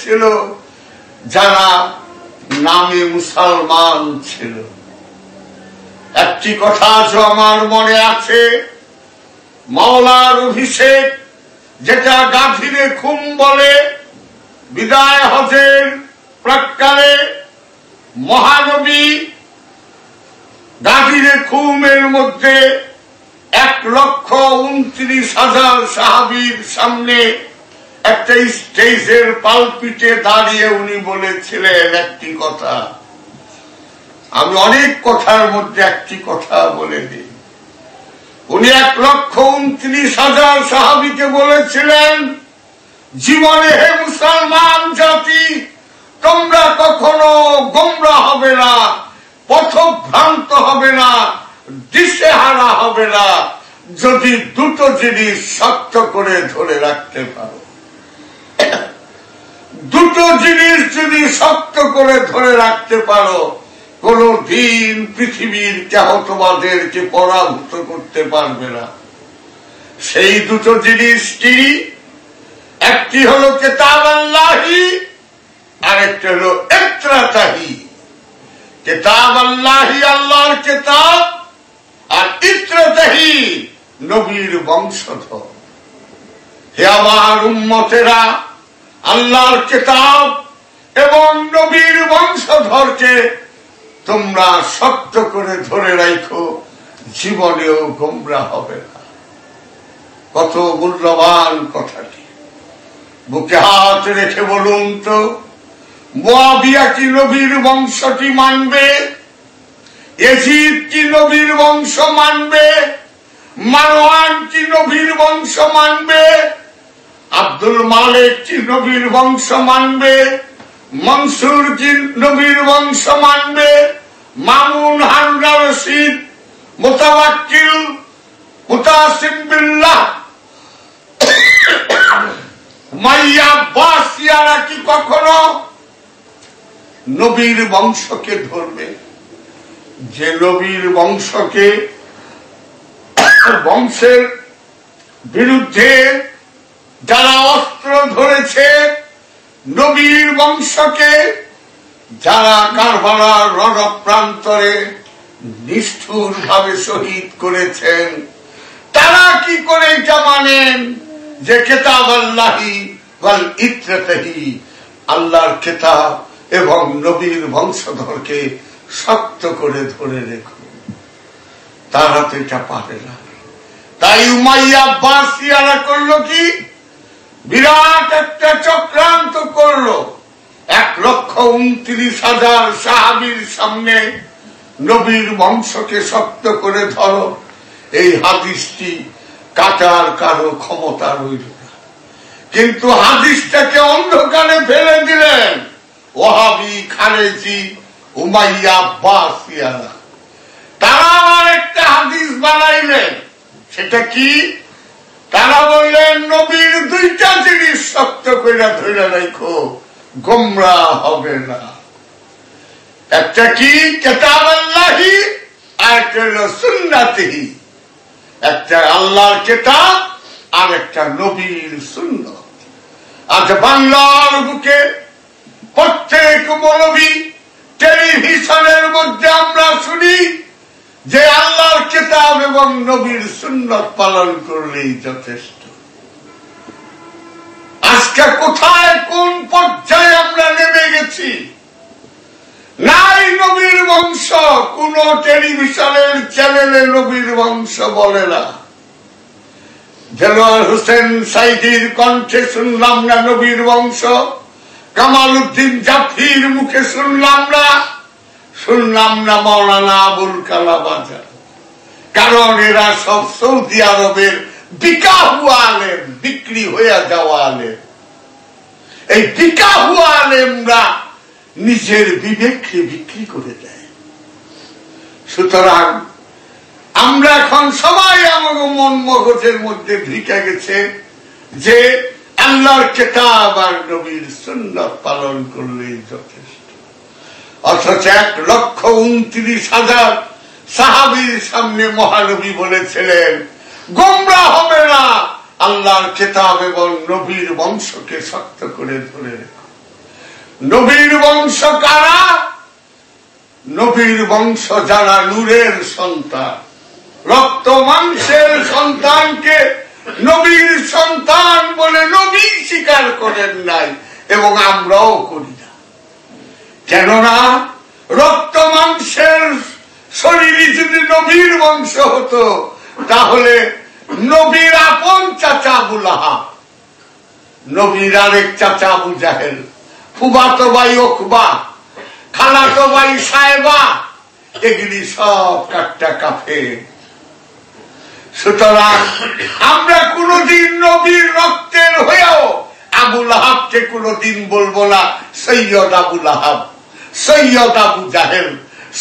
ছিল, যারা নামে মুসলমান ছিল। একটি কথা আজও আমার মনে আছে, মাওলার অভিষেক যেটা গাভীরে খুম বলে, বিদায় হজের প্রাক্কালে মহানবী গাভীরে খুমের মধ্যে এক লক্ষ উনত্রিশ হাজার সাহাবির সামনে একটা স্টেজের পালপিটে দাঁড়িয়ে উনি বলেছিলেন একটি কথা। আমি অনেক কথার মধ্যে একটি কথা বলে দিই। উনি এক লক্ষ উনত্রিশ হাজার সাহাবিকে বলেছিলেন, জীবনে হে মুসলমান জাতি, তোমরা কখনো গোমরা হবে না, পথভ্রান্ত হবে না, দিশেহারা হবে না, যদি দুটো জিনিস শক্ত করে ধরে রাখতে পারো। দুটো জিনিস যদি শক্ত করে ধরে রাখতে পারো, কোন দিন পৃথিবীর কেহ তোমাদেরকে পরাভূত করতে পারবে না। সেই দুটো জিনিস কি একটি হলো কেতাব আল্লাহি আরেকটি হলো এত্রাতাহি কেতাব আল্লাহি আল্লাহর কেতাব আর ইত্রাতাহি নবীর বংশধর। হে আমার উম্মতেরা, আল্লাহর কেতাব এবং নবীর বংশধরকে তোমরা শক্ত করে ধরে রাখো জীবনেও গোমরা হবে না। কত মূল্যবান কথাটি। বুকে হাত রেখে বলুন তো, মোয়াবিয়া কি নবীর বংশটি মানবে? এজিদ কি নবীর বংশ মানবে? মারওয়ান কি নবীর বংশ মানবে? আব্দুল মালিক কি নবীর বংশ মানবে, মনসুর কি নবীর বংশ মানবে, Mamun Haruna Rashid, Mutawakkil, Mutasim Billah. মাইয়া বাসিয়ারা কি কখনো নবীর বংশকে ধরবে? যে নবীর বংশকে বংশের বিরুদ্ধে যারা অস্ত্র ধরেছে নবীর বংশকে, যারা কারবালার রণপ্রান্তরে নিষ্ঠুর ভাবে শহীদ করেছেন, তারা কি করে এটা মানেন যে কেতাব আল্লাহি ওয়াল ইত্রাতাহি, আল্লাহর কেতাব এবং নবীর বংশধরকে শক্ত করে ধরে রেখো। তারা তো এটা পারে না। তাই উমাইয়া বাসিয়ারা করল কি? বিরাট একটা চক্রান্ত করল। এক লক্ষ উনত্রিশ হাজার সাহাবির সামনে নবীর বংশকে শক্ত করে ধরো। এই হাদিসটি কাটার কারও ক্ষমতা রইল না। কিন্তু হাদিসটাকে অন্ধকারে ফেলে দিলেন ওহাবি খারেজি উমাইয়া বাসিয়ারা তারা আবার একটা হাদিস বানাইলেন। সেটা কি? তারা বললেন, নবীর দুইটা জিনিস শক্ত করে ধরে রাখো গোমরা হবে না। একটা কি? কেতাব আল্লাহি, আর একটা সুন্নাতিহি। একটা আল্লাহর কেতাব, আর একটা নবীর শূন্য আজ বাংলার বুকে প্রত্যেক মৌলবী টেলিভিশনের মধ্যে আমরা শুনি যে আল্লাহর কেতাব এবং নবীর সুন্নত পালন করলেই যথেষ্ট। আজকে কোথায় কোন পর্যায়ে আমরা নেমে গেছি? নাই নবীর বংশ, কোন টেলিভিশনের চ্যানেলে নবীর বংশ বলে না। দেলোয়ার হোসেন সাইদির কণ্ঠে শুনলাম না নবীর বংশ, কামাল উদ্দিন জাফির মুখে শুনলাম না। শুনলাম না মৌলানা আবুল কালাম আজাদ। কারণ এরা সব সৌদি আরবের বিকাহু আলেম, বিক্রি হয়ে যাওয়া আলেম। এই বিকাহু আলেমরা নিজের বিবেককে বিক্রি করে দেয়। সুতরাং আমরা এখন সবাই আমার মন মগজের মধ্যে ঢুকে গেছে যে আল্লাহর কেতাব আর নবীর সুন্দর পালন করলেই যথেষ্ট অথচ এক লক্ষ উনত্রিশ হাজার সাহাবির সামনে মহানবী বলেছিলেন, গোমরা হবে না। আল্লাহর কেতাব এবং নবীর বংশকে শক্ত করে ধরে নবীর বংশ কারা? নবীর বংশ যারা নূরের সন্তান, রক্ত মাংসের সন্তানকে নবীর সন্তান বলে নবী স্বীকার করেন নাই, এবং আমরাও করি না কেননা রক্ত মাংসের শরীরে যদি নবীর বংশ হতো, তাহলে নবীর আপন চাচা আবুল আহাব নবীর আরেক চাচা আবু জাহেল, ফুবাতো ভাই ওকবা, খালাতো ভাই সাহেবা এগুলি সব কাটটা কাফে। সুতরাং আমরা কোনদিন নবীর রক্তের হয়েও আবুল আহাবকে কোনদিন বলব না, সৈয়দ আবুল আহাব সৈয়দ আবু জাহেল,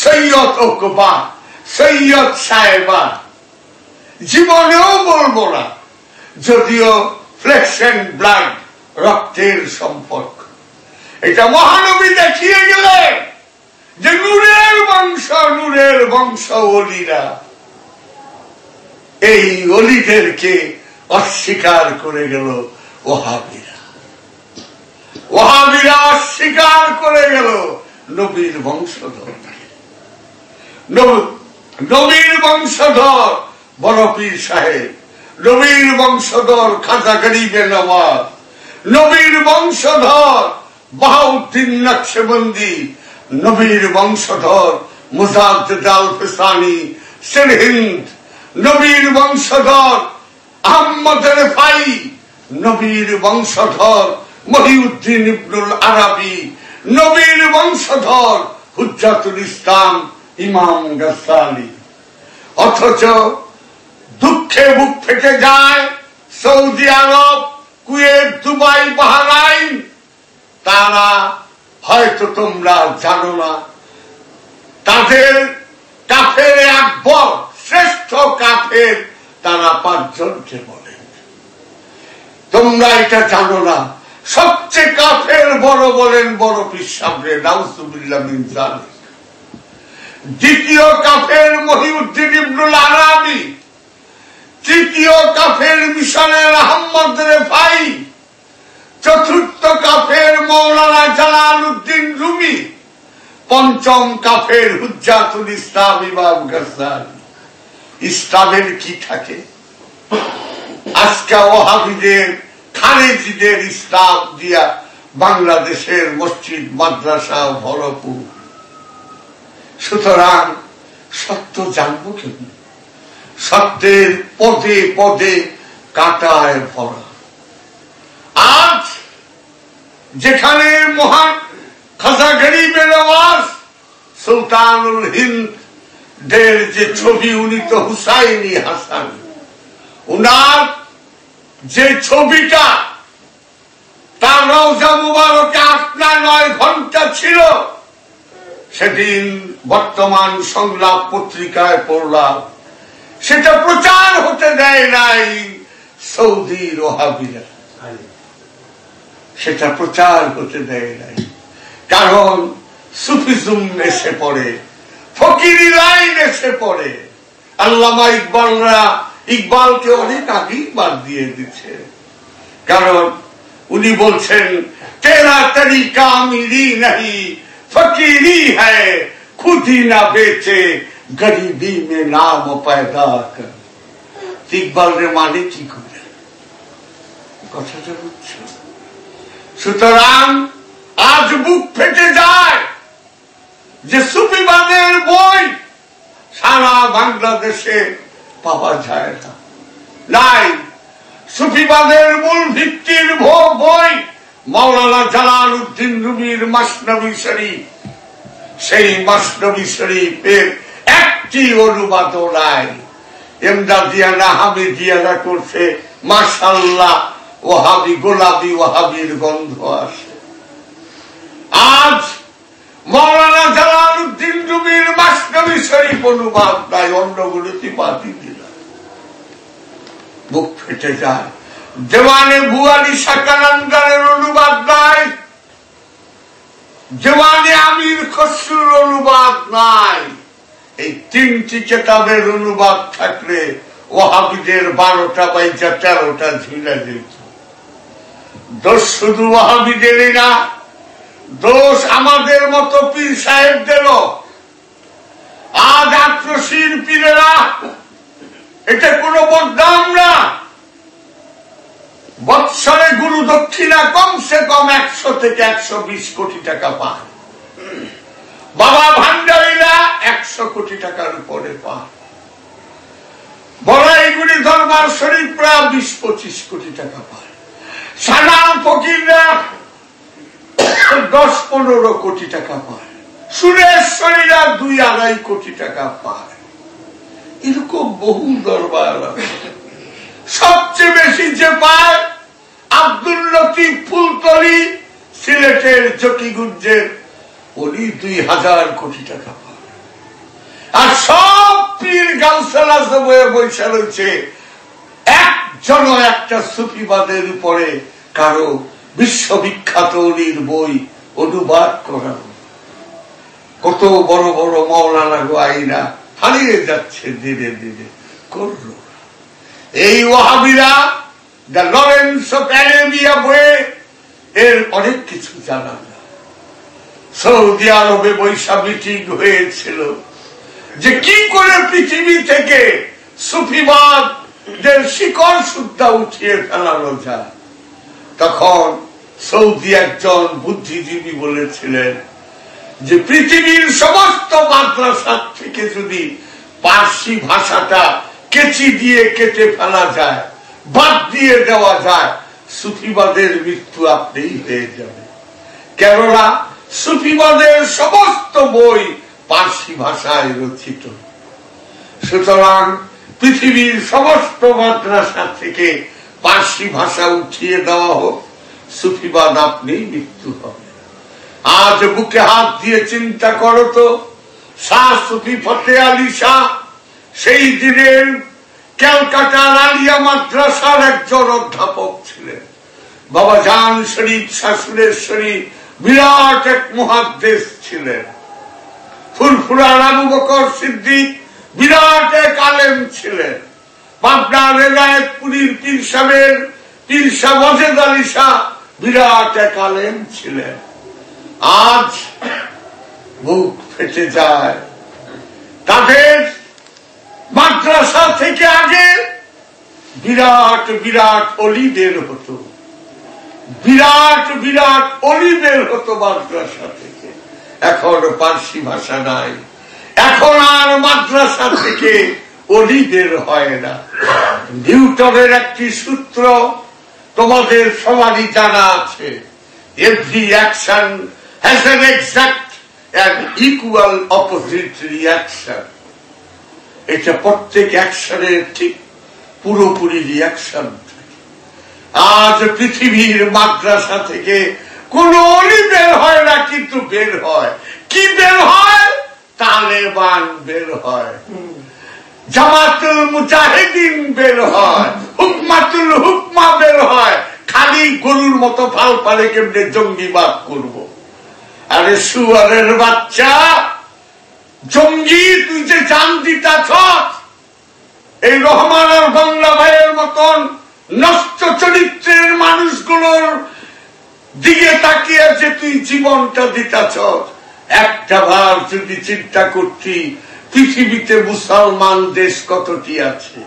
সৈয়দ ওকবা সৈয়দ সাহেবা জীবনেও বলব না, যদিও ফ্লেক্স অ্যান্ড ব্লাড রক্তের সম্পর্ক। এটা মহানবী দেখিয়ে গেলেন যে নূরের বংশ নূরের বংশ অলিরা। এই অলিদেরকে অস্বীকার করে গেল ওহাবিরা। ওহাবিরা অস্বীকার করে গেল নবীর বংশধর। নবীর বংশধর বড় পীর সাহেব। নবীর বংশধর খাজা গরিবে নবাব নবীর বংশধর বাহাউদ্দিন নকশবন্দি। নবীর বংশধর মুজাদ্দ আল সিরহিন্দ নবীর বংশধর আহমদ রেফাই। নবীর বংশধর মহিউদ্দিন ইবনুল আরবি। নবীর বংশধর হুজ্জাতুল ইসলাম ইমাম গাসালি অথচ দুঃখে বুক ফেটে যায় সৌদি আরব, কুয়েত, দুবাই, বাহারাইন। তারা হয়তো তোমরা জানো না, তাদের কাফের আকবর, শ্রেষ্ঠ কাফের, তারা পাঁচজনকে বলেন তোমরা এটা জানো না সবচেয়ে কাফের বড় বলেন বড় পিসাবরে নাউসুবিল্লাহ দ্বিতীয় কাফের মহিউদ্দিন ইবনুল আরাবি, তৃতীয় কাফের মিশনের আহম্মদ রেফাই, চতুর্থ কাফের মৌলানা জালাল উদ্দিন রুমি, পঞ্চম কাফের হুজাতুল ইসলাম ইমাম গাজ্জালি। ইসলামের কি থাকে? আজকে ওহাবিদের খারেজিদের ইসলাম দিয়া বাংলাদেশের মসজিদ, মাদ্রাসা, ভরপুর। সুতরাং সত্য জানব কেমনি? সত্যের পদে পদে কাটায় ভরা। আজ যেখানে মহান খাজা গরিবের আওয়াজ, সুলতানুল হিন্দ দের যে ছবি উনি তো হুসাইনি হাসান, উনার যে ছবিটা তার রওজা মুবারকে আট না নয় ঘণ্টা ছিল, সেদিন বর্তমান সংলাপ পত্রিকায় পড়লাম। সেটা প্রচার হতে দেয় নাই সৌদি রোহাবিরা। সেটা প্রচার হতে দেয় নাই। কারণ সুফিজুম এসে পড়ে, ফকিরি লাইন এসে পড়ে। আল্লামা ইকবালরা ইকবালকে অনেক আগেই বাদ দিয়ে দিচ্ছে। কারণ উনি বলছেন, তেরা তরিকা মিরি নাহি ফকিরি হ্যায় খুদি না বেচে, গরিবি মে নাম পয়দা কর। ইকবালের মানে কি করে? কথাটা বুঝছ? সুতরাং আজ বুক ফেটে যায় যে সুফিবাদের বই সারা বাংলাদেশে পাওয়া যায় না। নাই, সুফিবাদের মূল ভিত্তির ভোগ বই মৌলানা জালাল উদ্দিন রুমির মাসনবী শরীফ। সেই মাসনবী শরীফের একটি অনুবাদ নাই। এমদাদিয়ানা হামিদিয়ানা করছে মাসাল্লাহ ওহাবি গোলাপি ওহাবির গন্ধ আসে। আজ মৌলানা জালাল উদ্দিন রুমির মাসনবী শরীফ অনুবাদ নাই অন্যগুলোতে বাতি দিলাম বুক ফেটে যায়। দেওয়ানে বুয়ালি সাকারান্দারের অনুবাদ নাই। দেওয়ানে আমির খসরুর অনুবাদ নাই। এই তিনটি কেতাবের অনুবাদ থাকলে ওহাবিদের বারোটা বাইজা তেরোটা ঝিলা যেত। দোষ শুধু ওহাবিদেরই না, দোষ আমাদের মতো পীর সাহেবদের আজ আত্মশীল পীরেরা এটা কোনো বদনাম না। বৎসরে গুরু দক্ষিণা কমসে কম একশো থেকে একশো বিশ কোটি টাকা পায়। বাবা ভান্ডারীরা একশো কোটি টাকার উপরে পায়। বড়াইগুড়ি দরবার শরীফরা বিশ পঁচিশ কোটি টাকা পায়। সাধারণ ফকিররা দশ পনেরো কোটি টাকা পায়। সুরেশ্বরীরা দুই আড়াই কোটি টাকা পায়। এরকম বহু দরবার সবচেয়ে বেশি যে পায় আব্দুল লতিফ ফুলতলি, সিলেটের জটিগুঞ্জের উনি দুই হাজার কোটি টাকা আর সব পীর গাউসালা বয়ে বৈশা রয়েছে একজন একটা সুফিবাদের উপরে কারও বিশ্ববিখ্যাত উনির বই অনুবাদ করা কত বড় বড় মৌলানা গো আইনা। হারিয়ে যাচ্ছে, ধীরে ধীরে করল। এই ওহাবিরা দ্য লরেন্স অফ অ্যারেবিয়া বইয়ে এর অনেক কিছু জানা না। সৌদি আরবে বৈশা মিটিং হয়েছিল যে কি করে পৃথিবী থেকে সুফিবাদ শিকড় সুদ্ধা উঠিয়ে ফেলানো যায়। তখন সৌদি একজন বুদ্ধিজীবী বলেছিলেন যে পৃথিবীর সমস্ত মাদ্রাসার থেকে যদি পার্সি ভাষাটা কেচি দিয়ে কেটে ফেলা যায়, বাদ দিয়ে দেওয়া যায়, সুফিবাদের মৃত্যু আপনিই হয়ে যাবে কেননা সুফিবাদের সমস্ত বই পার্সি ভাষায় রচিত। সুতরাং পৃথিবীর সমস্ত মাদ্রাসা থেকে পার্সি ভাষা উঠিয়ে দেওয়া হোক, সুফিবাদ আপনি মৃত্যু হবে আজ বুকে হাত দিয়ে চিন্তা করো তো। সেই দিনের ক্যালকাটার আলিয়া মাদ্রাসার একজন অধ্যাপক ছিলেন। বাবা জান শরীফ শাশুরেশ্বরী বিরাট এক মহাদেশ ছিলেন। ফুরফুরার আবু বকর সিদ্দিক বিরাট এক আলেম ছিলেন। পাবনা রেলায়তপুরীর পীর সাহেবের শাহ মজেদ আলী বিরাট এক আলেম ছিলেন। আজ বুক ফেটে যায়। তাদের মাদ্রাসা থেকে আগে বিরাট বিরাট অলি বের হতো। বিরাট বিরাট অলি বের হতো মাদ্রাসা থেকে। এখন পার্সি ভাষা নাই। এখন আর মাদ্রাসা থেকে অলি বের হয় না। নিউটনের একটি সূত্র তোমাদের সবারই জানা আছে। Every action has an exact and equal opposite reaction এটা প্রত্যেক অ্যাকশনের ঠিক পুরোপুরি রিয়াকশন আজ পৃথিবীর মাদ্রাসা থেকে কোন বের হয় না, কিন্তু বের হয়। কি বের হয়? তালেবান বের হয়। জামাতুল মুজাহিদিন বের হয়। হুকমাতুল হুকমা বের হয়। খালি গরুর মতো ফাল পালে কেমনে জঙ্গিবাদ করব। আরে সুয়ারের বাচ্চা, জঙ্গি, তুই যে জান দিতাছ এই রহমান আর বাংলা ভাইয়ের মতন নষ্ট চরিত্রের মানুষগুলোর দিকে তাকিয়ে যে তুই জীবনটা দিতাছ একটা ভার যদি চিন্তা করতি, পৃথিবীতে মুসলমান দেশ কতটি আছে?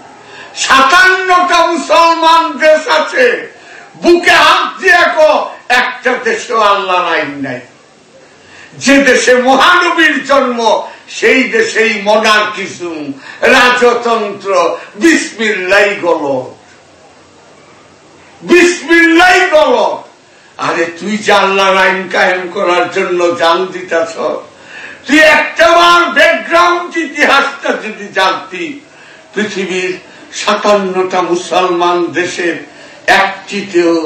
সাতান্নটা মুসলমান দেশ আছে। বুকে হাত দিয়ে একটা দেশেও আল্লাহ আইন নাই। যে দেশে মহানবীর জন্ম, সেই দেশেই কিছু রাজতন্ত্র বিসমিল্লাই গল বিসমিল্লাই গল আরে, তুই আল্লাহর আইন কায়েম করার জন্য জান দিতেছ, তুই একটা বার ব্যাকগ্রাউন্ড ইতিহাসটা যদি জানতি, পৃথিবীর সাতান্নটা মুসলমান দেশের একটিতেও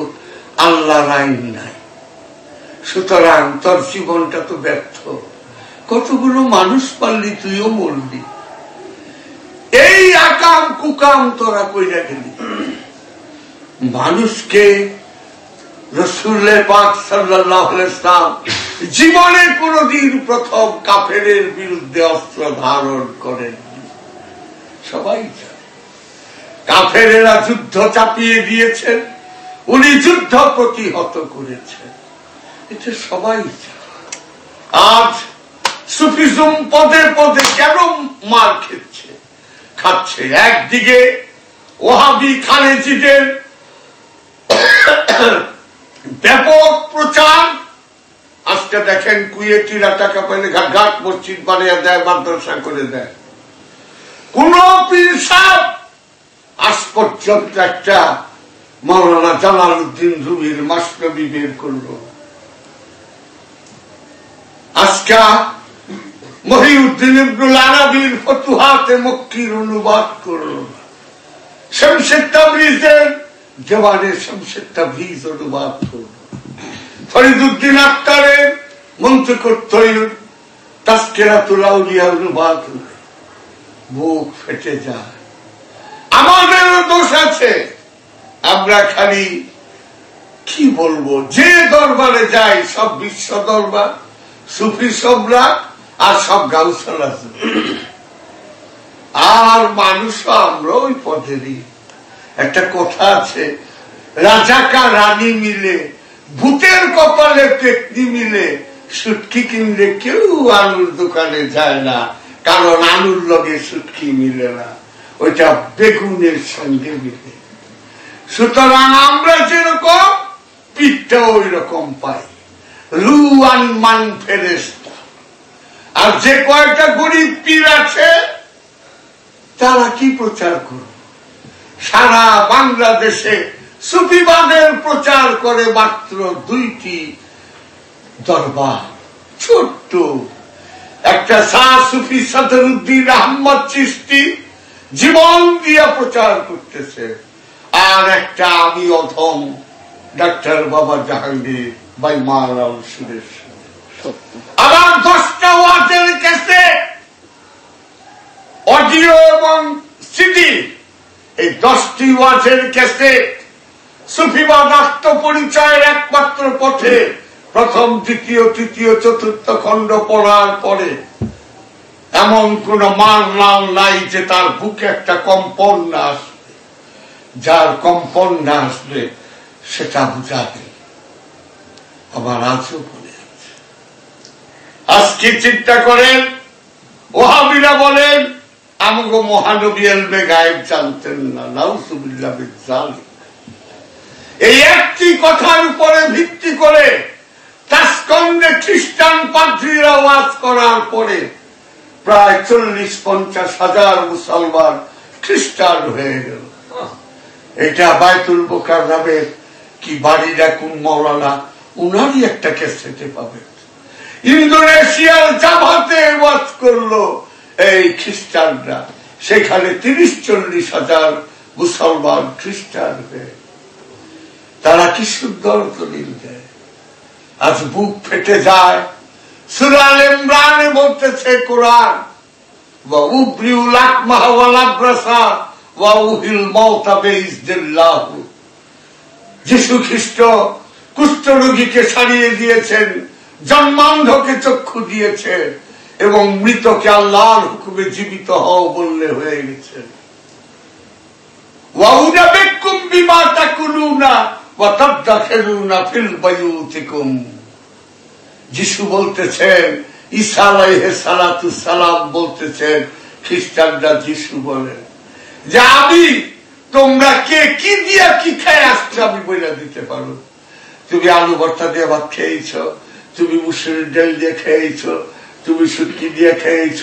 আল্লাহর আইন নাই। সুতরাং তোর জীবনটা তো ব্যর্থ। কতগুলো মানুষ পারলি তুইও মরলি। এই আকাম কুকাম তোরা কইরা গেলি। মানুষকে রসুল্লের পাক সাল্লাম জীবনে কোনদিন প্রথম কাফের বিরুদ্ধে অস্ত্র ধারণ করেন সবাই কাফেরেরা যুদ্ধ চাপিয়ে দিয়েছেন, উনি যুদ্ধ প্রতিহত করেছেন। এটা সবাই আজ সুফিজম পদে পদে কেন মার খেচ্ছে খাচ্ছে একদিকে ওহাবি খালেজিদের ব্যাপক প্রচার। আজকে দেখেন কুয়েটিরা টাকা পাইলে ঘাট মসজিদ বানিয়ে দেয়, মাদ্রাসা করে দেয়। কোন পীর আজ পর্যন্ত একটা মৌলানা জালাল উদ্দিন রুবির মাসনবী বের করল। আজকে মহিউদ্দিন ইবনুল আরবির ফতুহাতে মক্কির অনুবাদ করল। শমশেদ তাবরিজের দেওয়ানে শমশেদ তাবরিজ অনুবাদ করল। ফরিদুদ্দিন আক্তারের মন্ত্রকর্তৈর তাস্কেরাতুল আউলিয়া অনুবাদ বুক ফেটে যায়। আমাদেরও দোষ আছে। আমরা খালি কি বলব? যে দরবারে যাই সব বিশ্ব দরবার। সুফি সম্রাট আর সব গাউসাল আছে। আর মানুষ আমরা ওই পথেরই। একটা কথা আছে রাজাকা রানী মিলে, ভূতের কপালে পেটনি মিলে, সুটকি কিনলে কেউ আলুর দোকানে যায় না, কারণ আলুর লগে সুটকি মিলে না। ওইটা বেগুনের সঙ্গে মিলে। সুতরাং আমরা যেরকম পিঠটা ওই রকম পাই। রুয়ান মান ফেরেস্তা আর যে কয়েকটা গরিব পীর আছে, তারা কি প্রচার করবে? সারা বাংলাদেশে সুফিবাদের প্রচার করে মাত্র দুইটি দরবার। ছোট্ট একটা শাহ সুফি সাদরুদ্দিন আহমদ চিস্তি জীবন দিয়া প্রচার করতেছে। আর একটা আমি অথম ডাক্তার বাবা জাহাঙ্গীর। বাই মারাল সুরেশ। আবার দশটা ওয়াটের কাছে অডিও এবং সিডি এই দশটি ওয়াটের কাছে সুফিবাদ আত্মপরিচয়ের একমাত্র পথে প্রথম দ্বিতীয় তৃতীয় চতুর্থ খণ্ড পড়ার পরে এমন কোন মান লাল নাই যে তার বুকে একটা কম্পন না আসবে। যার কম্পন না আসবে সেটা বুঝাবে আবার আজও বলে আছে আজকে চিন্তা করেন, ওহাবিরা বলেন আমাকে মহানবী এলবে গায়েব জানতেন না নাউসুবিল্লাহ জালিম এই একটি কথার উপরে ভিত্তি করে তাস্কন্দে খ্রিস্টান পাদ্রীরা ওয়াজ করার পরে প্রায় চল্লিশ পঞ্চাশ হাজার মুসলমান খ্রিস্টান হয়ে গেল। এটা বায়তুল বোকার নামের কি বাড়িরা কোন মৌলানা উনারই একটা ক্যাসেটে পাবেন ইন্দোনেশিয়ার জাভাতে ওয়াজ করল এই খ্রিস্টানরা। সেখানে তিরিশ চল্লিশ হাজার মুসলমান খ্রিস্টান তারা কি সুন্দর দলিল দেয়। আজ বুক ফেটে যায়। সুরাল ইমরানে বলতেছে কোরআন আব্রাসা, ওয়া উহিল মাউতা বিইজনিল্লাহ যিশু খ্রিস্ট কুষ্ঠরোগীকে ছাড়িয়ে দিয়েছেন, জন্মান্ধকে চক্ষু দিয়েছে, এবং মৃতকে আল্লাহর হুকুমে জীবিত হও বললে হয়ে গেছে। যিশু বলতেছেন সালাম বলতেছেন, খ্রিস্টানরা যিশু বলেন যে আমি তোমরা কে, কি দিয়া, কি খায় আসছো আমি বইলা দিতে পারো। তুমি আলু ভর্তা দিয়ে ভাত খেয়েছ তুমি মুসুরির ডাল দিয়ে খেয়েছ তুমি সুটকি দিয়ে খেয়েছ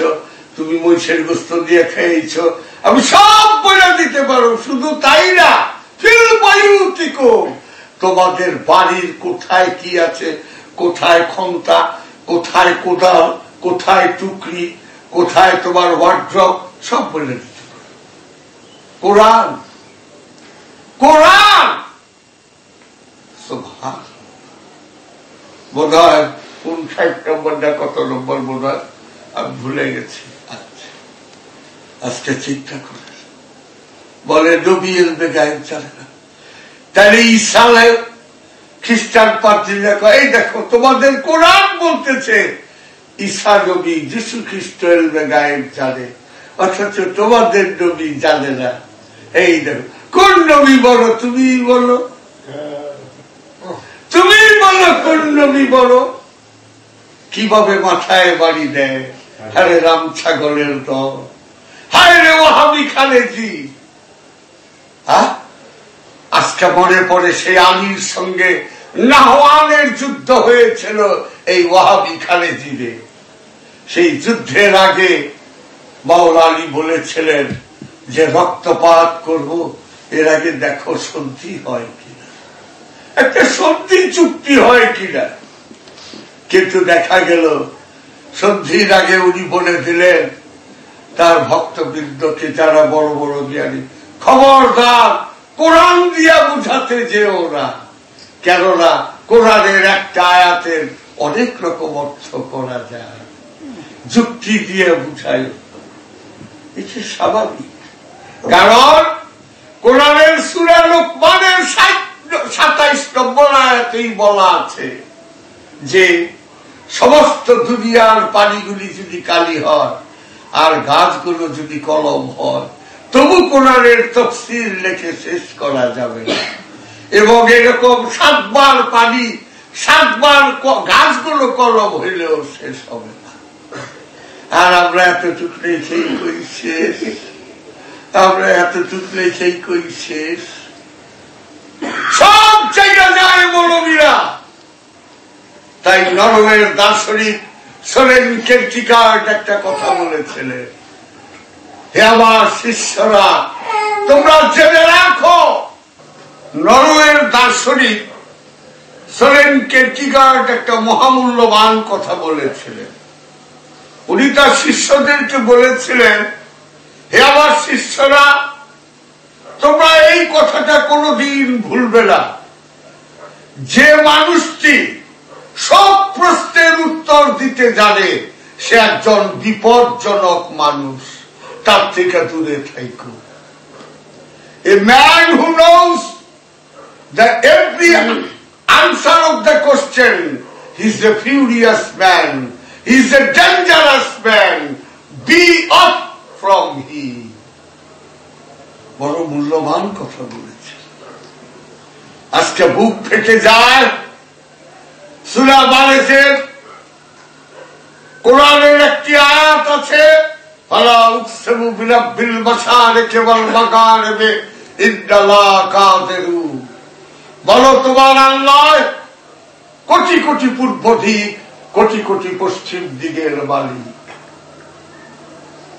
তুমি মহিষের গোস্ত দিয়ে খেয়েছ আমি সব বইলা দিতে পারো, শুধু তাই না তোমাদের বাড়ির কোথায় কি আছে, কোথায় ক্ষমতা, কোথায় কোদাল, কোথায় টুকরি, কোথায় তোমার ওয়ার্ড্রপ সব বলে দিতে কোরআন! কোরআন! হয় হয় খ্রিস্টান পাত্রীরা কয়, এই দেখো, তোমাদের কোরআন বলতেছে, ঈশা নবী যিশু খ্রিস্ট এলবে গায়েব জানে, অথচ তোমাদের নবী জানে না। এই দেখো, কোন নবী বলো, তুমি বলো। তুমি বলো, কোন বলো? কীভাবে মাথায় বাড়ি দেয়? আরে রাম ছাগলের দল। হায় রে ওহাবি খালেজি। আজকে মনে পড়ে সেই আলীর সঙ্গে নাহওয়ানের যুদ্ধ হয়েছিল এই ওয়াহাবি খালেজিরে সেই যুদ্ধের আগে মাওলা আলী বলেছিলেন যে রক্তপাত করব, এর আগে দেখো সন্ধি হয় কিনা একটা সন্ধি চুক্তি হয় কিনা? কিন্তু দেখা গেল, সন্ধির আগে উনি বলে দিলেন, তার ভক্তবৃন্দকে যারা বড় বড় জ্ঞানী, খবরদার, কোরআন দিয়া বুঝাতে যে ওরা কেননা, কোরআনের একটা আয়াতের অনেক রকম অর্থ করা যায়। যুক্তি দিয়ে বুঝাই এটা স্বাভাবিক। কারণ, কোরআনের সুরা লোকমানের সাতাইশ নম্বর আয়াতেই বলা আছে যে, সমস্ত দুনিয়ার পানিগুলি যদি কালি হয়, আর গাছগুলো যদি কলম হয়, তবু কোরআনের লেখে শেষ করা যাবে এবং এরকম সাতবার পানি, সাতবার গাছগুলো কলম হইলেও শেষ হবে না। আর আমরা এতটুক রেখেই কই শেষ? আমরা এতটুক কই শেষ? সব জায়গা যায় মৌলবীরা। তাই নরমের দার্শনিক সোরেন কেন্টিকার্ড একটা কথা বলেছিলেন হে আমার শিষ্যরা, তোমরা জেনে রাখো নরওয়ের দার্শনিক সোরেন কেন্টিকার্ড একটা মহামূল্যবান কথা বলেছিলেন। উনি তার শিষ্যদেরকে বলেছিলেন, হে আমার শিষ্যরা তোমরা এই কথাটা কোনোদিন ভুলবে না। যে মানুষটি সব প্রশ্নের উত্তর দিতে জানে, সে একজন বিপজ্জনক মানুষ। তার থেকে দূরে থাইকো। A man who knows the every answer of the question he is a furious man he is a dangerous man be off from he বড় মূল্যবান কথা বলেছে। আজকে বুক ফেটে যায়। সুরা বারেসের কোরআনের একটি আয়াত আছে কোটি কোটি পূর্ব দিক, কোটি কোটি পশ্চিম দিকের মালিক।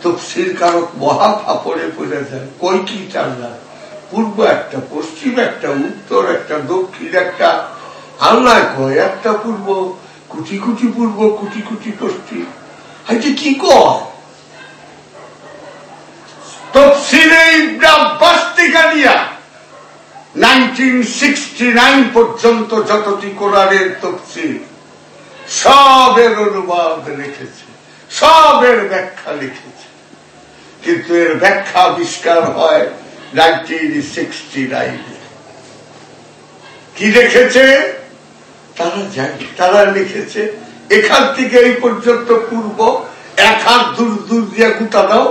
তফসির কারক মহা ফাপড়ে পড়ে যায় কই কি চাল্লা পূর্ব একটা, পশ্চিম একটা, উত্তর একটা, দক্ষিণ একটা আল্লাহ কয়, একটা পূর্ব, কুটি কুটি পূর্ব, কুটি কুটি পশ্চিম। হাইতে কি কয়? তফসিলে ইবনে আব্বাস থেকে নিয়া পর্যন্ত যতটি কোরআনের তফসিল সবের অনুবাদ লিখেছে, সবের ব্যাখ্যা লিখেছে। কিন্তু এর ব্যাখ্যা আবিষ্কার হয় নাইনটিন সিক্সটি নাইনে কি লিখেছে? তারা জানে, তারা লিখেছে, এখান থেকে এই পর্যন্ত পূর্ব, এক হাত দূর দূর দিয়ে গুতা দাও।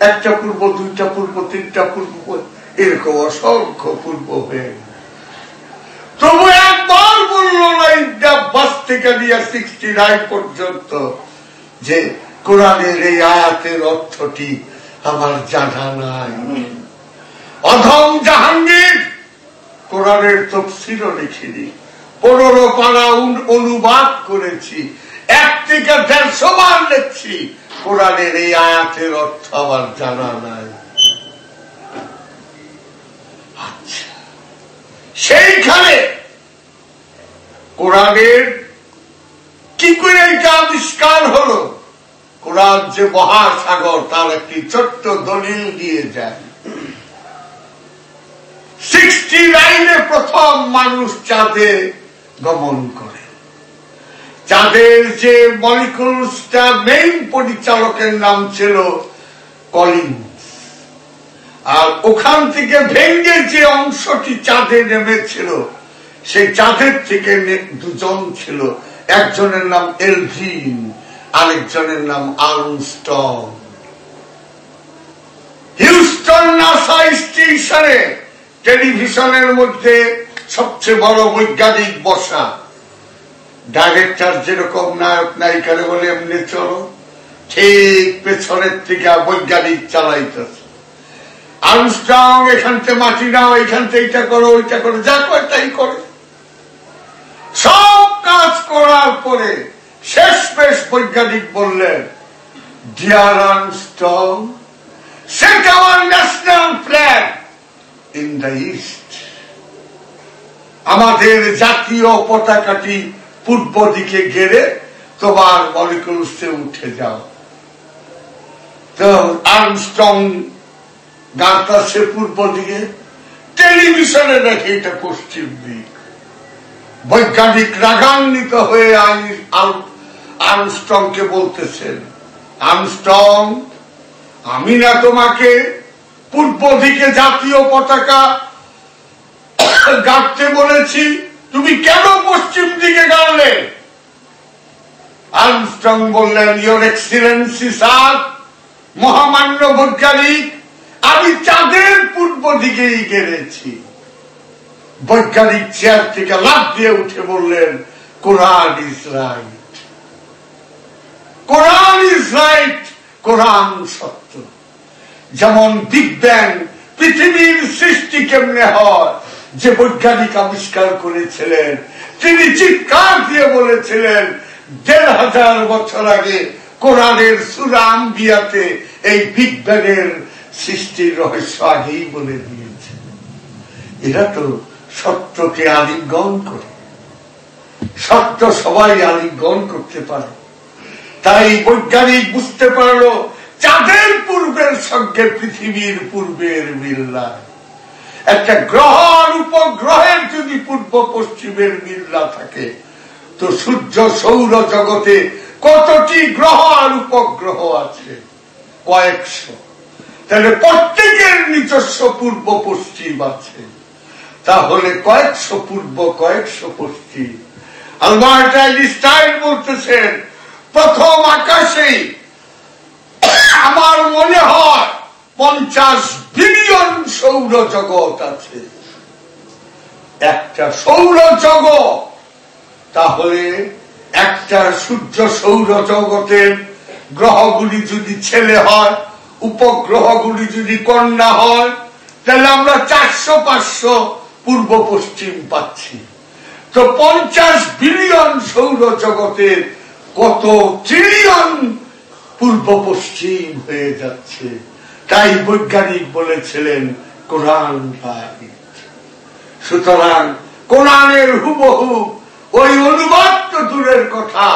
একটা পূর্ব, দুইটা পূর্ব, তিনটা পূর্ব, এরকম অসংখ্য পূর্ব হয়ে তবু একবার বলল না বাস থেকে নিয়ে সিক্সটি নাইন পর্যন্ত যে কোরআনের এই আয়াতের অর্থটি আমার জানা নাই। অধম জাহাঙ্গীর কোরআনের তফসিলও লিখিনি। পনেরো পাড়া অনুবাদ করেছি। এক থেকে দেড়শো বার লিখছি। কোরআনের এই আয়াতের অর্থ আমার জানা নাই। আচ্ছা সেইখানে কোরআনের কি করে এটা আবিষ্কার হলো? কোরআন যে মহাসাগর তার একটি ছোট্ট দলিল দিয়ে যায়। সিক্সটি নাইনে প্রথম মানুষ চাঁদে গমন করে। চাঁদের যে মলিকুলসটা মেইন পরিচালকের নাম ছিল কলিন্স। আর ওখান থেকে ভেঙ্গে যে অংশটি চাঁদে নেমেছিল, সেই চাঁদের থেকে দুজন ছিল। একজনের নাম এলভিন। আরেকজনের নাম আর্মস্টং হিউস্টন নাসা স্টেশনে টেলিভিশনের মধ্যে সবচেয়ে বড় বৈজ্ঞানিক বসা ডাইরেক্টর যেরকম নায়ক নায়িকারে বলে এমনি চলো, ঠিক পেছনের থেকে বৈজ্ঞানিক চালাইতেছে। আর্মস্ট্রং, এখান থেকে মাটি নাও, এখান থেকে এটা করো, ওইটা করো, যা করে তাই করে। সব কাজ করার পরে শেষ পেশ বৈজ্ঞানিক বললেন dear Armstrong set our national flag in the east আমাদের জাতীয় পতাকাটি পূর্ব দিকে গেড়ে তোমার মলিকুলসে উঠে যাও। তো আর্মস্ট্রং গানটা সে পূর্ব দিকে, টেলিভিশনে দেখে এটা পশ্চিম দিক। বৈজ্ঞানিক রাগান্বিত হয়ে আর্মস্ট্রংকে বলতেছেন। আর্মস্ট্রং, আমি না তোমাকে পূর্ব দিকে জাতীয় পতাকা গাঁটতে বলেছি, তুমি কেন পশ্চিম দিকে গাড়লে আর্মস্ট্রং বললেন ইয়োর এক্সিলেন্সি স্যার, মহামান্য বৈজ্ঞানিক, আমি চাঁদের পূর্ব দিকেই গেড়েছি বৈজ্ঞানিক চেয়ার থেকে লাভ দিয়ে উঠে বললেন, Quran right Quran is right Quran সত্য। যেমন বিগ ব্যাং পৃথিবীর সৃষ্টি কেমনে হয়, যে বৈজ্ঞানিক আবিষ্কার করেছিলেন, তিনি চিৎকার দিয়ে বলেছিলেন, দেড় হাজার বছর আগে কোরআনের সুরাম বিয়াতে এই বিগ ব্যাংয়ের সৃষ্টির রহস্য আগেই বলে দিয়েছে। এরা তো সত্যকে আলিঙ্গন করে। সত্য সবাই আলিঙ্গন করতে পারে। তাই বৈজ্ঞানিক বুঝতে পারল চাঁদের পূর্বের সঙ্গে পৃথিবীর পূর্বের মিল মিল্লা একটা গ্রহ আর উপগ্রহের যদি পূর্ব পশ্চিমের মিল্লা থাকে, তো সূর্য সৌর জগতে কতটি গ্রহ আর উপগ্রহ আছে? কয়েকশো। তাহলে প্রত্যেকের নিজস্ব পূর্ব পশ্চিম আছে। তাহলে কয়েকশো পূর্ব, কয়েকশো পশ্চিম। আলবার্ট আইনস্টাইন বলতেছেন প্রথম আকাশে আমার মনে হয় পঞ্চাশ বিলিয়ন সৌর জগৎ আছে। একটা সৌর জগৎ তাহলে একটা সূর্য সৌর জগতের গ্রহগুলি যদি ছেলে হয়, উপগ্রহগুলি যদি কন্যা হয়, তাহলে আমরা চারশো পাঁচশো পূর্ব পশ্চিম পাচ্ছি। তো পঞ্চাশ বিলিয়ন সৌর জগতের কত ট্রিলিয়ন পূর্ব পশ্চিম হয়ে যাচ্ছে। তাই বৈজ্ঞানিক বলেছিলেন, কোরআন সুতরাং কোরআনের হুবহু ওই অনুবাদ তো দূরের কথা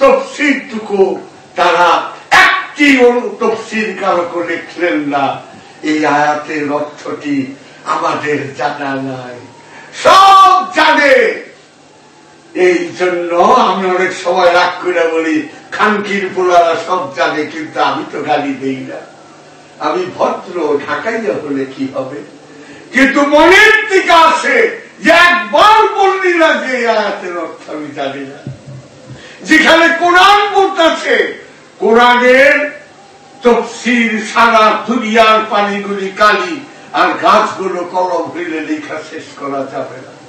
তফসিরটুকু তারা একটি তফসির কারক লিখলেন না। এই আয়াতের অর্থটি আমাদের জানা নাই। সব জানে এই জন্য আমি অনেক সময় রাগ করে বলি, খানকির পোলারা সব জানে, কিন্তু আমি তো গালি দেই না। আমি ভদ্র ঢাকাইয়া হলে কি হবে? কিন্তু মনের দিকে আছে যে একবার বললি না যে আয়াতের অর্থ আমি জানি না। যেখানে কোরআন বলতেছে, কোরআনের তফসির সারা দুনিয়ার পানিগুলি কালি, আর গাছগুলো কলম হইলে লেখা শেষ করা যাবে না।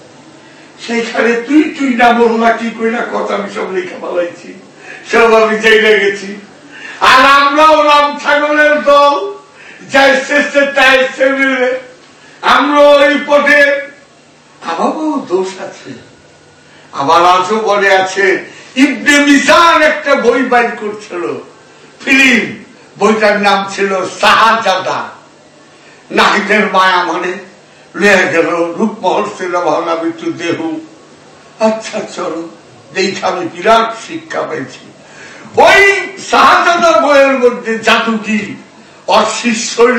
সেইখানে তুই তুই না বললা কি করি না কথা, আমি সব লেখা বলাইছি সব আমি জেলে গেছি। আর আমরাও ওলাম ছাগলের দল, যাই শেষে তাই মিলে আমরা ওই পথে আমারও দোষ আছে। আমার আজও বলে আছে, ইবনে মিসান একটা বই বাইর করছিল। ফিল্ম, বইটার নাম ছিল সাহাজাদা নাহিদের মায়া মানে। লয়ে গেল রূপমহল ছিল ভাবনা মৃত্যু দেহ। আচ্ছা চলো আমি বিরাট শিক্ষা পেয়েছি। ওই মধ্যে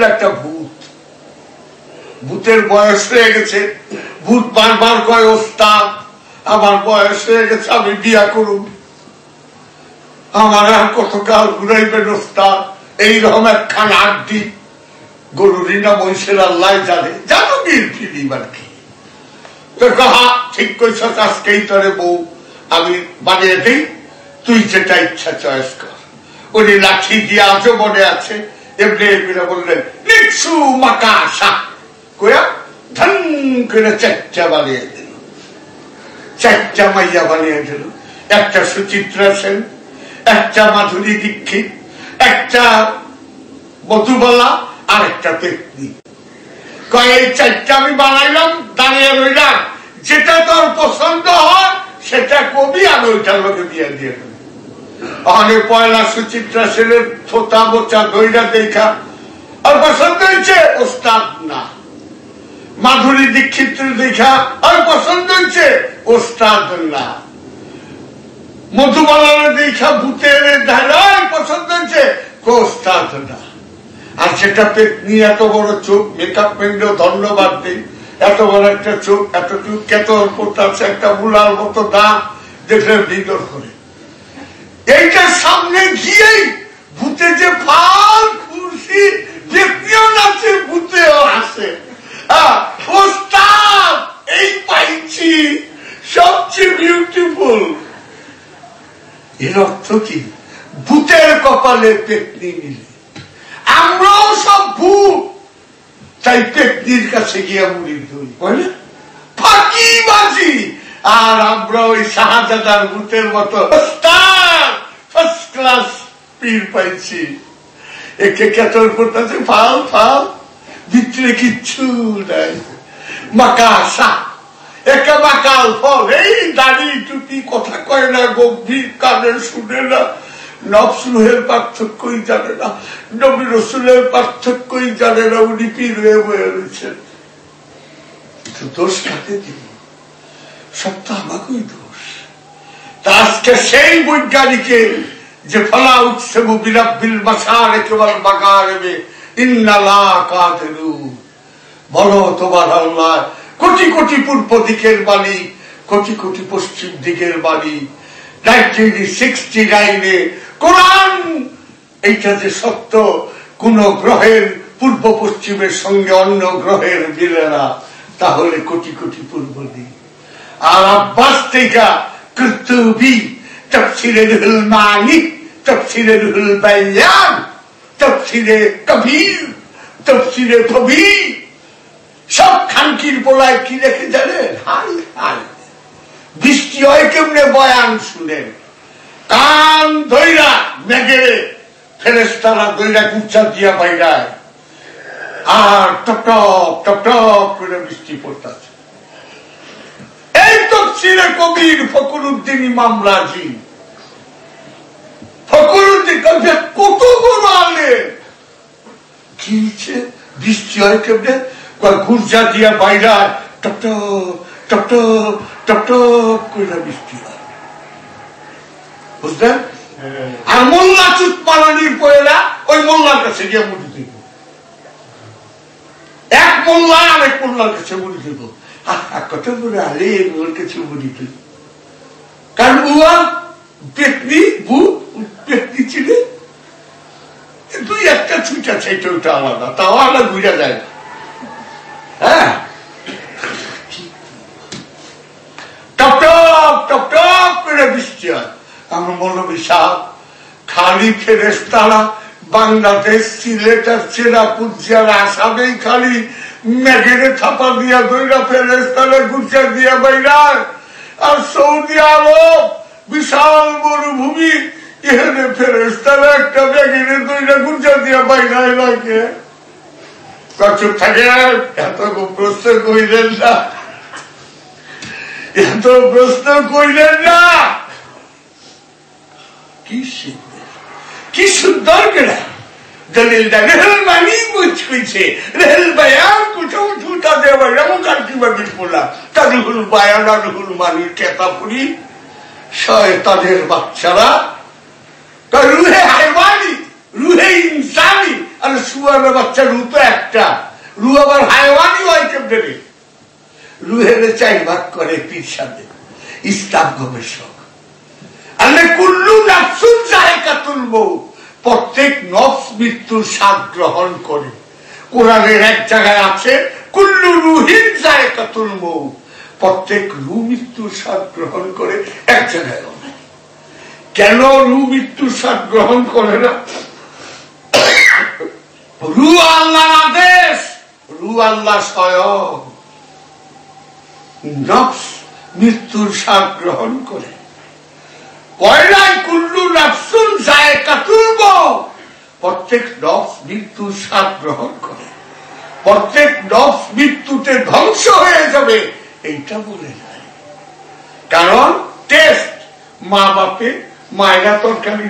একটা ভূত। ভূতের বয়স হয়ে গেছে। ভূত বারবার কয়, ওস্তাদ, আমার বয়স হয়ে গেছে, আমি বিয়া করুন। আমার আর কতকাল ঘুরাইবেন, ওস্তাদ? এইরকম একখান আড্ডি। গরুরি না মহিষের আল্লাহ জানে। জানো ফিলিম আর কি? ঠিক কইছ আজকেই তরে বউ। আমি বানিয়ে দিই, তুই যেটা ইচ্ছা চয়েস কর। উনি লাঠি দিয়ে আজও মনে আছে, এমনি এমনি বললেন লিখছু মাকা আশা কয়া ধন করে চারটা বানিয়ে দিল। চারটা মাইয়া বানিয়ে দিল। একটা সুচিত্রা সেন, একটা মাধুরী দীক্ষিত, একটা মধুবালা আর একটা পেতনি কয়েক চারটা আমি বানাইলাম, দাঁড়িয়ে রইলাম যেটা তোর পছন্দ হয়, সেটা কবি লোকে দিয়ে দিয়ে পয়লা সুচিত্রা থোতা বোচা দইরা দেখা। আর পছন্দ হয়েছে, ওস্তাদ না। মাধুরী দীক্ষিত দেখা। আর পছন্দ হয়েছে, ওস্তাদ না। মধুবালার দেখা, ভূতের ধারায় পছন্দ হয়েছে, ওস্তাদ না। আর সেটা পেটনি এত বড় চোখ মেকআপ মেন্ড ধন্যবাদ দিই। এত বড় একটা চোখ এতটুকু কেতর আছে, একটা মুলার মতো দাঁত দেখলে হৃদর করে। এইটার সামনে গিয়েই ভূতে যে ফাল খুশি ব্যক্তিও নাচে ভূতেও আসে এই পাইছি, সবচেয়ে বিউটিফুল এর অর্থ কি? ভূতের কপালে পেটনি মিলে। আমরাও সব ভূত তাই পেটনির কাছে গিয়া মুড়ি ধরি। ফাঁকি বাজি। আর আমরা ওই শাহজাদার ভূতের মতো ফার্স্ট ক্লাস পীর পাইছি। একে কেতর করতেছে ফাল ফাল ভিতরে কিচ্ছু নাই। মাকাশা একে মাকাল ফল। এই দাড়ি টুপি কথা কয় না গম্ভীর কানে শুনে না। নবসুলের পার্থক্যই জানে না, নবী রসুলের পার্থক্যই জানে না, উনি পীর হয়ে বয়ে রয়েছেন। কিন্তু দোষ কাকে দিব? সব তো আমাকেই দোষ। তা আজকে সেই বৈজ্ঞানিকের যে ফলা উঠছে বিরাবিল বাসার একেবারে বাঁকা নেবে ইন্নালা কাদেরু। বলো তোমার আল্লাহ, কোটি কোটি পূর্ব দিকের বাণী, কোটি কোটি পশ্চিম দিকের বাণী। নাইনটিন সিক্সটি নাইনে কোরআন। এইটা যে সত্য, কোন গ্রহের পূর্ব পশ্চিমের সঙ্গে অন্য গ্রহের মিলে না, তাহলে কোটি কোটি পূর্ব দিক আর আব্বাস থেকে কর্তুবি তফসিরে রুহুল মানি তফসিরে রুহুল তফসিরে কবির তফসিরে কবির। সব খানকির পোলায় কি লেখে জানে হাই হাই বৃষ্টি হয় কেমনে বয়ান শুনেন? ফেরেস্তারা দিয়া আর টপ টপ টপ টপ করে বৃষ্টি এই তফসিরে কবির ফকরুদ্দিন ইমাম রাজি। ফকরুদ্দিন কত আলে বৃষ্টি হয় কেমনে? গুর্জা দিয়া বাইরা টপ টপ টপ টপ টপ করে বৃষ্টি হয়। বুঝলেন আর মোল্লা চুত পালানির পয়লা ওই মোল্লার কাছে গিয়ে মুড়ি দিব এক মোল্লা আরেক মোল্লার কাছে মুড়ি দিব কত বলে আরে ওর কাছে মুড়ি দিব কারণ উয়া পেটনি বু পেটনি ছিল দুই একটা ছুটা সেটা ওটা আলাদা তাও আলাদা ঘুরে যায় হ্যাঁ টপ টপ টপ টপ করে বৃষ্টি হয় খালি ফেরেস্তারা বাংলাদেশ আসামেই খালি দিয়া ফেরেস্তারা দিয়া বাইরায় আর সৌদি আরব, বিশাল মরুভূমি, এখানে ফেরেস্তারা একটা মেঘেরে দইরা গুছা দিয়া বাইরায় লাগে চুপ থাকে, এত প্রশ্ন কইলেন না। এত প্রশ্ন কইলেন না। কি সুন্দর কি সুন্দর করে দলিলটা রেহল মানি বুঝ কইছে রেহল বায়ান কোথাও ঝুটা দেওয়া এমন কার কি বাগির পড়লাম তা রুহুল বায়ান আর রুহুল মানির কেতা পড়ি শয়তানের বাচ্চারা। তা রুহে হাইওয়ানি রুহে ইনসানি। আর সুয়ারের বাচ্চা রু তো একটা। রু আবার হাইওয়ানি হয় কেমনে রুহের চাই ভাগ করে পীর সাথে গবেষক। আলে কুল্লু নাফসুন জায়গাতুল মৌত প্রত্যেক নফস মৃত্যুর স্বাদ গ্রহণ করে। কোরআনের এক জায়গায় আছে, কুল্লু রুহিন জায়গাতুল মৌত প্রত্যেক রু মৃত্যুর স্বাদ গ্রহণ করে এক জায়গায় কেন রু মৃত্যুর স্বাদ গ্রহণ করে না? রু আল্লাহ আদেশ, রু আল্লাহ স্বয়ং। নফস মৃত্যুর স্বাদ গ্রহণ করে। প্রত্যেক স্বাদ গ্রহণ করে। প্রত্যেক মৃত্যুতে ধ্বংস হয়ে যাবে, এইটা বলে কারণ টেস্ট মা বাপে মায়েরা তরকারি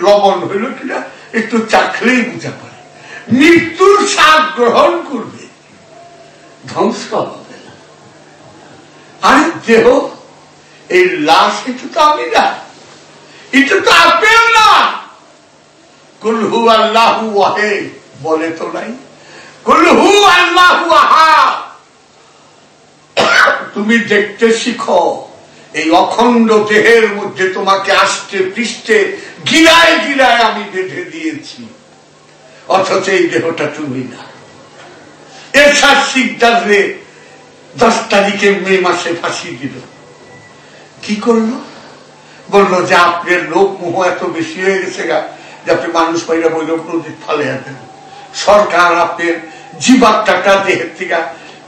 লবণ হইল কিনা, একটু চাখলেই বুঝা পারে। মৃত্যুর স্বাদ গ্রহণ করবে। ধ্বংস হবে না। আর দেহ, এই লাশ এটা তো আমি না এটা তো আপেল না। কুলহু বলে তো নাই। কুলহু তুমি দেখতে শিখো, এই অখণ্ড দেহের মধ্যে তোমাকে আসতে পৃষ্ঠে গিরায় গিলায় আমি বেঁধে দিয়েছি। অথচ এই দেহটা তুমি না। এরশাদ শিকদারে দশ তারিখে মে মাসে ফাঁসি দিল। কি করল? বলল, যে আপনার লোক মোহ এত বেশি হয়ে গেছে গা যে আপনি মানুষ পাইরা বৈরব নদীর ফালে দেন। সরকার আপনার জীবাত্মাটা দেহের থেকে,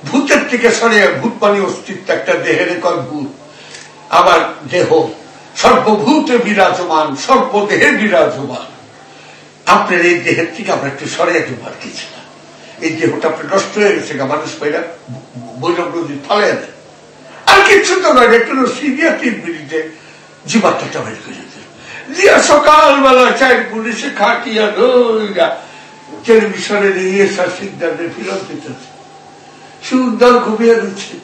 ভূতের থেকে সরে ভূত পানি অস্তিত্ব একটা দেহের কয় ভূত। আবার দেহ, সর্বভূতে বিরাজমান, সর্বদেহে বিরাজমান। আপনার এই দেহের থেকে আমরা একটু সরে একটু পারতেছিলাম। এই দেহটা আপনার নষ্ট হয়ে গেছে গা, মানুষ পাইরা বৈরব নদীর ফালে আর কিছু তো নয়, একটু সিরিয়া তিন মিনিটে জীবাত্মাটা বের করে দিয়া সকালবেলা চাই পুলিশে খাটিয়া দইরা টেলিভিশনের ইয়েসার সিদ্ধান্তে ফিরত দিতেছে। সুন্দর ঘুমিয়ে দিচ্ছে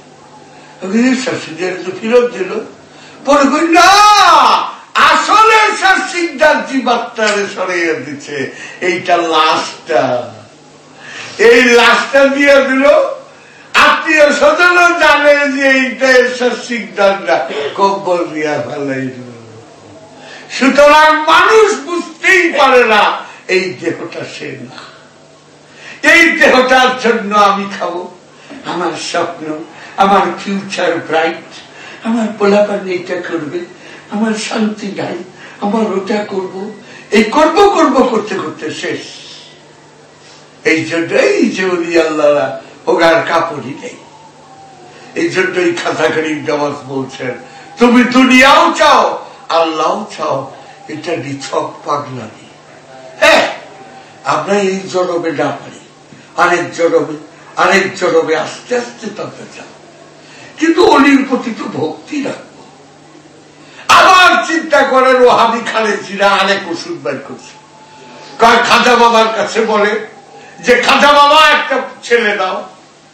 ইয়েসার সিদ্ধান্ত ফিরত দিল। পরে কই, না, আসলে স্যার সিদ্ধান্ত জীবাত্মারে সরিয়ে দিচ্ছে। এইটা লাশটা এই লাশটা দিয়ে দিল। আত্মীয় স্বজন জানে যে এইটা এসব সিদ্ধান্তটা কব্বল দিয়া ফেলাইল সুতরাং মানুষ বুঝতেই পারে না, এই দেহটা সে না। এই দেহটার জন্য আমি খাব। আমার স্বপ্ন, আমার ফিউচার ব্রাইট আমার পোলাপান এইটা করবে, আমার শান্তি নাই, আমার ওটা করব, এই করব করব, করতে করতে শেষ। এই জন্যই যে উনি আল্লাহ ওগার কাপড়ই নেই। এই জন্যই খাতাখানি জবাস বলছেন, তুমি দুনিয়াও চাও আল্লাহ চাও, এটা নিছক পাগলামি। হ্যাঁ আমরা এই জনবে না পারি, আরেক জনবে আরেক জনবে আস্তে আস্তে তাতে চাও কিন্তু অলির প্রতি তো ভক্তি রাখব। আবার চিন্তা করেন ও হাবি খালেছিরা আরেক ওষুধ বের করছে। খাজা বাবার কাছে বলে, যে খাজা বাবা, একটা ছেলে দাও।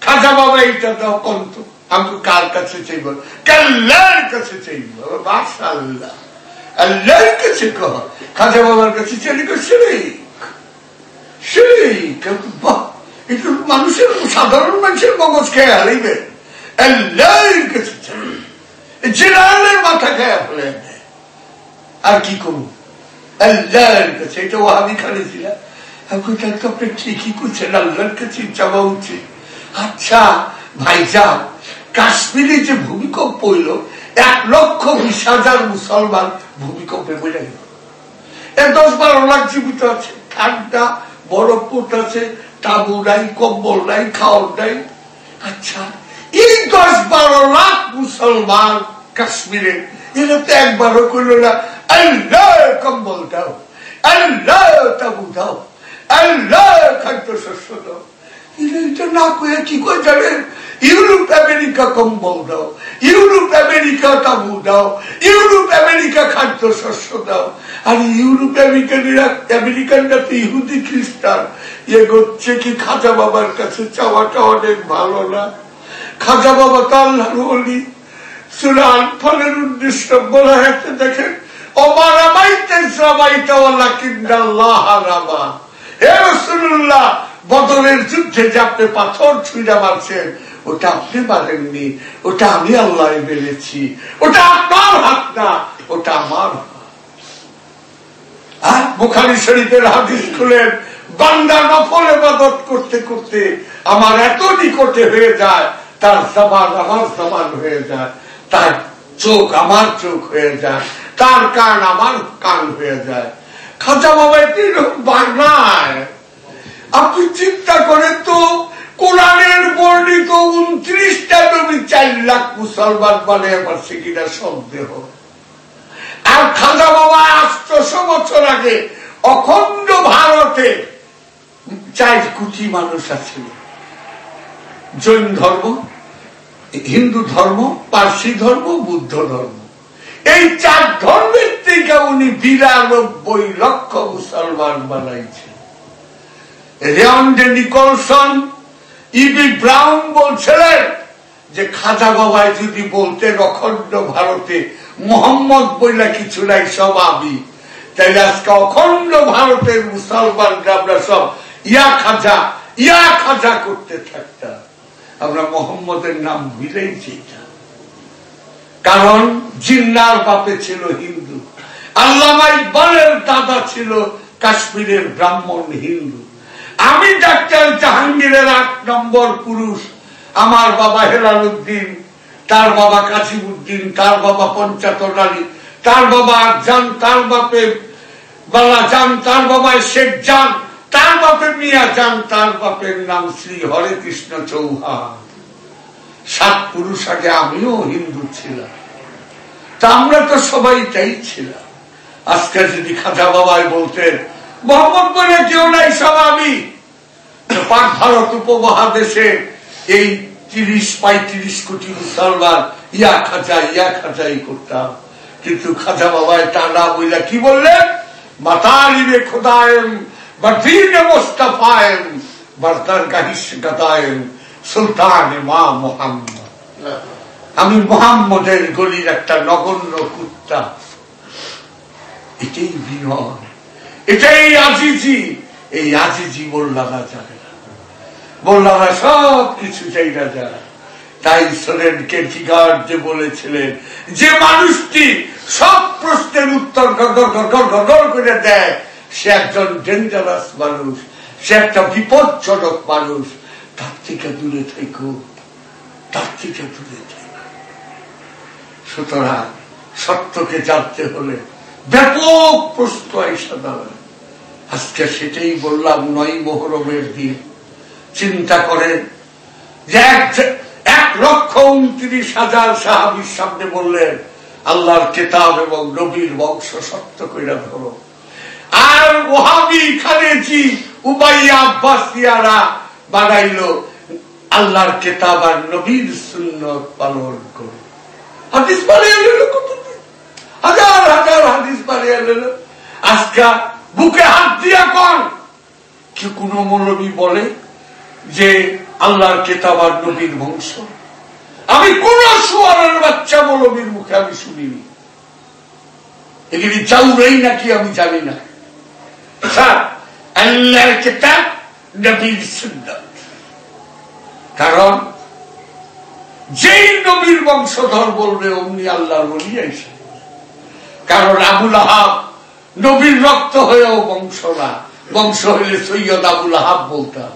খাজা বাবা, এইটা দাও কন্ত আমি কার কাছে চাইব? কাল্লার কাছে চাইব। মাশাল্লাহ আল্লাহর কাছে কহ। খাজা বাবার কাছে চাইলে সেই সেই মানুষের সাধারণ মানুষের মগজ খেয়ে হারিবে। আল্লাহর কাছে চাই জেনারেলের মাথা খেয়ে ফেলে আর কি করব? আল্লাহর কাছে, এটা ও আমি খালিছিলাম আপনি তো আপনি ঠিকই করছেন, আল্লাহর কাছে যাওয়া উচিত। আচ্ছা ভাইজান কাশ্মীরে যে ভূমিকম্প হইল, এক লক্ষ বিশ হাজার মুসলমান ভূমিকম্পে মরে গেল। এর দশ বারো লাখ জীবিত আছে। ঠান্ডা, বরফ পড়তেছে তাবু নাই, কম্বল নাই, খাওয়ার নাই। আচ্ছা এই দশ বারো লাখ মুসলমান কাশ্মীরে, এরা তো একবারও করল না, আল্লাহ, কম্বল দাও, আল্লাহ, তাবু দাও, আল্লাহ খাদ্য শস্য দাও। ইউরোপ আমেরিকা কম্বল দাও ইউরোপ আমেরিকা তাবু দাও ইউরোপ আমেরিকা খাদ্য শস্য দাও আর ইউরোপ আমেরিকানরা আমেরিকানরা তো ইহুদি খ্রিস্টান এগোচ্ছে কি খাজা বাবার কাছে চাওয়াটা অনেক ভালো না খাজা বাবা তো আল্লাহর বলি সুরান ফলের উদ্দেশ্য বলা হয়েছে দেখেন অমারামাইতে শ্রামাইতে ওলা কিন্দাল্লাহ রামা হে রসুল্লাহ বদলের যুদ্ধে যে আপনি পাথর ছুঁড়া মারছেন, ওটা আপনি মারেননি, ওটা আমি আল্লাহ মেরেছি, ওটা আপনার হাত না, ওটা আমার আর শরীফের হাদিস খুলেন, বান্দা নফল এবাদত করতে করতে আমার এত নিকটে হয়ে যায়, তার জবান আমার জবান হয়ে যায়, তার চোখ আমার চোখ হয়ে যায়, তার কান আমার কান হয়ে যায়। খাজা বাবা এটি বাংলায় আপনি চিন্তা করেন তো, কোরআনের বর্ণিত উনত্রিশটা নবী চার লাখ মুসলমান মানে আমার কিনা সন্দেহ। আর খাজা চোদ্দশো বছর আগে অখণ্ড ভারতে চার কোটি মানুষ আছে জৈন ধর্ম, হিন্দু ধর্ম, পার্সি ধর্ম, বুদ্ধ ধর্ম। এই চার ধর্মের থেকে উনি বিরানব্বই লক্ষ মুসলমান বানাইছে। রেয়ন্ডে নিকলসন ইবি ব্রাউন বলছিলেন যে খাজা বাবাই যদি বলতেন অখণ্ড ভারতে মোহাম্মদ বইলা কিছু নাই, সব আমি তাইলে আজকে অখণ্ড ভারতের মুসলমানরা আমরা সব ইয়া খাজা ইয়া খাজা করতে থাকতাম। আমরা মোহাম্মদের নাম ভুলেইছি কারণ জিন্নার বাপে ছিল হিন্দু আল্লামা ইকবালের দাদা ছিল কাশ্মীরের ব্রাহ্মণ হিন্দু। আমি ডাক্তার জাহাঙ্গীরের আট নম্বর পুরুষ। আমার বাবা হেলাল উদ্দিন তার বাবা কাসিমুদ্দিন তার বাবা পঞ্চাতর আলী তার বাবা আকজান তার বাপে বালা যান তার বাবা শেখ যান তার বাপের মিয়া যান তার বাপের নাম শ্রী হরে কৃষ্ণ চৌহান। সাত পুরুষ আগে আমিও হিন্দু ছিলাম। তা আমরা তো সবাই তাই ছিলাম। আজকে যদি খাজা বাবাই বলতেন মোহাম্মদ বলে কেউ নাই সব আমি। ভারত উপমহাদেশে এই তিরিশ, পঁয়ত্রিশ কোটি মুসলমান ইয়া খাজা, ইয়া খাজাই করতাম। কিন্তু বাবায় টানা বইলা কি বললেন? গাহিস গদায়েম, সুলতান মা মোহাম্মদ। আমি মোহাম্মদের গলির একটা নগণ্য কুত্তা। এটাই বিনয়। এটাই আজিজি, এই আজিজি মোল্লারা মোল্লারা সব কিছু যে বলেছিলেন, যে মানুষটি সব প্রশ্নের উত্তর গড় করে দেয়, সে একজন ডেঞ্জারাস মানুষ, সে একটা বিপজ্জনক মানুষ। তার থেকে দূরে থেকো, তার থেকে দূরে সুতরাং সত্যকে জানতে হলে ব্যাপক প্রশ্ন আইসা দাঁড়ায় আজকে সেটাই বললাম, নয় মোহরমের দিন। চিন্তা করেন, যে এক লক্ষ উনত্রিশ হাজার সাহাবির সামনে বললেন, আল্লাহর কেতাব এবং নবীর বংশ সত্য কইরা ধরো। আর ওহাবি খানেজি উবাইয়া আব্বাসিয়ারা বানাইল আল্লাহর কেতাব আর নবীর সুন্নত পালন করো। হাদিস বানিয়ে এলো হাজার হাজার হাদিস বানিয়ে এলো আজকা বুকে হাত দিয়া কন কি কোন মৌলবী বলে যে আল্লাহর কেতাব আর নবীর বংশ? আমি কোন সুয়ারের বাচ্চা মৌলবীর মুখে আমি শুনিনি। এগুলি চাউরাই নাকি আমি জানি না। আল্লাহর কেতাব, নবীর সুন্দর কারণ যেই নবীর বংশধর বলবে, অমনি আল্লাহর বলি আইসে। কারণ আবুল আহাব নবীর রক্ত হয়েও বংশ না। বংশ হইলে সৈয়দ আবুল আহাব বলতাম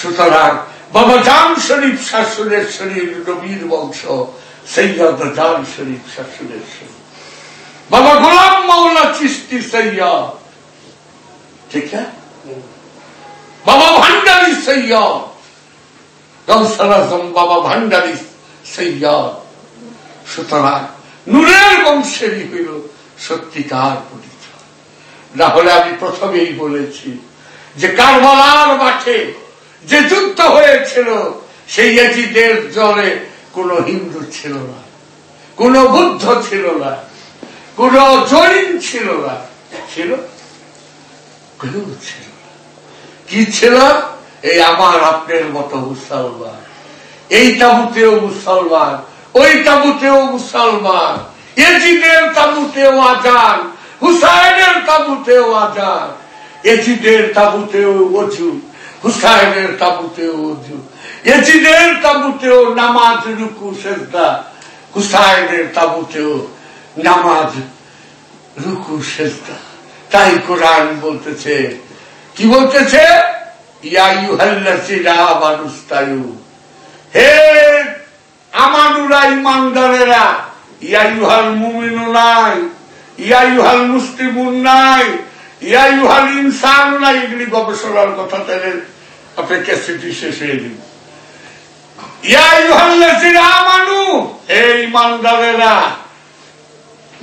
সুতরাং বাবা জান শরীফ শাশুড়ের শরীর নবীর বংশ, সৈয়দ জান শরীফ শাশুড়ের শরীর। বাবা গোলাম মাওলা চিস্তি সৈয়দ। ঠিক বাবা ভান্ডারি সৈয়দ। গৌসালাজম বাবা ভান্ডারি সৈয়দ। সুতরাং নূরের বংশেরই হইল সত্যিকার পরিচয়। না হলে আমি প্রথমেই বলেছি যে কারবালার মাঠে যে যুদ্ধ হয়েছিল, সেই এজিদের জলে কোন হিন্দু ছিল না, কোন বুদ্ধ ছিল না, কোন জৈন ছিল না। ছিল? কেউ ছিল কি ছিল? এই আমার আপনার মতো মুসলমান। এই তাবুতেও মুসলমান, ওই তাবুতেও মুসলমান। এজিদের তাবুতেও আজান, হুসাইনের তাবুতেও আজান, এজিদের তাবুতেও অজু, হুসাইনের তাবুতেও অজু, এজিদের তাবুতেও নামাজ, রুকু, সেজদা, হুসাইনের তাবুতেও নামাজ, রুকু, সেজদা। তাই কোরআন বলতেছে, কি বলতেছে? হে আমানুরা, ইমানদারেরা ইয়াইহাল মুমিনু নাই ইয়াইহাল মুসলিমুন নাই ইয়াইহাল ইনসান নাই। এগুলি গবেষণার কথা ক্যাসেটি শেষ হয়ে দিন ইয়াইহাল আমানু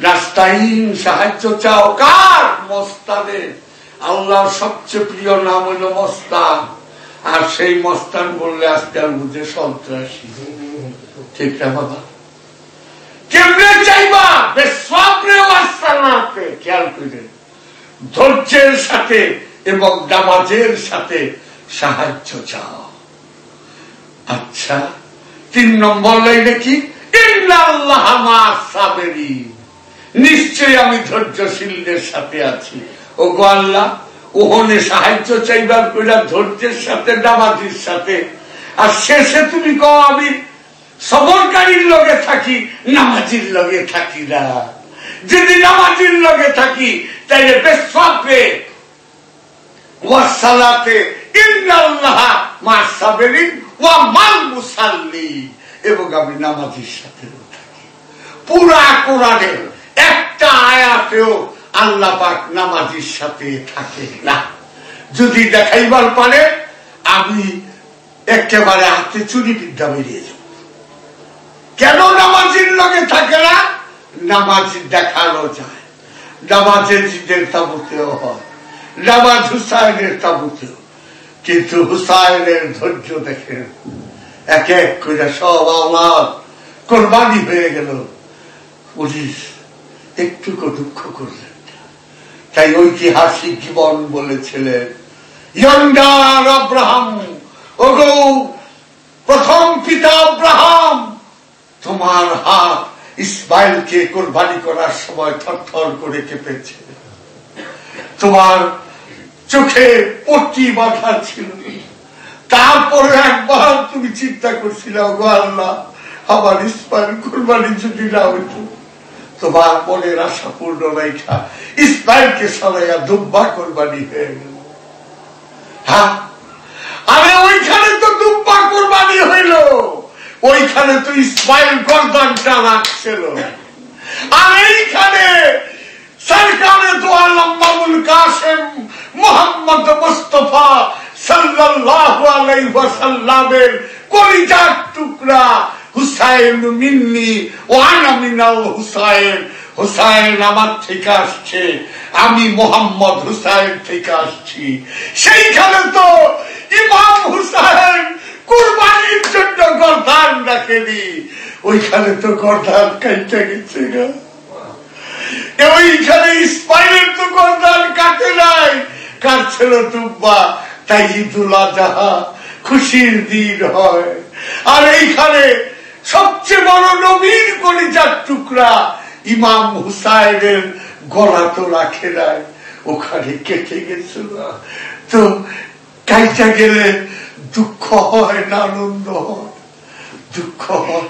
রাস্তাহীন সাহায্য চাও। কার? মস্তানে আল্লাহর সবচেয়ে প্রিয় নাম হলো মস্তান। আর সেই মস্তান বললে আজকাল বুঝে সন্ত্রাসী। ঠিক না বাবা? কেমনে চাইবা? খেয়াল করে ধৈর্যের সাথে এবং সাথে সাহায্য চাও। আচ্ছা তিন নম্বর লাইনে কি? নিশ্চয় আমি ধৈর্যশীলদের সাথে আছি। ও গো আল্লাহ ওহনে সাহায্য চাইবার কইরা ধৈর্যের সাথে নামাজির সাথে। আর শেষে তুমি কও আমি সবরকারীর লগে থাকি, নামাজির লগে থাকি না। যদি নামাজির লগে থাকি, তাইলে বেসফে ওয়াসালাতে ইন্নাল্লাহ মা ওয়া মাল মুসাল্লি। এবং আমি নামাজির সাথে থাকি। পুরা কোরআনের একটা আয়াতেও আল্লাহ পাক নামাজির সাথে থাকে না। যদি দেখাইবার পারে, আমি একেবারে হাতে চুরি বিদ্যা বেরিয়ে কেন নামাজির লগে থাকে না? নামাজ দেখানো যায়। নামাজের জিদের তাবুতেও হয়। নামাজ হুসাইনের তাবুতেও। কিন্তু হুসাইনের ধৈর্য দেখেন। এক এক করে সব আমার কোরবানি হয়ে গেল। পুলিশ একটুকু দুঃখ করলেন। তাই ঐতিহাসিক জীবন বলেছিলেন ইয়ন্ডার আব্রাহাম, ওগো প্রথম পিতা আব্রাহাম তোমার হাত ইসমাইলকে কোরবানি করার সময় থর করে কেঁপেছে। তোমার চোখে পট্টি বাঁধা ছিল। তারপরে একবার তুমি চিন্তা করছিল গো আল্লাহ, আমার ইসমাইল কোরবানি যদি না হইত, তোমার মনের আশা পূর্ণ রেখা ইসমাইলকে সরাইয়া দুব্বা কোরবানি হয়ে গেল। হ্যাঁ আরে ওইখানে তো দুব্বা কোরবানি হইল। ওইখানে তো ইসমাইল গর্দানটা রাখছিল আর এইখানে সরকারে তো আলম মামুল কাসেম মোহাম্মদ মুস্তফা সাল্লাল্লাহু আলাইহি ওয়াসাল্লামের কলিজার টুকরা হুসাইন মিন্নি ও আনা মিনাল হুসাইন। হুসাইন আমার থেকে আসছে, আমি মোহাম্মদ হুসাইন থেকে আসছি। সেইখানে তো ইমাম হুসাইন কুরবানির জন্য গর্দান রাখেনি। ওইখানে তো গর্দান কাইতে গেছে গা। ওইখানে ইসমাইলের তো গর্দান কাটে নাই। কাটছিল তুব্বা তাই ঈদুল আজহা খুশির দিন হয়। আর এইখানে সবচেয়ে বড় নবীর কলিজার টুকরা ইমাম হুসাইনের গলা তো রাখে নাই। ওখানে কেটে গেছিল। তো কাইটা গেলে দুঃখ হয় না আনন্দ হয়, দুঃখ হয়।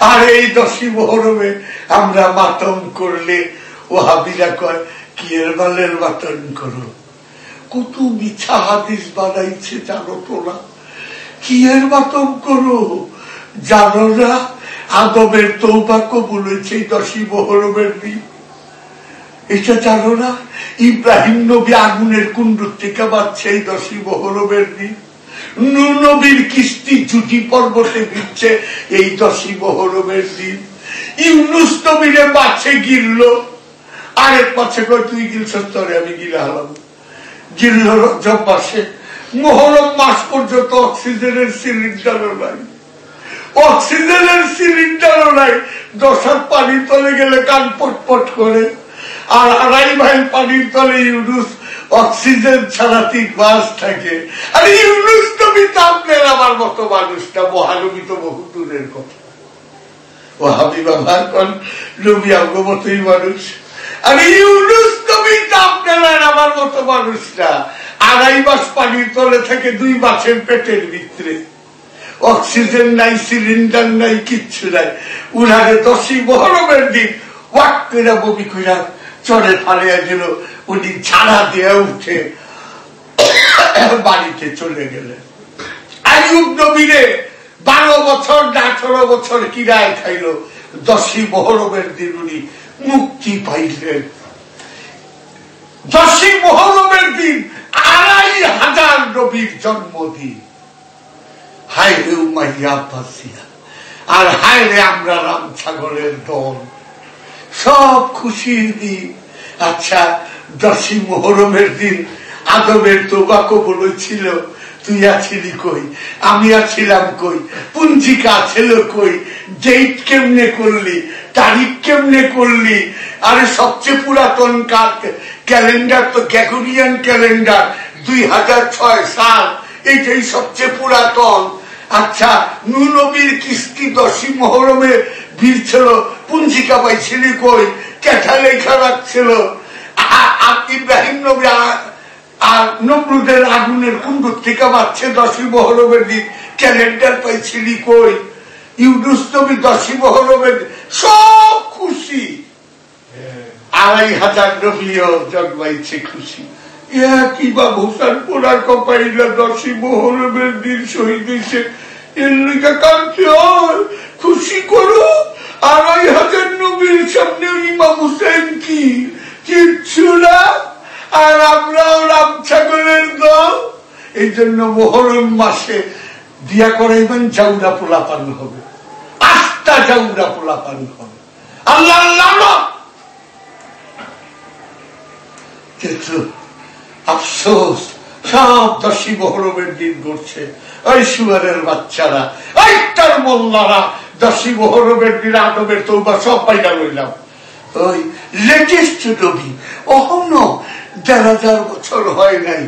আর এই দশী মহরমে আমরা মাতম করলে ও হাবিরা কয়, কি এর মালের মাতন করো? কত মিছা হাদিস বানাইছে জানো তো না? কি এর মাতম করো? জানো না? আদমের তৌবা কবুল হয়েছে দশী মহরমের দিন। এটা জানো না? ইব্রাহিম নবী আগুনের কুণ্ডুর থেকে বাঁচছে এই দশী মহরমের দিন। নবীর কিস্তি জুটি পর্বতে দিচ্ছে এই দশী মহরমের দিন। ইউনুস নবীরে বাছে গিরল। আরেক পাছে করে তুই গিলছ তরে, আমি গিলে হালাম গিরল রজব মাসে। মহরম মাস পর্যন্ত অক্সিজেনের সিলিন্ডারও নাই। অক্সিজেনের সিলিন্ডারও নাই। দশার পানি তলে গেলে কান পটপট করে। আর আড়াই মাইল পানির তলে ইউনুস অক্সিজেন ছাড়া তিন মাস থাকে। আর ইউনুস নবী তো আপনার আমার মতো মানুষটা মহানবী তো বহু দূরের কথা। ও হাবি কন নবী আঙ্গ মতোই মানুষ। আর ইউনুস নবী তো আপনার আমার মতো মানুষটা। আড়াই মাস পানির তলে থাকে দুই মাসের পেটের ভিতরে। অক্সিজেন নাই, সিলিন্ডার নাই, কিচ্ছু নাই। উনারে দশই মহরমের দিন ওয়াক করে বমি কইরা চরে ফালিয়া দিল উনি ছাড়া দিয়ে উঠে বাড়িতে চলে গেলেন। আয়ুব নবীরে বারো বছর না আঠারো বছর কিরায় খাইল, দশই মহরমের দিন উনি মুক্তি পাইলেন। দশই মহরমের দিন আড়াই হাজার নবীর জন্মদিন। হায় রে উমাইয়া আর হায় রে আমরা রাম ছাগলের দল। সব খুশির দিন। আচ্ছা দশই মোহরমের দিন আদমের তোবা কবল ছিল তুই আছিলি কই? আমি আছিলাম কই? পুঞ্জিকা ছিল কই? ডেট কেমনে করলি? তারিখ কেমনে করলি? আরে সবচেয়ে পুরাতন ক্যালেন্ডার তো গ্যাগোরিয়ান ক্যালেন্ডার, দুই হাজার ছয় সাল, এটাই সবচেয়ে পুরাতন। আচ্ছা নুনবীর কিস্তি দশী মহরমে বীর ছিল পুঞ্জিকা পাইছিলি কই? কেঠা লেখা রাখছিল। ইব্রাহিম নবী আর নমরুদের আগুনের কুণ্ডুর থেকে বাচ্চে দশী মহরমের দিন। ক্যালেন্ডার পাইছিলি কই? ইউনুস নবী দশী মহরমের সব খুশি। আড়াই হাজার নবীও জন্মাইছে খুশি। খুশি করো আড়াই হাজার নবীর সামনে ইমাম হুসেন কি? কিচ্ছু না? আর আমরাও রাম ছাগলের দল। এই জন্য মোহরম মাসে বিয়া করাইবেন জাউরা পোলা পান হবে। আস্তা জাউরা পোলা পান হবে। আল্লাহ আল্লাহ আফসোস, সব দশী মহরমের দিন করছে ওই সুয়ারের বাচ্চারা ওই তার মোল্লারা দশী মহরমের দিন আদমের তৌবা সব পাইলা রইলাম ওই লেটেস্ট নবী, অহনো দেড় হাজার বছর হয় নাই,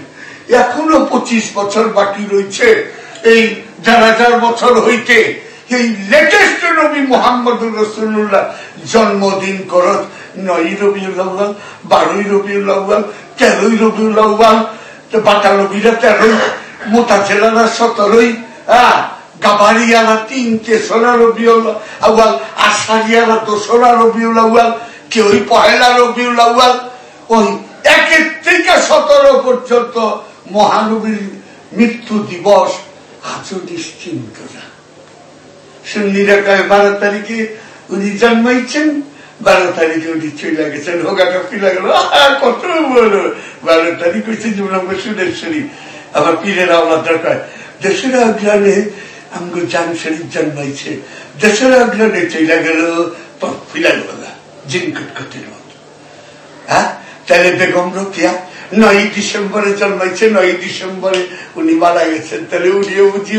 এখনও পঁচিশ বছর বাকি রয়েছে এই দেড় হাজার বছর হইতে এই লেটেস্ট নবী মোহাম্মদ রসুল্লাহ জন্মদিন করত, নয় রবিউল আউ্বাল বারোই রবিউল আউ্বাল তেরোই রবিউল আউ্বাল বাটা রবিরা তেরোই মোটা জেলারা সতেরোই হ্যাঁ গাবারিয়ালা তিন তেসরা রবিউল আউ্বাল আষাঢ়িয়ালা দোসরা রবিউল আউ্বাল কেউই পহেলা রবিউল আউ্বাল ওই একের থেকে সতেরো পর্যন্ত মহানবীর মৃত্যু দিবস আজও নিশ্চিন্ত না। সুন্নিরা কয় বারো তারিখে উনি জন্মাইছেন, বারো তারিখে উনি চলে গেছেন হোগাটা ফিলা গেল কত বড়। বারো তারিখ হয়েছে জীবনাঙ্গ সুরেশ্বরী আবার পীরের আওলাদার কয় দেশের অগ্রাণে আমগো জান শরীফ জন্মাইছে। দেশের অগ্রাণে চলে গেল ফিলা গেল জিন কটকটির মতো। হ্যাঁ? তাহলে বেগম রোকিয়া, নয় ডিসেম্বরে জন্মাইছে, নয় ডিসেম্বরে উনি মারা গেছেন তাহলে বুঝি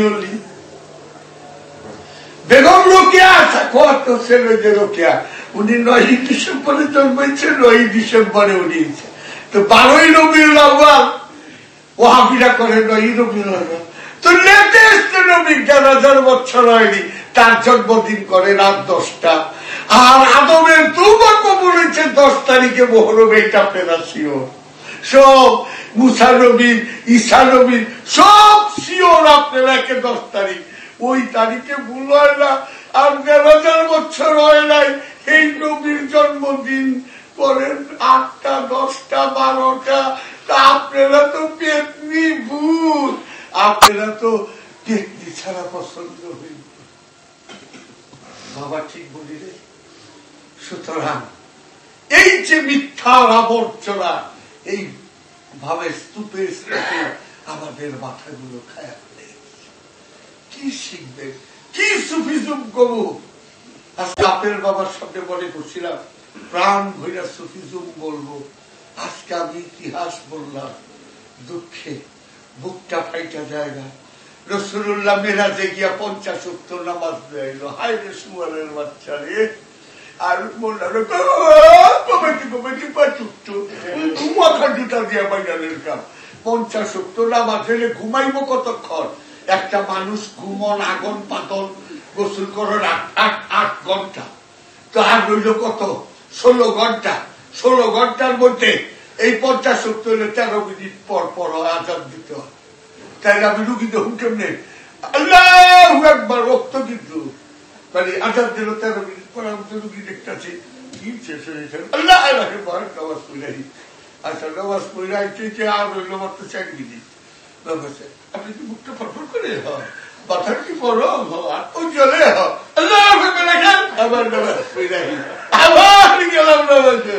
বেগম রোকিয়া কত ছেলে যে রোকিয়া, উনি নয় ডিসেম্বরে জন্মাইছে, নয় ডিসেম্বরে উনি তো বারোই রবিউল আব্বাল ওহাবিরা করে রবিউল আব্বাল তো লেটেস্ট দেড় হাজার বছর হয়নি, তার জন্মদিন করে রাত দশটা। আর আদমের দুবার বলেছে দশ তারিখে মহরম, এটা পেরাসিও সব মুসা নবীর ঈশা নবীর সব শিওর আপনারা দশ তারিখ। ওই তারিখে ভুল হয় না, আর দেড় হাজার বছর হয় নাই, এই নবীর জন্মদিন করেন আটটা, দশটা, বারোটা আপনারা তো পেতনি ভূত। আপনারা তো পেতনি ছাড়া পছন্দ হইব বাবা ঠিক বলি রে সুতরাং এই যে মিথ্যার আবর্জনা, এই ভাবে স্তূপের স্তূপে আমাদের মাথাগুলো খায়া কি শিখবে কি সুফিজুম করব আজকে আপের বাবার সামনে মনে করছিলাম, প্রাণ ভৈরা সুফিজুম বলব। আজকে আমি ইতিহাস বললাম, দুঃখে বুকটা ফাইটা জায়গা রসুল্লাহ মেরাজে গিয়া পঞ্চাশ উত্তর নামাজ রে সুয়ারের বাচ্চা রে। আর কতক্ষণ? একটা মানুষ আগন পাতন গোসল আট আট আট ঘণ্টা। তো আর কত? ষোলো ঘণ্টা। ষোলো ঘণ্টার মধ্যে এই পঞ্চাশ সত্তর হলে তেরো মিনিট পর পর আজাদ দিতে হয়। তাই আমি রুগী দেখুন কেমনে? আল্লাহ একবার রক্ত কিন্তু। মানে আজাদ দিল, তেরো মিনিট পর আমি তো রুগী দেখতেছি। কি শেষ হয়েছে আল্লাহ পড়াই আচ্ছা নামাজ পড়াই আর রইল মাত্র চার মিনিট। আপনি কি মুখটা ফটফট করে হয় মাথার কি পড়ো উজ্জ্বলে আল্লাহ আবার নামাজ পড়াই আবার গেলাম নামাজে।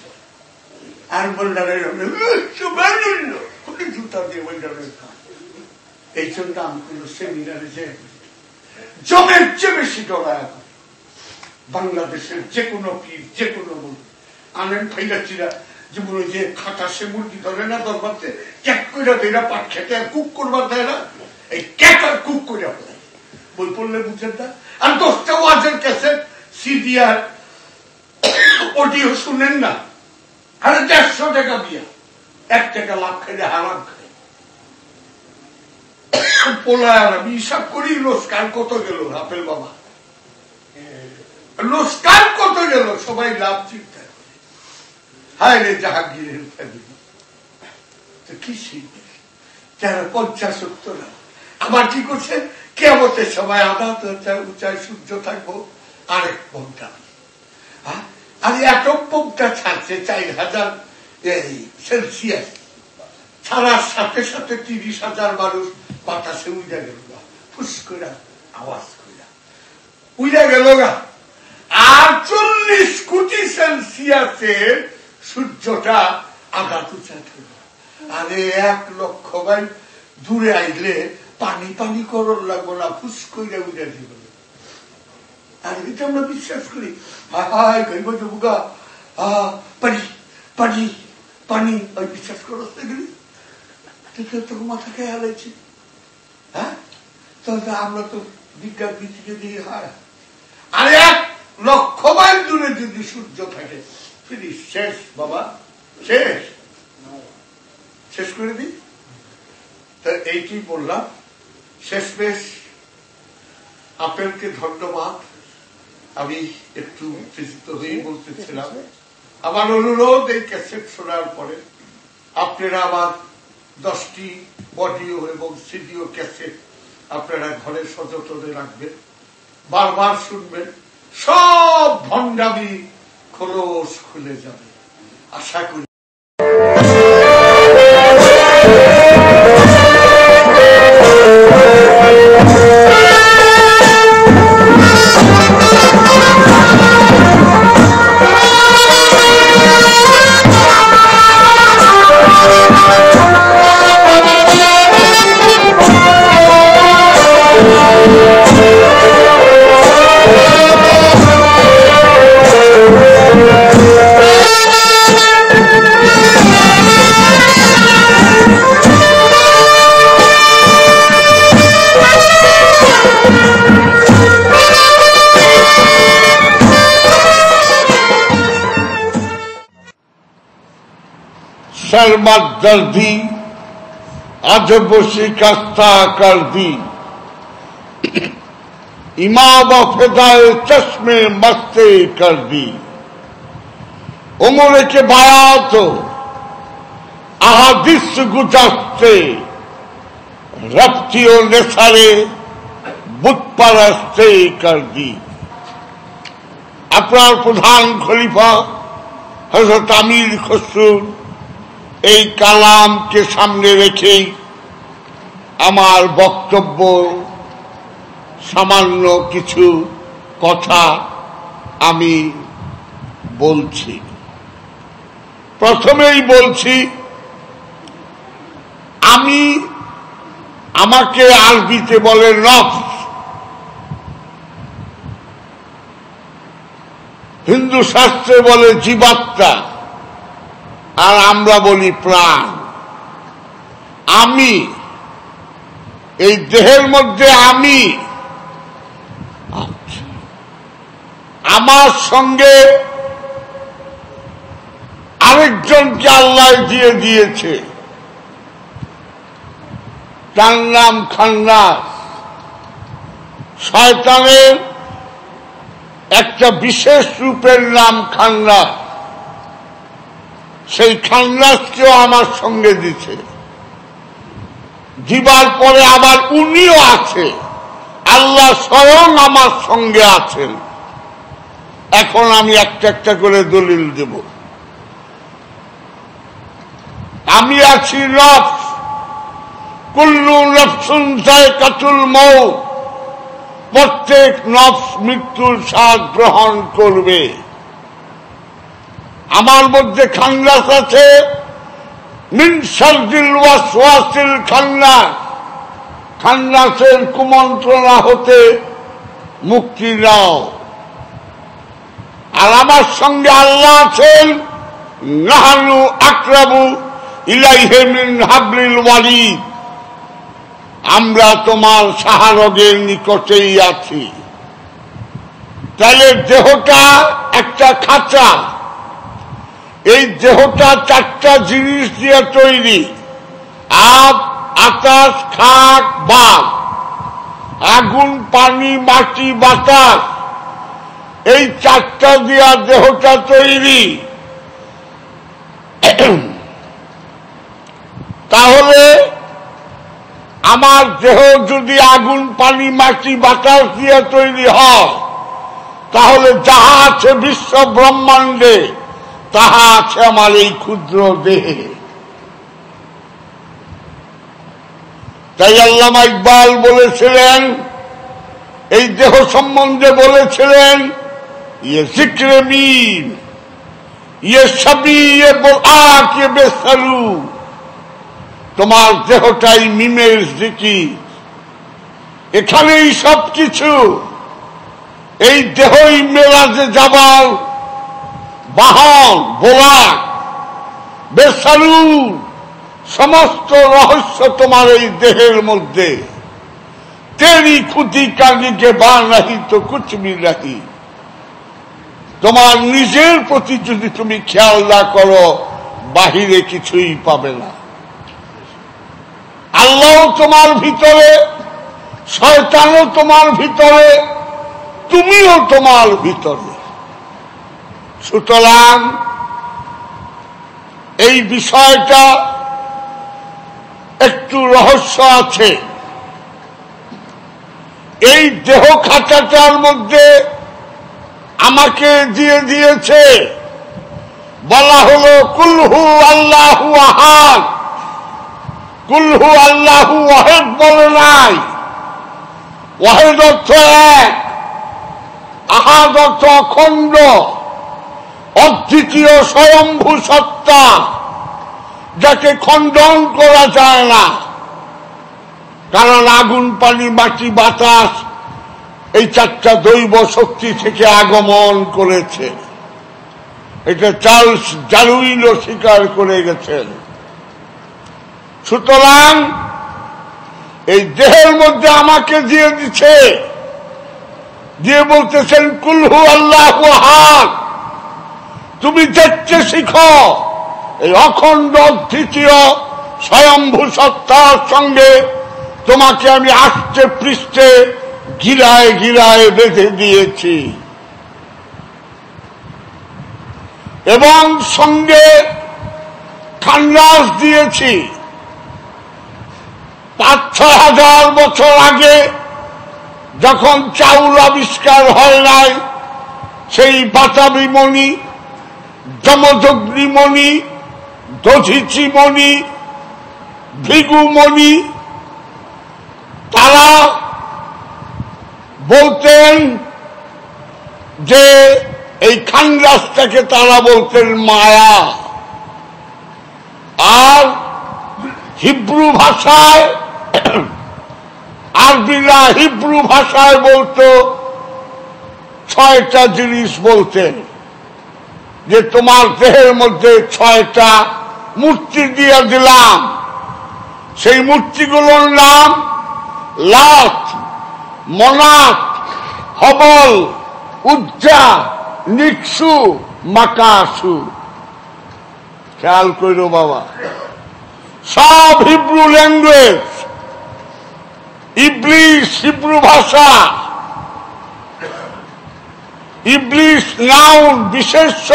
আর বললারে জুতা দিয়ে বললারে এই জন্য আমি কোনো সেমিনারে যে জমের চেয়ে বেশি ডরায় করে বাংলাদেশের যে কোনো পীর, যে কোনো বল আনেন ফাইলাচিরা ওই যে খাটা সে মুরগি ধরে না দরবারতে, ক্যাক করে দেয় পাট খেতে কুক করবার দেয় না। এই ক্যাক আর কুক করে দেয় বই পড়লে বুঝেন না। আর দশটা ওয়াজের ক্যাসেট সিডি আর অডিও শুনেন না। আর দেড়শো টাকা দিয়া। এক টাকা লাভ খাইলে হারাম খাই পোলায় আমি হিসাব করি লোসকার কত গেল আপেল বাবা? লোসকার কত গেল, সবাই লাভ চিন্তা করে। হায় রে জাহাঙ্গীরের ফ্যামিলি কি যারা পঞ্চাশ উত্তর আবার কি করছে? কেমতের সময় আদাত উঁচায় সূর্য থাকব। আরেক পন্থা আর পম্পটা ছাড়ছে চার হাজার সেলসিয়াস। ছাড়ার সাথে সাথে তিরিশ হাজার মানুষ বাতাসে উইরা গেল গা, ফুস করে আওয়াজ করে উইরা গেল গা। আর চল্লিশ কোটি সেলসিয়াসের সূর্যটা আঘা তুচা আরে এক লক্ষ ভাই, দূরে আইলে পানি পানি করর লাগবো না, ফুস করে উইরা দিব। আর এটা আমরা বিশ্বাস করি। হায় বুগা আহ পানি পানি পানি ওই বিশ্বাস করো মাথা হ্যাঁ? তাহলে আমরা তো বিজ্ঞান ভিত্তিকে দিয়ে হয় আর এক লক্ষ মাইল দূরে যদি সূর্য থাকে ফিরি, শেষ বাবা, শেষ। শেষ করে দিই। তা এইটি বললাম শেষ বেশ আপেলকে ধন্যবাদ। আমি একটু উত্তেজিত হয়ে বলতেছিলাম আমার অনুরোধ এই ক্যাসেট শোনার পরে আপনারা আমার দশটি অডিও এবং সিডিও ক্যাসেট আপনারা ঘরে সযতনে রাখবেন বারবার শুনবেন সব ভণ্ডামি খোলস খুলে যাবে। আশা করি شرمت دردی عجب و شکستہ کر دی امام و فضائے چشم مستے کر دی عمر کے بیات ہو احادیث گزشتے ربتی و نثرے بت پرستے کر دی আপনার প্রধান খলিফা হজরত আমির খসরুল এই কালামকে সামনে রেখেই আমার বক্তব্য, সামান্য কিছু কথা আমি বলছি। প্রথমেই বলছি, আমি আমাকে আরবিতে বলে নফস। হিন্দু শাস্ত্রে বলে জীবাত্মা। আর আমরা বলি প্রাণ। আমি, এই দেহের মধ্যে আমি। আমার সঙ্গে আরেকজনকে আল্লাহ দিয়ে দিয়েছে। তার নাম খান্নাস। শয়তানের একটা বিশেষ রূপের নাম খান্নাস। সেই খান্নাসকেও আমার সঙ্গে দিছে দিবার পরে আবার উনিও আছে। আল্লাহ স্বয়ং আমার সঙ্গে আছেন। এখন আমি একটা একটা করে দলিল দেব। আমি আছি নফস কুল্লু নফসুন কাতুল মৌ প্রত্যেক নফস মৃত্যুর স্বাদ গ্রহণ করবে। আমার মধ্যে খান্নাস আছে। খান্নাসের কুমন্ত্রণা হতে মুক্তি নাও। আর আমার সঙ্গে আল্লাহ আছেন। নাহানু আক্রাবু ইলাইহে মিন হাবলিল ওয়ালিদ। আমরা তোমার সাহারগের নিকটেই আছি। তাহলে দেহটা একটা খাঁচা। এই দেহটা চারটা জিনিস দিয়ে তৈরি। আপ আকাশ, খাক, বাঘ। আগুন, পানি, মাটি, বাতাস। এই চারটা দিয়া দেহটা তৈরি। তাহলে আমার দেহ যদি আগুন, পানি, মাটি, বাতাস দিয়ে তৈরি হয়, তাহলে যাহা আছে বিশ্ব ব্রহ্মাণ্ডে তাহা আছে আমার এই ক্ষুদ্র দেহে। তাই আল্লামা ইকবাল বলেছিলেন, এই দেহ সম্বন্ধে বলেছিলেন ইয়ে জিক্রে মিন ইয়ে সবই ইয়ে ইয়ে তোমার দেহটাই মিমের জিকি এখানেই সব কিছু এই দেহই মেলাজে যাবার বাহন বোলাক বেসালু সমস্ত রহস্য তোমার এই দেহের মধ্যে। তেরি খুঁটি কানিকে বা নাহি তো কুচবি নাহি। তোমার নিজের প্রতি যদি তুমি খেয়াল না করো, বাহিরে কিছুই পাবে না। আল্লাহ তোমার ভিতরে, শয়তানও তোমার ভিতরে, তুমিও তোমার ভিতরে। সুতরাং এই বিষয়টা একটু রহস্য আছে। এই দেহ খাঁচাটার মধ্যে আমাকে দিয়ে দিয়েছে। বলা হলো, কুলহু আল্লাহু আহাদ। কুলহু আল্লাহু ওয়াহেদ বলে নাই। ওয়াহেদ অর্থ এক, আহাদ অর্থ অখণ্ড। অদ্বিতীয় স্বয়ম্ভু সত্তা, যাকে খণ্ডন করা যায় না। কারণ আগুন, পানি, মাটি, বাতাস, এই চারটা দৈব শক্তি থেকে আগমন করেছে। এটা চার্লস জারুইনও স্বীকার করে গেছেন। সুতরাং এই দেহের মধ্যে আমাকে দিয়ে দিচ্ছে। দিয়ে বলতেছেন, কুলহু আল্লাহ হাত তুমি দেখতে শিখো। এই অখণ্ড দ্বিতীয় স্বয়ম্ভূ সত্তার সঙ্গে তোমাকে আমি আষ্টে পৃষ্ঠে গিরায় গিরায় বেঁধে দিয়েছি। এবং সঙ্গে খান্ডাস দিয়েছি। পাঁচ ছ হাজার বছর আগে যখন চাউল আবিষ্কার হয় নাই, সেই বাতাবি মণি যমযগ্নিমণি, দধিচিমণি, ভৃগুমণি, তারা বলতেন যে এই খানরাজটাকে তারা বলতেন মায়া। আর হিব্রু ভাষায়, আরবিরা হিব্রু ভাষায় বলতো, ছয়টা জিনিস বলতেন। যে তোমার দেহের মধ্যে ছয়টা মূর্তি দিয়ে দিলাম। সেই মূর্তিগুলোর নাম লাথ মনাত হবল, উজ্জা, নিকসু, মাকাসু। খেয়াল করো বাবা। সব হিব্রু ল্যাঙ্গুয়েজ, ইবলিশ হিব্রু ভাষা। ইবলিশ নাউন বিশেষ্য,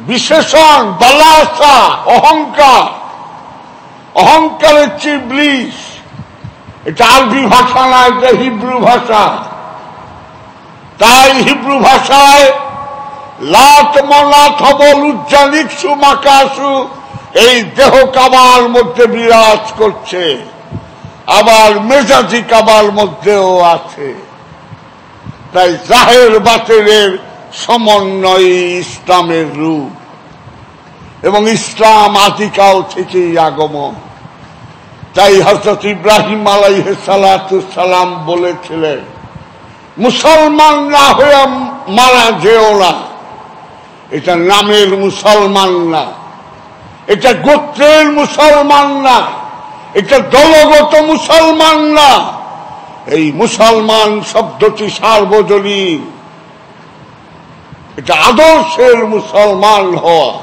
বিশেষণ, বালাসা, অহংকার। অহংকারের চেয়ে ইবলিশ এটা আরবি ভাষা না, এটা হিব্রু ভাষা। তাই হিব্রু ভাষায়, লাত মনাথ হবল উজ্জানিকসু মাকাসু, এই দেহ কাবার মধ্যে বিরাজ করছে। আবার মেজাজি কাবার মধ্যেও আছে। তাই জাহের বাতেরের সমন্বয় ইসলামের রূপ। এবং ইসলাম আদিকাল থেকেই আগমন। তাই হজরত ইব্রাহিম আলাইহ সালাম বলেছিলেন, মুসলমান না হয়ে মারা যেও না। এটা নামের মুসলমান না। এটা গোত্রের মুসলমান না। এটা দলগত মুসলমান না। এই মুসলমান শব্দটি সার্বজনীন। এটা আদর্শের মুসলমান হওয়া।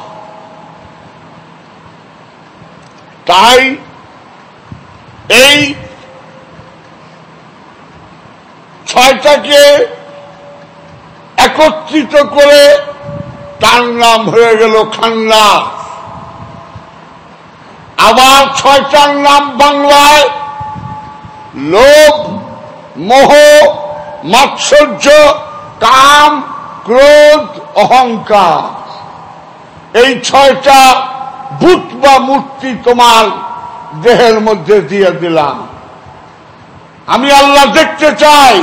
তাই এই ছয়টাকে একত্রিত করে তার নাম হয়ে গেল খান্না। আবার ছয়টার নাম বাংলায় লোভ মোহ, মাৎসর্য, কাম, ক্রোধ, অহংকার। এই ছয়টা ভূত বা মূর্তি তোমার দেহের মধ্যে দিয়ে দিলাম। আমি আল্লাহ দেখতে চাই,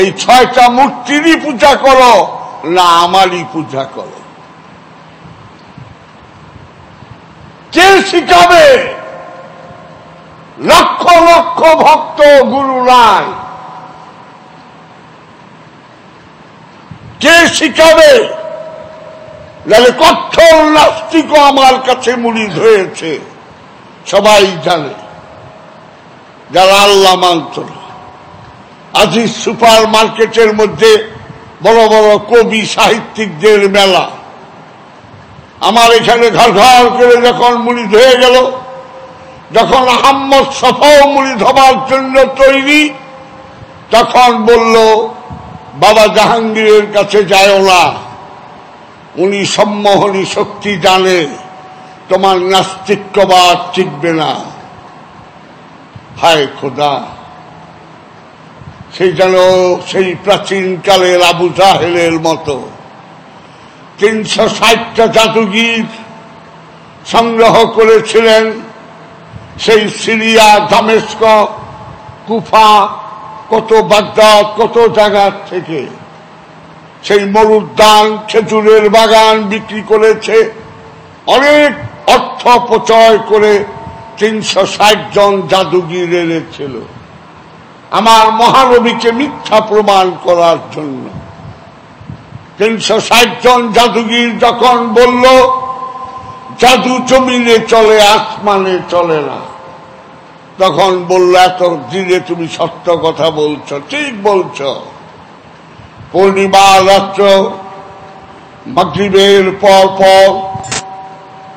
এই ছয়টা মূর্তিরই পূজা করো না আমারই পূজা করো। কে শিখাবে? লক্ষ লক্ষ ভক্ত গুরু নাই। কে শিখাবে? নাহলে কঠোর নাস্তিকও আমার কাছে মুড়ি ধরেছে সবাই জানে। যারা আল্লাহ মানত আজি সুপার মার্কেটের মধ্যে বড় বড় কবি সাহিত্যিকদের মেলা। আমার এখানে ঘর ঘর করে যখন মুড়ি ধুয়ে গেল যখন আহম্মদ সফাও মুড়ি ধবার জন্য তৈরি, তখন বলল, বাবা জাহাঙ্গীরের কাছে যায় না। উনি সম্মোহনী শক্তি জানে, তোমার নাস্তিক্যবাদ টিকবে না। হায় খোদা! সেই যেন সেই প্রাচীনকালের আবু জাহেলের মতো। তিনশো ষাটটা জাদুগীর সংগ্রহ করেছিলেন সেই সিরিয়া, দামেস্ক, কুফা, কত বাগদাদ, কত জায়গার থেকে সেই মরুদ্যান, খেজুরের বাগান বিক্রি করেছে, অনেক অর্থ অপচয় করে তিনশো ষাট জন জাদুগির এনেছিল। আমার মহানবীকে মিথ্যা প্রমাণ করার জন্য তিনশো ষাট জন জাদুগির যখন বলল জাদু জমিনে চলে, আসমানে চলে না। তখন বলল, এত দিনে তুমি সত্য কথা বলছ, ঠিক বলছ। পূর্ণিমা রাত্র, মাগরীবের পর পর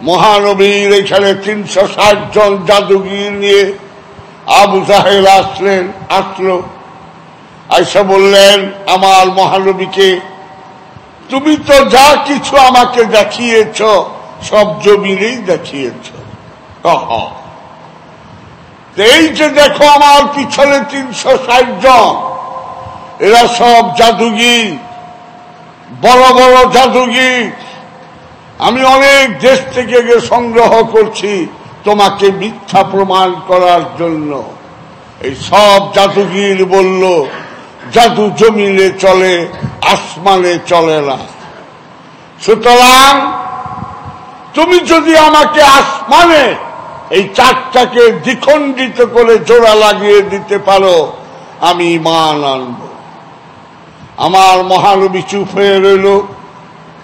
মহানবীর এখানে তিনশো ষাট জন জাদুগির নিয়ে আবু জাহেল আসলেন, আসলো। আইসা বললেন, আমার মহানবীকে, তুমি তো যা কিছু আমাকে দেখিয়েছ সব জমিনেই দেখিয়েছ। এই যে দেখো আমার পিছনে তিনশো ষাট জন, এরা সব জাদুগির বড় বড় জাদুগির আমি অনেক দেশ থেকে সংগ্রহ করছি তোমাকে মিথ্যা প্রমাণ করার জন্য। এই সব জাদুগির বলল, জাদু জমিনে চলে, আসমানে চলে না। সুতরাং তুমি যদি আমাকে আসমানে এই চারটাকে দ্বিখণ্ডিত করে জোড়া লাগিয়ে দিতে পারো, আমি মান আনব। আমার মহানবী চুপ হয়ে রইল,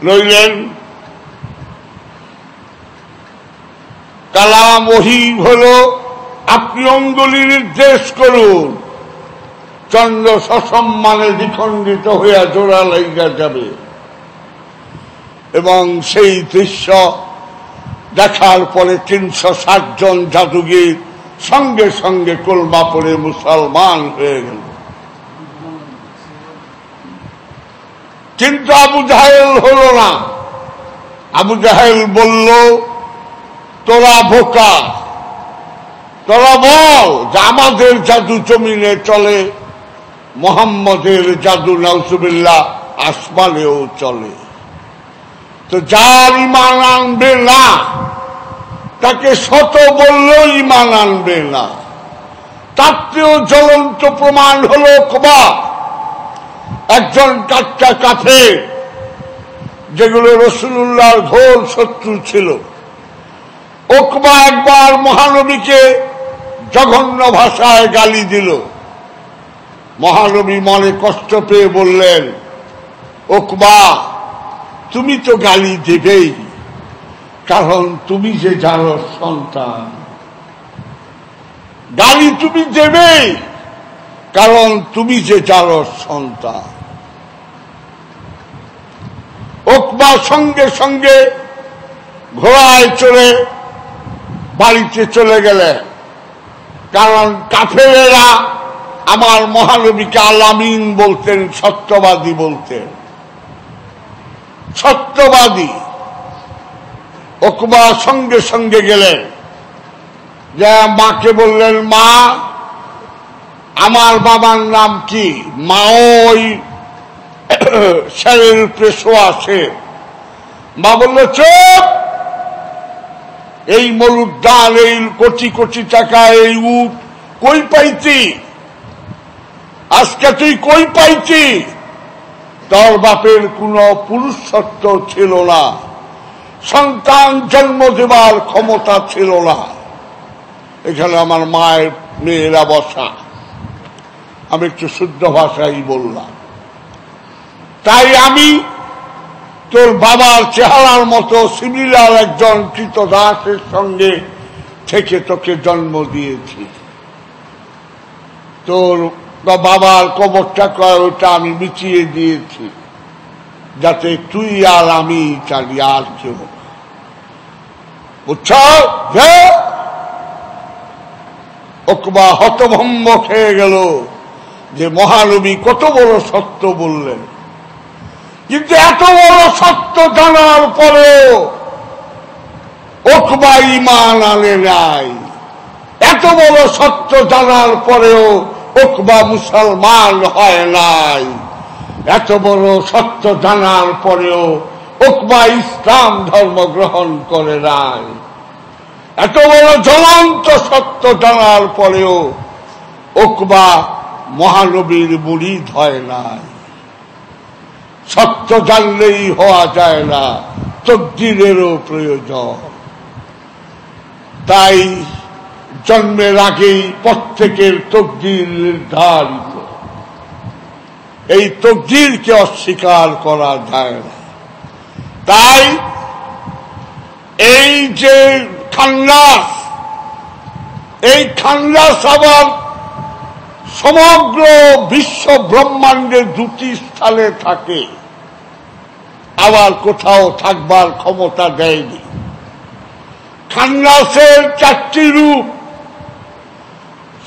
রইলেন। কালাম ওহি হল, আপনি অঙ্গুলি নির্দেশ করুন। চন্দ্র সসম্মানে দ্বিখণ্ডিত হইয়া জোড়া লাইগা যাবে। এবং সেই দৃশ্য দেখার পরে তিনশো ষাট জন জাদুগির সঙ্গে সঙ্গে কলমা পড়ে মুসলমান হয়ে গেল। কিন্তু আবু জাহেল হল না। আবু জাহেল বলল, তোরা ভোকা তোরা বল যে আমাদের জাদু জমিনে চলে, মোহাম্মদের জাদু নাউসুবিল্লাহ আসমানেও চলে। তো যার ইমান আনবে না, তাকে শত বললেও ইমান আনবে না। তার চেয়েও জ্বলন্ত প্রমাণ হল কবা একজন টাটকা কাফে যেগুলো রসুল্লাহর ঘোর শত্রু ছিল, ওকবা একবার মহানবীকে জঘন্য ভাষায় গালি দিল। মহানবী মনে কষ্ট পেয়ে বললেন, ওকবা তুমি তো গালি দেবেই, কারণ তুমি যে যার সন্তান। গালি তুমি দেবেই, কারণ তুমি যে যার সন্তান। ওকবা সঙ্গে সঙ্গে ঘোড়ায় চড়ে বাড়িতে চলে গেলেন কারণ কাফেরেরা আমার মহানবীকে আলামিন বলতেন, সত্যবাদী বলতেন। সত্যবাদী ওকবা সঙ্গে সঙ্গে গেলেন। যে মাকে বললেন, মা, আমার বাবার নাম কি? মা, ওই স্যারের পেশো আছে। মা বলল চোখ এই মরুর ডাল এই কোটি কোটি টাকা, এই উট কই পাইতি? আজকে তুই কই পাইতি? তোর বাপের কোন পুরুষত্ব ছিল না। সন্তান জন্ম দেবার ক্ষমতা ছিল না। এখানে আমার মায়ের মেয়েরা বসা। আমি একটু শুদ্ধ ভাষাই বললাম। তাই আমি তোর বাবার চেহারার মতো সিমিলার একজন কৃতদাসের সঙ্গে থেকে তোকে জন্ম দিয়েছি। তোর বাবার কবরটা কয় ওটা আমি মিটিয়ে দিয়েছি। যাতে তুই আর আমি চালি আর কেউ বুঝছ ওকবা হতভম্ব খেয়ে গেল যে মহানবী কত বড় সত্য বললেন। কিন্তু এত বড় সত্য জানার পরেও ওকবা ইমান আনে নাই। এত বড় সত্য জানার পরেও ওকবা মুসলমান হয় নাই। এত বড় সত্য জানার পরেও ওকবা ইসলাম ধর্ম গ্রহণ করে নাই। এত বড় জ্বলন্ত সত্য জানার পরেও ওকবা মহানবীর বুড়ি ধয় নাই। সত্য জানলেই হওয়া যায় না তদ্দিরেরও প্রয়োজন। তাই জন্মের আগেই প্রত্যেকের তকদির নির্ধারিত। এই তকদিরকে অস্বীকার করা যায় না। তাই এই যে খান্নাস এই খান্নাস আবার সমগ্র বিশ্ব ব্রহ্মাণ্ডের দুটি স্থানে থাকে। আবার কোথাও থাকবার ক্ষমতা দেয়নি। খান্নাসের চারটি রূপ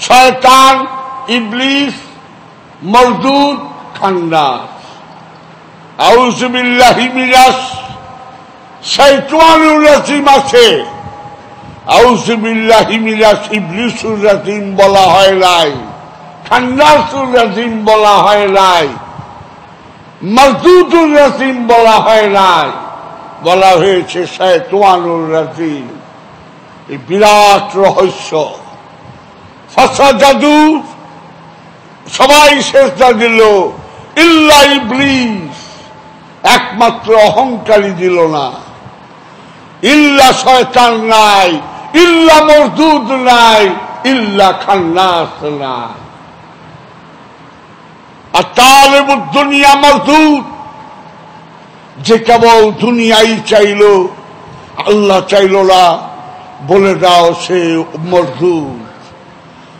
শয়তান, ইবলিস মরদুদ খান্নাস আউজবিল্লাহি মিরাস শৈতানুর রাজিম আছে। আউজবিল্লাহি মিরাস ইবলিসুর রাজিম বলা হয় নাই। খান্নাসুর রাজিম বলা হয় নাই। মজদুদুর রাজিম বলা হয় নাই। বলা হয়েছে শৈতানুর রাজিম। এই বিরাট রহস্য। ফসা জাদু, সবাই শেষটা দিল। ইল্লা ইবলিস, একমাত্র অহংকারী দিল না। ইল্লা শয়তান নাই, ইল্লা মজদুদ নাই, ইল্লা খান্নাস নাই। আর তালেব দুনিয়া মজদুদ যে কেবল দুনিয়াই চাইল, আল্লাহ চাইল না, বলে দাও সে মজদুদ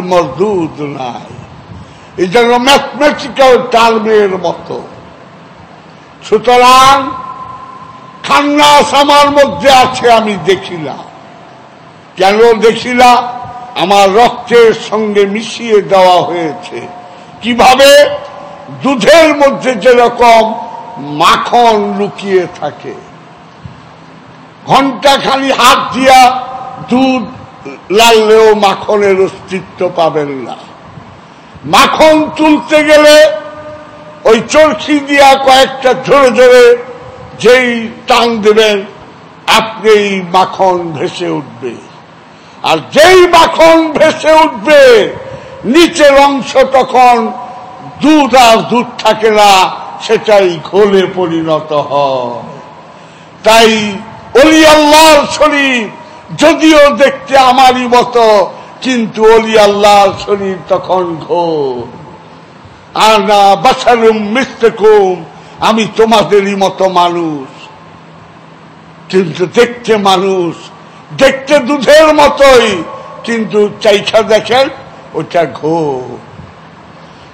মরদুদ নাই। এই যেন ম্যাথমেটিক্যাল টার্মের মতো। সুতরাং খান্নাস আমার মধ্যে আছে আমি দেখিলাম। কেন দেখিলা আমার রক্তের সঙ্গে মিশিয়ে দেওয়া হয়েছে। কীভাবে? দুধের মধ্যে যেরকম মাখন লুকিয়ে থাকে। ঘণ্টা খালি হাত দিয়া দুধ লাললেও মাখনের অস্তিত্ব পাবেন না। মাখন তুলতে গেলে ওই চরখি দিয়া কয়েকটা জোরে জোরে যেই টান দেবেন আপনি মাখন ভেসে উঠবে। আর যেই মাখন ভেসে উঠবে, নিচের অংশ তখন দুধ আর দুধ থাকে না, সেটাই ঘোলে পরিণত হয়। তাই অলি আল্লাহর শরীর যদিও দেখতে আমারই মতো, কিন্তু অলি আল্লাহর শরীর তখন ঘোর। আর না আমি তোমাদেরই মতো মানুষ। কিন্তু দেখতে মানুষ, দেখতে দুধের মতোই, কিন্তু চাইখা দেখেন, ওটা ঘো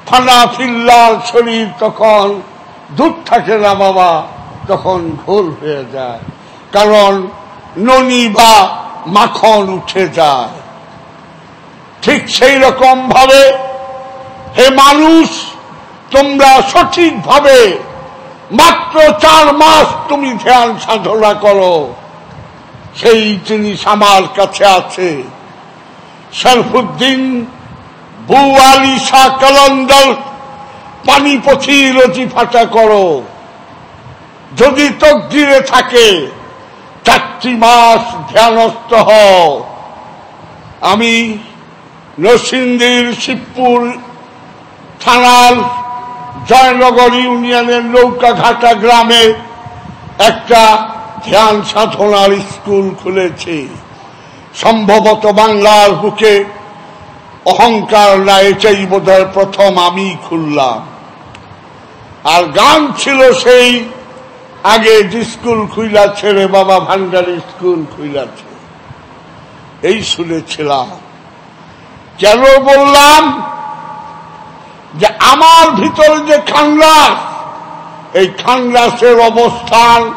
ফানা ফিল্লার শরীর তখন, দুধ থাকে না বাবা, তখন ঘোর হয়ে যায়। কারণ ননি বা মাখন উঠে যায়। ঠিক সেই রকম ভাবে, হে মানুষ, তোমরা সঠিকভাবে মাত্র চার মাস তুমি ধ্যান সাধনা করো। সেই জিনিস আমার কাছে আছে। শরফুদ্দিন বু আলী শাহ কলন্দর পানিপথি রচি ফাটা করো। যদি তকদিরে থাকে চারটি মাস ধ্যানস্থ হও। আমি নরসিংদীর শিবপুর থানার জয়নগর ইউনিয়নের নৌকাঘাটা গ্রামে একটা ধ্যান সাধনার স্কুল খুলেছে। সম্ভবত বাংলার বুকে অহংকার না এটাই বোধহয় প্রথম আমি খুললাম। আর গান ছিল সেই আগে স্কুল খুইলা ছেড়ে বাবা, ভান্ডারের স্কুল খুইলাছে। এই শুনেছিলাম। কেন বললাম? যে আমার ভিতরে যে খানরাস এই খানরাসের অবস্থান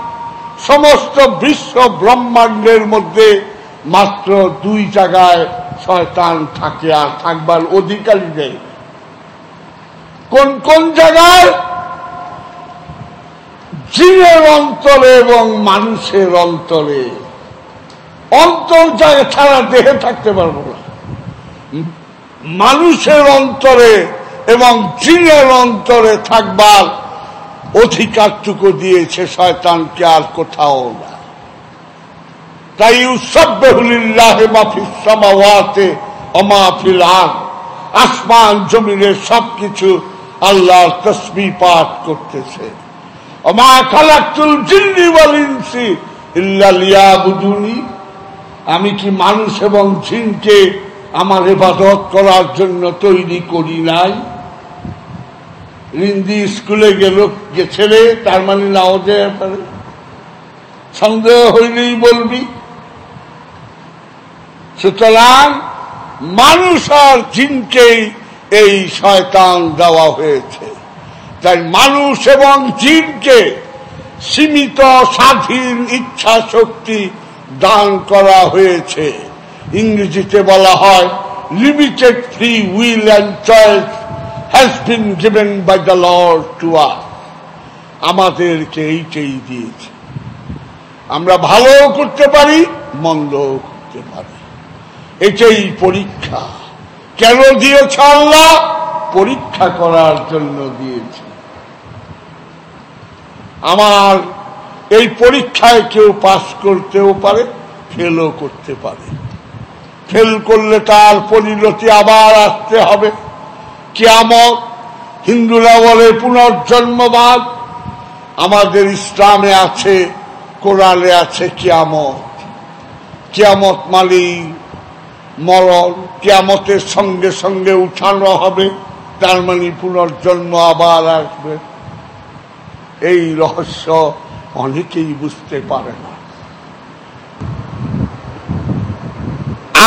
সমস্ত বিশ্ব ব্রহ্মাণ্ডের মধ্যে মাত্র দুই জায়গায় শয়তান থাকে আর থাকবার অধিকারী নেই। কোন কোন জায়গায়? জিনের অন্তরে এবং মানুষের অন্তরে। অন্তর জায়গা ছাড়া দেহে থাকতে পারব না। মানুষের অন্তরে এবং জিনের অন্তরে থাকবার অধিকারটুকু দিয়েছে শয়তানকে আর কোথাও না। তাই আর আসমান, জমিনের সবকিছু আল্লাহর তসবি পাঠ করতেছে। আমি কি মানুষ এবং জিনকে আমার ইবাদত করার জন্য তৈরি করি নাই? হিন্দি স্কুলে গেল গেছেলে তার মানে নাও যেতে পারে সন্দেহ হইলেই বলবি। সুতরাং মানুষ আর জিনকেই এই শয়তান দেওয়া হয়েছে। তাই মানুষ এবং জিনকে সীমিত স্বাধীন ইচ্ছা শক্তি দান করা হয়েছে। ইংরেজিতে বলা হয় limited free will and choice has been given by the Lord to us আমাদেরকে এইটাই দিয়েছে। আমরা ভালো করতে পারি, মন্দও করতে পারি। এটাই পরীক্ষা। কেন দিয়েছে আল্লাহ? পরীক্ষা করার জন্য দিয়েছে। আমার এই পরীক্ষায় কেউ পাশ করতেও পারে ফেলও করতে পারে। ফেল করলে তার পরিণতি আবার আসতে হবে। কেয়ামত, হিন্দুরা বলে পুনর্জন্মবাদ। আমাদের ইসলামে আছে, কোরআনে আছে কেয়ামত। কিয়ামত মালি মরণ। কেয়ামতের সঙ্গে সঙ্গে উঠানো হবে, তার মানে পুনর্জন্ম আবার আসবে। এই রহস্য অনেকেই বুঝতে পারে না।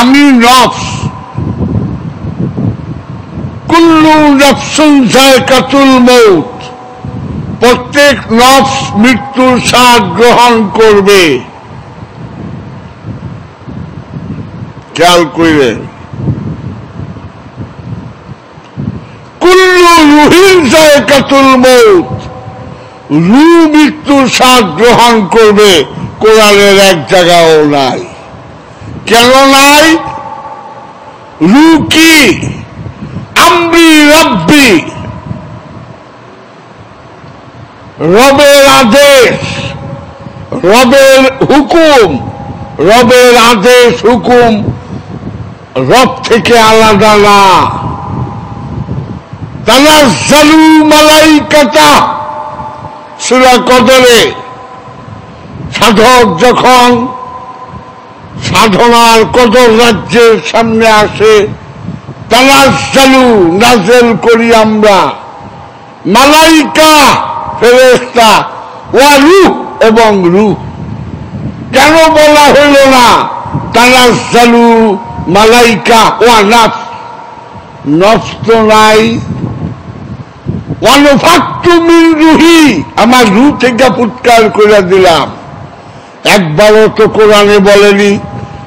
আমি নফস। কুল্লু নফসুন কাতুল মৌত। প্রত্যেক নফস মৃত্যুর স্বাদ গ্রহণ করবে। খেয়াল করিলেন কুল্লু রুহিন কাতুল মৌত। রু মৃত্যুর স্বাদ গ্রহণ করবে, কোরআনের এক জায়গাও নাই। কেন নাই? রু কি আমরি রব্বি। রবের আদেশ, রবের হুকুম, রবের আদেশ, হুকুম রব থেকে আলাদা না। তানাজ্জালু মালাইকাতা। সুরা কদরে সাধক যখন সাধনার কদর রাজ্যের সামনে আসে তানাজ্জালু নাজেল করি আমরা। মালাইকা ফেরেস্তা ওয়া রুহ এবং রুহ। কেন বলা হইল না তানাজ্জালু মালাইকা ওয়া নফস তো নাই রুহি আমার রু থেকে ফুৎকার করে দিলাম। একবারও তো কোরআনে বলেনি,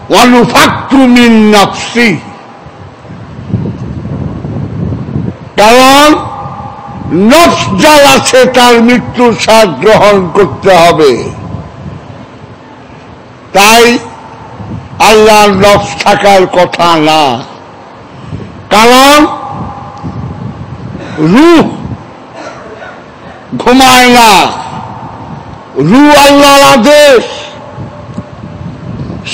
ওয়ানুফাক্তু মিন কারণ নফস যার আছে তার মৃত্যুর স্বাদ গ্রহণ করতে হবে। তাই আল্লাহর নফস থাকার কথা না। কারণ রুহ ঘুমায় না। রু আল্লাহর আদেশ।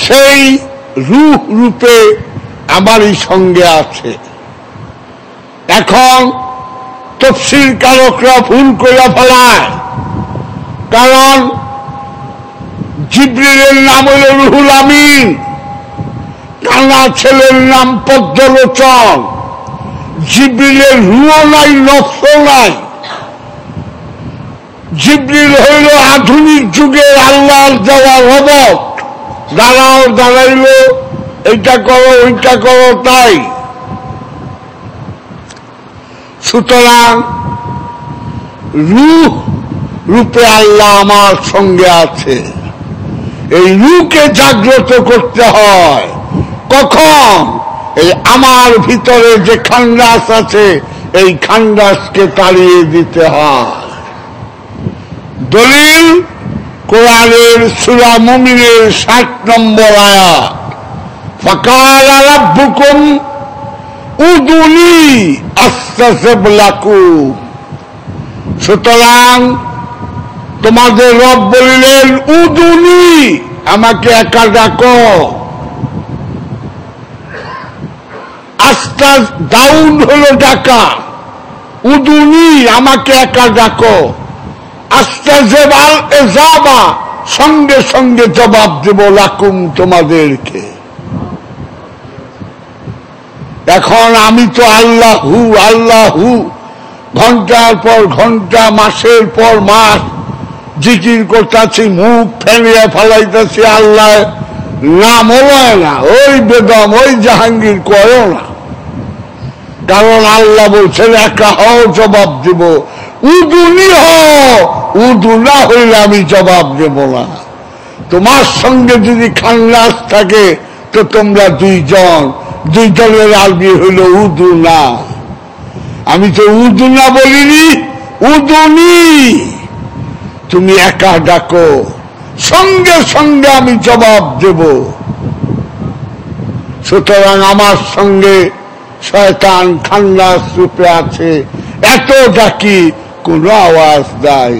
সেই রুহ রূপে আমারই সঙ্গে আছে। এখন তফসিল কারকরা ভুল করে ফেলায়। কারণ জিব্রিলের নাম হল রুহুল আমিন। কানা ছেলের নাম পদ্মলোচন। জিব্রিলের রুও নাই নফস নাই। জিব্রিল হইল আধুনিক যুগের আল্লাহর দেওয়া রবট। দাঁড়াও, দাঁড়াইল, এইটা করো, ওইটা করো, তাই। সুতরাং রূহ রূপে আল্লাহ আমার সঙ্গে আছে। এই রুকে জাগ্রত করতে হয়। কখন? এই আমার ভিতরে যে খান্ডাস আছে, এই খান্ডাসকে তাড়িয়ে দিতে হয়। দলিল, কোরআনের সুরা মুমিনের ষাট নম্বর আয়াত। ফকাল রাব্বুকুম, উদুনি আস্তাসেব সুতরাং তোমাদের রব বলিলেন, উদুনি, আমাকে একা ডাকো। আস্তা দাউন হলো ডাকা। উদুনি, আমাকে একা ডাকো। আস্তা জেবাল এজাবা সঙ্গে সঙ্গে জবাব দেব লাকুম তোমাদেরকে। এখন আমি তো আল্লাহু আল্লাহু, ঘণ্টার পর ঘণ্টা, মাসের পর মাস জিকির করতেছি, মুখ ফেলিয়ে ফেলাইতেছি আল্লাহ নাম লয় না, ওই ওই জাহাঙ্গীর করো না। কারণ আল্লাহ বলছেন, একা হও, জবাব দেব। উদুনি হ উদু না হইলে আমি জবাব দেব না। তোমার সঙ্গে যদি খান্নাস থাকে, তো তোমরা দুইজন। দুইজনের আরবি হইল উদু না। আমি তো উদু না বলিনি উদুনি তুমি একা ডাকো, সঙ্গে সঙ্গে আমি জবাব দেব। সুতরাং আমার সঙ্গে শয়তান খান্নাস রূপে আছে। এত ডাকি কোনো আওয়াজ দেয়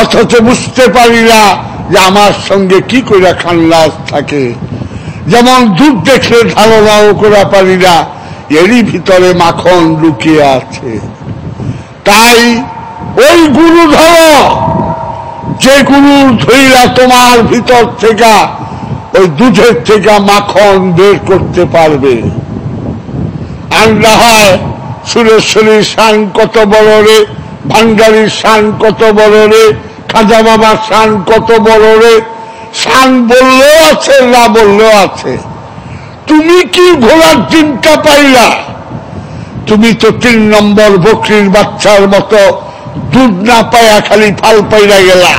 অথচ বুঝতে পারি না যে আমার সঙ্গে কি করে খান্নাস থাকে। যেমন দুধ দেখলে ধারণাও করা পারি না, এরই ভিতরে মাখন লুকিয়ে আছে। তাই ওই গুরু ধর, যে গুরু ধৈরা তোমার ভিতর থেকে ওই দুধের থেকে মাখন বের করতে পারবে। আর হয় সুরেশ্বরীর শান কত বড় রে ভান্ডারির শান কত বড় রে, খাজা বাবার শান কত বড় রে। শান বললেও আছে, না বললেও আছে। তুমি কি ঘোড়ার ডিমটা পাইলা? তুমি তো তিন নম্বর বকরির বাচ্চার মতো দুধ না পায়া খালি ফাল পাইরা গেলা।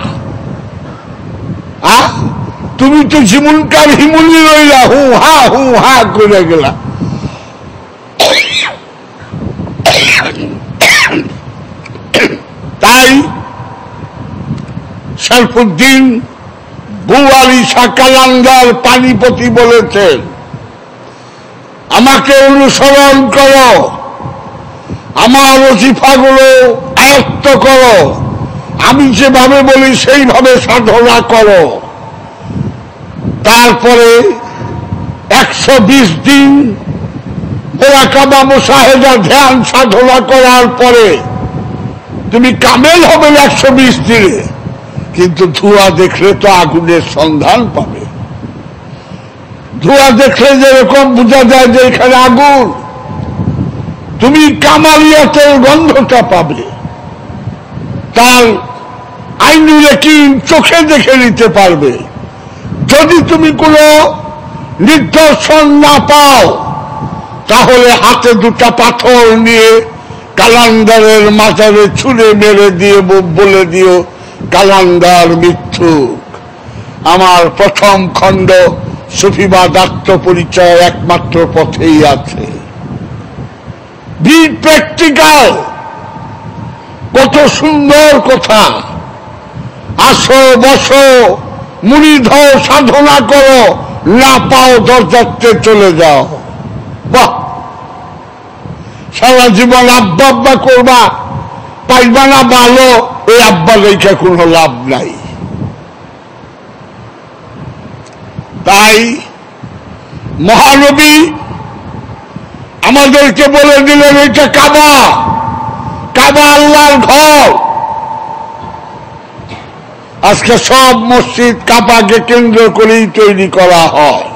তুমি তো জীবনকার হিমুলি রইলা, হু হা হু হা করে গেলা তাই শরফুদ্দিন বুয়ালি সাকালাঙ্গার পানিপতি বলেছেন, আমাকে অনুসরণ করো, আমার ওজিফাগুলো আয়ত্ত করো, আমি যেভাবে বলি সেইভাবে সাধনা করো। তারপরে একশো বিশ দিন মোরাকাবা মোশাহেদা ধ্যান সাধনা করার পরে, তুমি কামেল হবে একশো বিশ দিনে। কিন্তু ধোঁয়া দেখলে তো আগুনের সন্ধান পাবে। ধোঁয়া দেখলে যেরকম বোঝা যায় যে এখানে আগুন। তুমি কামালিয়াতের গন্ধটা পাবে। তার আইনুলে কি চোখে দেখে নিতে পারবে। যদি তুমি কোনো নিদর্শন না পাও, তাহলে হাতে দুটা পাথর নিয়ে কালান্দারের মাজারে ছুঁড়ে মেরে দিয়ে বলে দিও। কালান্দার মিথ্যুক। আমার প্রথম খণ্ড সুফিবাদ আত্মপরিচয় একমাত্র পথেই আছে। কত সুন্দর কথা। আসো, বসো মুড়ি ধও সাধনা করো না পাও দরজাতে চলে যাও। বাহ! সারা জীবন আব্বা করবা, পাইবা না এই আব্বা রেখে কোনো লাভ নাই। তাই মহানবী আমাদেরকে বলে দিলেন, এটা কাবা। কাবা আল্লাহর ঘর। আজকে সব মসজিদ কাবাকে কেন্দ্র করেই তৈরি করা হয়।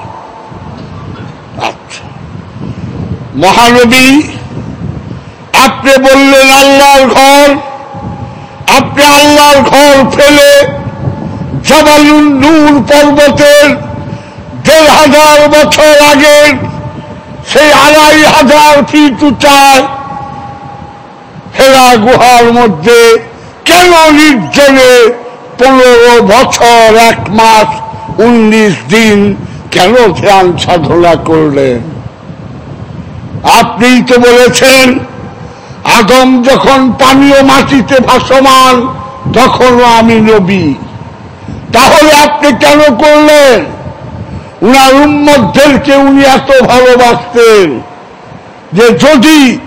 আচ্ছা। মহানবী, আপনি বললেন, আল্লাহর ঘর। আপনি আল্লাহর ঘর ফেলে জাবালুন নূর পর্বতের দেড় হাজার বছর আগের সেই আড়াই হাজার ফিট উঁচায় হেরা গুহার মধ্যে কেন নির্জনে পনেরো বছর, এক মাস, উনিশ দিন কেন ধ্যান সাধনা করলেন? আপনি তো বলেছেন আদম যখন পানীয় মাটিতে ভাসমান, তখনও আমি নবী। তাহলে আপনি কেন করলেন? উনার উম্মতদেরকে উনি এত ভালোবাসতেন যে যদি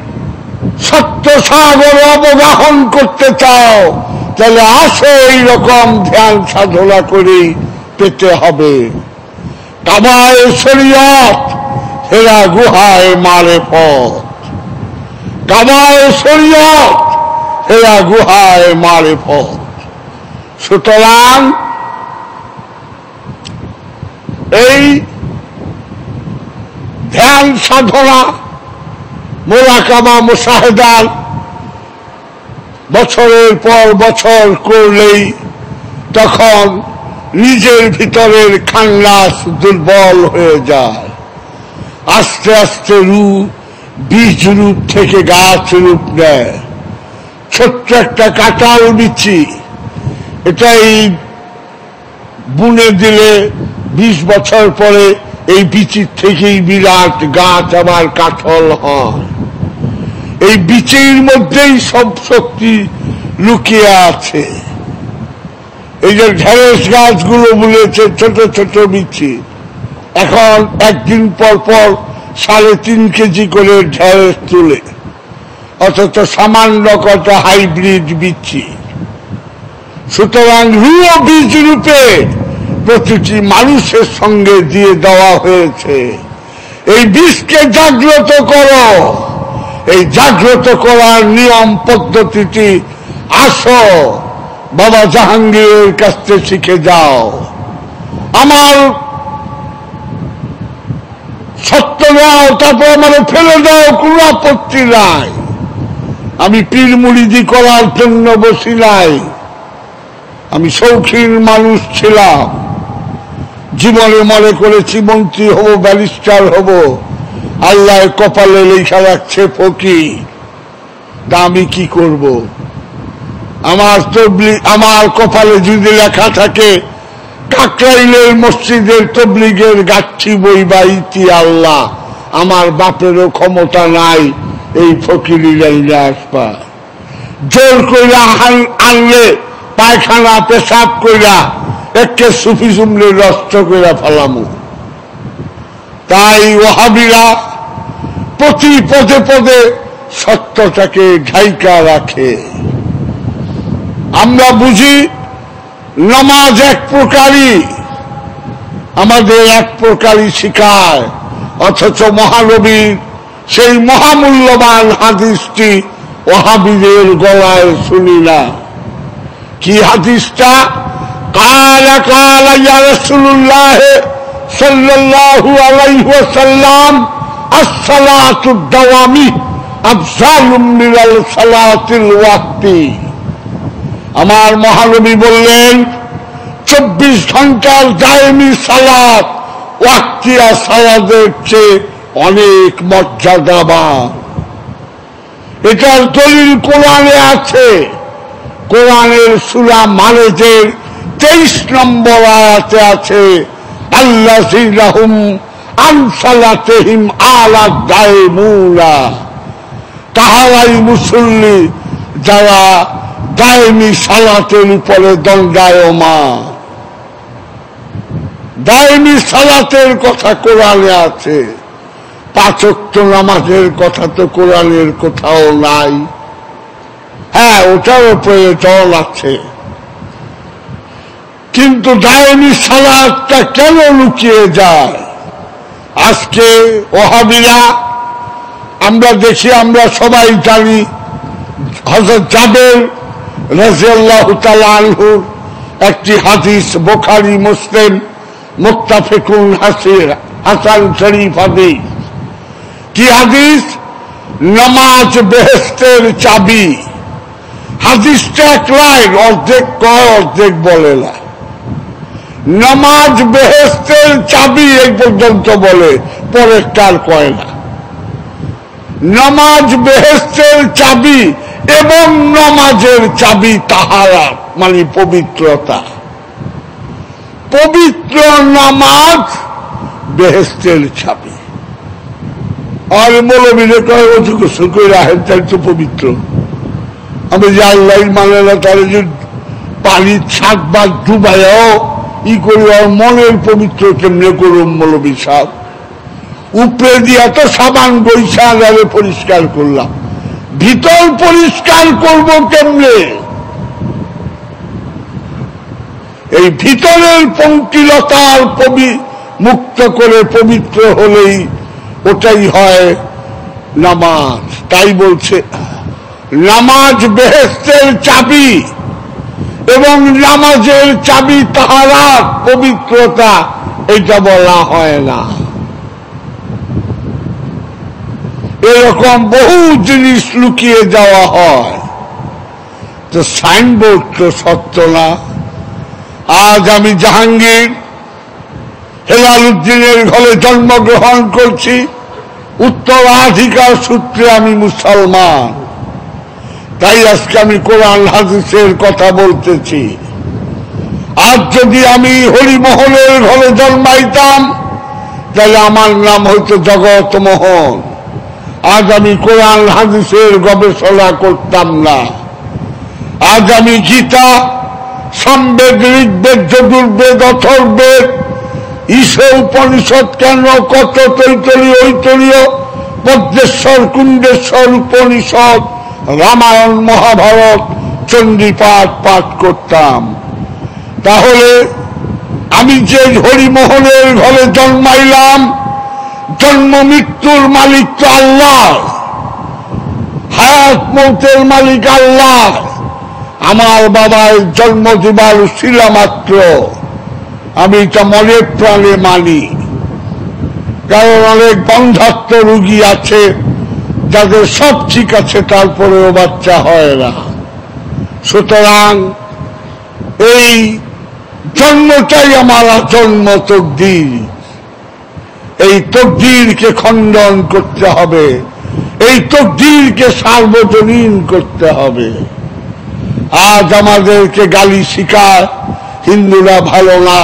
সত্য সাগর অবগাহন করতে চাও, তাহলে আসো এইরকম ধ্যান সাধনা করেই পেতে হবে। কাবায় শরীয়ত, হেরা গুহায় মারে পথ। কাবায় শরীয়ত হেরা গুহায় মারে সুতরাং এই ধ্যান সাধনা মোরাকাবা মোশাহেদার বছরের পর বছর করলেই তখন নিজের ভিতরের খান্নাস দুর্বল হয়ে যায়। আস্তে আস্তে রূপ বীজ রূপ থেকে গাছ রূপ নেয়। ছোট্ট একটা কাঁটাল এটা এই বুনে দিলে বিশ বছর পরে এই বিচির থেকেই বিরাট গাছ আবার কাঠল হয়। এই বিচির মধ্যেই সব শক্তি লুকিয়ে আছে। এই যে ঢেঁড়স গাছগুলো বলেছে, ছোট ছোট বিচি। এখন একদিন পর পর সাড়ে তিন কেজি করে ঢেঁড়স তুলে, অথচ সামান্য কত হাইব্রিড বিচ্ছি সুতরাং রুয় বীজ রূপে প্রতিটি মানুষের সঙ্গে দিয়ে দেওয়া হয়েছে। এই বীজকে জাগ্রত করো। এই জাগ্রত করার নিয়ম পদ্ধতিটি আসো। বাবা জাহাঙ্গীরের কাছ থেকে শিখে যাও। আমার সত্য দাও তারপর আমার ফেলে দাও, কোন আপত্তি নাই। আমি পীর মুড়িদি করার জন্য বসি নাই। আমি শৌখিন মানুষ ছিলাম। জীবনে মনে করেছি, মন্ত্রী হব, ব্যারিস্টার হব আল্লাহ কপালে লেখা রাখছে ফকি। তা আমি কি করব? আমার তবলি আমার কপালে যদি লেখা থাকে কাকরাইলের মসজিদের তবলিগের গাচ্ছি বই বা ইতি আল্লাহ। আমার বাপেরও ক্ষমতা নাই এই ফকিরি লাইনে জোর কইরা আনলে, পায়খানা পেশাব কইরা, একে সুফি জুমলে নষ্ট কইরা ফেলামু। তাই ওহাবিরা প্রতি পদে পদে সত্যটাকে ঢাইকা রাখে। আমরা বুঝি নমাজ এক প্রকারই, আমাদের এক প্রকারই শিখায় অথচ মহানবীর সেই মহামূল্যবান হাদিসটি ওহাবিদের গলায় শুনি না। কি হাদিসটা? কালা কালা ইয়া রাসূলুল্লাহ সাল্লাল্লাহু আলাইহি ওয়াসাল্লাম, আস-সালাতু দাওয়ামি আমার মহানবী বললেন, চব্বিশ ঘণ্টার দায়মি সালাত, ওয়াক্তিয়া সালাদের চেয়ে অনেক মর্যাদাবান এটার দলিল কোরআনে আছে। কোরআনের সুরা মালেজের তেইশ নম্বর আয়াতে আছে আল্লাহ আনসালাতেহিম আলা দায়মুলা। তাহারাই মুসল্লি যারা দায়মি সালাতের উপরে দণ্ডায়মা দায়মি সালাতের কথা কোরআনে আছে। পাচক্য নামাজের কথা তো কোরআনের কোথাও নাই। হ্যাঁ ওটার উপরে প্রয়োজন আছে। কিন্তু দায়নি সালাদটা কেন লুকিয়ে যায়? আজকে ওহাবিরা, আমরা দেখি, আমরা সবাই জানি হজরত জাবের একটি হাদিস বোখারি, মুসলিম মুক্তাফিকুল হাসির, হাসান শরীফ হাদিস। কি হাদিস? নমাজ বেহেস্তের চাবি। হাদিসটা এক লাইন, অর্ধেক কয়, অর্ধেক বলে না। নমাজ বেহেস্তের চাবি এই পর্যন্ত বলে পরেরটার কয় না। নমাজ বেহেস্তের চাবি এবং নমাজের চাবি তাহারা মানে পবিত্রতা। পবিত্র নামাজ বেহেস্তের চাবি। আর মৌলবীরে কয় তো পবিত্র। আমি যে আল্লাহ মানে না, তাহলে যে পানির ছাদ বা ডুবাইও ই করি, আর মনের পবিত্র কেমনে করুম মৌলবী সাহ উপরে দিয়া তো সাবান বৈশাখ গেলে পরিষ্কার করলাম। ভিতর পরিষ্কার করব কেমনে? এই ভিতরের পঙ্কিলতার কবি মুক্ত করে পবিত্র হলেই ওটাই হয় নামাজ। তাই বলছে, নামাজ বেহেস্তের চাবি এবং নামাজের চাবি তাহারা পবিত্রতা, এটা বলা হয় না। এরকম বহু জিনিস লুকিয়ে যাওয়া হয়। তো সাইনবোর্ড তো সত্য না। আজ আমি জাহাঙ্গীর হেলাল উদ্দিনের ঘরে জন্মগ্রহণ করছি। উত্তরাধিকার সূত্রে আমি মুসলমান। তাই আজকে আমি কোরআন হাদিসের কথা বলতেছি। আজ যদি আমি হরিমোহনের ঘরে জন্মাইতাম, তাহলে আমার নাম হয়তো জগৎ মোহন আজ আমি কোরআন, হাদিসের গবেষণা করতাম না। আজ আমি গীতা, সম্বেদ, ঋগ্বেদ, যদুর্বেদ, অথর্বেদ, ঈশ উপনিষদ কেন, কত তৈতরী, ঐতরীয় পদ্মেশ্বর কুণ্ডেশ্বর উপনিষদ, রামায়ণ, মহাভারত, চণ্ডীপাঠ পাঠ করতাম। তাহলে আমি যে হরিমোহনের ঘরে জন্মাইলাম জন্ম মৃত্যুর মালিক তো আল্লাহ। হায়াত মৌতের মালিক আল্লাহ। আমার বাবার জন্ম দিবার শিলা মাত্র। আমি এটা মনে প্রাণে মানি। কারণ অনেক বন্ধাত্ম রুগী আছে, যাদের সব ঠিক আছে, তারপরেও বাচ্চা হয় না। সুতরাং এই জন্মটাই আমার জন্ম তকদির এই তকদিরকে খণ্ডন করতে হবে। এই তকদিরকে সার্বজনীন করতে হবে। আজ আমাদেরকে গালি শিকার, হিন্দুরা ভালো না।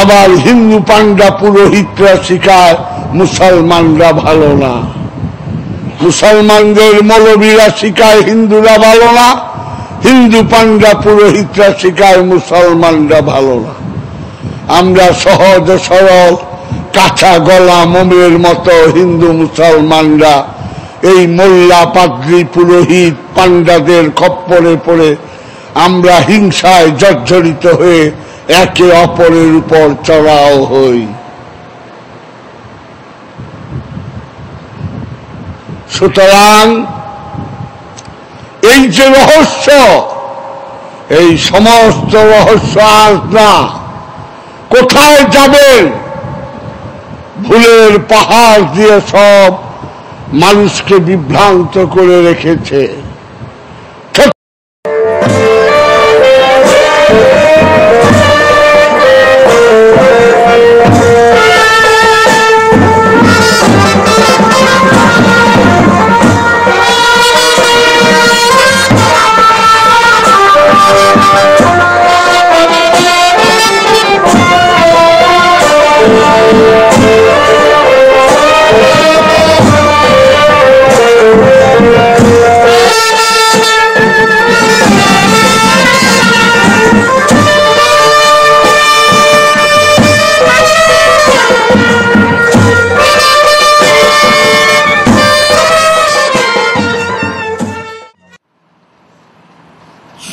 আবার হিন্দু পাণ্ডা পুরোহিতরা শিখায় মুসলমানরা ভালো না। মুসলমানদের মৌলবীরা শিখায় হিন্দুরা ভালো না। হিন্দু পাণ্ডা পুরোহিতরা শিখায় মুসলমানরা ভালো না। আমরা সহজ সরল কাঁচা গলা মোমের মতো হিন্দু মুসলমানরা এই মোল্লা পাদ্রি পুরোহিত পান্ডাদের খপ্পরে পড়ে আমরা হিংসায় জর্জরিত হয়ে একে অপরের উপর চড়াও হই। সুতরাং এই যে রহস্য, এই সমস্ত রহস্য আজ না, কোথায় যাবেন? ভুলের পাহাড় দিয়ে সব মানুষকে বিভ্রান্ত করে রেখেছে।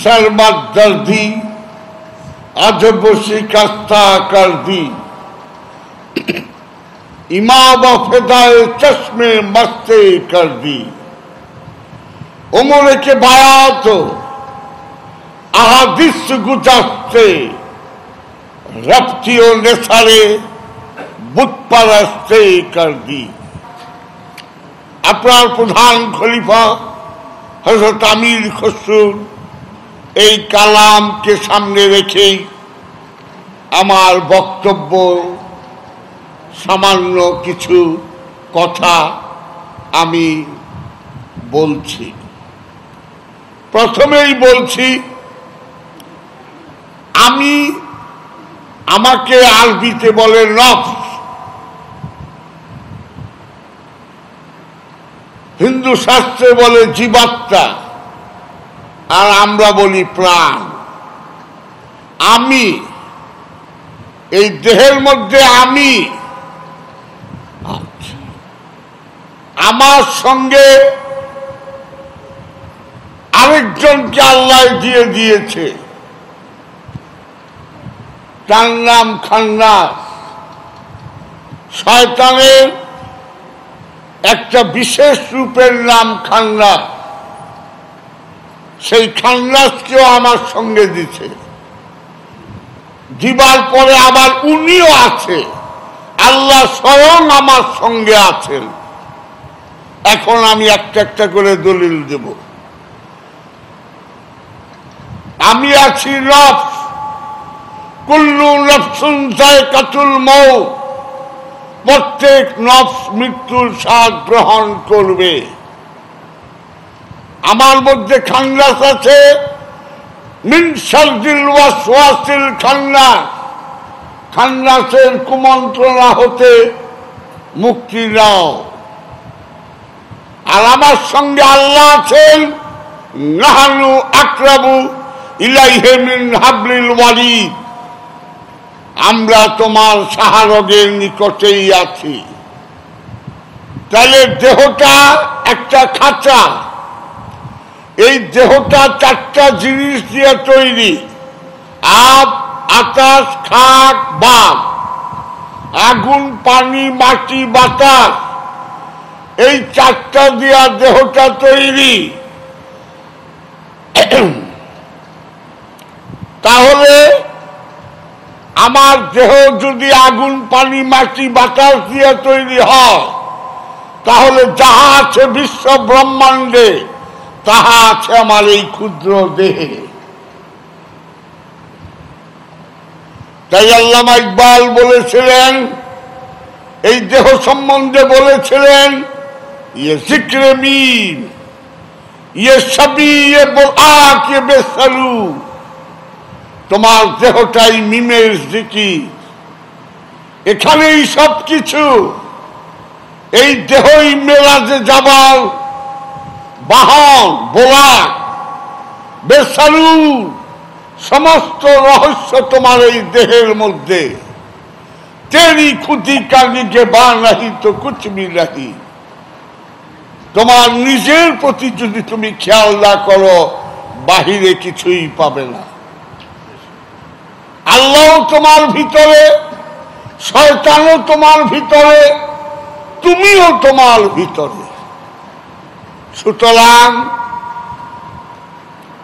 سرمت دردی عجب و شکستہ کر دی امام فدائے چشم مستے کر دی عمر کے بیات احادیث گزشتے ربتی و نثارے বুত পারাস্তে কর দি আপনার প্রধান খলিফা হজরত আমির খসরুল এই কালামকে সামনে রেখেই আমার বক্তব্য, সামান্য কিছু কথা আমি বলছি। প্রথমেই বলছি, আমি আমাকে আরবিতে বলে নফস। হিন্দু শাস্ত্রে বলে জীবাত্মা। আর আমরা বলি প্রাণ। আমি, এই দেহের মধ্যে আমি। আচ্ছা। আমার সঙ্গে আরেকজনকে আল্লাহ দিয়ে দিয়েছে। তার নাম খান্নাস। শয়তানের একটা বিশেষ রূপের নাম খান্নাস। সেই খান্নাসকেও আমার সঙ্গে দিছে। দিবার পরে আবার উনিও আছে। আল্লাহ স্বয়ং আমার সঙ্গে আছেন। এখন আমি একটা একটা করে দলিল দেব। আমি আছি নফস কুল্লু নফসুন কাতুল মৌ প্রত্যেক নফস মৃত্যুর স্বাদ গ্রহণ করবে। আমার মধ্যে খান্নাস আছে। কুমন্ত্রণা হতে মুক্তি নাও। আর আমার সঙ্গে আল্লাহ আছেন। নাহানু আকরাবু ইলাইহে মিন হাবলিল ওয়ালিদ। আমরা তোমার সাহারগের নিকটেই আছি। তাহলে দেহটা একটা খাঁচা। এই দেহটা চারটা জিনিস দিয়ে তৈরি। আপ আকাশ, খাক বাপ আগুন, পানি, মাটি, বাতাস। এই চারটা দিয়া দেহটা তৈরি। তাহলে আমার দেহ যদি আগুন, পানি, মাটি, বাতাস দিয়ে তৈরি হয়, তাহলে যাহা আছে বিশ্ব ব্রহ্মাণ্ডে তাহা আছে আমার এই ক্ষুদ্র দেহে। তাই আল্লামা ইকবাল বলেছিলেন, এই দেহ সম্বন্ধে বলেছিলেন ইয়ে ইয়ে সবই ইয়ে ইয়ে তোমার দেহটাই মিমের জিকি। এখানেই সব কিছু এই দেহই মেলাজে যাবার বাহন বোলাক বেসালু সমস্ত রহস্য তোমার এই দেহের মধ্যে। তেরি খুঁটি কালিকে বা নাহি তো কুচ বি নাহি। তোমার নিজের প্রতি যদি তুমি খেয়াল না করো, বাহিরে কিছুই পাবে না। আল্লাহ তোমার ভিতরে, শয়তানও তোমার ভিতরে, তুমিও তোমার ভিতরে। সুতরাং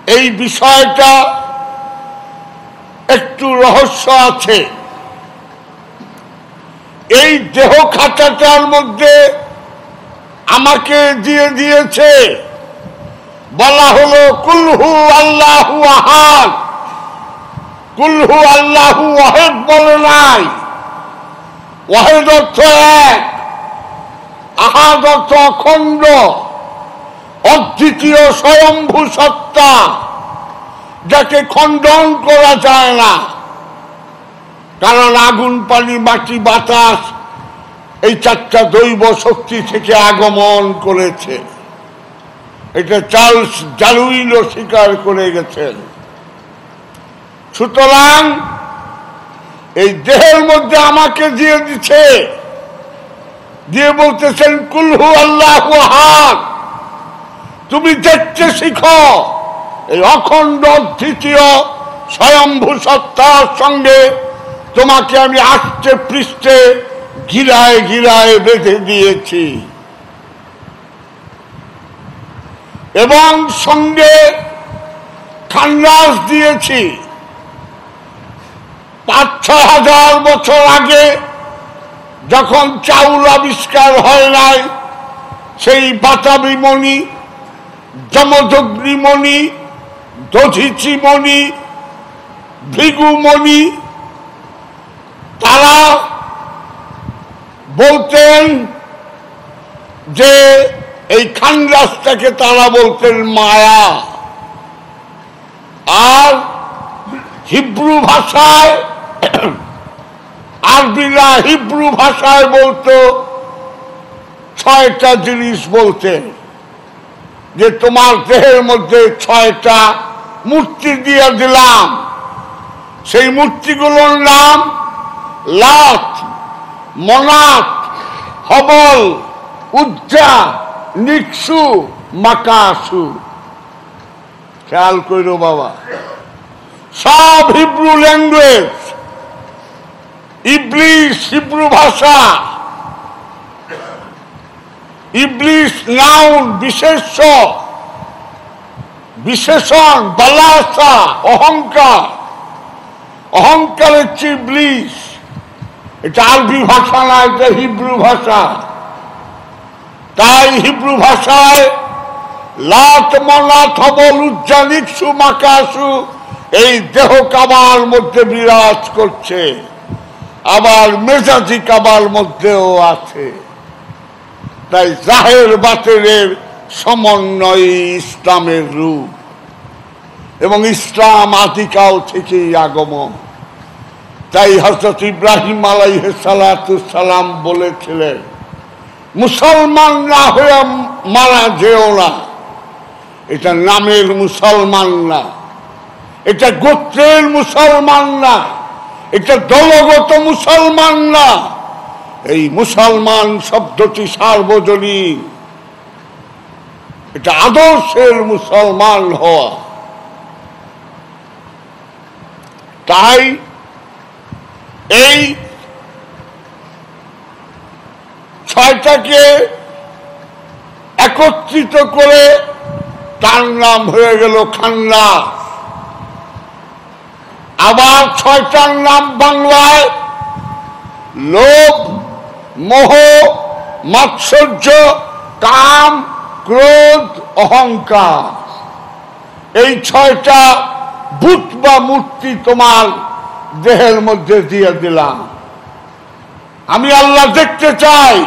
এই বিষয়টা একটু রহস্য আছে। এই দেহ খাতাটার মধ্যে আমাকে দিয়ে দিয়েছে। বলা হলো, কুলহু আল্লাহু আহাদ। কুলহু আল্লাহু ওয়াহেদ বলে নাই। ওয়াহেদ অর্থ এক, আহাদ অর্থ অখণ্ড। অদ্বিতীয় স্বয়ম্ভু সত্তা যাকে খণ্ডন করা যায় না। কারণ আগুন, পানি, মাটি, বাতাস এই চারটা দৈব শক্তি থেকে আগমন করেছে। এটা চার্লস ডারউইনও স্বীকার করে গেছেন। সুতরাং এই দেহের মধ্যে আমাকে দিয়ে দিচ্ছে। দিয়ে বলতেছেন, কুলহু আল্লাহ হাত তুমি দেখতে শিখো। এই অখণ্ড তৃতীয় স্বয়ম্ভূ সত্তার সঙ্গে তোমাকে আমি আষ্টে পৃষ্ঠে গিরায় গিরায় বেঁধে দিয়েছি। এবং সঙ্গে খান্নাস দিয়েছি। পাঁচ ছ হাজার বছর আগে যখন চাউল আবিষ্কার হয় নাই, সেই বাতাবি মণি যমদগ্নিমণি দধিচিমণি, ভৃগুমণি, তারা বলতেন যে এই খানরাজটাকে তারা বলতেন মায়া। আর হিব্রু ভাষায়, আরবিরা হিব্রু ভাষায় বলতো, ছয়টা জিনিস বলতেন। যে তোমার দেহের মধ্যে ছয়টা মূর্তি দিয়ে দিলাম। সেই মূর্তিগুলোর নাম লাত মনাত হবল, উজ্জা, নিকসু, মাকাসু। খেয়াল করো বাবা, সব হিব্রু ল্যাঙ্গুয়েজ, ইবলিশ হিব্রু ভাষা। ইবলিশ নাউন বিশেষ্য, বিশেষণ, বালাসা, অহংকার। অহংকারের চেয়ে ইবলিশ এটা আরবি ভাষা না, এটা হিব্রু ভাষা। তাই হিব্রু ভাষায়, লাত মনাথ হবল উজ্জানিকসু মাকাসু, এই দেহ কাবার মধ্যে বিরাজ করছে। আবার মেজাজি কাবার মধ্যেও আছে। তাই জাহের বাতেরের সমন্বয় ইসলামের রূপ। এবং ইসলাম আদিকাল থেকেই আগমন। তাই হজরত ইব্রাহিম আলাইহ সালাম বলেছিলেন, মুসলমান না হয়ে মারা যেও না। এটা নামের মুসলমান না। এটা গোত্রের মুসলমান না। এটা দলগত মুসলমান না। এই মুসলমান শব্দটি সার্বজনীন। এটা আদর্শের মুসলমান হওয়া। তাই এই ছয়টাকে একত্রিত করে তার নাম হয়ে গেল খান্না। আবার ছয়টার নাম বাংলায় লোভ মোহ, মাৎসর্য, কাম, ক্রোধ, অহংকার। এই ছয়টা ভূত বা মূর্তি তোমার দেহের মধ্যে দিয়ে দিলাম। আমি আল্লাহ দেখতে চাই,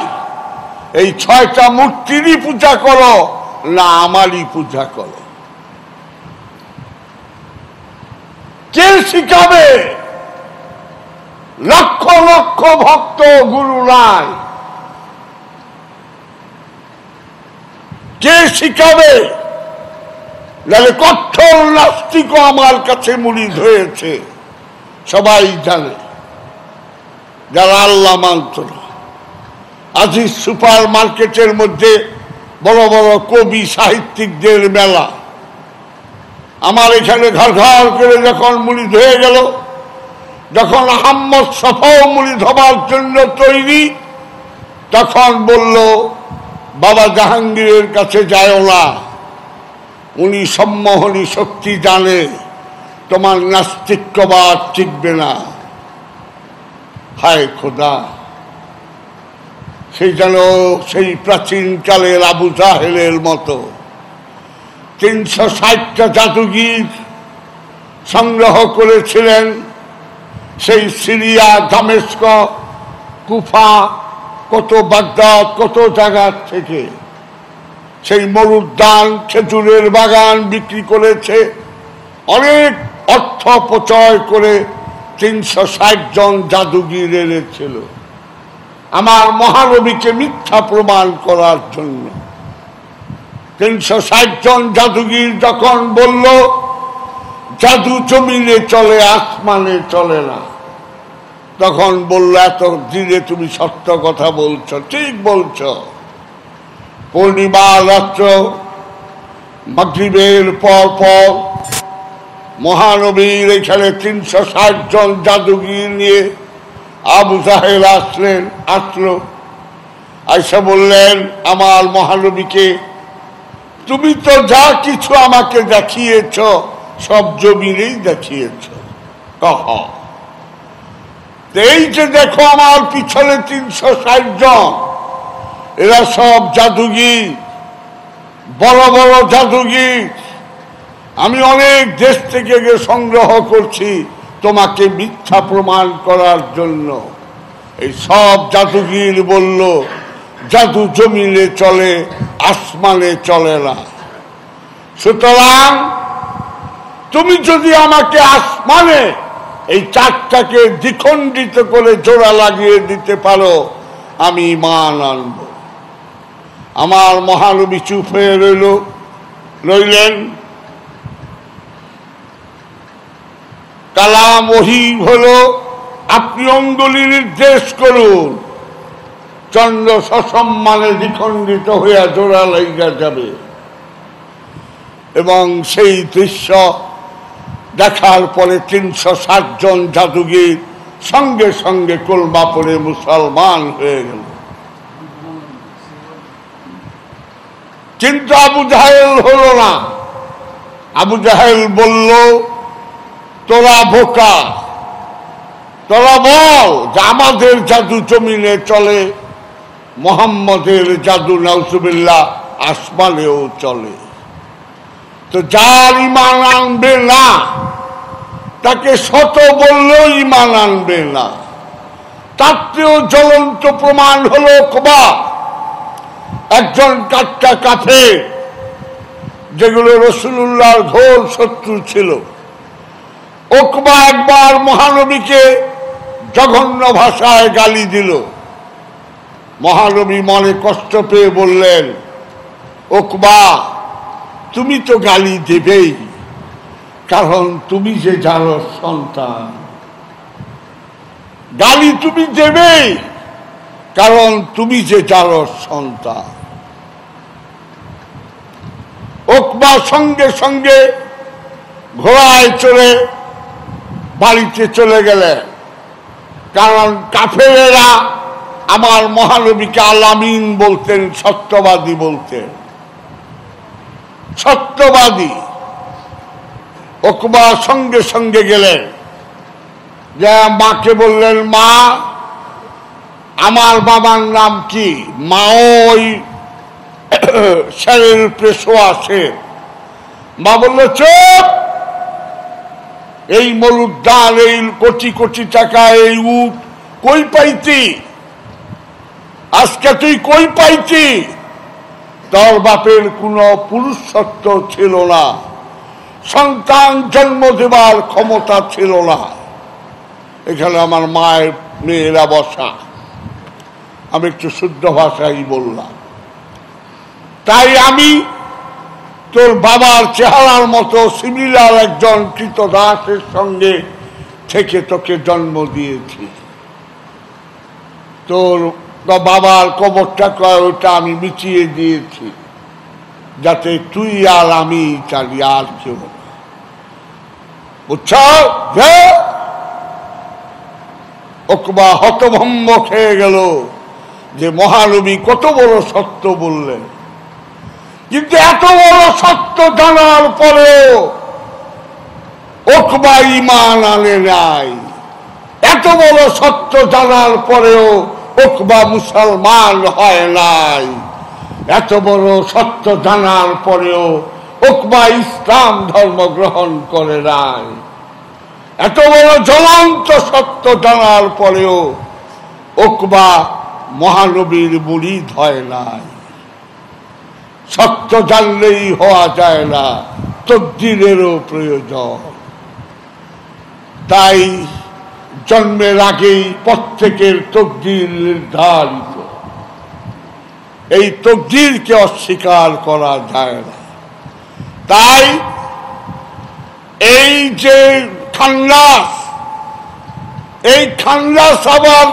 এই ছয়টা মূর্তিরই পূজা করো না আমারই পূজা করো। কে শিখাবে? লক্ষ লক্ষ ভক্ত গুরু নাই। কে শিখাবে? নাহলে কঠোর নাস্তিকও আমার কাছে মুড়িদ হয়েছে। সবাই জানে, যারা আল্লাহ মানত না। আজিজ সুপার মার্কেটের মধ্যে বড় বড় কবি সাহিত্যিকদের মেলা। আমার এখানে ঘর ঘর করে যখন মুড়ি ধয়ে গেল যখন আহম্মদ সফাও মুড়ি ধবার জন্য তৈরি, তখন বলল, বাবা জাহাঙ্গীরের কাছে যায় না। উনি সম্মোহনী শক্তি জানে, তোমার নাস্তিক্যবাদ টিকবে না। হায় খোদা! সেই যেন সেই প্রাচীনকালের আবু জাহেলের মতো। তিনশো ষাটটা জাদুগীর সংগ্রহ করেছিলেন সেই সিরিয়া, দামেস্ক, কুফা, কত বাগদাদ, কত জায়গার থেকে সেই মরুদ্যান, খেজুরের বাগান বিক্রি করেছে। অনেক অর্থ অপচয় করে তিনশো ষাট জন জাদুগির এনেছিল। আমার মহানবীকে মিথ্যা প্রমাণ করার জন্য। তিনশো ষাট জন জাদুগির যখন বলল, জাদু জমিনে চলে, আসমানে চলে না। তখন বলল, এত দিনে তুমি সত্য কথা বলছো, ঠিক বলছো। পূর্ণিমা রাত্র, মাগরিবের পর পর মহানবীর এখানে তিনশো ষাট জন জাদুগির নিয়ে আবু জাহেল আসলেন, আসলো। আইসা বললেন, আমার মহানবীকে তুমি তো যা কিছু আমাকে দেখিয়েছ, সব জমিনেই দেখিয়েছ। কহ। এই যে দেখো আমার পিছনে তিনশো ষাট জন, এরা সব জাদুগির, বড় বড় জাদুগির। আমি অনেক দেশ থেকে সংগ্রহ করছি তোমাকে মিথ্যা প্রমাণ করার জন্য। এই সব জাদুগির বলল, জাদু জমিনে চলে, আসমানে চলে না। সুতরাং তুমি যদি আমাকে আসমানে এই চারটাকে দ্বিখণ্ডিত করে জোড়া লাগিয়ে দিতে পারো, আমি মান আনব। আমার মহানবী চুপ হয়ে রইল, রইলেন। কালাম ওহি হলো, আপনি অঙ্গুলি নির্দেশ করুন। চন্দ্র সসম্মানে দ্বিখণ্ডিত হইয়া জোড়া লাইগা যাবে। এবং সেই দৃশ্য দেখার পরে তিনশো ষাট জন জাদুগির সঙ্গে সঙ্গে কলমা পড়ে মুসলমান হয়ে গেল। কিন্তু আবু জাহেল হলো না। আবু জাহেল বলল, তোরা বোকা, তোরা বল যে আমাদের জাদু জমিনে চলে, মোহাম্মদের জাদু নাউসুবিল্লাহ আসমানেও চলে। তো যার ইমান আনবে না, তাকে শত বললেও ইমান আনবে না। তার চেয়েও জ্বলন্ত প্রমাণ হলো কবা একজন কাট্টা কাফে যেগুলো রসুল্লাহর ঘোর শত্রু ছিল। ওকবা একবার মহানবীকে জঘন্য ভাষায় গালি দিল। মহানবী মনে কষ্ট পেয়ে বললেন, ওকবা তুমি তো গালি দেবেই, কারণ তুমি যে জানো সন্তান। গালি তুমি দেবেই, কারণ তুমি যে জানো সন্তান। ওকবা সঙ্গে সঙ্গে ঘোড়ায় চলে বাড়িতে চলে গেলেন। কারণ কাফেরেরা আমার মহানবীকে আলামিন বলতেন, সত্যবাদী বলতেন। সত্যবাদী ওকবা সঙ্গে সঙ্গে গেলেন। যে মাকে বললেন, মা, আমার বাবার নাম কি? মাও ওই স্যারের প্রেসো আসে মা বলল চুপ! এই মরুদ্যান এই কোটি কোটি টাকা, এই উট কই পাইতি? আজকে তুই কই পাইছি তোর বাপের কোনো পুরুষত্ব ছিল না। সন্তান জন্ম দেবার ক্ষমতা ছিল না। এখানে আমার মায়ের মেয়েরা বসা। আমি একটু শুদ্ধ ভাষাই বললাম। তাই আমি তোর বাবার চেহারার মতো সিমিলার একজন কৃতদাসের সঙ্গে থেকে তোকে জন্ম দিয়েছি। তোর বাবার কবরটা কয়, ওটা আমি মিটিয়ে দিয়েছি। যাতে তুই আর আমি চালি আর কেউ হতভম্ব খেয়ে গেল যে মহানবী কত বড় সত্য বললেন। কিন্তু এত বড় সত্য জানার পরেও ওকবা ইমান আনে নাই। এত বড় সত্য জানার পরেও ওকবা মুসলমান হয় নাই। এত বড় সত্য জানার পরেও ওকবা ইসলাম ধর্ম গ্রহণ করে নাই। এত বড় জ্বলন্ত সত্য জানার পরেও ওকবা মহানবীর মুড়ি হয় নাই। সত্য জানলেই হওয়া যায় না তদ্দিরেরও প্রয়োজন। তাই জন্মের আগেই প্রত্যেকের তকদির নির্ধারিত। এই তকদিরকে অস্বীকার করা যায় না। তাই এই যে খান্নাস এই খান্নাস আবার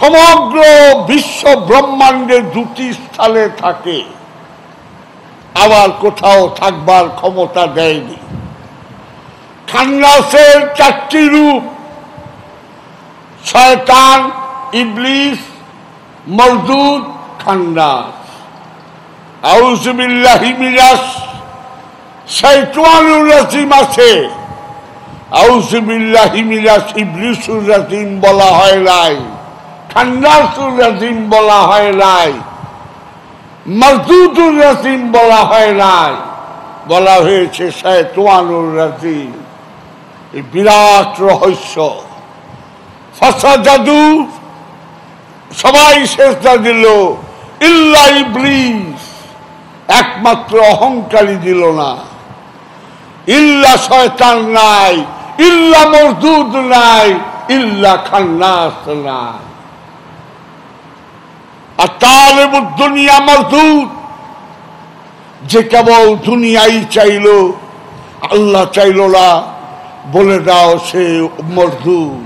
সমগ্র বিশ্ব ব্রহ্মাণ্ডের দুটি স্থানে থাকে। আবার কোথাও থাকবার ক্ষমতা দেয়নি। খান্নাসের চারটি রূপ শয়তান, ইবলিস মরদুদ খান্নাস। আউজবিল্লাহি মিরাস শৈতানুর রাজিম আছে। আউজবিল্লাহি মিরাস ইবলিসুর রাজিম বলা হয় নাই। খান্নাসুর রাজিম বলা হয় নাই। মরদুদুর রাজিম বলা হয় নাই। বলা হয়েছে শৈতানুর রাজিম। এই বিরাট রহস্য। ফসা জাদু, সবাই শেষটা দিল, ইল্লা ইবলিস, একমাত্র অহংকারী দিল না। ইল্লা শয়তান নাই, ইল্লা মরদুদ নাই, ইল্লা খান্নাস নাই। আর তালেব দুনিয়া মরদুদ, যে কেবল দুনিয়াই চাইল, আল্লাহ চাইল না, বলে দাও সে মরদুদ।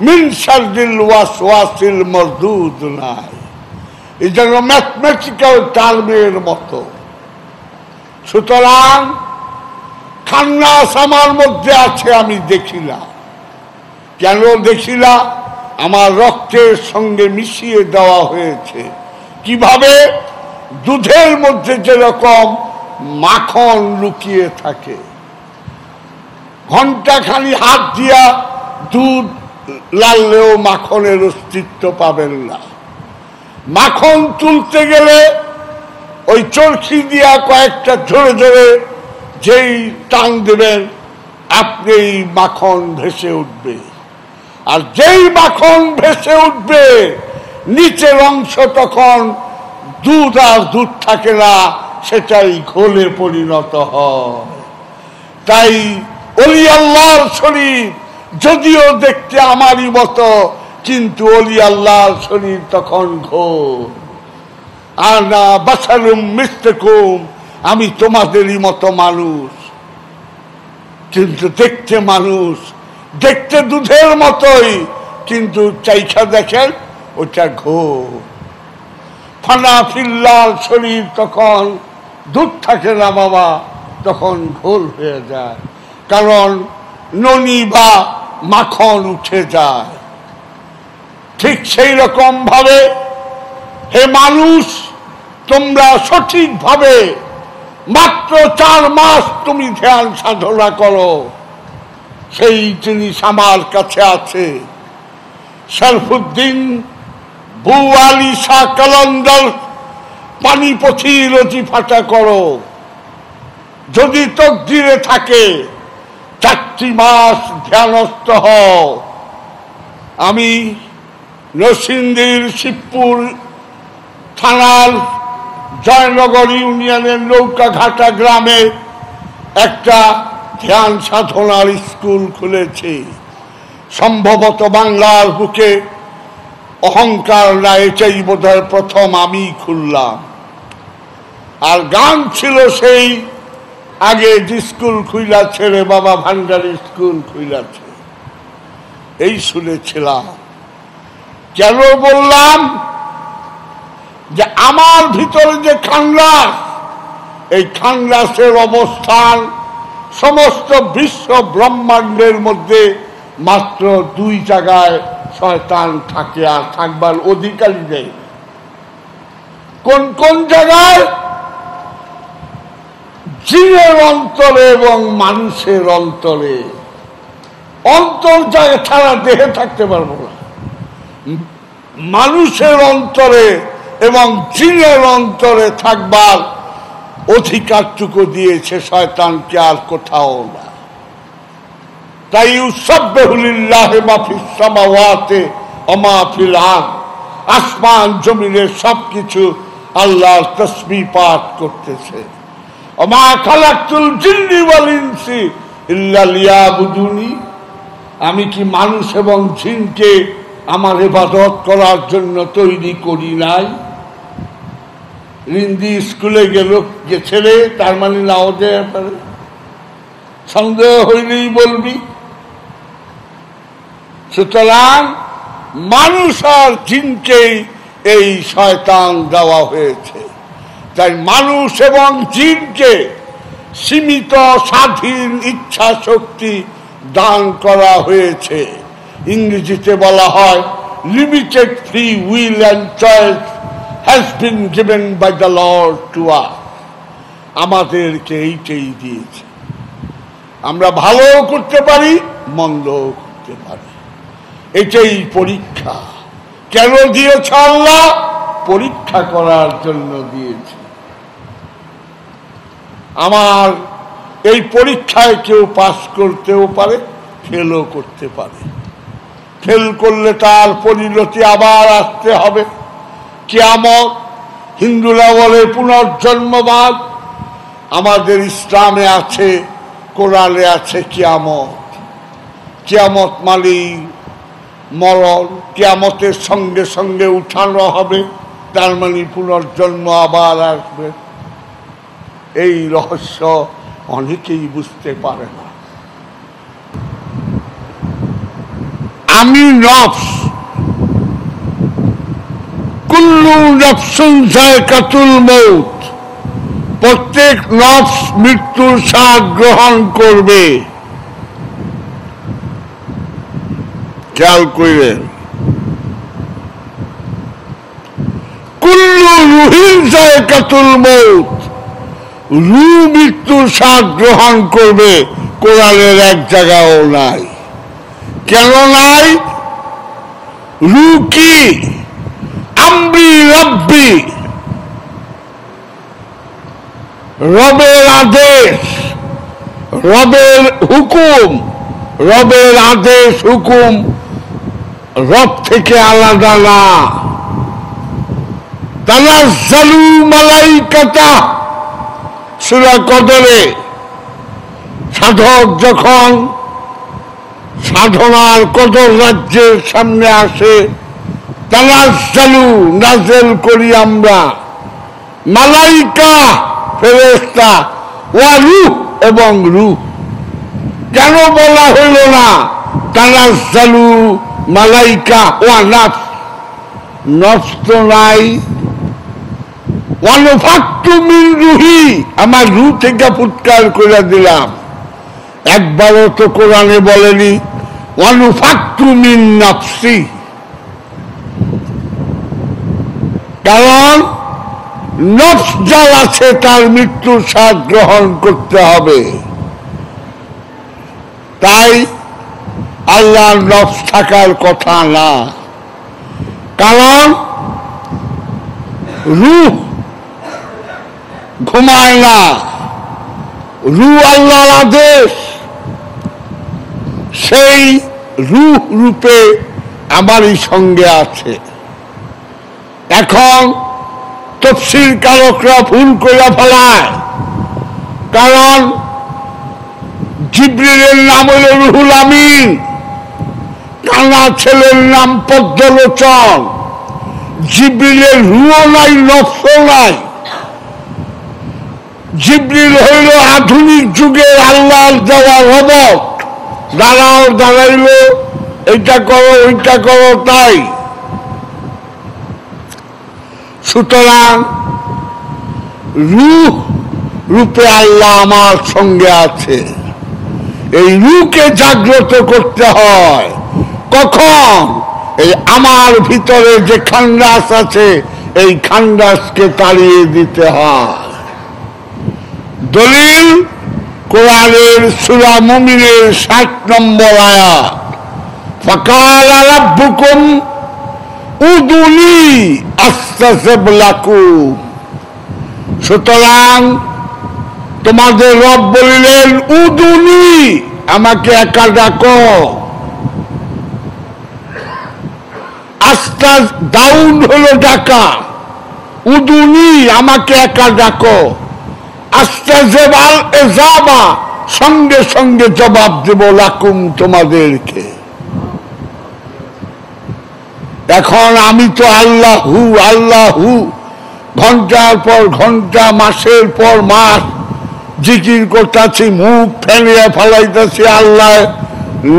মিনসারদিল ওয়াসওয়াসিল মরদুদ নাই। এই যেন ম্যাথমেটিক্যাল টার্মের মতো। সুতরাং খান্নাস আমার মধ্যে আছে, আমি দেখিলাম। কেন দেখিলা আমার রক্তের সঙ্গে মিশিয়ে দেওয়া হয়েছে। কীভাবে? দুধের মধ্যে যেরকম মাখন লুকিয়ে থাকে। ঘণ্টা খালি হাত দিয়া দুধ লাললেও মাখনের অস্তিত্ব পাবেন না। মাখন তুলতে গেলে ওই চরখি দিয়া কয়েকটা ধরে ধরে যেই টান দেবেন আপনি মাখন ভেসে উঠবে। আর যেই মাখন ভেসে উঠবে, নিচের অংশ তখন দুধ আর দুধ থাকে না, সেটাই ঘোলে পরিণত হয়। তাই অলি আল্লাহর শরীর যদিও দেখতে আমারই মতো, কিন্তু অলি আল্লাহর শরীর তখন ঘোর। আর না আমি তোমাদেরই মতো মানুষ। কিন্তু দেখতে মানুষ, দেখতে দুধের মতোই, কিন্তু চাইখা দেখেন, ওটা ঘোর। ফানা ফিল্লার শরীর তখন দুধ থাকে না বাবা, তখন ঘোল হয়ে যায়। কারণ ননি বা মাখন উঠে যায়। ঠিক সেই রকম ভাবে, হে মানুষ, তোমরা সঠিকভাবে মাত্র চার মাস তুমি ধ্যান সাধনা করো। সেই জিনিস আমার কাছে আছে। শরফুদ্দিন বু আলী শাহ কলন্দর পানিপথি রচি ফাটা করো। যদি তকদিরে থাকে চারটি মাস ধ্যানস্থ হও। আমি নরসিংদীর শিবপুর থানার জয়নগর ইউনিয়নের নৌকাঘাটা গ্রামে একটা ধ্যান সাধনার স্কুল খুলেছি। সম্ভবত বাংলার বুকে অহংকার না এটাই বোধহয় প্রথম আমি খুললাম। আর গান ছিল সেই আগে স্কুল খুইলা ছেড়ে বাবা, ভান্ডারি স্কুল খুইলাছে। এই শুনেছিলাম। কেন বললাম? যে আমার ভিতরে যে খানরাস, এই খানরাসের অবস্থান সমস্ত বিশ্ব ব্রহ্মাণ্ডের মধ্যে মাত্র দুই জায়গায় শয়তান থাকে আর থাকবার অধিকারী নেই। কোন কোন জায়গায়? জিনের অন্তরে এবং মানুষের অন্তরে। অন্তর জায়গা ছাড়া দেহে থাকতে পারব না। মানুষের অন্তরে এবং জিনের অন্তরে থাকবার অধিকারটুকু দিয়েছে শয়তানকে আর কোথাও না। তাই সামাওয়াতে অমাফিল আসমান, জমিনের সবকিছু আল্লাহর তসবি পাঠ করতেছে। আমি কি মানুষ এবং জিনকে আমার ইবাদত করার জন্য তৈরি করি নাই? রিন্দি স্কুলে গেল গেছিলে তার মানে নাও দেওয়া পারে সন্দেহ হইলেই বলবি। সুতরাং মানুষ আর জিনকেই এই শয়তান দেওয়া হয়েছে। তাই মানুষ এবং জিনকে সীমিত স্বাধীন ইচ্ছা শক্তি দান করা হয়েছে। ইংরেজিতে বলা হয় limited free will and choice has been given by the Lord to us আমাদেরকে এইটাই দিয়েছে। আমরা ভালোও করতে পারি, মন্দও করতে পারি। এটাই পরীক্ষা। কেন দিয়েছ আল্লাহ? পরীক্ষা করার জন্য দিয়েছে। আমার এই পরীক্ষায় কেউ পাস করতেও পারে, ফেলও করতে পারে। ফেল করলে তার পরিণতি আবার আসতে হবে। কেয়ামত হিন্দুরা বলে পুনর্জন্মবাদ। আমাদের ইসলামে আছে, কোরআনে আছে কিয়ামত। কিয়ামত মালি মরণ, কিয়ামতের সঙ্গে সঙ্গে উঠানো হবে, তার মানে পুনর্জন্ম আবার আসবে। এই রহস্য অনেকেই বুঝতে পারে না। আমি নফস। কুল্লু নফসুন জায়কাতুল মৌত। প্রত্যেক নফস মৃত্যুর স্বাদ গ্রহণ করবে। খেয়াল করিলেন। কুল্লু রুহিন জায়কাতুল মৌত। রু মৃত্যুর স্বাদ গ্রহণ করবে, কোরআনের এক জায়গাও নাই। কেন নাই? রু কি আমরি রব্বি। রবের আদেশ, রবের হুকুম, রবের আদেশ, হুকুম রব থেকে আলাদা না। তানাজ্জালু মালাইকাতা সুরা কদরে সাধক যখন সাধনার কদর রাজ্যের সামনে আসে তানাজ্জালু নাজেল করি আমরা। মালাইকা ফেরেস্তা ওয়া রুহ এবং রুহ। কেন বলা হইল না? তানাজ্জালু মালাইকা, ওয়া নফস তো নাই রুহি আমার রু থেকে ফুৎকার করে দিলাম। একবারও তো কোরআনে বলেনি ওয়ানুফাক্তু মিন নাফসি। কারণ নফস যার আছে, তার মৃত্যুর স্বাদ গ্রহণ করতে হবে। তাই আল্লাহর নফস থাকার কথা না। কারণ রূহ ঘুমায় না। রু আল্লাহর আদেশ। সেই রূহ রূপে আমারই সঙ্গে আছে। এখন তফসির কারকরা ভুল করে ফেলায়। কারণ জিব্রিলের নাম হল রুহুল আমিন। কানা ছেলের নাম পদ্মলোচন। জিব্রিলের রুও নাই নফস নাই। জিব্রিল হইল আধুনিক যুগের আল্লাহর দেওয়া রবট দাঁড়াও, দাঁড়াইল, এইটা করো, ওইটা করো, তাই। সুতরাং রূহ রূপে আল্লাহ আমার সঙ্গে আছে। এই রুকে জাগ্রত করতে হয়। কখন? এই আমার ভিতরে যে খান্ডাস আছে, এই খান্ডাসকে তাড়িয়ে দিতে হয়। দলিল, কোরআনের সুরা মুমিনের ষাট নম্বর আয়াত। সুতরাং তোমাদের রব বলিলেন উদুনি আমাকে একা ডাকো। আস্তা দাউন হলো ডাকা। উদুনি আমাকে একা ডাকো। সঙ্গে সঙ্গে জবাব দেব লাকুম তোমাদেরকে। এখন আমি তো আল্লাহ হু আল্লাহ। হু ঘণ্টার পর ঘণ্টা, মাসের পর মাস জিকির করতেছি, মুখ ফেলিয়ে ফেলাইতেছি আল্লাহ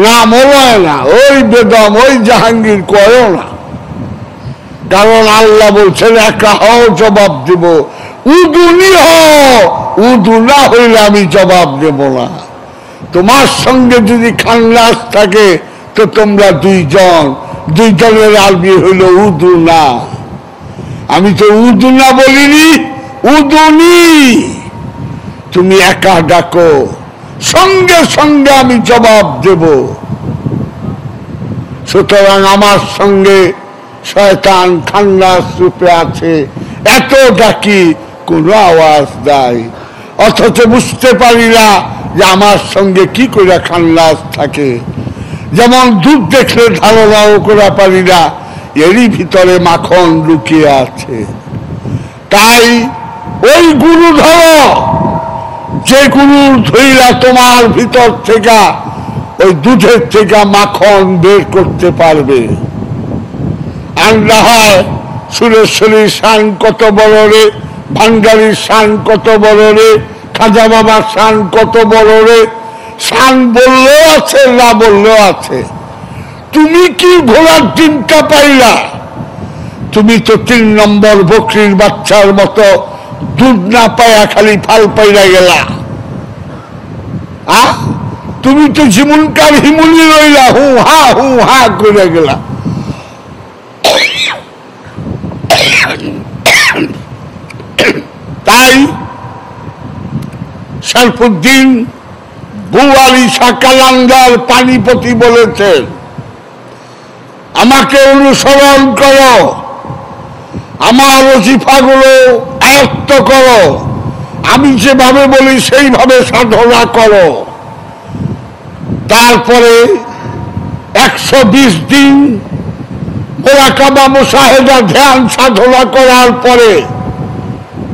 নাম লয় না, ওই বেদম, ওই জাহাঙ্গীর করো না। কারণ আল্লাহ বলছেন, একা হও, জবাব দিব। উদুনি উদু না হইলে আমি জবাব দেব না। তোমার সঙ্গে যদি খান্নাস থাকে, তো তোমরা দুইজন, দুইজনের আরবি হইল উদু না। আমি তো উদু না বলিনি উদুনি তুমি একা ডাকো, সঙ্গে সঙ্গে আমি জবাব দেব। সুতরাং আমার সঙ্গে শয়তান খান্নাস রূপে আছে। এত ডাকি, কোনো আওয়াজ দেয় অথচ বুঝতে পারি না যে আমার সঙ্গে কি করে খান্নাস থাকে। যেমন দুধ দেখলে ধারণাও করা পারি না, এরই ভিতরে মাখন লুকিয়ে আছে। তাই ওই গুরু ধরো, যে গুরুর ধইরা তোমার ভিতর থেকে, ওই দুধের থেকে মাখন বের করতে পারবে। আর না হয় সুরেশ্বরীর কত বড় রে? ভান্ডারির শান কত বড় রে? খাজা বাবার শান কত বড় রে? শান বললেও আছে, না বললেও আছে। তুমি কি ঘোড়ার ডিমটা পাইলা? তুমি তো তিন নম্বর বকরির বাচ্চার মতো দুধ না পায়া খালি ফাল পাইরা গেলা। আহ? তুমি তো জীবনকার হিমুলি রইলা, হু হা হু হা করে গেলা। তাই সারফুদ্দিন বুয়ালি সাকালান্দার পানিপতি বলেছেন, আমাকে অনুসরণ করো, আমার ওজিফাগুলো আয়ত্ত করো, আমি যেভাবে বলি সেইভাবে সাধনা করো। তারপরে একশো বিশ দিন মোরাকাবা মুসাহেদা ধ্যান সাধনা করার পরে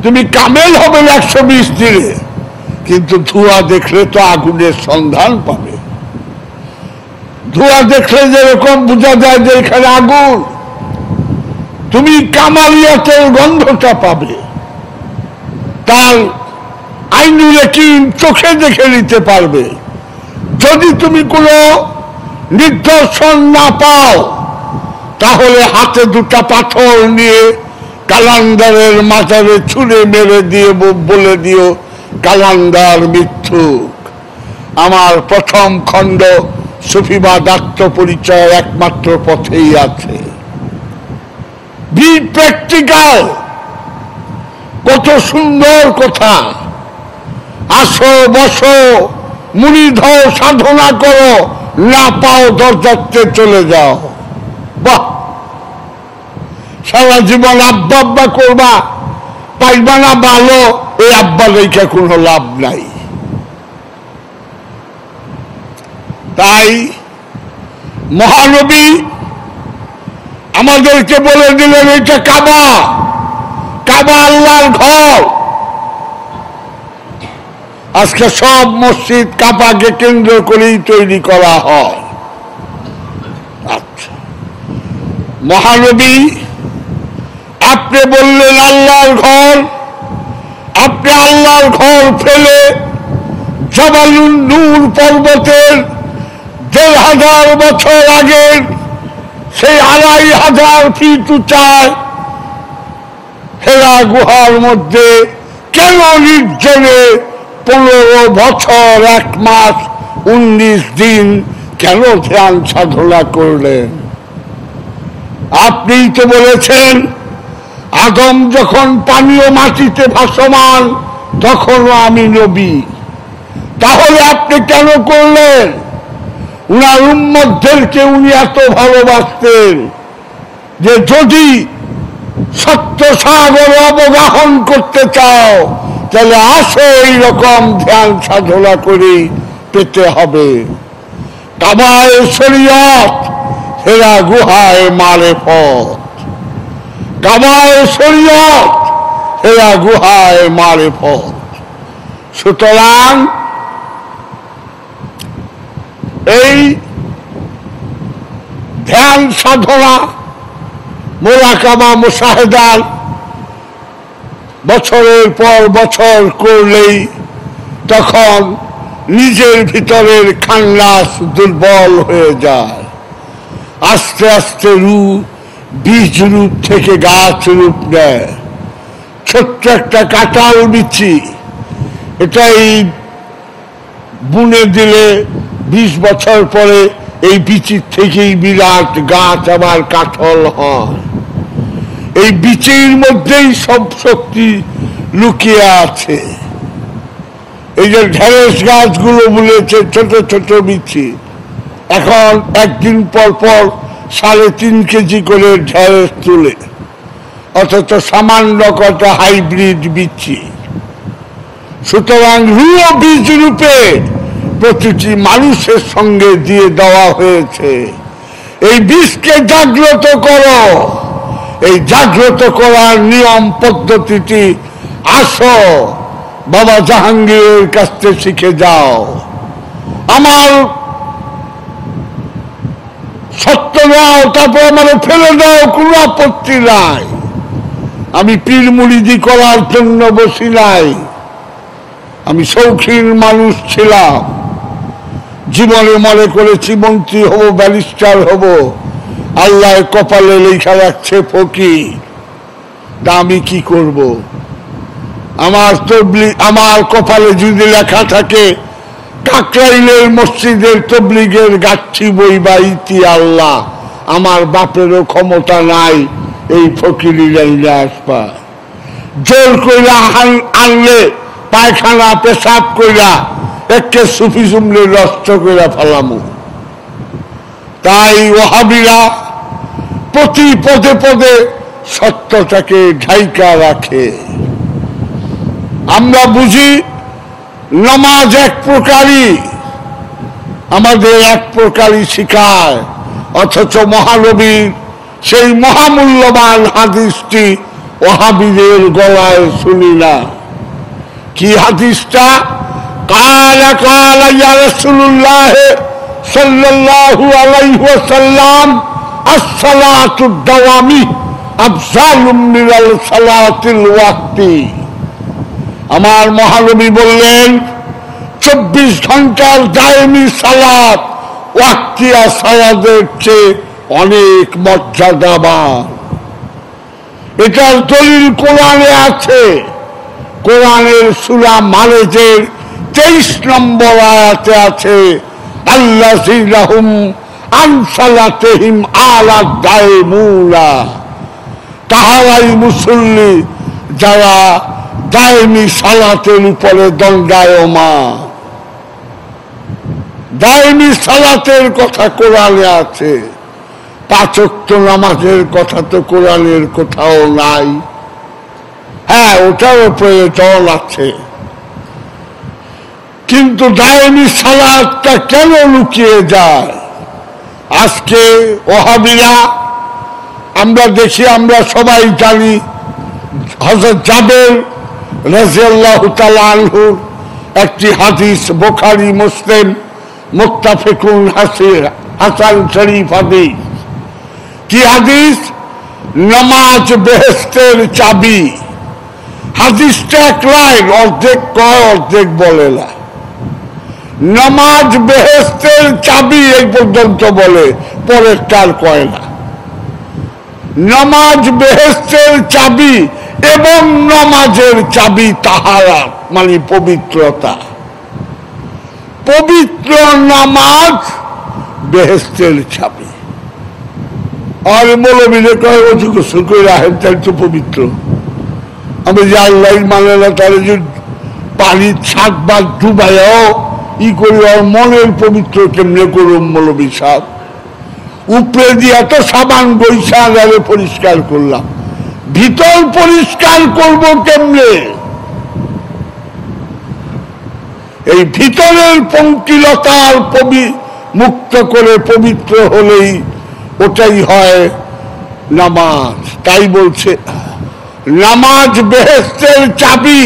তুমি কামেল হবে একশো বিশ দিনে। কিন্তু ধোঁয়া দেখলে তো আগুনের সন্ধান পাবে। ধোঁয়া দেখলে যেরকম বোঝা যায় যে এখানে আগুন। তুমি কামালিয়াতের গন্ধটা পাবে। তার আইনুলে চোখে দেখে নিতে পারবে? যদি তুমি কোনো নিদর্শন না পাও, তাহলে হাতে দুটা পাথর নিয়ে কালান্দারের মাথারে ছুঁড়ে মেরে দিয়ে বলে দিও কালান্দার মিথ্যুক। আমার প্রথম খণ্ড সুফিবাদ আত্মপরিচয় একমাত্র পথেই আছে। কত সুন্দর কথা। আসো, বসো, মুড়ি ধও, সাধনা করো, না পাও দরজাতে চলে যাও। সারা জীবন আব্বা আব্বা করবা, পাইবা না ভালো, এই আব্বা রেখে কোনো লাভ নাই। তাই মহানবী আমাদেরকে বলে দিলেন, এটা কাবা কাবা আল্লাহর ঘর। আজকে সব মসজিদ কাবাকে কেন্দ্র করেই তৈরি করা হয়। আচ্ছা। মহানবী আপনি বললেন আল্লাহর ঘর, আপনি আল্লাহর ঘর ফেলে জবালুন নূর পর্বতের দেড় হাজার বছর আগের সেই আড়াই হাজার ফিট উঁচায় হেরা গুহার মধ্যে কেন নির্জনে পনেরো বছর, এক মাস, উনিশ দিন কেন ধ্যান সাধনা করলেন? আপনিই তো বলেছেন আদম যখন পানীয় মাটিতে ভাসমান, তখনও আমি নবী। তাহলে আপনি কেন করলেন? উনার উম্মতদেরকে উনি এত ভালোবাসতেন যে যদি সত্য সাগর অবগাহন করতে চাও, তাহলে আসো এইরকম ধ্যান সাধনা করে পেতে হবে। কাবায় শরীয়ত, হেরা গুহায় মারে পথ। কাবায় শরীয়ত হেরা গুহায় মারে পথ সুতরাং এই ধ্যান সাধনা, মোরাকামা মুসাহেদার বছরের পর বছর করলেই তখন নিজের ভিতরের খান্নাস দুর্বল হয়ে যায়। আস্তে আস্তে রূপ বীজ রূপ থেকে গাছ রূপ নেয়। ছোট্ট একটা কাঁটাল বিচি এটাই বুনে দিলে বিশ বছর পরে এই বিচির থেকেই বিরাট গাছ আবার কাঠল হয়। এই বিচির মধ্যেই সব শক্তি লুকিয়ে আছে। এই যে ঢেঁড়স গাছগুলো বলেছে ছোট ছোট বিচি। এখন একদিন পর পর সাড়ে তিন কেজি করে ঢেঁড়স তুলে, অথচ সামান্য কত হাইব্রিড বিচি। সুতরাং রুয় বীজ রূপে প্রতিটি মানুষের সঙ্গে দিয়ে দেওয়া হয়েছে। এই বীজকে জাগ্রত করো। এই জাগ্রত করার নিয়ম পদ্ধতিটি আসো। বাবা জাহাঙ্গীরের কাছ থেকে শিখে যাও। আমার সত্য নাও তারপর আমার ফেলে দাও, কোনো আপত্তি নাই। আমি পীর মুড়িদি করার জন্য বসি নাই। আমি শৌখিন মানুষ ছিলাম। জীবনে মনে করেছি মন্ত্রী হব, ব্যারিস্টার হব আল্লাহ কপালে লেখা রাখছে ফকি তা আমি কি করব? আমার তবলি আমার কপালে যদি লেখা থাকে কাকরাইলের মসজিদের তবলিগের গাচ্ছি বই বা ইতি আল্লাহ। আমার বাপেরও ক্ষমতা নাই এই ফকিরি লাইনে আসবা। জোর কইরা আনলে, পায়খানা, পেশাব কইরা, একে সুফি জুমলে নষ্ট কইরা ফেলামু। তাই ওহাবিরা প্রতি পদে পদে সত্যটাকে ঢাইকা রাখে। আমরা বুঝি নামাজ এক প্রকারই, আমাদের এক প্রকারই শিখায় অথচ মহানবীর সেই মহামূল্যবান হাদিসটি ওহাবিদের গলায় শুনি না। কি হাদিসটা? কালা কালা ইয়া সাল্লাল্লাহু আলাইহি ওয়াসাল্লাম, আসসালাতু দাওয়ামি আফজালুম মিনাল সালাতিল ওয়াক্তি। আমার মহানবী বললেন, চব্বিশ ঘণ্টার দায়মি সালাত, ওয়াক্তিয়া সালাদের চেয়ে অনেক মর্যাদাবান এটার দলিল কোরআনে আছে। কোরআনের সুরা মালেজের তেইশ নম্বর আয়াতে আছে আল্লাহ আনসালাতেহিম আলা দায়মুলা। তাহারাই মুসল্লি যারা দায়নি সালাতের উপরে দণ্ডায়মান দায়নি সালাতের কথা কোরআনে আছে পাচক্ত নামাজের কথা তো কোরআনের কোথাও নাই হ্যাঁ ওটারও প্রয়োজন আছে কিন্তু দায়নি সালাদটা কেন লুকিয়ে যায় আজকে ওহাবিরা আমরা দেখি আমরা সবাই জানি হজরত জাবের রাজিয়াল্লাহ আনহুর একটি হাদিস বোখারি, মুসলিম মুক্তাফিকুন হাসির, হাসান শরীফ হাদিস। কি হাদিস? নামাজ বেহেস্তের চাবি। হাদিসটা এক লাইন, অর্ধেক কয়, অর্ধেক বলে না। নামাজ বেহেস্তের চাবি এই পর্যন্ত বলে পরের তার কয় না। নামাজ বেহেস্তের চাবি এবং নামাজের চাবি তাহারা মানে পবিত্রতা। পবিত্র নামাজ বেহেস্তের চাবি। আর মৌলবীরে কয় গোসল করে রাখেন তাই তো পবিত্র। আমি যে আল্লাহ মানে না, তাহলে যে পানির ছাদ বা ডুবাইও ই করি আর মনের পবিত্র কেমনে করুম মৌলবী সাহ উপরে দিয়ে এত সাবান বৈশা গেলে পরিষ্কার করলাম। ভিতর পরিষ্কার করব কেমনে? এই ভিতরের পঙ্কিলতার মুক্ত করে পবিত্র হলেই ওটাই হয় নামাজ। তাই বলছে, নামাজ বেহেস্তের চাবি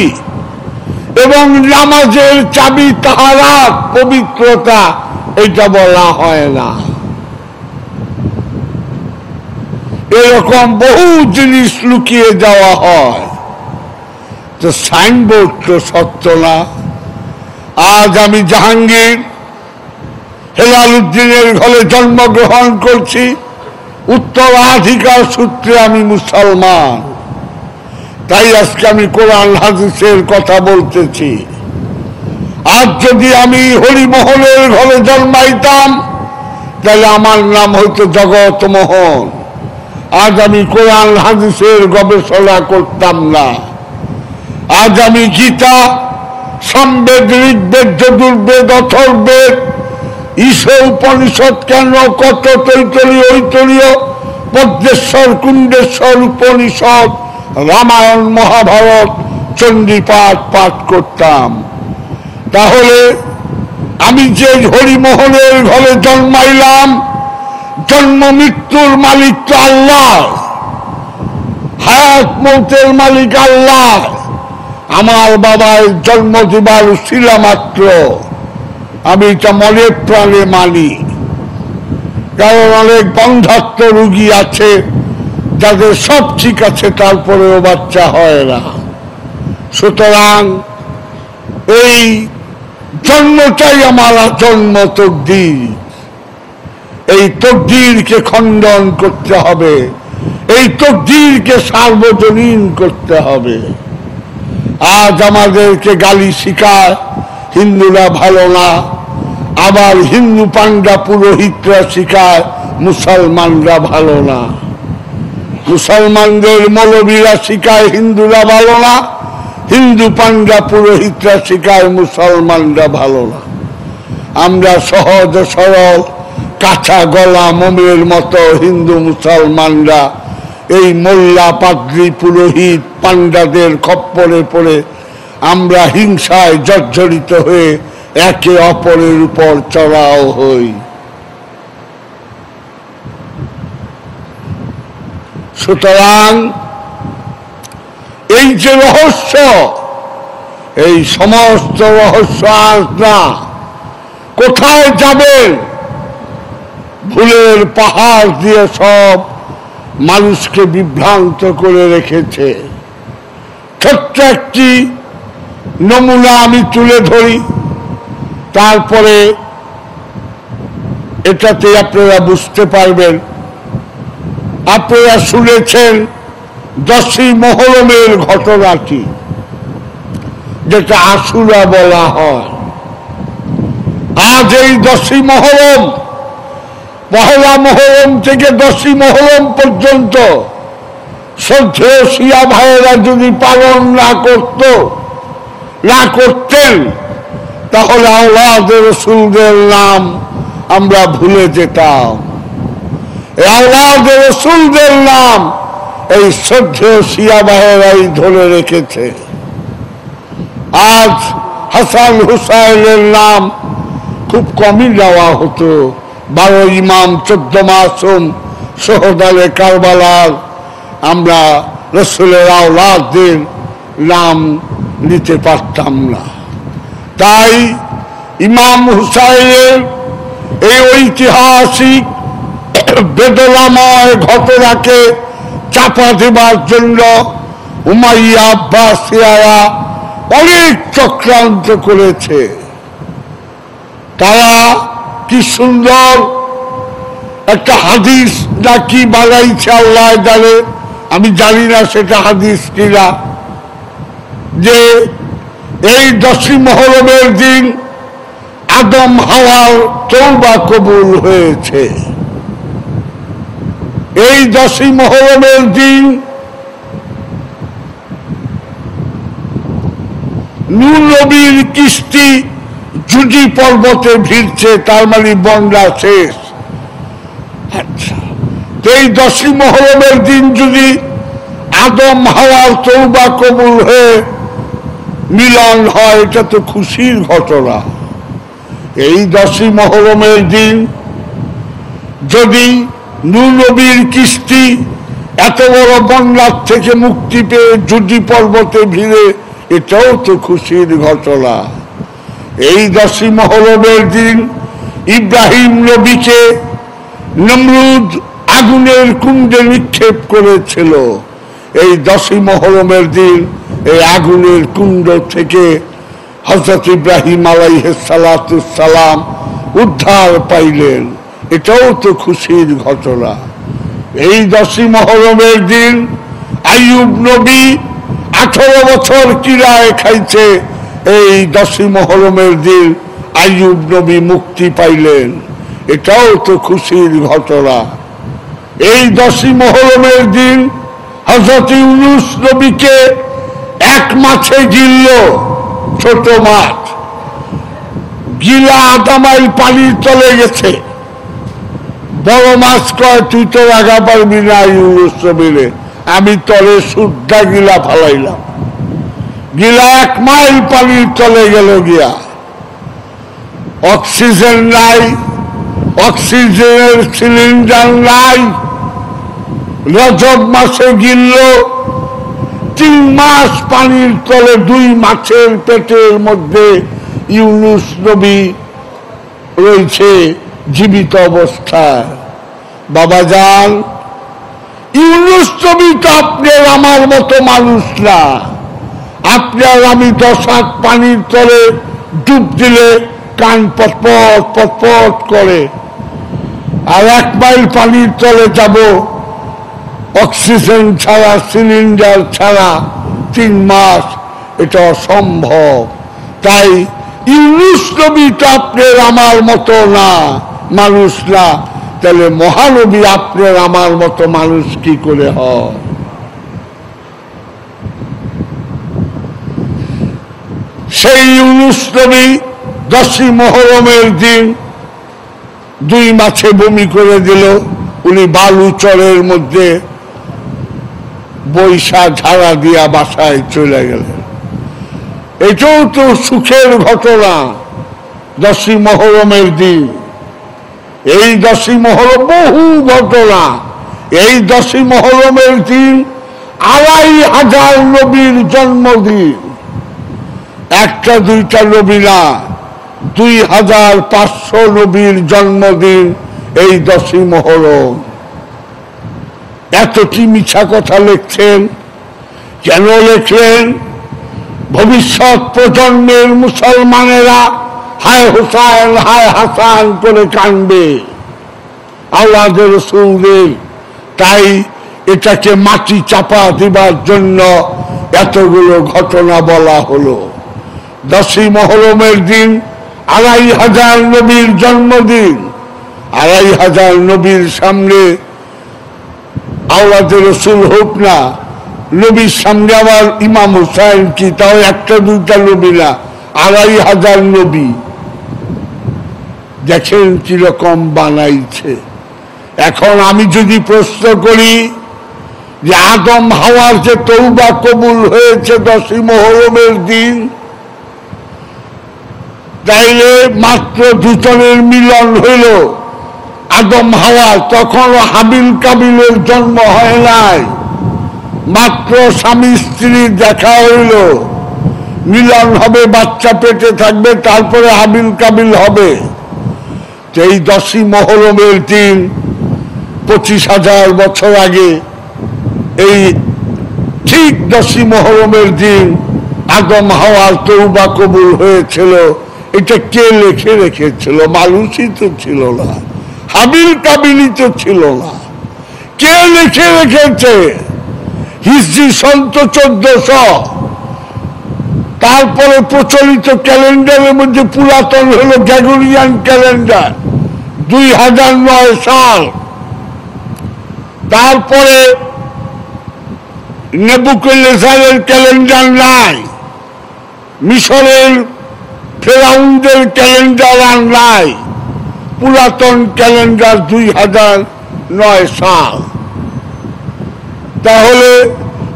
এবং নামাজের চাবি তাহারা পবিত্রতা এটা বলা হয় না। এরকম বহু জিনিস লুকিয়ে যাওয়া হয়। তো সাইনবোর্ড তো সত্য না। আজ আমি জাহাঙ্গীর হেলাল উদ্দিনের ঘরে জন্মগ্রহণ করছি। উত্তরাধিকার সূত্রে আমি মুসলমান। তাই আজকে আমি কোরআন হাদিসের কথা বলতেছি। আজ যদি আমি হরিমোহনের ঘরে জন্মাইতাম, তাহলে আমার নাম হইতো জগৎ মোহন আজ আমি কোরআন, হাদিসের গবেষণা করতাম না। আজ আমি গীতা, সম্বেদ, ঋগ্বেদ, যদুর্বেদ, অথর্বেদ, ঈশ উপনিষদ কেন কত তৈতরী ঐতরীয়? পদ্মেশ্বর, কুণ্ডেশ্বর উপনিষদ, রামায়ণ, মহাভারত, চণ্ডীপাঠ পাঠ করতাম। তাহলে আমি যে হরিমোহনের ঘরে জন্মাইলাম জন্ম মৃত্যুর মালিক তো আল্লাহ। হায়াত মৌতের মালিক আল্লাহ। আমার বাবার জন্ম দিবার শিলা মাত্র। আমি এটা মনে প্রাণে মানি। কারণ অনেক বন্ধাত্ম রুগী আছে, যাদের সব ঠিক আছে, তারপরেও বাচ্চা হয় না। সুতরাং এই জন্মটাই আমার জন্ম তকদির এই তকদিরকে খণ্ডন করতে হবে। এই তকদিরকে সার্বজনীন করতে হবে। আজ আমাদেরকে গালি শিখায়, হিন্দুরা ভালো না। আবার হিন্দু পাণ্ডা পুরোহিতরা শিখায়, মুসলমানরা ভালো না। মুসলমানদের মৌলবীরা শিখায়, হিন্দুরা ভালো না। হিন্দু পাণ্ডা পুরোহিতরা শিখায়, মুসলমানরা ভালো না। আমরা সহজ সরল কাঁচা গলা মমের মতো হিন্দু মুসলমানরা। এই মোল্লা পাদ্রি পুরোহিত পান্ডাদের খপ্পরে পড়ে আমরা হিংসায় জর্জরিত হয়ে একে অপরের উপর চড়াও হই। সুতরাং এই যে রহস্য, এই সমস্ত রহস্য আজ না, কোথায় যাবেন ভুলের পাহাড় দিয়ে সব মানুষকে বিভ্রান্ত করে রেখেছে। ছোট্ট একটি নমুনা আমি তুলে ধরি। তারপরে এটাতে আপনারা বুঝতে পারবেন। আপনারা শুনেছেন দশই মহরমের ঘটনাটি, যেটা আশুরা বলা হয়। আজ এই দশই মহরম পহেলা মহরম থেকে দশই মহরম পর্যন্ত শ্রদ্ধেয় শিয়া ভাইয়েরা যদি পালন না করত, না করতেন, তাহলে আল্লাহদের রসুলদের নাম আমরা ভুলে যেতাম। এই আল্লাহদের রসুলদের নাম এই শ্রদ্ধেয় শিয়া ভাইয়েরাই ধরে রেখেছে। আজ হাসান হুসাইনের নাম খুব কমই দেওয়া হতো। বারো ইমাম, চোদ্দ মাসুম সোহদালে কারবালার, আমরা রসুলের আওলাদদের নাম নিতে পারতাম না। তাই ইমাম হুসাইনের এই ঐতিহাসিক বেদনাময় ঘটনাকে চাপা দেবার জন্য উমাইয়া আব্বাসিয়ারা অনেক চক্রান্ত করেছে। তারা কি সুন্দর একটা হাদিস নাকি বানাইছে আল্লাহ জানে আমি জানি না সেটা হাদিস কিনা। যে এই দশই মহরমের দিন আদম হাওয়ার তৌবা কবুল হয়েছে। এই দশই মহরমের দিন নূর নবীর কিস্তি জুজি পর্বতে ভিড়ছে তার মানে বন্যা শেষ। আচ্ছা। এই দশই মহরমের দিন যদি আদম হাওয়ার তৌবা কবুল হয়ে মিলন হয়, এটা তো খুশির ঘটনা। এই দশী মহরমের দিন যদি নূনবীর কিস্তি এত বড় বন্যার থেকে মুক্তি পেয়ে জুটি পর্বতে ভিড়ে, এটাও তো খুশির ঘটনা। এই দশই মহরমের দিন ইব্রাহিম নবীকে নমরুদ আগুনের কুণ্ডে নিক্ষেপ করেছিল। এই দশই মহরমের দিন এই আগুনের কুণ্ড থেকে হজরত ইব্রাহিম আলাইসালাম উদ্ধার পাইলেন। এটাও তো খুশির ঘটনা। এই দশই মহরমের দিন আইয়ুব নবী আঠারো বছর কিরায় খাইছে। এই দশই মহরমের দিন আইয়ুব নবী মুক্তি পাইলেন। এটাও তো খুশির ঘটনা। এই দশই মহরমের দিন হজরত ইউনুস নবীকে এক মাছে গিলল, ছোট মাছ গিলা আদামাই পানির তলে গেছে। বড় মাছ কয়, তুই তো আগা পারবি না ইউনুস নবীরে আমি তলে শুদ্ধা গিলা ফালাইলাম। গিলা এক মাইল পানির তলে গেল গিয়া। অক্সিজেন নাই, অক্সিজেনের সিলিন্ডার নাই। রজব মাসে গিলল, তিন মাস পানির তলে দুই মাছের পেটের মধ্যে ইউনুস নবী রয়েছে জীবিত অবস্থায়। বাবা যান ইউনুস নবী তো আপনার আমার মতো মানুষ না। আপনার আমি দশ হাত পানির তলে ডুব দিলে কান পটপট পটপট করে। আর এক মাইল পানির তলে যাব, অক্সিজেন ছাড়া, সিলিন্ডার ছাড়া তিন মাস এটা অসম্ভব। তাই ইউনুস নবী তো আপনার আমার মতো না, মানুষ না। তাহলে মহানবী আপনার আমার মতো মানুষ কি করে হয়? সেই ইউনুস দশই মহরমের দিন দুই মাছে বমি করে দিল। উনি বালু চরের মধ্যে বৈশা ঝাড়া দিয়া বাসায় চলে গেলেন। এটাও তো সুখের ঘটনা দশই মহরমের দিন। এই দশই মহরম বহু ঘটনা। এই দশই মহরমের দিন আড়াই হাজার নবীর জন্মদিন। একটা দুইটা নবী না, দুই হাজার পাঁচশো নবীর জন্মদিন এই দশই মহরম। এত কি মিছা কথা লিখছেন, কেন লেখলেন? ভবিষ্যৎ প্রজন্মের মুসলমানেরা হায় হুসাইন, হায় হাসান করে কানবে। আল্লাহদের রসুলদের তাই এটাকে মাটি চাপা দিবার জন্য এতগুলো ঘটনা বলা হলো। দশই মহরমের দিন, আড়াই হাজার নবীর জন্মদিন। আড়াই হাজার নবীর সামনে আওলাদের রসুল হোক না, নবীর সামনে আবার ইমাম হুসাইন কি, তাও একটা দুইটা নবী না, আড়াই হাজার নবী। দেখেন কীরকম বানাইছে। এখন আমি যদি প্রশ্ন করি যে আদম হাওয়ার যে তৌবা কবুল হয়েছে দশই মহরমের দিন তাইলে মাত্র দুজনের মিলন হইল। আদম হাওয়া তখনও হাবিল কাবিলের জন্ম হয় নাই। মাত্র স্বামী স্ত্রীর দেখা হইল। মিলন হবে, বাচ্চা পেটে থাকবে, তারপরে হাবিল কাবিল হবে। এই দশই মহরমের দিন, পঁচিশ হাজার বছর আগে, এই ঠিক দশই মহরমের দিন আদম হাওয়ার তৌবা কবুল হয়েছিল। এটা কে লেখে রেখেছিল? মানুষই তো ছিল না। হাবিল কাবিলই তো ছিল না। কে লিখে রেখেছে? হিস্ট্রি সন্ত চোদ্দশ। তারপরে প্রচলিত ক্যালেন্ডারের মধ্যে পুরাতন হলো গ্যাগোরিয়ান ক্যালেন্ডার, দুই হাজার নয় সাল। তারপরে নেবুকেলেসারের ক্যালেন্ডার নাই। মিশরের ফেরাউনদের ক্যালেন্ডার আর নাই পুরাতন ক্যালেন্ডার দুই হাজার নয় সাল। তাহলে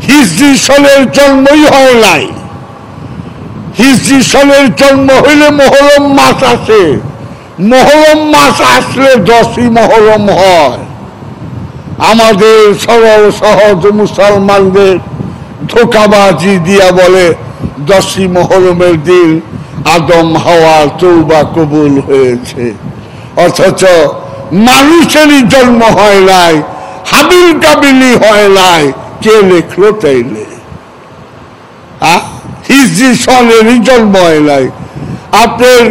হিজরি সনের জন্মই হয় নাই। হিজরি সনের জন্ম হইলে মহরম মাস আসে। মহরম মাস আসলে দশই মহরম হয়। আমাদের সরল সহজ মুসলমানদের ধোকাবাজি দিয়া বলে দশই মহরমের দিন আদম হাওয়ার তৌবা কবুল হয়েছে। অথচ মানুষেরই জন্ম হয় নাই, হাবিল কাবিলি হয় নাই, কে লিখলো তাইলে? হিজরি সনেরই জন্ম হয় নাই। আপনার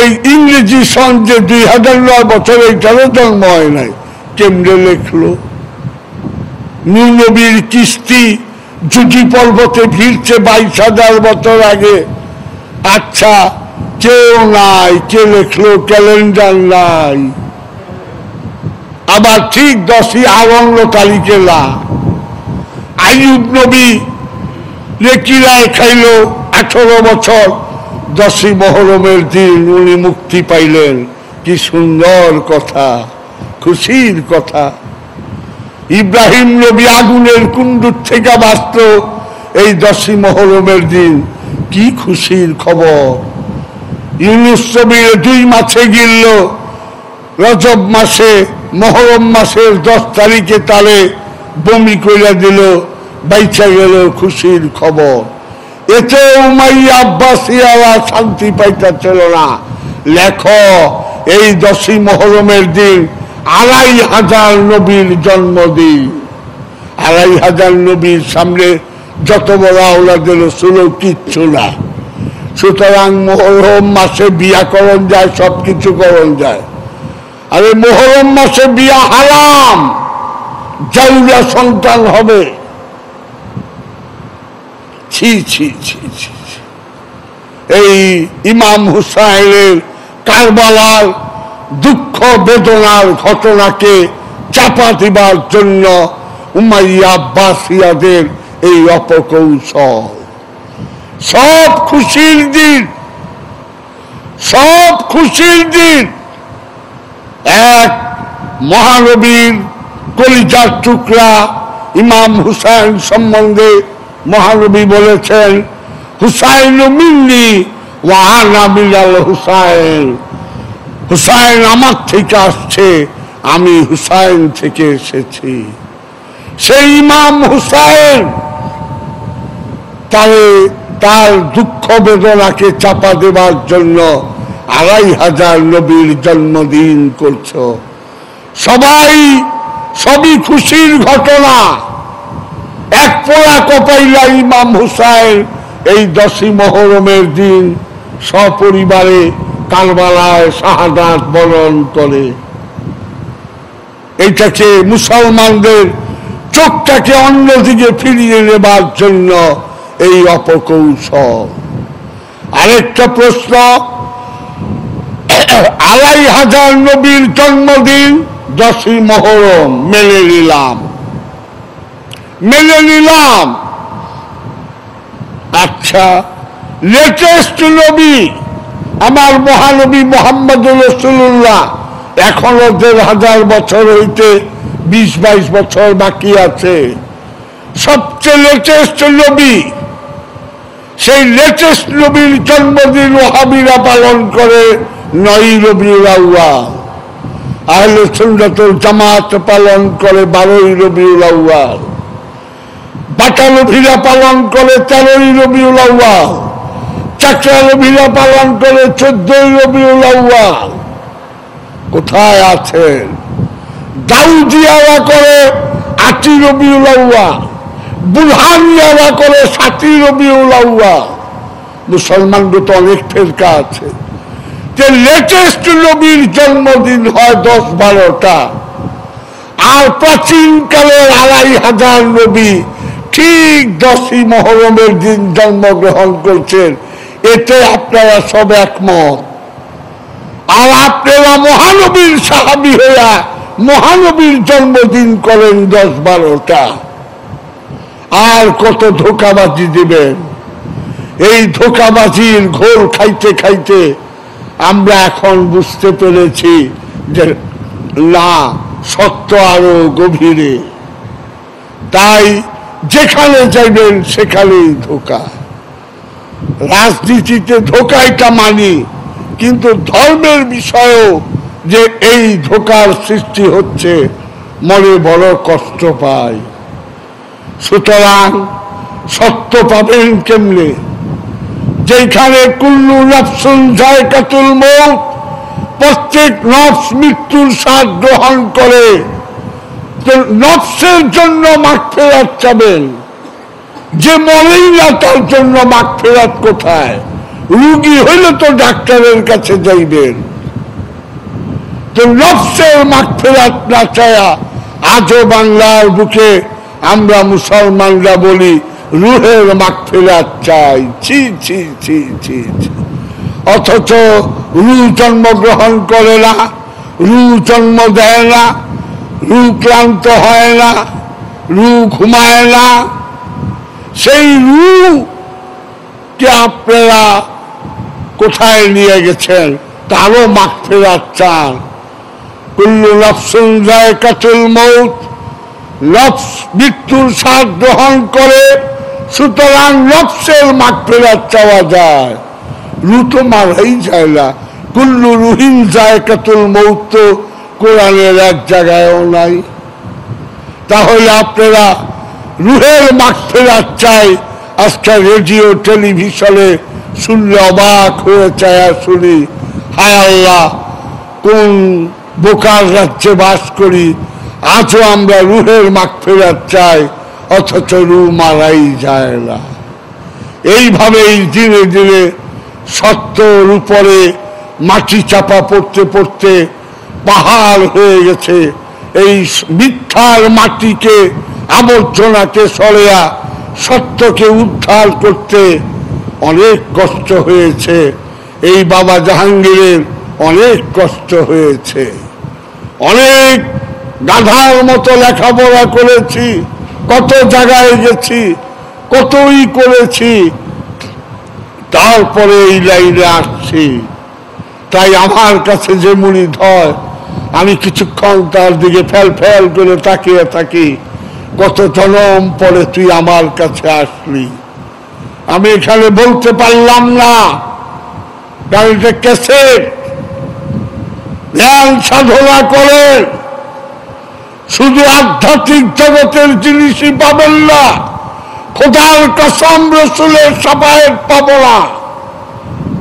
এই ইংরেজি সন যে দুই হাজার নয় বছর এইটারও জন্ম হয় নাই, কেমনে লেখলো? নবীর কিস্তি জুটি পর্বতে ভিড়ছে বাইশ হাজার বছর আগে। আচ্ছা কেউ নাই, কে লেখলো, ক্যালেন্ডার নাই। আবার ঠিক দশই তারিখে না। আইব নবী লেকিরায় খাইল, আঠারো বছর দশই মহরমের দিন উনি মুক্তি পাইলেন। কি সুন্দর কথা, খুশির কথা। ইব্রাহিম নবী আগুনের কুণ্ডুর থেকে বাঁচত এই দশই মহরমের দিন। কি খুশির খবর? ইউনুস নবীর দুই মাসে গিলল। রজব মাসে, মহরম মাসের দশ তারিখে তালে বমি করে দিল, বাইচা গেল খুশির খবর। এতে উমাইয়া আব্বাসিয়ারা শান্তি পাইতেছিল না। লেখ, এই দশই মহরমের দিন আড়াই হাজার নবীর জন্মদিন। আড়াই হাজার নবীর সামনে যত বড় আওলাদের ছিল কিচ্ছু না। সুতরাং মহরম মাসে বিয়া করণ যায় সব কিছু করণ যায়। আরে, মোহরম মাসে বিয়া হারাম জাউরা সন্তান হবে। ছি ছি ছি ছি। এই ইমাম হুসাইনের কারবালার দুঃখ বেদনার ঘটনাকে চাপা দিবার জন্য উমাইয়া আব্বাসিয়াদের এই অপকৌশল সব খুশির দিন। সব খুশির দিন। এক মহানবীর কলিজার টুকরা ইমাম হুসাইন সম্বন্ধে মহানবী বলেছেন, হুসাইন মিন্নি ওয়াহানা হুসাইন। হুসাইন আমার থেকে আসছে, আমি হুসাইন থেকে এসেছি। সেই ইমাম হুসাইন তারে তার দুঃখ বেদনাকে চাপা দেবার জন্য আড়াই হাজার নবীর জন্মদিন করছ। সবাই, সবই খুশির ঘটনা। এক পোড়া কপাইলা ইমাম হুসাইন এই দশই মহরমের দিন সপরিবারে কারবালায় শাহাদাত বরণ করে। এইটাকে মুসলমানদের চোখটাকে অন্যদিকে ফিরিয়ে নেবার জন্য এই অপকৌশল। আরেকটা প্রশ্ন, আড়াই হাজার নবীর জন্মদিন দশই মহরম, মেনে নিলাম। মেনে নিলাম। আচ্ছা লেটেস্ট নবী আমার মহানবী মোহাম্মদ রসুল্লাহ এখনও দেড় হাজার বছর হইতে বিশ বাইশ বছর বাকি আছে। সবচেয়ে লেটেস্ট নবী সেই লেটেস্ট নবীর জন্মদিন ওহাবিরা পালন করে নয় রবিউল আউয়াল। আহলে সুন্নাতুল জামাত পালন করে বারোই রবিউল আউয়াল। বাটালভিরা পালন করে তেরোই রবিউল আউয়াল। চাকরালভিরা পালন করে চোদ্দই রবিউল আউয়াল। কোথায় আছেন? দাউদিয়ারা করে আটই রবিউল বুলহানিয়ারা করে সাতই রবিউল আউয়াল। মুসলমানদের তো অনেক ফেরকা আছে। যে লেটেস্ট নবীর জন্মদিন হয় দশ বারোটা। আর প্রাচীনকালের আড়াই হাজার নবী ঠিক দশই মহরমের দিন জন্মগ্রহণ করছেন। এতে আপনারা সব একমত। আর আপনারা মহানবীর সাহাবি হইয়া মহানবীর জন্মদিন করেন দশ বারোটা। আর কত ধোকাবাজি দিবেন? এই ধোকাবাজির ঘোর খাইতে খাইতে আমরা এখন বুঝতে পেরেছি যে না, সত্য আরও গভীরে। তাই যেখানে যাইবেন সেখানেই ধোকা। রাজনীতিতে ধোকাইটা মানি, কিন্তু ধর্মের বিষয়েও যে এই ধোকার সৃষ্টি হচ্ছে, মনে বড় কষ্ট পায় সুতরাং সত্য পাবেন কেমনে? যেখানে কুল্লু নফসুন জায়কাতুল মৌত, প্রত্যেক নফস মৃত্যুর স্বাদ গ্রহণ করে। নফসের জন্য মাঠ ফেরাত চাবেন। যে মরেই না, তার জন্য মাঠ ফেরাত কোথায়? রুগী হইলে তো ডাক্তারের কাছে যাইবেন। তো নফসের মাঠ ফেরাত না চায়া আজও বাংলার বুকে আমরা মুসলমানরা বলি, রুহের মাঠ ফেরাত চাই। ছি ছি ছি ছি অথচ রু জন্মগ্রহণ করে না, রু জন্ম দেয় না, রু ক্লান্ত হয় না, রু ঘুমায় না। সেই রু কে আপনারা কোথায় নিয়ে গেছেন? তারও মাঠ ফেরাত চান কুল্লু নফসুন যায় কাতুল মৌত নফস মৃত্যুর স্বাদ গ্রহণ করে, সুতরাং নফসের মাঠ চাওয়া যায়। রু মারাই যায় না কুল্লু রুহিন যায় কাতুল মৌত, কোরআনের এক জায়গায়ও নাই। তাহলে আপনারা রুহের মাঠ ফেরাত চাই, আজকে রেডিও, টেলিভিশনে শুনলে অবাক হয়ে চায়া শুনি। হায় আল্লাহ, কোন বোকার রাজ্যে বাস করি আজও আমরা রুহের মাঠ ফেরাত চাই, অথচ রু মারাই যায় না। এইভাবেই ধীরে ধীরে সত্যর উপরে মাটি চাপা পড়তে পড়তে পাহাড় হয়ে গেছে। এই মিথ্যার মাটিকে, আবর্জনাকে সরেয়া সত্যকে উদ্ধার করতে অনেক কষ্ট হয়েছে। এই বাবা জাহাঙ্গীরের অনেক কষ্ট হয়েছে। অনেক গাধার মতো লেখাপড়া করেছি, কত জায়গায় গেছি, কতই করেছি, তারপরে এই লাইনে আসছি। তাই আমার কাছে যে মুড়ি ধর, আমি কিছুক্ষণ তার দিকে ফেল ফেল করে তাকিয়ে থাকি, কত জনম পরে তুই আমার কাছে আসলি। আমি এখানে বলতে পারলাম না ক্যাসেট ধ্যান সাধনা করে শুধু আধ্যাত্মিক জগতের জিনিসই পাবেন না। খোদার কসম রসুলের সবাইয়ের পাব না।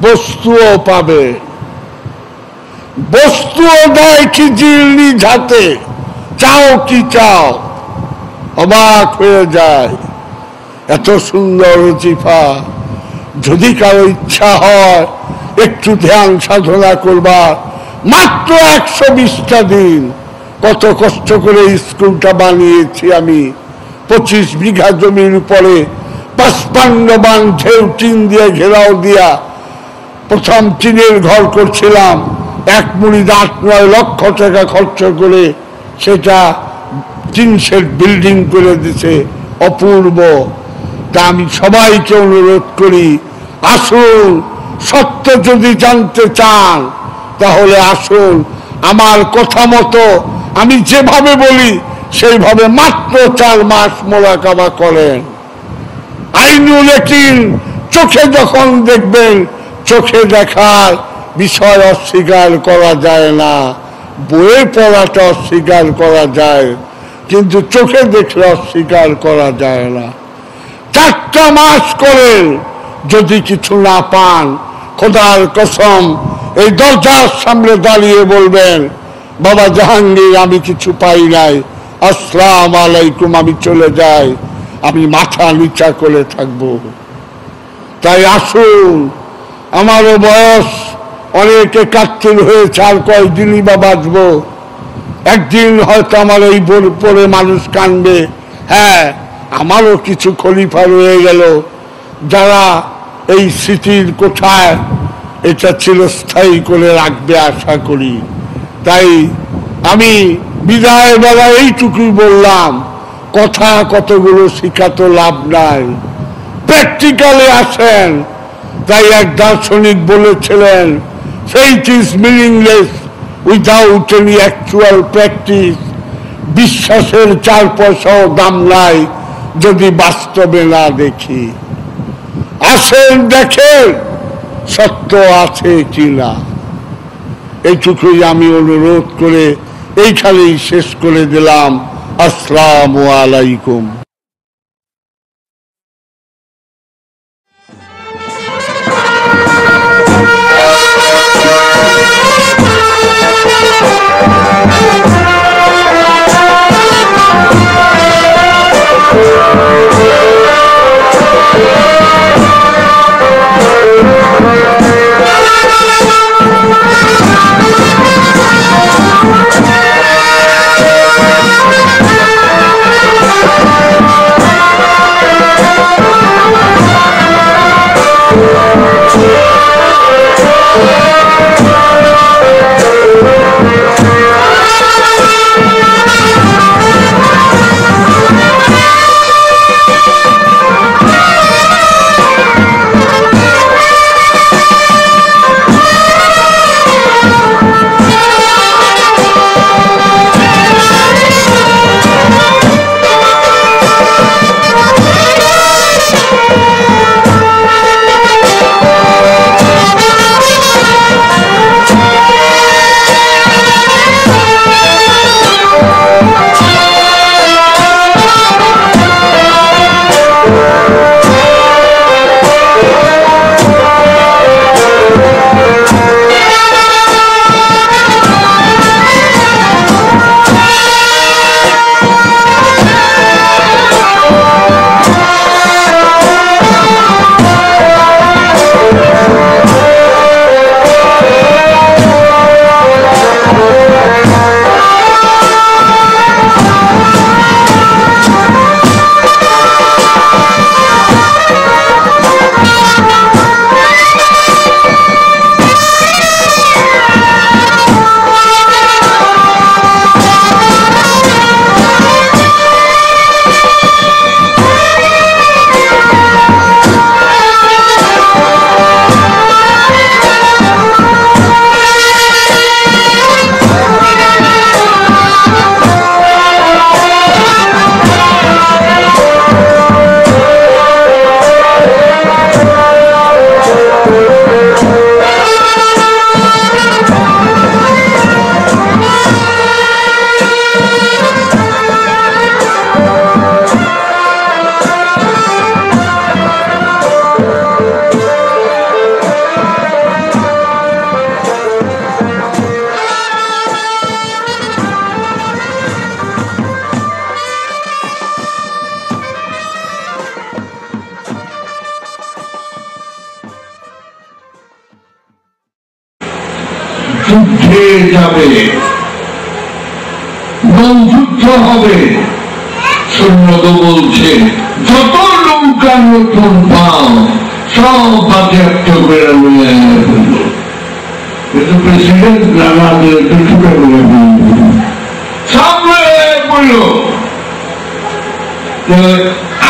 বস্তুও পাবে। বস্তুও দেয় কি জিল্লি ঝাতে চাও কি চাও, অবাক হয়ে যায়। এত সুন্দর জিফা, যদি কারও ইচ্ছা হয়, একটু ধ্যান সাধনা করবার মাত্র একশো বিশটা দিন। কত কষ্ট করে স্কুলটা বানিয়েছি আমি। পঁচিশ বিঘা জমির উপরে পাঁচপান্ন বান ঢেউ টিন দিয়ে ঘেরাও দিয়া প্রথম টিনের ঘর করছিলাম। এক মুড়ি আট নয় লক্ষ টাকা খরচ করে সেটা তিন সেট বিল্ডিং করে দিছে অপূর্ব। তা আমি সবাইকে অনুরোধ করি, আসুন, সত্য যদি জানতে চান, তাহলে আসুন। আমার কথা মতো আমি যেভাবে বলি, সেইভাবে মাত্র চার মাস মোলাকাবা করেন। আইনুল একিন চোখে যখন দেখবেন, চোখে দেখার বিষয় অস্বীকার করা যায় না, বইয়ে পড়াটা অস্বীকার করা যায়, কিন্তু চোখে দেখলে অস্বীকার করা যায় না। চারটা মাস করেন, যদি কিছু না পান, খোদার কসম, এই দরজার সামনে দাঁড়িয়ে বলবেন বাবা জাহাঙ্গীর, আমি কিছু পাই নাই। আসসালাম আলাইকুম, আমি চলে যাই। আমি মাথা নিচা করে থাকব। তাই আসুন, আমারও বয়স অনেকে কাত্তিল হয়েছে, আর কয়েকদিনই বা বাঁচবো। একদিন হয়তো আমার এই বোর পরে মানুষ কানবে। হ্যাঁ আমারও কিছু খলিফা রয়ে গেল, যারা এই স্মৃতির কোথায় এটা চিরস্থায়ী করে রাখবে, আশা করি। তাই আমি বিদায় বেলা এইটুকুই বললাম, কথা কতগুলো শিখাতো লাভ নাই। প্র্যাকটিক্যালে আসেন, তাই এক দার্শনিক বলেছিলেন faith is meaningless without any actual practice বিশ্বাসের চার পয়সাও দাম নাই যদি বাস্তবে না দেখি। আসেন দেখেন, সত্য আছে কিনা। এইটুকুই আমি অনুরোধ করে এইখানেই শেষ করে দিলাম। আসসালামু আলাইকুম।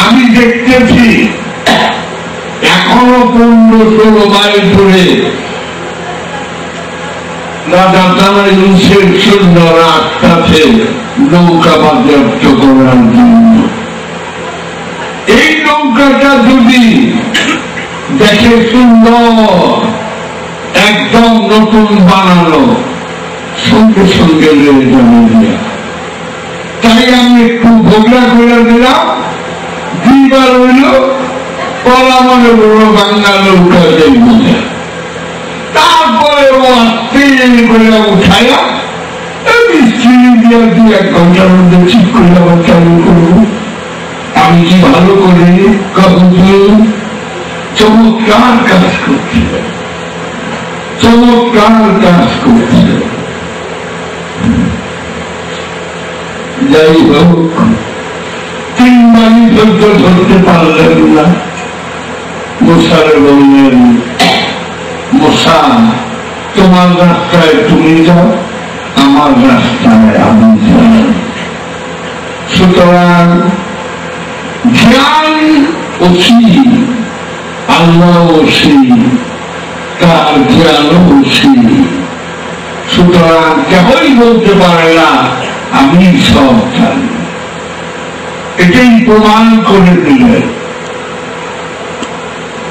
আমি দেখতেছি এখনও পনেরো ষোলো মাইল ইউসের সুন্দর নৌকা বাজেয়াপ্ত করার জন্য এই নৌকাটা যদি দেখে সুন্দর একদম নতুন বানানো সঙ্গে সঙ্গে তাই আমি একটু ভোগলা করে দিলাম। দুইবার হইল কলা মনে বাংলা নৌকা যাইব তারপরে ও করে উঠাইয়া মিস্ত্রি দিয়া দু এক ঘণ্টার মধ্যে ঠিক করে আবার চালু করব। আমি কি ভালো করে কখন চমৎকার কাজ করছে। চমৎকার কাজ করছে। যাই হোক, তিন বাড়ি ধৈর্য ধরতে পারলেন না। মশারে বললেন, মশা, তোমার রাস্তায় তুমি যাও, আমার রাস্তায় আমি যাই। সুতরাং জ্ঞান অসি আল্লাহ অসি তার জ্ঞান অসি সুতরাং কেবলই বলতে পারে না আমি সব জানি এটাই প্রমাণ করে দিলেন।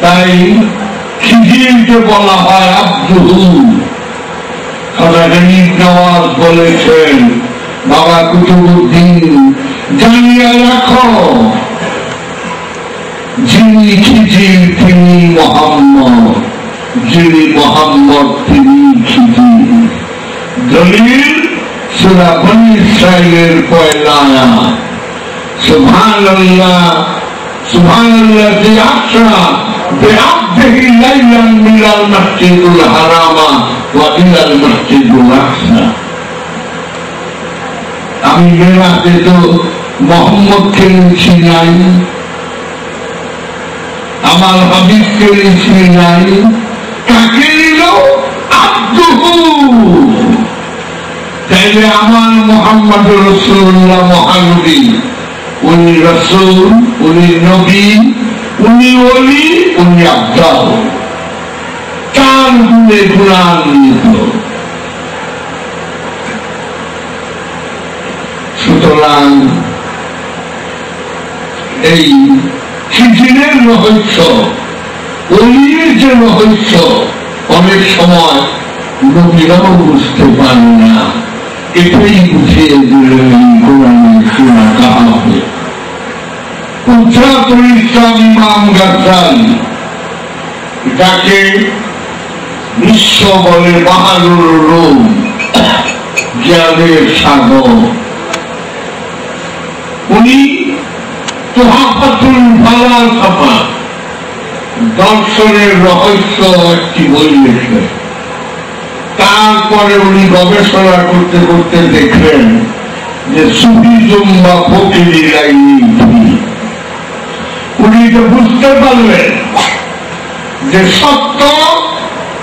তাই খিজিরকে বলা হয় সদাগণিক নওয়াজ বলেছেন, বাবা কুতুবুদ্দিন, জানিয়া রাখো, যিনি খিজির তিনি মোহাম্মদ। যিনি মোহাম্মদ তিনি খিজির দলিল সুরা বনি ইসরায়েলের পয়লায়া সুবহান আল্লাহ সুবহান আল্লাহ আসরা بعبده ليلا من المسجد الحرام والى المسجد الاقصى আমি মেরাতে তো মোহাম্মদকে লিখি নাই আমার হাবিবকে লিখি নাই কাকে নিল আব্দুহু। তাইলে আমার মোহাম্মদ রসুল্লাহ মহানবী, উনি রসুল, উনি নবী, উনি অলি উনি আব্দাল কার গুণে গুণান্বিত সুতরাং এই খিচিনের রহস্য অলির যে রহস্য, অনেক সময় নবীরাও বুঝতে পারে না। এটাই বুঝিয়ে দিলেন কাহাবে যাকে বিশ্ব বলে বাহাদুর রোম জ্ঞানের সাগর। উনি তোহাফাতুল ফালাসাফা দর্শনের রহস্য একটি বই লেখলেন তারপরে উনি গবেষণা করতে করতে দেখলেন যে সুফিজম বা ফকিরি উনি এটা বুঝতে পারলেন যে সত্য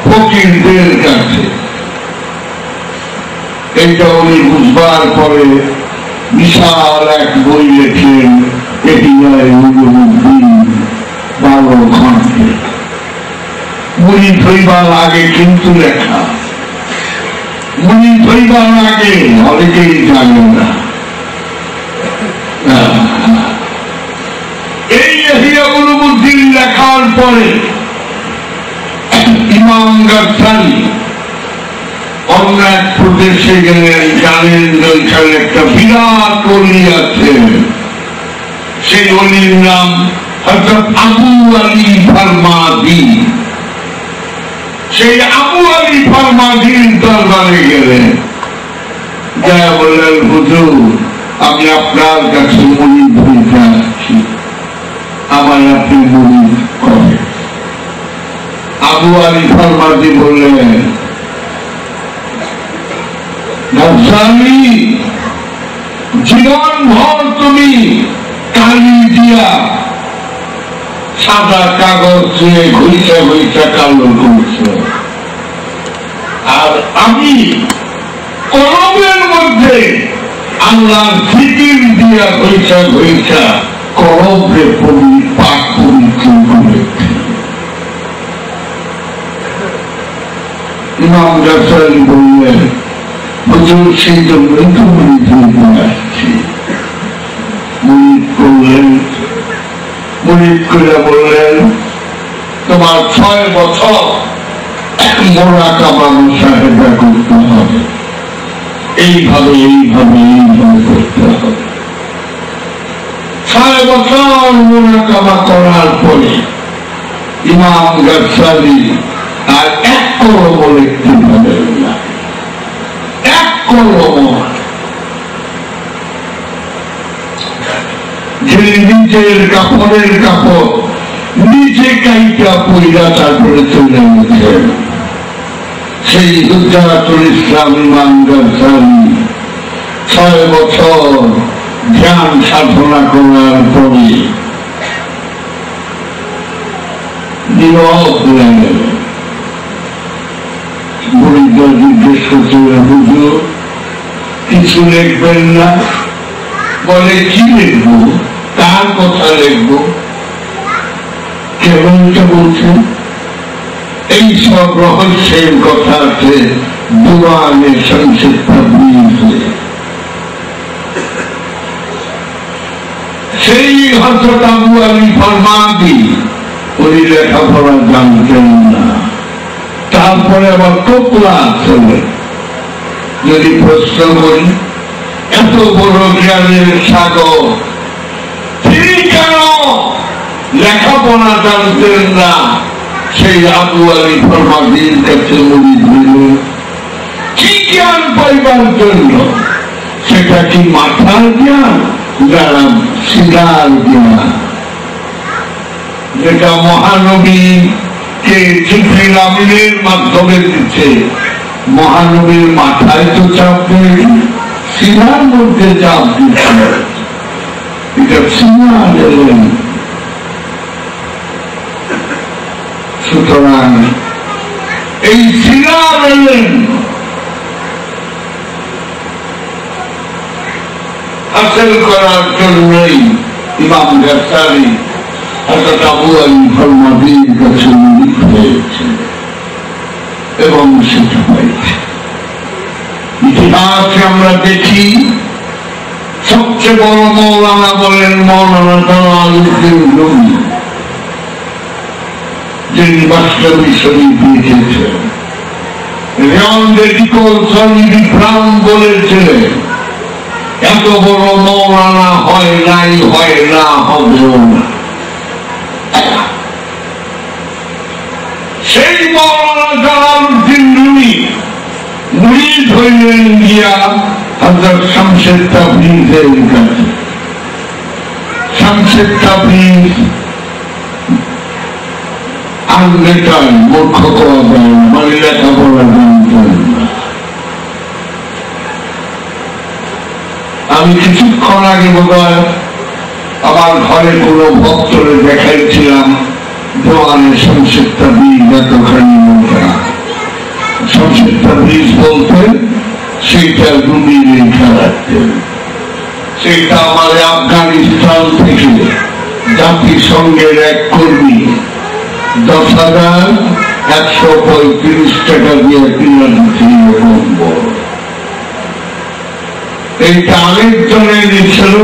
ফকিরদের কাছে। এইটা উনি বুঝবার পরে বিশাল এক বই লেখেন, এটি উলুদ্দিন বারো অনেকেই জানে না। এই এহিয়া উলুদ্দিন লেখার পরে ইমাম গাছালি অন্য এক প্রদেশে গেলেন, জানেন একটা বিরাট অলি আছে। সেই অলির নাম হজরত আবু আলী ফার্মাদি। সেই আবু আলী ফার্মাদির দরবারে গেলেন। যা বললেন, হুজুর, আমি আপনার কাছে মনি ধরতে আসছি আমার আপনি মনি করেন। আবু আলী ফার্মাদি বললেন জীবন ভর তুমি কালি দিয়া সাদা কাগজ দিয়ে ঘুরছে ঘুরছে কালো করছে। আর আমি কলমের মধ্যে আল্লাহ ফিকির দিয়া ঘুরছে ঘুরছে করবরে পড়ি পাক পবিত্র করে ইমাম গাছালি বললেন, হুজুর, সেই জন্যই তো আসছি। করলেন মুড়ি করে বললেন, তোমার ছয় বছর মোরা কামানো সাহেবা করতে হবে। এইভাবে এইভাবে এইভাবে করতে হবে। ছয় বছর মোরা কামা করার পরে ইমাম গাছালি আর এক কলম লিখতে পারেন না। এক কলম নিজের কাপড়ের কাপড়, নিজে কাইটা পইরা তারপরে চলে গেছেন সেই হুজাতুল ইসলাম গাছালি ছয় বছর ধ্যান সাধনা করার পরে জিজ্ঞেস করছিলেন হুজুর, কিছু লিখবেন না? বলে, কি লিখব? তার কথা লিখব। কেমনটা বলছেন? এই সব রহস্যের কথা আছে দুয়ানে সংক্ষিপ্ত সেই হজরত আবু আলী ফরমাদি উনি লেখাপড়া জানতেন না। তারপরে আবার কোপলা চলে যদি প্রশ্ন করি, এত বড় জ্ঞানের সাগর লেখাপড়া জানতেন না। সেই আবু আলী ফরমাদির কাছে কি জ্ঞান পাইবার জন্য? সেটা কি মাথার জ্ঞান যারা জ্ঞান? যেটা মহানবী কে মাধ্যমে দিচ্ছে। মহানবীর মাথায় তো চাপ দেয় শিলার মধ্যে চাপ দিচ্ছে। এটা শিলা এলেন সুতরাং এই শিলা এলেন হাসিল করার জন্যই ইমাম গাছালি হঠাৎ আবু আলী ফরমাদির কাছে লিখ হয়েছে এবং সেটা হয়েছে ইতিহাসে আমরা দেখি সবচেয়ে বড় মৌলানা বলেন মৌলানা দালালুদ্দিন রবি যিনি বাস্তবী শরীফ এত বড় মৌলানা হয় নাই, হয় না, হবেও না। সেই মৌলানা গিয়া হজরত শামশেদ তাবরিজের কাছে। মূর্খ মানে আমি কিছুক্ষণ আগে বোধ আমার ঘরে কোনো ভক্তরে দেখাইছিলাম, দোয়ানে সংক্ষিপ্ত বীজ এতখানি মোটা সংক্ষিপ্ত বীজ বলতে রুমি লেখা রাখতেন। সেটা আমার আফগানিস্তান থেকে জাতিসংঘের এক কর্মী, দশ হাজার একশো পঁয়ত্রিশ টাকা দিয়ে কিনে দিচ্ছি এরকম এইটা আরেকজনে দিচ্ছিল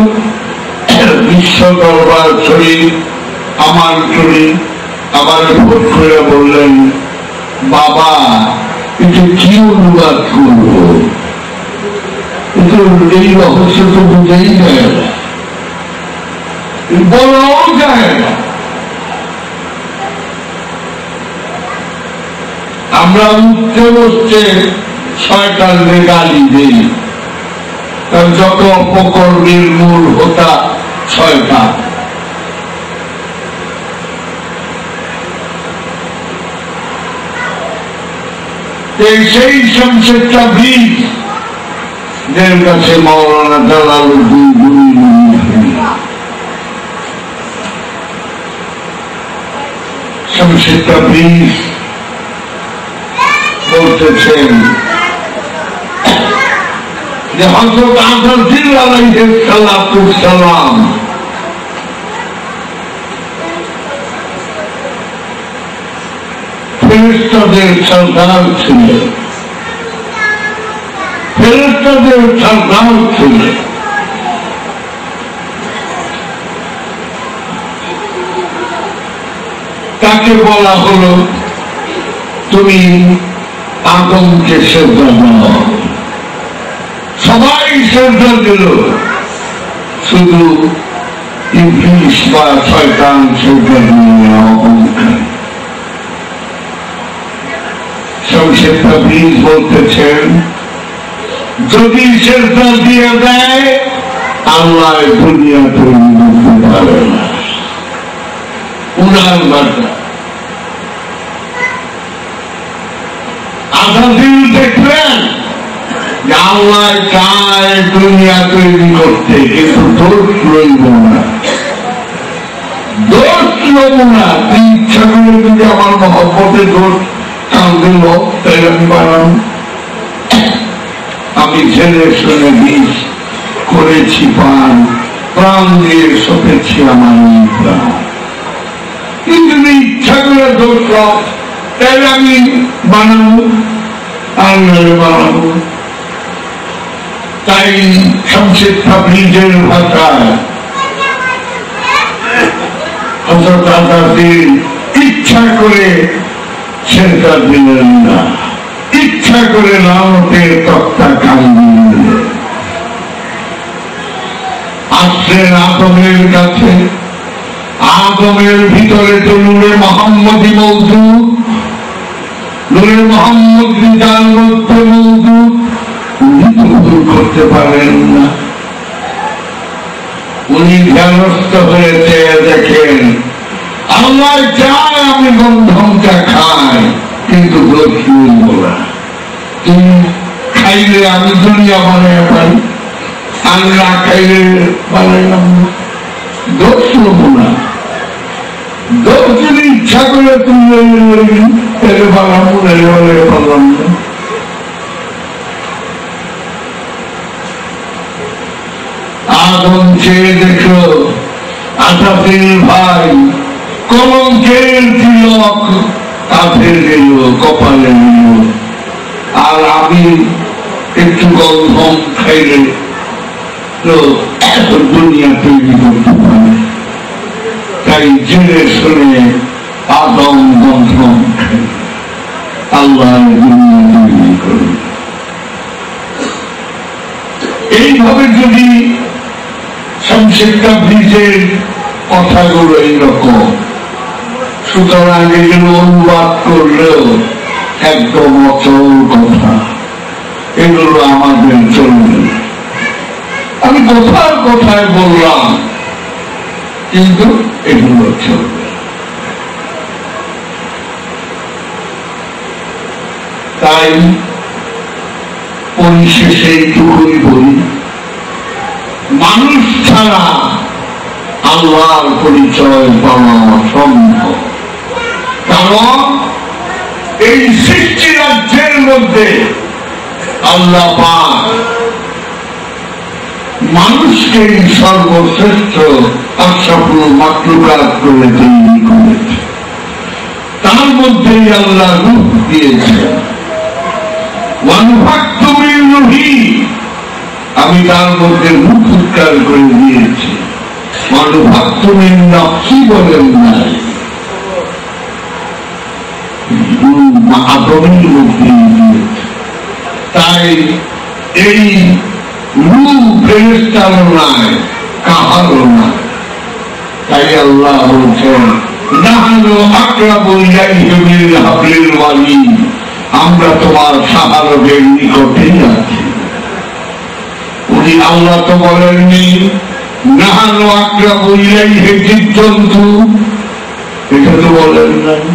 বিশ্ব দরবার শরীর আমার চুরি আবার ভোট করে বললেন, বাবা এটা কি অনুবাদ করব? কিন্তু এই রহস্য তো বুঝেই যায় না বলাও যায় না আমরা উঠতে বসতে শয়তান গালি দিই যত অপকর্মের মূল হোতা শয়তান সেই সংসদটা বীজ dan kasih maulana dalam dunia ini. Semasa tapi bukti cem. Di hadrat Ahmad bin Ali Shallallahu Sallam. Pesta di তাকে বলা হলো, তুমি আদমকে শ্রদ্ধা সবাই শ্রদ্ধা দিল। শুধু ইংলিশ বা শয়তান শ্রদ্ধা দিল বলতেছেন যদি শ্রদ্ধা দিয়ে দেয়, আল্লাহ দুনিয়া তৈরি করতে পারে উনার বার্তা আসাদিন দেখলেন আল্লাহ চায় দুনিয়া তৈরি করতে, কিন্তু দোষ রইব না। দোষ রইব না। তুই ইচ্ছা করে যদি আমার মহব্বতে দোষ কাল দিল তাই আমি বানাম আমি ছেলে শুনে বিষ করেছি পান, প্রাণ দিয়ে সতেছি আমার প্রাণ। কিন্তু যদি ইচ্ছা করে দোষ তাহলে আমি বানাবো আর বানাবো। তাই শমশেদ তাবলিজের ভাষায় হজরত ইচ্ছা করে সেটা দিলেন না। ইচ্ছা করে তক্তা কান দিলেন আসলেন আদমের কাছে। আদমের ভিতরে তো নূরে মোহাম্মদী মৌজুদ নূরে মোহাম্মদ যার মধ্যে উনি করতে পারেন না। উনি ধ্যানস্থ হয়েছে দেখেন আল্লাহ চায় আমি বন্ধনটা খাই, কিন্তু তুমি খাইলে আমি দুনিয়া বানাই পারি আমি না খাইলে বানাইলাম দোষ নেব না। দোষ যদি ইচ্ছা করে তুমি এলে বানাবো বানাবো না চেয়ে ভাই কলঙ্কের তিলক কাঁধে গেল, কপালে আর আমি একটু গন্ধম খাইলে তো এত দুনিয়া তৈরি করতে পারে। তাই জেনে শুনে আদম গন্ধম আল্লাহ দুনিয়া তৈরি করবে এইভাবে যদি সংক্ষিপ্ত ব্রিজের কথাগুলো এইরকম। সুতরাং এগুলো অনুবাদ করলেও একদম অচল কথা। এগুলো আমাদের চলবে আমি কথার কথায় বললাম, কিন্তু এগুলো চলবে তাই পরিশেষে এইটুকুই বলি, মানুষ ছাড়া আল্লাহর পরিচয় পাওয়া অসম্ভব। কারণ এই সৃষ্টি রাজ্যের মধ্যে আল্লাহ পাক মানুষকে সর্বশ্রেষ্ঠ আশাপুর মাতৃকার করে তৈরি করেছে। তার মধ্যেই আল্লাহ রূপ আমি তার মধ্যে মুখ উৎকার করে দিয়েছি। অনুভাক্তমির নকশি বলেন নাই আদমির মধ্যে দিয়েছে তাই এই নাই তাই আল্লাহ বলছেন আমরা তোমার সাহারবের নিকটেই আছি। উনি আল্লাহ তো বলেননি, নাহানো আক্রাবু ইলাইহি জীবজন্তু। এটা তো বলেন নাই।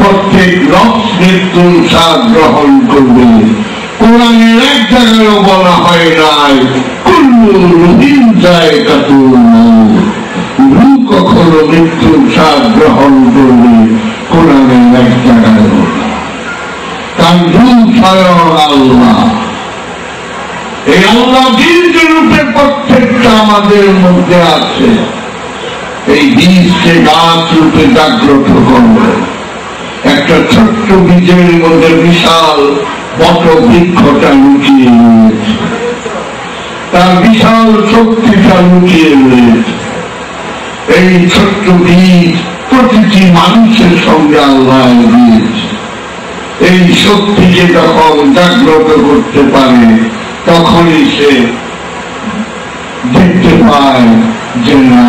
প্রত্যেক মৃত্যুর স্বাদ গ্রহণ করবে। কোরআনের এক জায়গায়ও বলা হয় নাই, কুল্লু যায় কাতুল রু কখনো মৃত্যুর স্বাদ গ্রহণ করবে, কোরআনের এক জায়গায় তার রু স্বয়ং আল্লাহ। এই আল্লাহ বীজ রূপে প্রত্যেকটা আমাদের মধ্যে আছে। এই বীজকে গাছ রূপে জাগ্রত করবে। একটা ছোট্ট বীজের মধ্যে বিশাল বট বৃক্ষটা লুকিয়ে রয়েছে। তার বিশাল শক্তিটা লুকিয়ে রয়েছে। এই ছোট্ট বীজ প্রতিটি মানুষের সঙ্গে আল্লাহ দিয়েছে। এই শক্তিকে যখন জাগ্রত করতে পারে, তখনই সে দেখতে পায় যে না,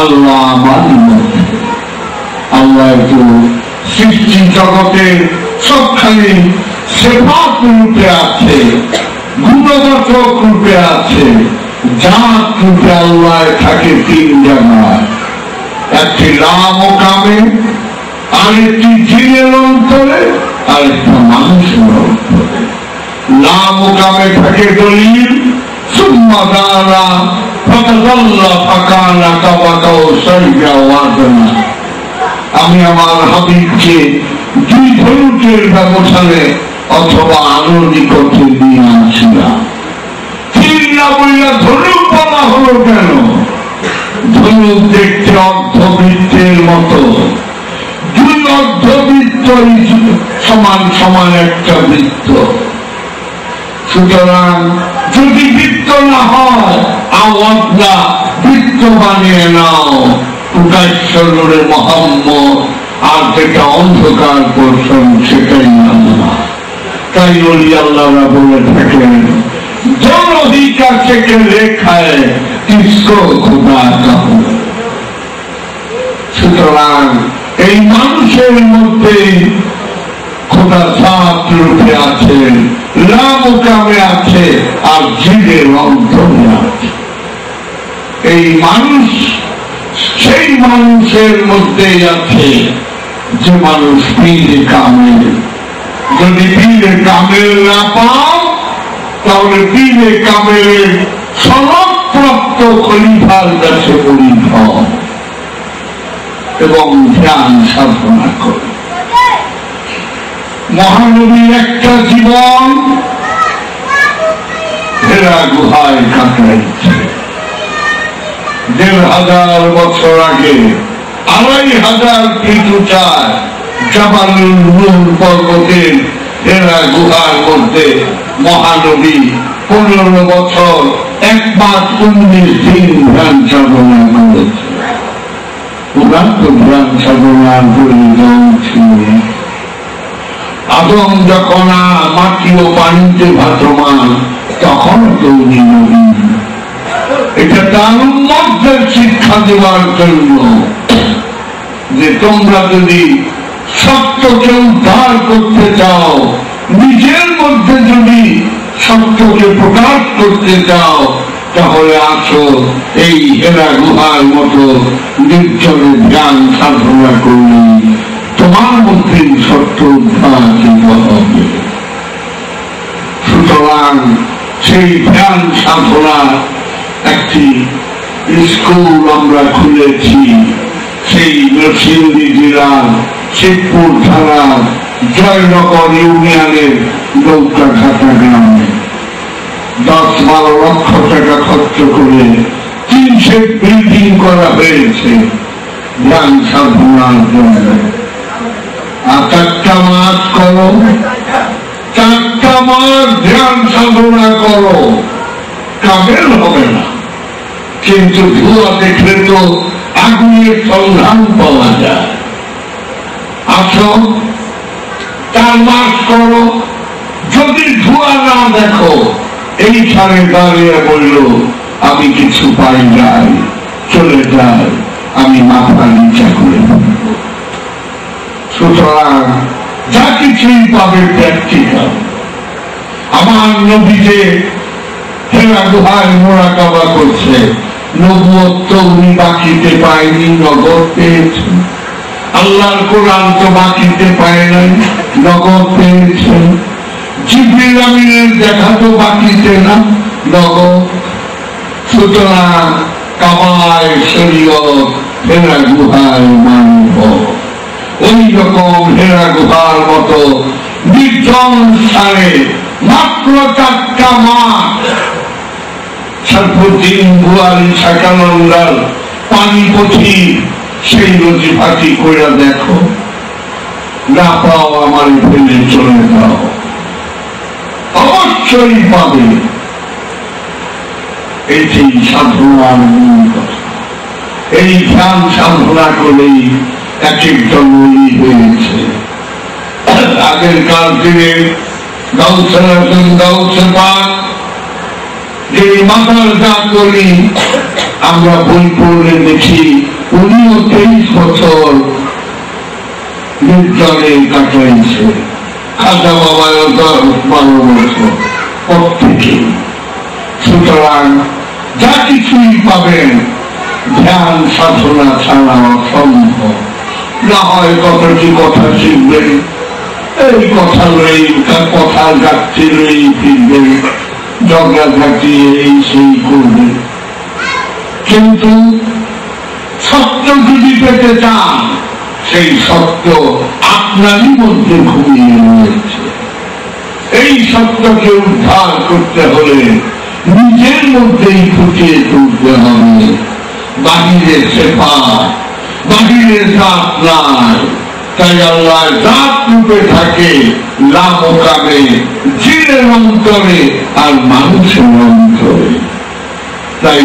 আল্লাহ আমার মধ্যে আল্লাহ তো সৃষ্টি জগতের সবখানে সেবাক রূপে আছে গুণবাচক রূপে আছে, জাত রূপে আল্লাহ থাকে তিন জায়গায় একটি রাম ও কামে, আরেকটি জিনের অন্তরে, আরেকটা মানুষের অন্তরে। নাম ও কামে থাকে দলিল, সুম্মা দাঁড়া ফতদল্লা ফাকানা কাবাকাও সাইয়া ওয়াদনা। আমি আমার হাবিবকে দুই ধনুকের ব্যবধানে অথবা আলোর নিকটে নিয়ে বললে ধনুক বলা হলো কেন? ধনুক দেখতে অর্ধবৃত্তের মতো। দুই অর্ধবৃত্ত সমান সমান একটা বৃত্ত। সুতরাং যদি বৃত্ত না হয় আওয়াজটা বৃত্ত বানিয়ে নাও। প্রকাশ্যরে মোহাম্মদ, আর যেটা অন্ধকার পোষণ সেটাই আল্লাহ তাই বলি আল্লাহরা বলে থাকেন জন অধিকার থেকে রেখায় সুতরাং এই মানুষের মধ্যে খোদা সাত রূপে আছেন লাভ কামে আছে, আর জিদের অন্তরে আছে। এই মানুষ সেই মানুষের মধ্যেই আছে যে মানুষ পীরে কামেল। যদি পীরে কামেল না পাও, তাহলে পীরে কামেলের সনদপ্রাপ্ত খলিফার কাছে পরিধ এবং ধ্যান সাধনা করে। মহানবীর একটা জীবন ফেরা গুহায় কাটাইছে। দেড় হাজার বছর আগে আড়াই হাজার ফিট উঁচায় জাবালুল নূর পর্বতের হেরা গুহার মধ্যে মহানবী পনেরো বছর এক মাস উনিশ দিন ধ্যান সাধনা করেছে। ওরা তো ধ্যান সাধনার প্রয়োজন ছিল আদম যখন মাটি ও পানিতে ভাসমান, তখন তো উনি নবী। এটা উন্মতদের শিক্ষা দেওয়ার জন্য যে তোমরা যদি সত্যকে উদ্ধার করতে চাও, নিজের মধ্যে যদি সত্যকে প্রকাশ করতে চাও, তাহলে আসো এই হেরা গুহার মতো নির্জনে ধ্যান সাধনা করলে তোমার মধ্যে সত্য উদ্ধার হবে। সুতরাং সেই ধ্যান সাধনা একটি স্কুল আমরা খুলেছি। সেই নরসিংদী জেলার শিবপুর থানার জয়নগর ইউনিয়নের নৌকাঘাটা গ্রামে। দশ বারো লক্ষ টাকা খরচ করে তিন সেট বিল্ডিং করা হয়েছে। ধ্যান সাধনার জন্য। আর চারটা মাস করো। চারটা মাস ধ্যান সাধনা করো। কামেল হবে না। কিন্তু ধোঁয়া দেখলে তো আগুনের সন্ধান পাওয়া যায়। আসো চার মাস করো। যদি ধোঁয়া না দেখো এইখানে দাঁড়িয়ে বলল, আমি কিছু পাই যাই চলে যাই, আমি মাথা নিচা করে সুতরাং যা কিছুই পাবে প্র্যাকটিক্যাল আমার নবীকে হেরা গুহায় মোড়া কাবা করছে। নবুয়ত্ব উনি বাকিতে পায়নি, নগদ পেয়েছেন আল্লাহর কোরআন তো বাকিতে পায় নাই, নগদ পেয়েছেন জিবরিল আমিনের দেখা তো বাকিতে না, নগদ। সুতরাং কামায় শরীয়ত হেরা গুহায় মানব। ওই রকম হেরা গুহার মতো বিজ্ঞান স্থানে মাত্র চারটা মাস সর্বদিন সেই নদী ফাঁকি করে দেখো। না পাও আমার ফেলে চলে যাও। অবশ্যই পাবে। এটি সাধনার এই ধ্যান সাধনা করেই এক হয়েছে। আগেরকার দিনে একজন পাক যে মাতার যা করি আমরা বই পড়লে দেখি উনিও তেইশ বছর নির্জনে কাটাইছে। খাজা বাবায় দশ বারো বছর প্রত্যেকে সুতরাং যা কিছুই পাবেন, ধ্যান, সাধনা ছাড়া অসম্ভব। না হয় কতটি কথা শিখবেন, এই কথা লই কথার গাছটি লই ফিরবেন। ঝগড়া ঝাঁটিয়ে এই সেই করবে কিন্তু সত্য যদি পেতে চান, সেই সত্য আপনারই মধ্যে ঘুমিয়ে রয়েছে। এই সত্যকে উদ্ধার করতে হলে নিজের মধ্যেই ফুটিয়ে তুলতে হবে। বাহিরে সেফা বাহিরে জাত নাই। তাই আল্লাহ জাত রূপে থাকে লাভ কামে জিনের অন্তরে আর মানুষের অন্তরে। তাই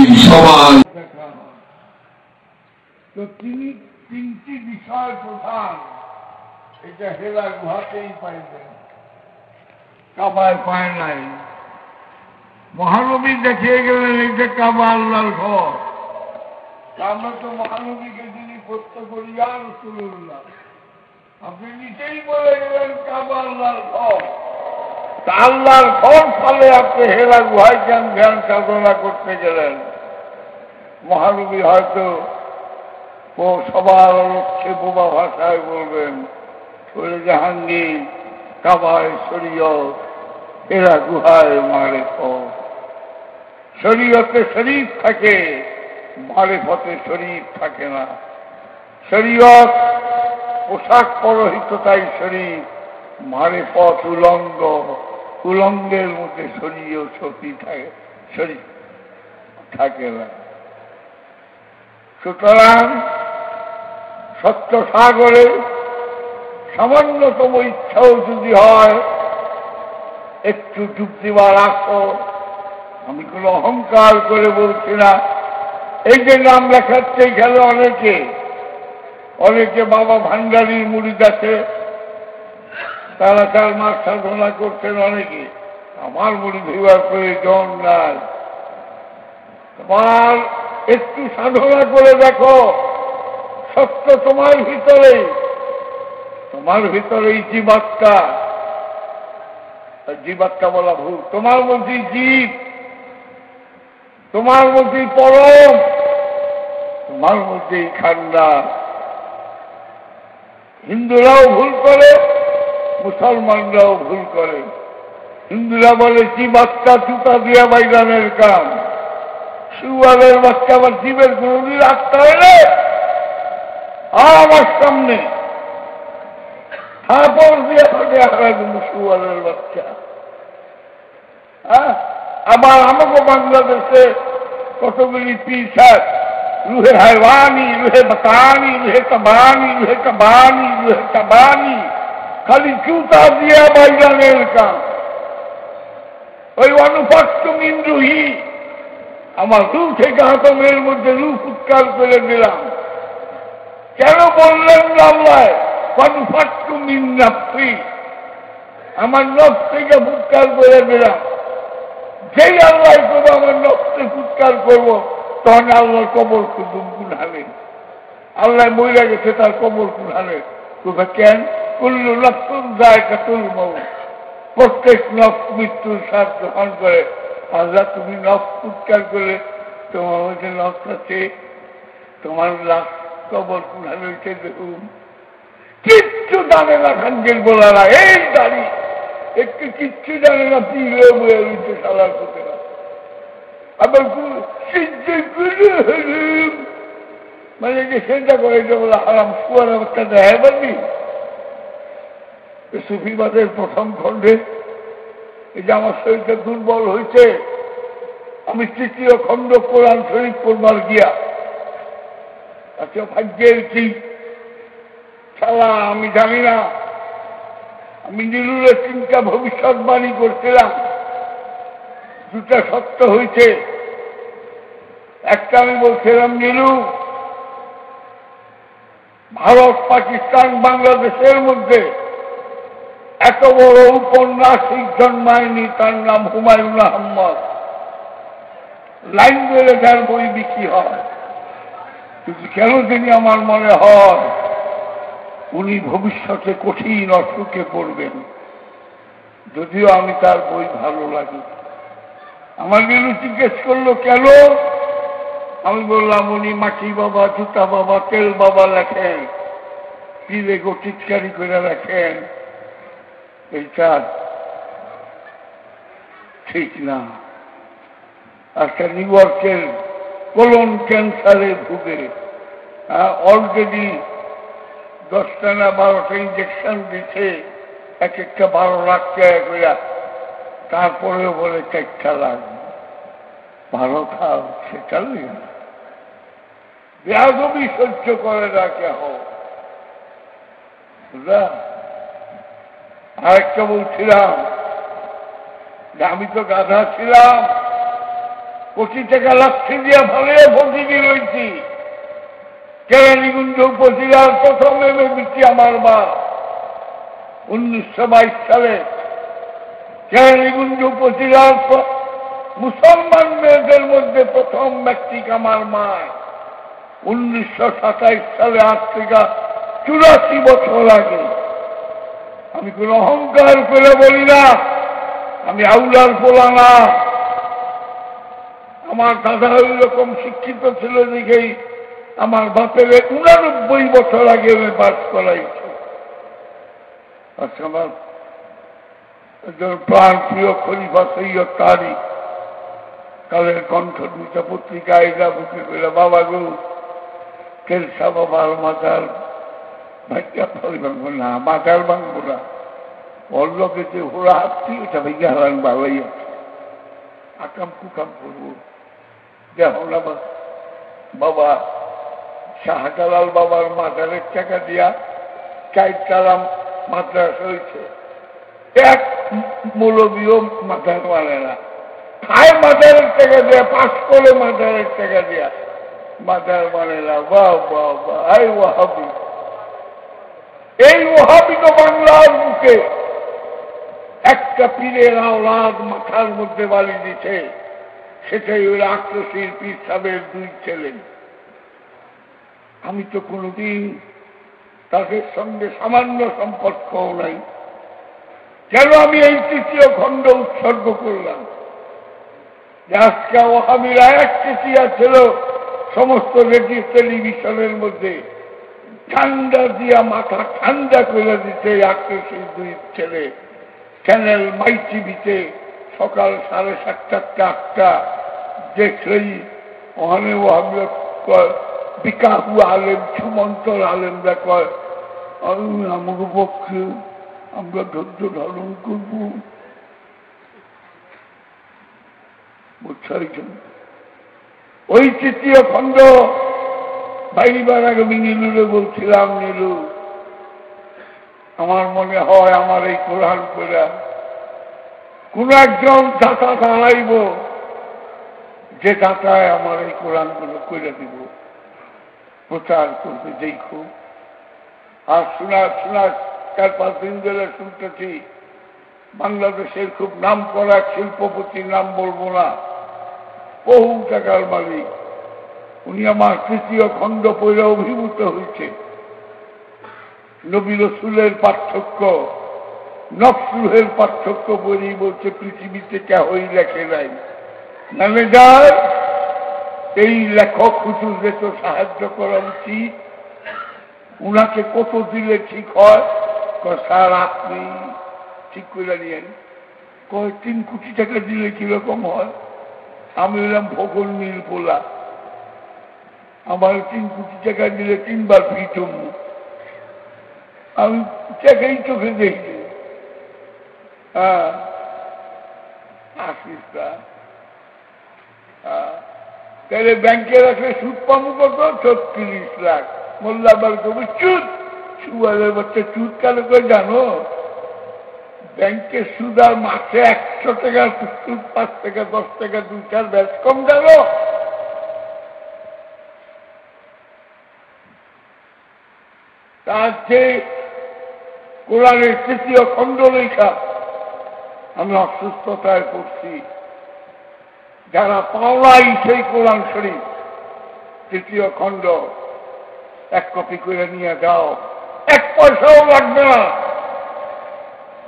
তো তিনি তিনটি বিষয় প্রধান। এটা হেরা গুহাতেই পাইবেন। কাবায় পায় নাই। মহানবী দেখিয়ে গেলেন এটা কাবা আল্লাহর ঘর। আমরা তো মহানবীকে যিনি প্রত্য করি আর রসুল্লাহ আপনি নিজেই বলে গেলেন কাবা আল্লাহর ঘর আল্লাহর ঘর ফলে আপনি হেরা গুহায় জ্ঞান ধ্যান সাধনা করতে গেলেন। মহানবী হয়তো ও সবার লক্ষ্যে বোবা ভাষায় বলবেন বলে জাহাঙ্গীর, কাবায় শরীয়ত এরা গুহায় মারে শরীয়তে শরীফ থাকে মারে ফতে শরীফ থাকে না। শরীয়ত পোশাক পরহিত তাই শরীফ মারে পথ উলঙ্গ, উলঙ্গের মধ্যে শরীয় সতী থাকে শরীফ থাকে না। সুতরাং সত্য সাগরে সামান্যতম ইচ্ছাও যদি হয়, একটু ডুব দিবার আসো আমি কোনো অহংকার করে বলছি না। এই যে নাম লেখাচ্ছে খেলে অনেকে অনেকে বাবা ভান্ডারির মুড়ি আছে তারা তার মাস সাধনা করছেন অনেকে। আমার মুড়ি ধোয়ার প্রয়োজন নাই। তোমার একটু সাধনা করে দেখো, সত্য তোমার ভিতরে। তোমার ভিতরে এই জীবাত্মা জীবাত্মা বলা ভুল। তোমার মধ্যে জীব। তোমার মধ্যে পরম। তোমার মধ্যে খান্ডা হিন্দুরাও ভুল করে, মুসলমানরাও ভুল করে। হিন্দুরা বলে জীবাত্মা চুতা দিয়া বাইরানের কাম সুয়ারের বাচ্চা আবার জীবের কোনদিন আত্মা হলে আমার সামনে তারপর দিয়ে থাকে কিন্তু সুয়ারের বাচ্চা। হ্যাঁ? আবার আমাকে বাংলাদেশে কতগুলি পিসার রুহে হাইওয়ানি রুহে বাতানি রুহে তবানি রুহে তবানি রুহে তবানি খালি জুতা দিয়া বাইরানের কাম ওই অনুপাত্য মিন্দ্রুহী আমার রু থেকে হাতমের মধ্যে রু ফুৎকার করে দিলাম কেন বললেন আল্লাহ কনফাট্টু মিন নাফসি আমার নখ থেকে ফুৎকার করে দিলাম যেই আল্লাহ করব আমার নখকে ফুৎকার করব তখন আল্লাহর কবর কুদুম কুনালে আল্লাহ মহিলা গেছে, তার কবর কুনালে তোমরা কেন কুল্লু নফসুন যায় কাতুল প্রত্যেক নখ মৃত্যুর সাথ গ্রহণ করে। আল্লাহ, তুমি নখ ফুৎকার করলে, তোমার মধ্যে নখ আছে। তোমার লাশ কবর কুনালে হয়েছে দেখুন। কিচ্ছু জানে না খানকের গোলারা, এই দাড়ি। একটু কিচ্ছু জানে না পিলে বয়ে রয়েছে সালার পুতেরা আবার সিদ্ধি করে মানে যে চিন্তা করে যে বলে হারাম শুয়ার অবস্থা দেখায় পারবি? সুফিবাদের প্রথম খণ্ডে এই যে আমার শরীরটা দুর্বল হয়েছে, আমি তৃতীয় খণ্ড কোরআন শরীফ করবার গিয়া আচ্ছা ভাগ্যের কি খেলা আমি জানি না। আমি নীলুরের চিন্তা ভবিষ্যৎবাণী করছিলাম। দুটা সত্য হয়েছে একটা আমি বলছিলাম, নীলু, ভারত, পাকিস্তান, বাংলাদেশের মধ্যে এত বড় উপন্যাসিক জন্মায়নি, তার নাম হুমায়ুন আহম্মদ। লাইন বেড়ে যার বই বিক্রি হয়। কিন্তু কেন তিনি আমার মনে হয়, উনি ভবিষ্যতে কঠিন অসুখে পড়বেন। যদিও আমি তার বই ভালো লাগে। আমার নীলু জিজ্ঞেস করল, কেন? আমি বললাম, উনি মাটি বাবা, জুতা বাবা, তেল বাবা লেখেন। পিলে গটিৎকারি করে রাখেন। এইটা ঠিক না। আজকে নিউ ইয়র্কের কোলন ক্যান্সারে ভুগে অলরেডি দশটা না বারোটা ইঞ্জেকশন দিচ্ছে এক একটা বারো লাখ টাকা করে। তারপরেও বলে চারটা লাগবে। ভালো খাও, সেটা বেয়াদবি সহ্য করে না কেহ। আরেকটা বলছিলাম আমি তো গাধা ছিলাম, কোটি টাকা লাক্ষি দিয়া ভালো ভগিনী রয়েছি কেরানীগুঞ্জ উপজেলার প্রথম এমএ আমার মা। উনিশশো বাইশ সালে কেরানীগুঞ্জ উপজেলার মুসলমান মেয়েদের মধ্যে প্রথম ম্যাট্রিক আমার মা উনিশশো সাতাইশ সালে আজ থেকে চুরাশি বছর আগে। আমি কোন অহংকার করে বলি না। আমি আউলার পোলা না আমার দাদা ওই রকম শিক্ষিত ছিল দেখেই আমার বাপের উনানব্বই বছর আগে বাস করাইছে। আচ্ছা আমার একজন প্রাণ প্রিয় খলিফা সৈয়দ কালের কণ্ঠ দুইটা পত্রিকায় যা বুকে করে বাবা গো, কেলসা বাবার মাতার ভাইটা ফল ভাঙবো না মাতার ভাঙবো না। ওর লোকে যে ওরা হাতটি ওটা ভেঙে হারান ভালোই আছে। আকাম কুকাম করব। যেমন আমার বাবা, শাহজালাল বাবার মাদারের টাকা দিয়া চাইতালাম মাদ্রাস হয়েছে। এক মৌলবীও মাথার মানে না। খায় মাদারের টাকা দেয়া পাস করে মাদারের টাকা দেয়া। মাদার মানে না, বাহ বাহ বাহ এই ওহাবি এই ওহাবি তো বাংলার মুখে একটা পীরের আওলাদ মাথার মধ্যে বালি দিছে। সেটাই ওই আক্রোশীর পীর সাহেবের দুই ছেলে। আমি তো কোনোদিন তাদের সঙ্গে সামান্য সম্পর্কও নাই। কেন আমি এই তৃতীয় খণ্ড উৎসর্গ করলাম? আজকে ওহামিরা এক তৃতীয়া ছিল সমস্ত রেডিও টেলিভিশনের মধ্যে। ঠান্ডা দিয়া মাথা ঠান্ডা করে দিতে আক্রোশীর দুই ছেলে। চ্যানেল মাই টিভিতে সকাল সাড়ে সাতটা, আটটা দেখলেই ওখানে ওহামিয়া বিকাহু আলেম, সুমন্তর আলেমরা কয় আমার পক্ষে আমরা ধৈর্য ধারণ করব ওই তৃতীয় খণ্ড বাইবার আগে আমি নীলুরে বলছিলাম, নীলু, আমার মনে হয় আমার এই কোরআন করে কোন একজন দাতা দাঁড়াইব যে দাতায় আমার এই কোরআনগুলো করে দিব। প্রচার করবে দেখো। আর শোনা শোনা চার পাঁচ দিন ধরে শুনতেছি, বাংলাদেশের খুব নাম করা শিল্পপতির নাম বলব না, বহু টাকার মালিক। উনি আমার তৃতীয় খণ্ড পড়ে অভিভূত হয়েছে। নবী রসুলের পার্থক্য নকসুহের পার্থক্য বলেই বলছে, পৃথিবীতে কেহই লেখে নাই। ম্যানেজার, এই লেখক হুজুরকে তো সাহায্য করা উচিত। উনাকে কত দিলে ঠিক হয়? স্যার আপনি ঠিক করে নিয়েন। কয় তিন কোটি টাকা দিলে কীরকম হয়? আমি এলাম ভোগল নীল পোলা। আমার তিন কোটি টাকা দিলে তিনবার ফি জমু আমি টাকাই চোখে দেখি। হ্যাঁ আসিস হ্যাঁ। তাহলে ব্যাংকে রাখলে সুদ পাবো কত? ছত্রিশ লাখ। মোল্লা আবার কবি চুদ সুবাদের বাচ্চা কেন করে জানো? আর মাসে একশো টাকা পাঁচ টাকা দশ টাকা, দু চার ব্যাস কম জানো? তার যে কোরআনের তৃতীয় খণ্ড লেখা। আমি অসুস্থতায় পড়ছি। যারা পাওলাই সেই কোরআন শরীফ, তৃতীয় খণ্ড, এক কপি করে নিয়ে যাও। পয়সাও লাগবে না।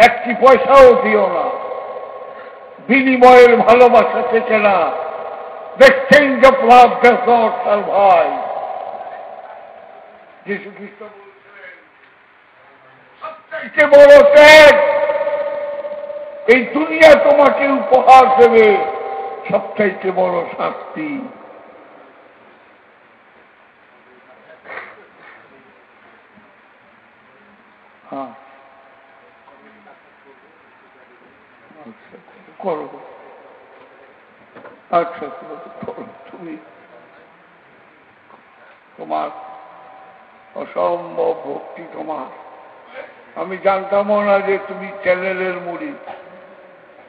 একটি পয়সাও দিও না। বিনিময়ের ভালোবাসা থেকে না। Exchange of love does not survive যিশু খ্রিস্ট সবচাইতে বড় ত্যাগ, এই দুনিয়া তোমাকে উপহার দেবে। সবচাইতে বড় শাস্তি। হ্যাঁ। আচ্ছা আচ্ছা তুমি। তোমার অসম্ভব ভক্তি তোমার। আমি জানতামও না যে তুমি চ্যানেলের মুড়ি।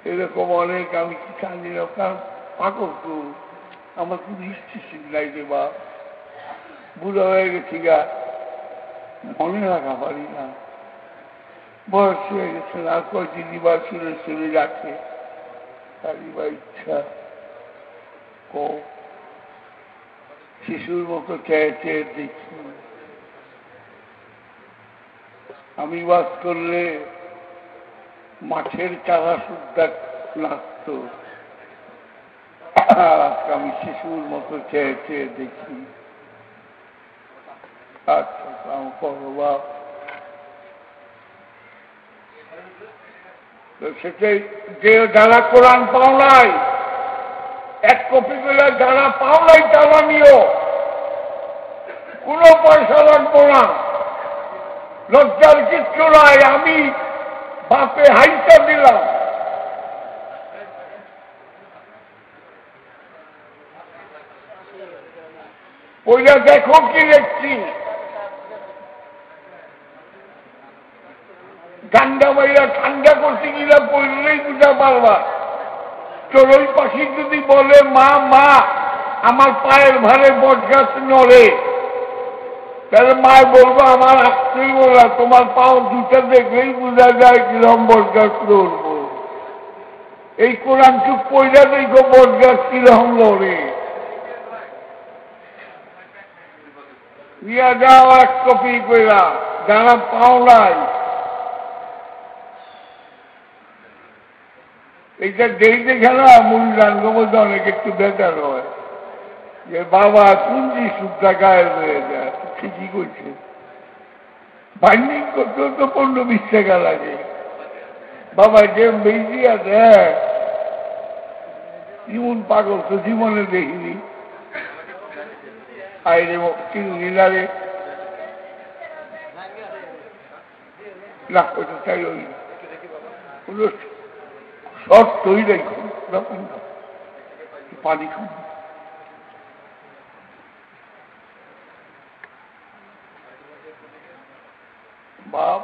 এরকম অনেক, আমি কি জানি না তো। আমার কোনো ইচ্ছে নাই রে বা। বুড়ো হয়ে গেছি গা। মনে রাখা পারি না। বয়স হয়ে গেছে আর কয়দিন বা চলে চলে যাচ্ছে। তারই বা ইচ্ছা। কো। শিশুর মতো চেয়ে চেয়ে দেখি। আমি বাস করলে মাছের চারা সুদ্ধা লাগত আমি শিশুর মতো চেয়ে চেয়ে দেখি। আচ্ছা কাম করো বাপ তো সেটাই যে যারা কোরআন পাও নাই এক কপি করে যারা পাও নাই তারা নিও। কোনো পয়সা লাগবো না। লজ্জার কিচ্ছু নাই, আমি বাপে হাইটা দিলাম। ওইটা দেখো কি দেখছি। ঠান্ডা মাইরা ঠান্ডা করতে গিলা পড়লেই বুঝা পারবা। চড়ই পাখি যদি বলে, মা মা, আমার পায়ের ভারে বটগাছ নড়ে। তাহলে মায় বলব, আমার আসতেই বলা তোমার পাও দুটা দেখলেই বোঝা যায় কিরম বটগাছ লড়বো এই কোরআন চুপ পয়লা দেখো বটগাছ কিরম লড়ে নিয়ে যাও এক কপি কইরা, যারা পাও নাই এইটা দেখে না মূল্যাঙ্গ মধ্যে অনেক একটু বেটার হয়। যে বাবা কুঞ্জি সুদ্ধা গায়ে হয়ে যায়, ঠিকই করছে। বাইন্ডিং করতেও তো পনেরো বিশ টাকা লাগে। বাবা, যে মেজিয়া দেয় জীবন পাগল তো জীবনে দেখিনি। আইরে না ওইটা চাই ওই শর্ট তৈরি রাখুন পানি খান বাপ।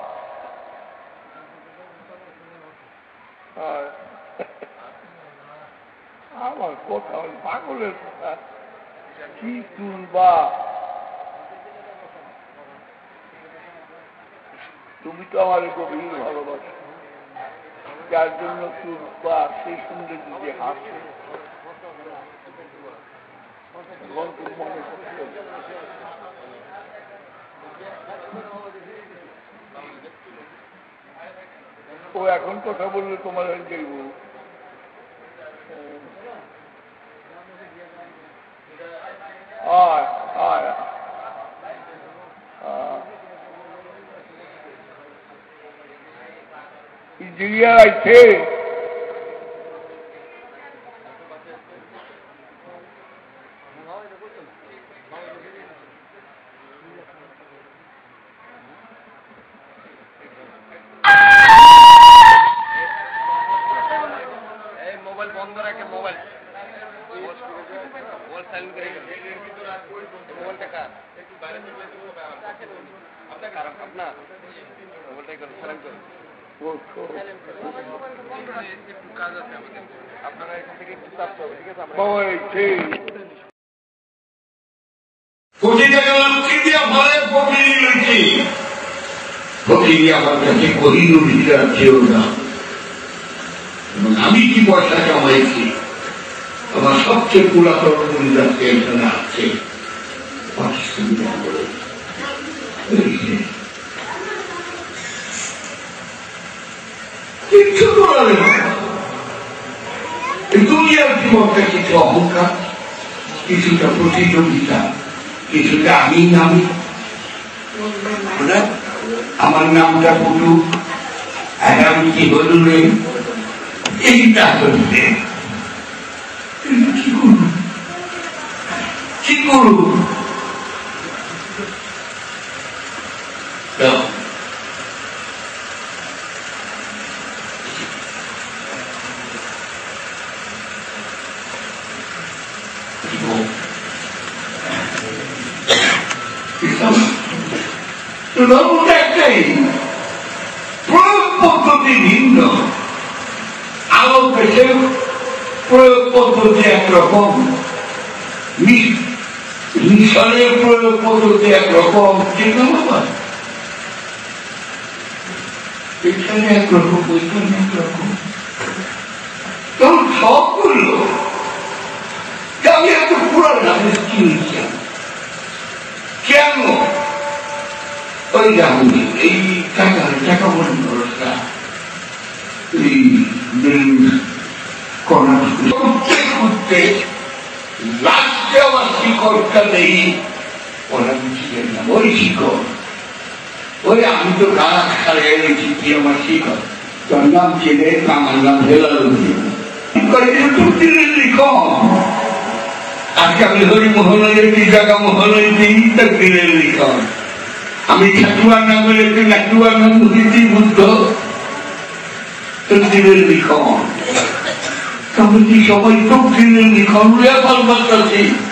আমার কথা ওই পাগলের কথা। কি তুলবা তুমি তো আমার গভীর ভালোবাসো। যার জন্য তুলবা সেই সঙ্গে যদি হাসে ও এখন কথা বললে তোমার আমি দেখব আয় আয়। engineer, I say, আমার কাছে কহিল না। এবং আমি কি পয়সা কামাইছি আমার সবচেয়ে পুরাতন মূল্যাকে এখানে আছে? পাকিস্তানি যে। কিচ্ছু করার কিছু অহংকার, কিছুটা প্রতিযোগিতা, কিছুটা আমি নামি। আমার নামটা পুটু আমি কি হলুরে এইটা করবে কি করব? কি করব দাও। কি করব? রোগ একটাই প্রয়োগ পদ্ধতি ভিন্ন আলো পেছে প্রয়োগ পদ্ধতি একরকম মি- প্রয়োগ পদ্ধতি একরকম ঠিক না বাবা একরকম ওইখানে একরকম তখন সব করল আমি এত পুরান নামে চিনিছিলাম কেন? ওই যেমন এই টাকা টাকা মনে খরচটা এই করতে করতে লাস্টে আমার শিকড়টা নেই। না। ওই ওই আমি তো গাছ খালে এনেছি কি আমার তোর নাম আমার নাম আমি ঠাকুয়ার নাম নাম বুদ্ধ। লিখন সবাই তো দিনের লিখন ফল বাঁচাচ্ছি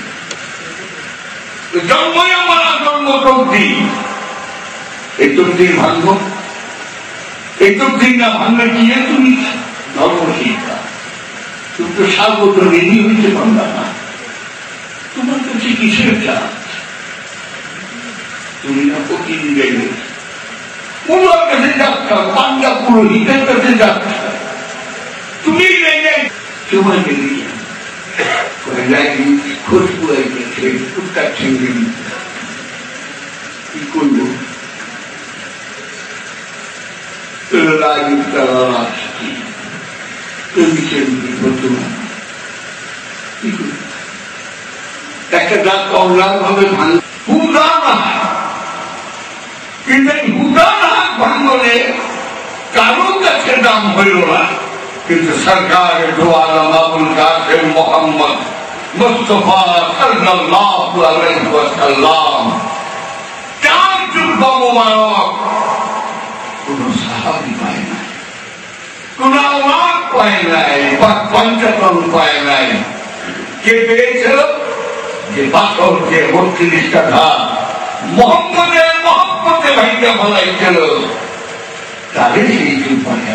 জন্মই আমার জন্ম তব্দি এই এই না ভাঙলে গিয়ে তুমি তুমি তো স্বাগত না। তোমার কাছে কিসের চাপ? তুমি না ফকির গেলে পুরোর কাছে যাত্রা, পাঞ্জাব পুরোহিতের কাছে যাত্রা। তুমি গেলে তোমার গেলে খোঁজ পুরাই গেছে কুত্তার সঙ্গে কি করব রাজুত্তার আসছি একটা দাঁত অম্লান ভাবে ভাঙ হুদানা কিন্তু এই হুদানা ভাঙলে কারও কাছে দাম হইল না কিন্তু সরকার দোয়ালাম আবুল কাসেম মোহাম্মদ মুস্তফা সাল্লাল্লাহু আলাইহি ওয়াসাল্লাম চার যুদ্ধ মোবারক কোন সাহাবি পায় না কোন আমার পায় নাই বা পঞ্চাতন পায় নাই কে পেয়েছিল যে পাথর যে বত্রিশটা ধাপ মোহাম্মদের মহব্বতে ভাইটা বলাইছিল তাদের সেই চুপাটা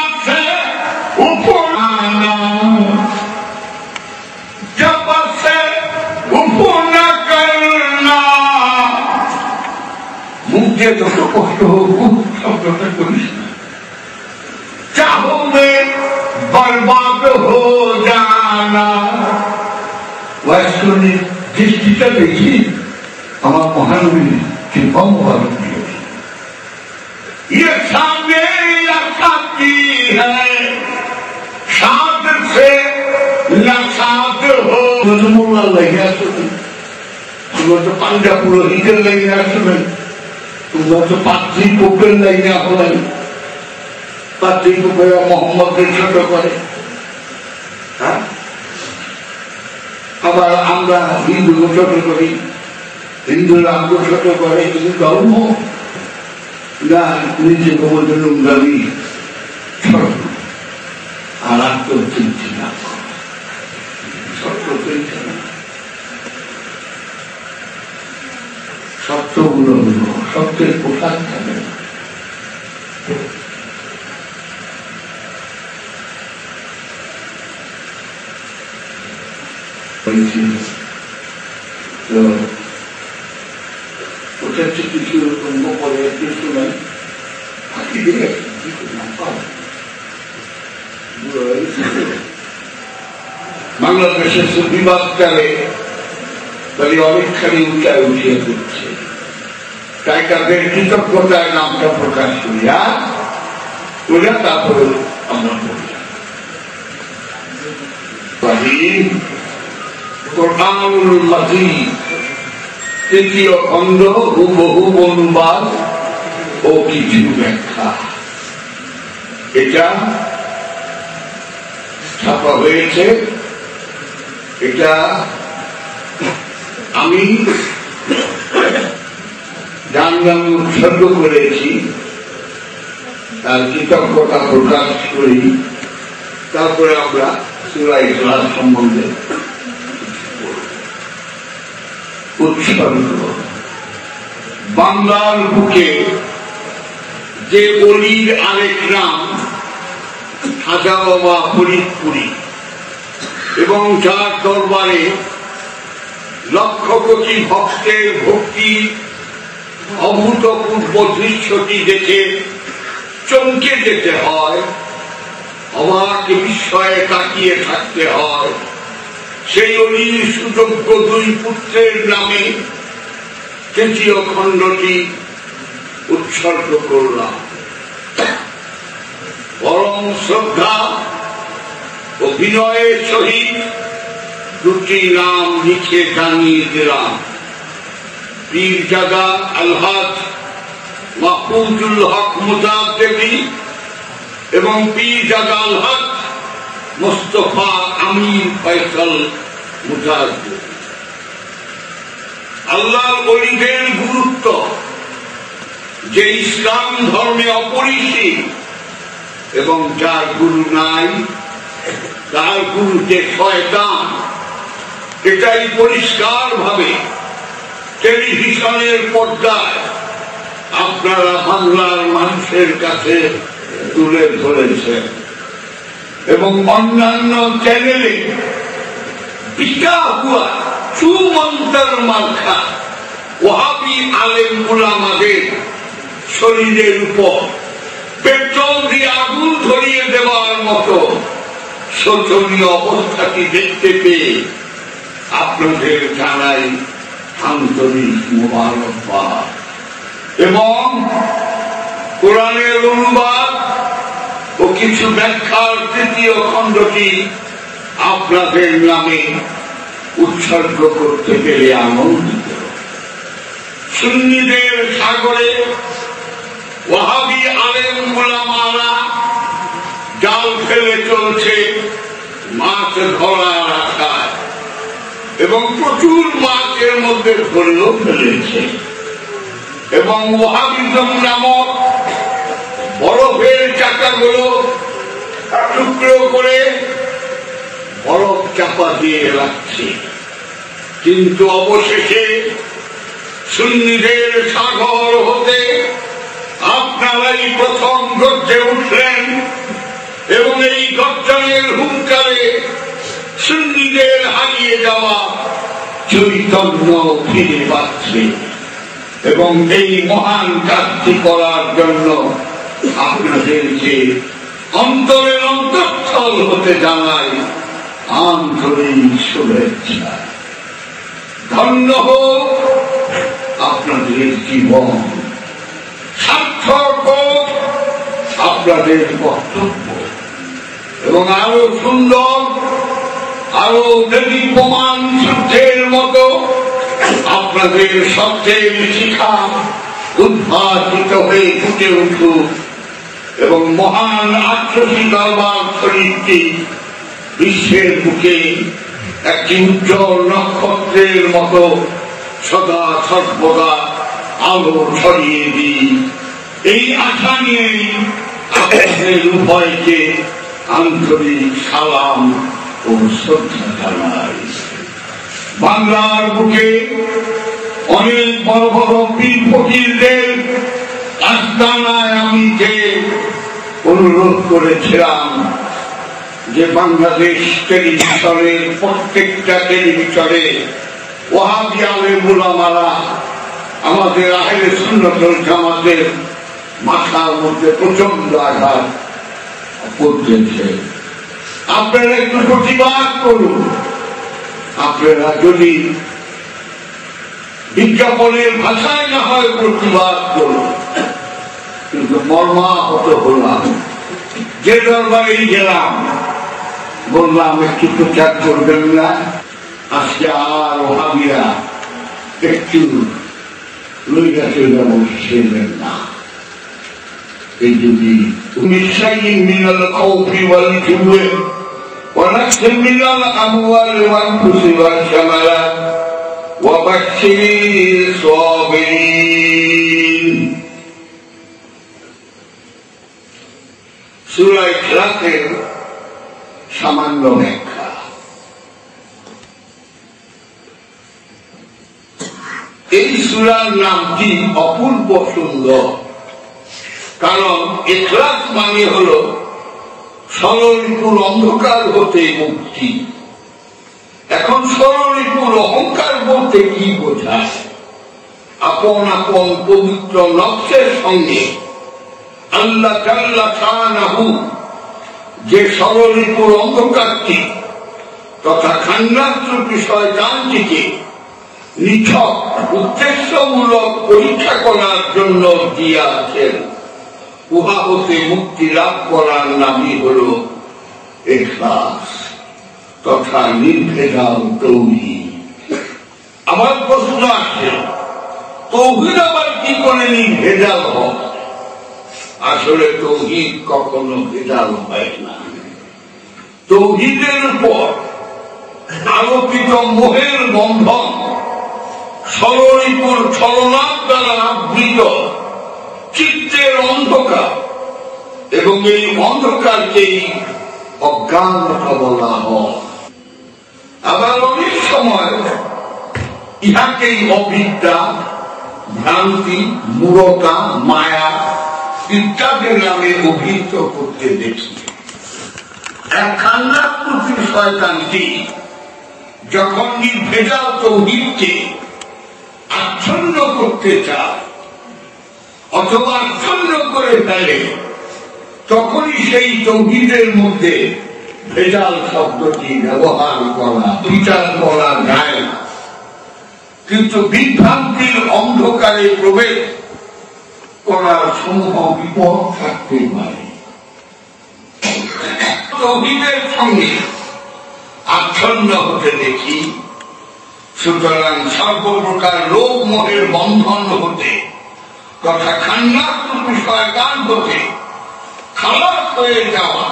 মুখ দিয়ে যত কষ্ট হোক শব্দটা করিস না চাহো মে বরবাদ হো জানা বয়স্কনের দৃষ্টিটা দেখি আমার মহানবী সে বঙ্গভারত দিয়েছে ये सामने लखाती है साथ से लखात हो মোল্লা লেগে আসবেন তোমরা তো পাঞ্জা পুরোহিতের লেগে আসবেন তোমরা তো পাত্রী পোপের লেগে হলেন পাত্রী পোপেরা মোহাম্মদকে ছোট করে। হ্যাঁ? আবার আমরা হিন্দু ছোট করি। হিন্দুরা আমরা ছোট করে কিন্তু না নোংরামি আর না। সত্য সত্যগুলো হলো সত্যের না তো ওটা হচ্ছে কিছু অন্য পরে কিছু বাংলাদেশের বিবাদকালে অনেকখানি উঁচায় উঠিয়ে দিচ্ছে। তাই তাদের কৃতজ্ঞতার নামটা প্রকাশ করিয়া ওরা তারপরে আমরা তৃতীয় খণ্ড বহু অনুবাদ ও কিছু ব্যাখ্যা। এটা ছাপা হয়েছে। এটা আমি যার নামে উৎসর্গ করেছি। তার কৃতজ্ঞতা প্রকাশ করি। তারপরে আমরা সুরাই ক্লাস সম্বন্ধে উৎসর্গ। বাংলার বুকে যে অলির আরেক নাম, খাজা বাবা ফরিদপুরি, এবং যার দরবারে লক্ষ কোটি ভক্তের ভক্তি অভূতপূর্ব দৃশ্যটি দেখে চমকে যেতে হয়। অবাক বিস্ময়ে তাকিয়ে থাকতে হয়। সেই অলির সুযোগ্য দুই পুত্রের নামে তৃতীয় খণ্ডটি উৎসর্গ করলাম। পরম শ্রদ্ধা অভিনয়ের সহিত দুটি নাম লিখে জানিয়ে দিলাম। পীর জাদা আলহাজ মাহফুজুল হক মুজাদ দেবী এবং পীর জাদা আলহাজ মোস্তফা আমির ফয়সল মুজাদ দেবী আল্লাহর অলিদের গুরুত্ব যে ইসলাম ধর্মে অপরিসীম এবং যার গুরু নাই, তার গুরু যে শয়তান। এটাই পরিষ্কার ভাবে টেলিভিশনের পর্দায় আপনারা বাংলার মানুষের কাছে তুলে ধরেছেন। এবং অন্যান্য চ্যানেলে পিতা হুয়া চুমন্তর মার্খা ওহাবি আলেম গুলামাদের শরীরের উপর পেট্রোল দিয়ে আগুন ধরিয়ে দেওয়ার মতো শোচনীয় অবস্থাটি দেখতে পেয়ে আপনাদের জানাই আন্তরিক মোবারকবাদ। এবং কোরআনের অনুবাদ ও কিছু ব্যাখ্যার তৃতীয় খণ্ডটি আপনাদের নামে উৎসর্গ করতে পেরে আনন্দিত। সুন্নিদের সাগরে ওয়াহাবি আলেম গুলামারা জাল ফেলে চলছে, মাছ ধরা রাখায় এবং প্রচুর মাছের মধ্যে ধরেও ফেলেছে। এবং ওয়াহাবিজম নামক বরফের চাকাগুলো টুকরো করে বরফ চাপা দিয়ে রাখছে। কিন্তু অবশেষে সুন্নিদের সাগর হতে আপনারাই প্রথম গর্জে উঠলেন এবং এই গর্জনের হুঙ্কারে সুন্নিদের হারিয়ে যাওয়া চৈতন্য ফিরে পাচ্ছে। এবং এই মহান কাজটি করার জন্য আপনাদেরকে অন্তরের অন্তঃস্থল হতে জানাই আন্তরিক শুভেচ্ছা। ধন্য হোক আপনাদের জীবন। সার্থক হোক আপনাদের কর্তব্য এবং আরও সুন্দর আরও দেবী প্রমাণ সত্যের মতো, আপনাদের সত্যের শিখা উদ্ভাসিত হয়ে ফুটে উঠুক এবং মহান আত্মসী দরবার শরীরটি বিশ্বের বুকে একটি উজ্জ্বল নক্ষত্রের মতো সদা সর্বদা আলো ছড়িয়ে দিই। এই আশা নিয়ে আপনাদের উভয়কে আন্তরিক সালাম। বাংলার বুকে অনেক বড় বড় পীর ফকিরদের আস্তানায় আমি যে অনুরোধ করেছিলাম যে বাংলাদেশ টেলিভিশনের প্রত্যেকটা টেলিভিশনে ওহাবি আলে মুলামারা আমাদের আহের সুন্নতল জামাতের মাথার মধ্যে প্রচণ্ড আঘাত করতেছে আপনারা একটু প্রতিবাদ করুন। আপনারা যদি বিজ্ঞাপনের ভাষায় না হয় প্রতিবাদ করুন। কিন্তু মর্মাহত হলাম। যে দরবারেই গেলাম, বললাম, একটু প্রচার করবেন না। আজকে আর ওহাবিরা একটু লইয়া চলে বসছিলেন না। এই যদি নিশ্চয়ই মিনাল কৌফি ওয়াল জুয়ে ونفس من الأموال والأنفس والثمرات وبشر الصابرين সুরাই খেলাতের সামান্য ব্যাখ্যা এই সুরার নামটি অপূর্ব সুন্দর কারণ এখলাস মানে হল সরলপুর অন্ধকার হতে মুক্তি। এখন সরলপুর অহংকার বলতে কি বোঝায়? আপন আপন পবিত্র নকশের সঙ্গে আল্লাহ জাল্লা খানাহু যে সরলপুর অন্ধকারটি তথা খান্নাত্র বিষয় জানটিকে নিছক উদ্দেশ্যমূলক পরীক্ষা করার জন্য দিয়াছেন। উহা হতে মুক্তি লাভ করার নামই হল এখলাস। তথা নির্ভেজাল তৌহি আমার প্রশ্ন আছে তৌহিদ আবার কি করে নির্ভেজাল হয়? আসলে তৌহিদ কখনো ভেজাল হয় না। তৌহিদের উপর আলোকিত মোহের বন্ধন সরলিপুর ছলনার দ্বারা আবৃত। চিত্তের অন্ধকার এবং এই অন্ধকারকেই অজ্ঞানতা বলা হয় আবার অনেক সময় ইহাকেই অবিদ্যা, ভ্রান্তি মূরতা মায়া ইত্যাদি নামে অভিহিত করতে দেখি। এক খান্নাকৃতির শয়তানটি যখন নির্ভেজাল তৌহিদকে আচ্ছন্ন করতে চায় অথবা আচ্ছন্ন করে ফেলে, তখনই সেই তৌহিদের মধ্যে ভেজাল শব্দটি ব্যবহার করা, বিচার করা যায় না। কিন্তু বিভ্রান্তির অন্ধকারে প্রবেশ করার সমূহ বিপদ থাকতে পারে। তৌহিদের সঙ্গে আচ্ছন্ন হতে দেখি, সুতরাং সর্বপ্রকার রোগ মোহের বন্ধন হতে তথা খান্নাত্ম বিষয় গান হতে খালাস হয়ে যাওয়া,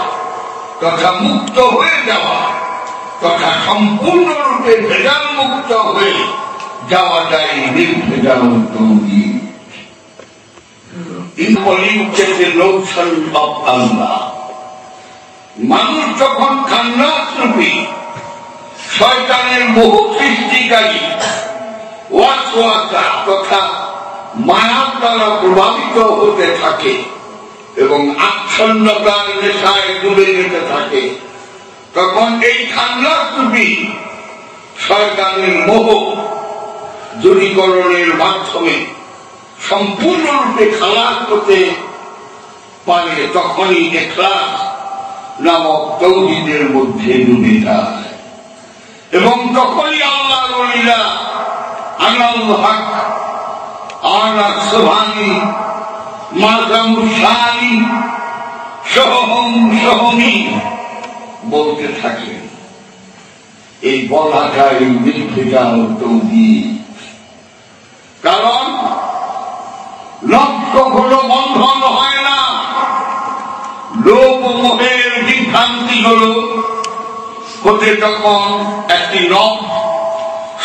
তথা মুক্ত হয়ে যাওয়া, তথা সম্পূর্ণরূপে ভেজাল মুক্ত হয়ে যাওয়া যায় নির্ভেজাল Allah. মানুষ যখন খান্নাশ্রুপী শয়তানের বহু সৃষ্টিকারী, ওয়াসওয়াসা তথা মায়ার দ্বারা প্রভাবিত হতে থাকে এবং আচ্ছন্নতার নেশায় ডুবে যেতে থাকে। তখন এই ঠান্ডা তুমি শয়তানের মোহ দূরীকরণের মাধ্যমে সম্পূর্ণরূপে খালাস হতে পারে, তখনই এখলাস নামক তৌহিদের মধ্যে ডুবে যায়। এবং তখনই আল্লাহ আনাল হক আনা সোভানি মাজামুসানি সহম সহমি বলতে থাকেন এই বলাটাই নির্ভেজাল তৌহিদ কারণ লক্ষ্য হল বন্ধন হয় না। লোভ ও মোহের বিভ্রান্তি হল। হতে যখন একটি নখ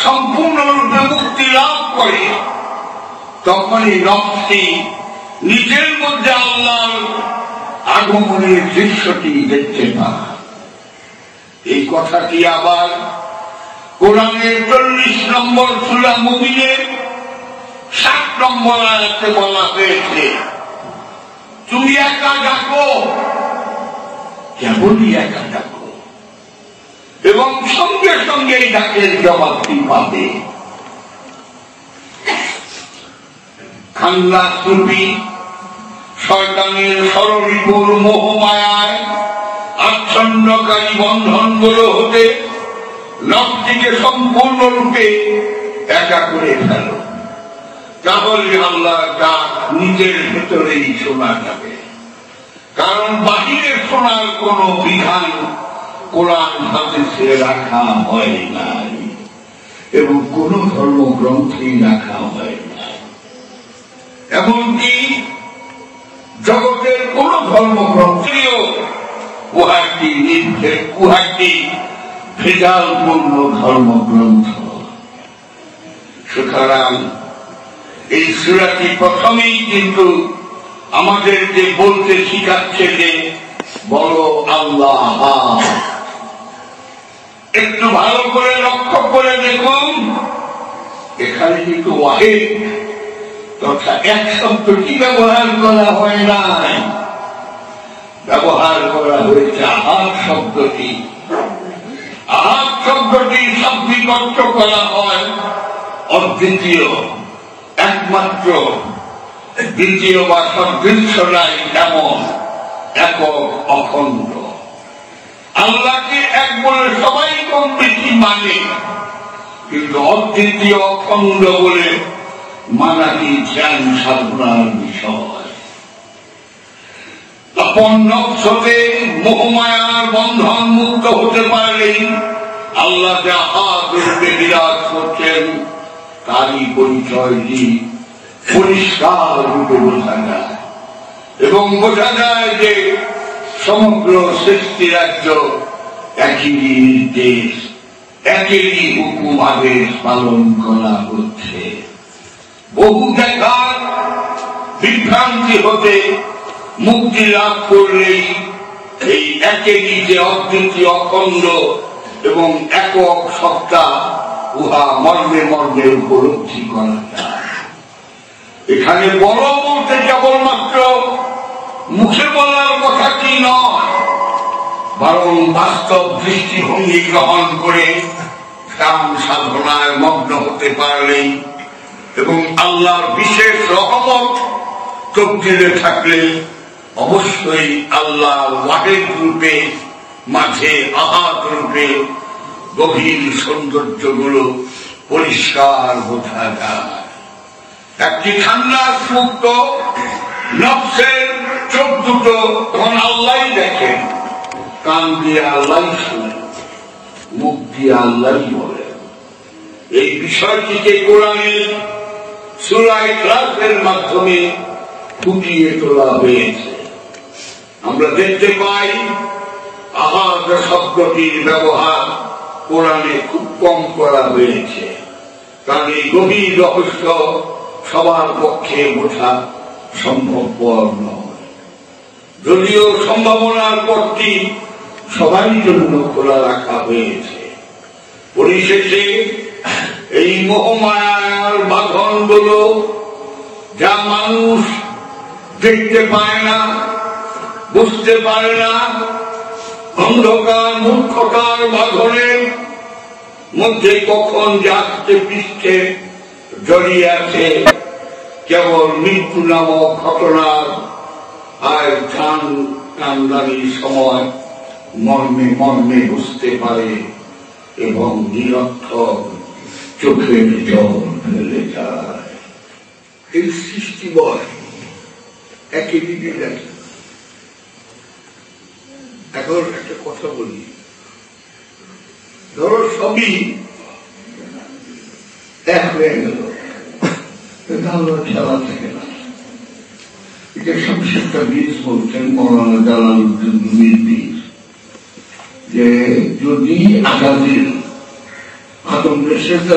সম্পূর্ণরূপে মুক্তি লাভ করে। তখনই নখটি নিজের মধ্যে আল্লাহর আগমনের দৃশ্যটি দেখতে পায় এই কথাটি আবার কোরআনের চল্লিশ নম্বর সুরা মুবিনের সাত নম্বর আয়াতে বলা হয়েছে, তুমি একা ডাকো কেবলই একা ডাকো এবং সঙ্গে সঙ্গে ডাকের জবাবটি পাবে। খান্না টুপি শয়তানের সরলিপুর মোহমায়ায় আচ্ছন্নকারী বন্ধনগুলো হতে নবটিকে সম্পূর্ণরূপে একা করে ফেল। তাহলে আল্লাহ ডাক নিজের ভেতরেই শোনা যাবে। কারণ বাহিরে শোনার কোন বিধান কোরআন হাদিসে রাখা হয় নাই। এবং কোন ধর্মগ্রন্থেই রাখা হয় নাই। এমনকি জগতের কোন ধর্মগ্রন্থেও উহাটি নির্ভেদ উহাটি ভেজালপূর্ণ ধর্মগ্রন্থ। সুতরাং এই সুরাটি প্রথমেই কিন্তু আমাদেরকে বলতে শিখাচ্ছে যে, বলো আল্লাহ। একটু ভালো করে লক্ষ্য করে দেখুন, এখানে কিন্তু ওয়াহেদ। এক শব্দটি ব্যবহার করা হয় নাই। ব্যবহার করা হয়েছে আহার শব্দটি। আহার শব্দটি শাব্দিক করা হয় অদ্বিতীয়, একমাত্র, দ্বিতীয় বা সদৃশ্য নাই এমন, একক, অখণ্ড। আল্লাহকে এক বলে সবাই কম বেশি মানে কিন্তু অদ্বিতীয়, অখণ্ড বলে মানাটি ধ্যান সাধনার বিষয়। আপন নকশতে মোহমায়ার বন্ধন মুক্ত হতে পারলেই আল্লাহ যাহা রূপে বিরাজ করছেন, তারই পরিচয়টি পরিষ্কার রূপে বোঝা যায়। এবং বোঝা যায় যে সমগ্র সৃষ্টি রাজ্য একই নির্দেশ, একই হুকুম, আদেশ পালন করা হচ্ছে। বহু দেখার বিভ্রান্তি হতে মুক্তি লাভ করলেই এই একই যে অদ্বিতীয় অখণ্ড এবং একক সত্তা উহা মর্মে মর্মে উপলব্ধি করা যায়। এখানে বড় বলতে কেবলমাত্র মুখে বলার কথাটি নয়, বরং বাস্তব দৃষ্টিভঙ্গি গ্রহণ করে কাম সাধনায় মগ্ন হতে পারলেই এবং আল্লাহর বিশেষ রহমত তবদিলে থাকলে অবশ্যই আল্লাহ ওয়াহেদ রূপে, মাঝে আহাত রূপে গভীর সৌন্দর্যগুলো পরিষ্কার বোঝা যায়। একটি ঠান্ডা মুক্ত নফসের চোখ দুটো তখন আল্লাহ দেখেন কান দিয়ে আল্লাহ শুনেন মুখ দিয়ে আল্লাহ বলেন এই বিষয়টিকে কোরআনের সুরাই ক্লাসের মাধ্যমে ফুটিয়ে তোলা হয়েছে। আমরা দেখতে পাই আহার শব্দটির ব্যবহার কোরআনে খুব কম করা হয়েছে। কারণ এই গভীর রহস্য সবার পক্ষে বোঝা সম্ভবপর নয়। যদিও সম্ভাবনার পথটি সবাই জন্য খোলা রাখা হয়েছে। পরিশেষে এই মোহমায়া নামগুলো যা মানুষ দেখতে পায় না, বুঝতে পারে না, অন্ধকার, মূর্খতার বাঁধনের মধ্যে কখন যাচ্ছে পৃষ্ঠে জড়িয়ে আছে কেবল মৃত্যু নামক ঘটনার আর ধান কান্দানির সময় মর্মে মর্মে বুঝতে পারে এবং নিরক্ষর চোখের জল ফেলে যায় এই সৃষ্টি বয় একই দিকে দেখে এখন একটা কথা বলি। ধরো সবই এক হয়ে গেল। তাহলে খেলা থেকে না। এটা সবচেয়ে একটা বীজ বলছেন মৌলানা জালালুদ্দিন বীজ যে যদি আজাদির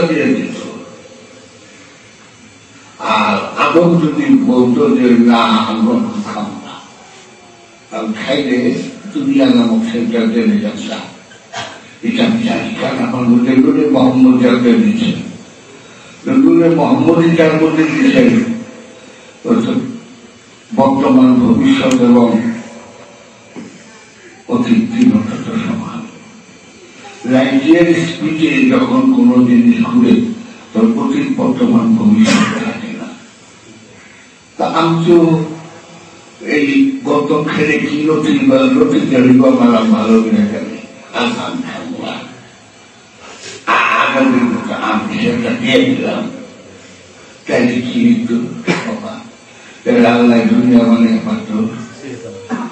দিয়ে দিত আর আদম যদি বলতো যে, না, আমরা খাম না। আমি খাইলে দুনিয়া নামক সেটা জেনে যাচ্ছে। এটা আমি জানি, কারণ আমার মধ্যে নূরে মোহাম্মদ নূরে মোহাম্মদ যার মধ্যে দিয়েছেন বর্তমান ভবিষ্যৎ এবং অতীত তিনটা সমান। রাইজিয়ার স্পিচে যখন কোন জিনিস ঘুরে তখন বর্তমান ভবিষ্যৎ থাকে না তা আমি এই গত খেলে কি নতুন বা নতুন জানিব মারা ভালো কিনা জানি আগাম আমি সেটা দিয়ে দিলাম তাহলে কি বাবা তাহলে দুনিয়া মানে মাত্র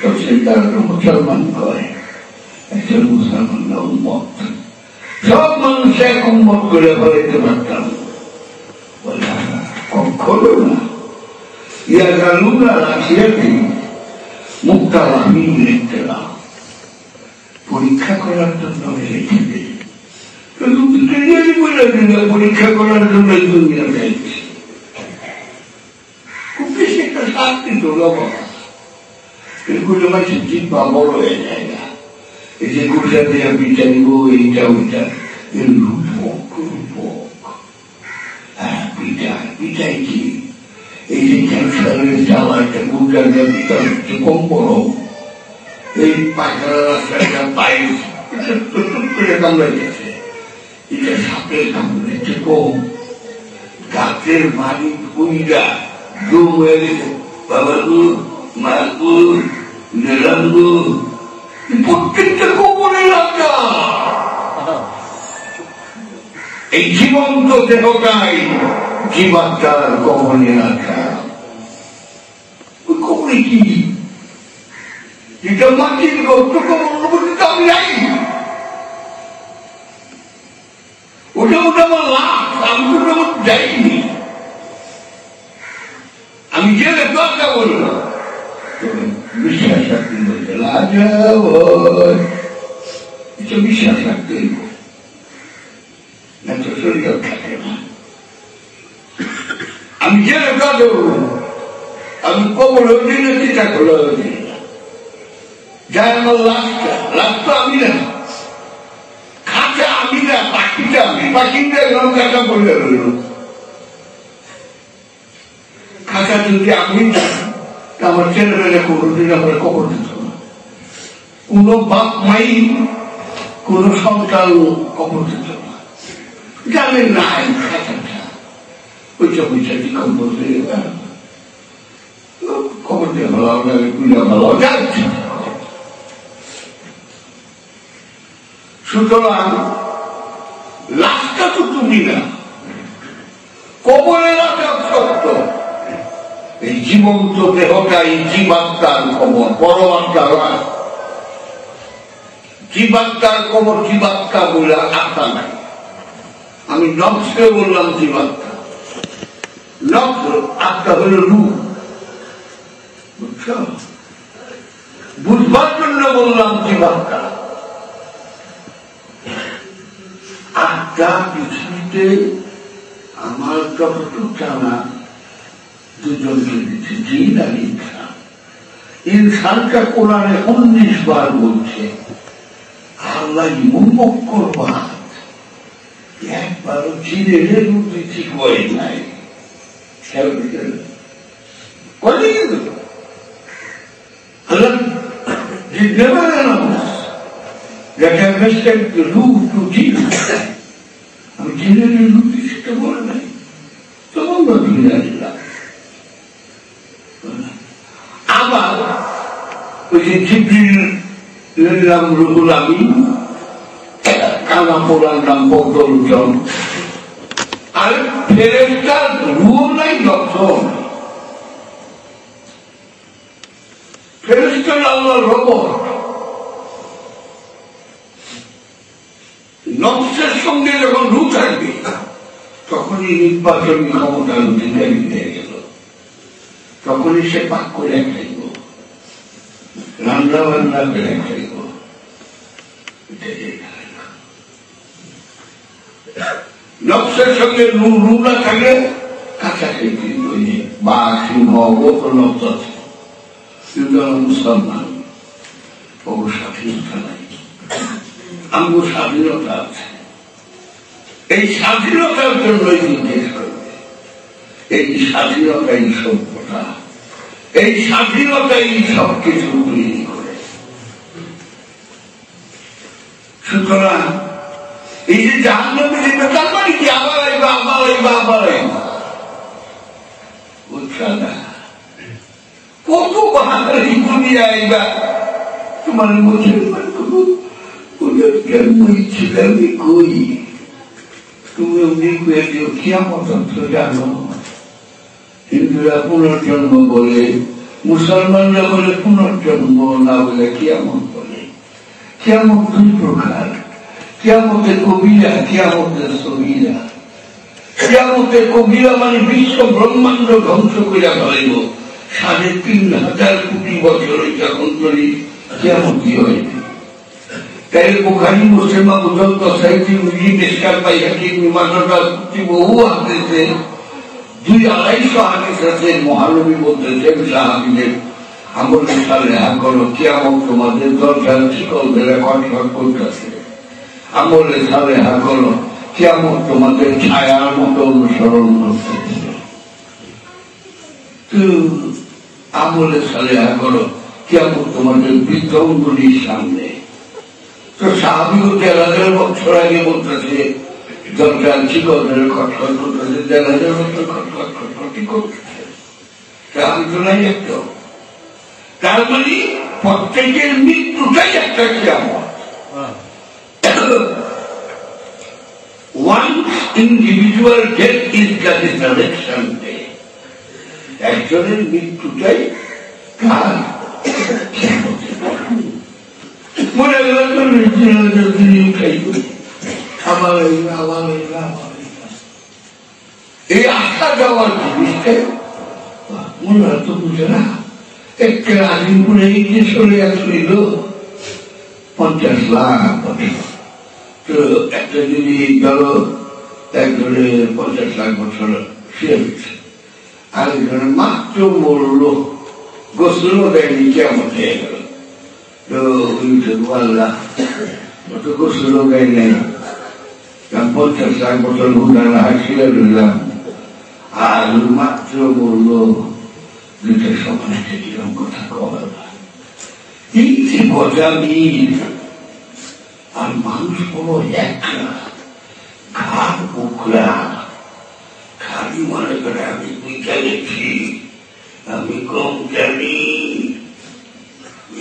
তো সেটা একটা মুসলমান করে। একজন মুসলমান না, উম্মত। সব মানুষ এক উম্মত করে হইতে পারতাম। কখনো না। ইয়া গালুনা রাশিয়াতে মুক্তার আমি লিখতে না পরীক্ষা করার জন্য বলে দিল, পরীক্ষা করার জন্য দুনিয়া খুব বেশি একটা শাস্তি তো বাবা এগুলো মাঝে জিব্বা বড় হয়ে যায় না এই যে গুজা দিয়ে বিচারিব এইটা ওইটা এই রূপক রূপক হ্যাঁ বিচার বিচার কি এই যে ক্যান্সারের জ্বালাটা গুজা দিয়ে বিচার হচ্ছে কম বড় এই পায়খানা রাস্তাটা পায়ে করে কামড়াইতেছে এটা সাপে কামড়েছে কম গাছের মালিক পুইরা দু হয়ে গেছে বাবাগু মাগু প্রত্যেকটা কোমরে রাখা এই জীবন্ত দেহটাই জীবাত্মার রাখা ওই কমনে কি এটা মাটির গর্ত কমন তো আমি যাই ওটা ওটা আমার লাভ আমি তো ওটা যাইনি আমি গেলে দরকার বলব বিশ্বাস রাখতে বলতে রাজা এটা বিশ্বাস রাখতে হইব। না তো শরীর থাকে না আমি গেলে কাঁদো আমি কবর দিলে চিন্তা করে যাই আমার লাভটা লাভটা আমি না খাঁচা আমি না পাখিটা আমি পাখিটা এরকম কাঁচা পড়ে রইল খাঁচা যদি আমি না তা আমার ছেলেমেয়েরা কোনোদিন কবর দিত না কোন বাপ মাই, কোন সন্তান কবর দিত না জানেন না। এই খাঁচাটা পয়সা পয়সা কি খবর দিয়ে খবর দিয়ে ভালো আপনাকে কুইলা ভালো যাচ্ছে সুতরাং তো তুমি না কবরে রাখা সত্য এই জীবন্ত দেহটা এই জীবাত্মার খবর পরমাত্মার। জীবাত্মার খবর জীবাত্মা বলে আত্মা নাই। আমি নকশে বললাম জীবাত্মা। লক্ষ আত্মা রূপ। বুঝছ? বুঝবার জন্য বললাম জীবাত্মা। আত্মা পৃথিবীতে আমার যতটুকু জানা দুজনকে দিচ্ছে জিন আর ইনসান ইনসানটা কোরআনে উনিশ বার বলছে, আল্লাহ মুমক্কর একবারও জিনের রূপে ঠিক হয় নাই। Jesus. আমি জেনারেল রূপে সেটা নাই। তখন আবার ওই যে নাম রুহুল আমি কানা পোড়ার নাম বদলজন আর ফেরেস্তার রুহ নাই লক্ষণ ফেরেস্তার আল্লাহ রবর নকশের সঙ্গে যখন রু থাকবে, তখনই নির্বাচনী ক্ষমতার অধিকারী হয়ে গেল। তখনই সে পাক করে খাইব করে খাইব নকশের সঙ্গে রু রু না থাকলে কাঁচা খাইতে ওই যে বাঘ সিংহ গোপ নকশ কিন্তু মুসলমান, ওর স্বাধীনতা নাই আমার স্বাধীনতা আছে। এই স্বাধীনতার জন্যই নির্দেশ করবে। এই স্বাধীনতাই সভ্যতা। এই স্বাধীনতাই সব কিছু তৈরি করে? সুতরাং এই যে জাহান্নামে যেতে তার মানে কি? আবার আইবা আবার আইবা আবার আইবা। না কত বাহারি দুনিয়া আইবা? তোমার মুসলমান কোনো ওদের জন্ম ছিল আমি কই? তুমি অমনি কয়ে দিও, কিয়ামত জানো? হিন্দুরা পুনর্জন্ম বলে, মুসলমানরা বলে পুনর্জন্ম না বলে কিয়ামত বলে। কিয়ামত দুই প্রকার, কিয়ামতের কবিরা, কিয়ামতের সবিরা কিয়ামতের কবিরা মানে বিশ্ব ব্রহ্মাণ্ড ধ্বংস করিয়া ফেলিব সাড়ে তিন হাজার কোটি বছর যখন ধরি কিয়ামতি হয়নি তাই বহু হাতেছে দুই আড়াইশো হাদিস আছে মহানবী বলতেছেন সাহাবিদের আমল সালে করো, কিয়ামত তোমাদের দরকার শিকল ধরে কটকট করতেছে আমলে সালে করো, কিয়ামত তোমাদের ছায়ার মতো অনুসরণ করতেছে আমলে সালে করো, কিয়ামত তোমাদের বিদ্রমগুলির সামনে। তো সাহাবিও হাজার বছর আগে বলতেছে শিকল ধরে খটখট করতেছে দেড় হাজার বছর খটখট খটখটি করতেছে নাই একটাও তার মানে প্রত্যেকের মৃত্যুটাই একটা কিয়ামত One individual death is the resurrection day. একজনের মৃত্যুটাই কার মনে তো মৃত্যু খাইব আবার আবার আইবা, আবার আইবা। এই আসা যাওয়ার জিনিসটাই মনে হয়তো বুঝে না একটা আজিমপুরে গিয়ে চলে আসছিল পঞ্চাশ লাখ তো একটা যদি ধরো একজনের পঞ্চাশ লাখ বছর শেষ আরেকজনের মাত্র মরল গোসল দেয়নি কেমন হয়ে গেল তো উঠে আল্লাহ তো গোসল দেয় নাই কারণ পঞ্চাশ লাখ বছর হুদারা হাসিয়ে রইলাম। আর মাত্র মরল দুইটা সময় কিরম কথা কবার এই যে গজা মিল আর মানুষ বড় একটা ঘাট বুকরা খালি মনে করে আমি বুঝা গেছি আমি কম জানি।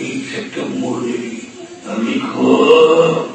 এই একটা মরে আমি খুব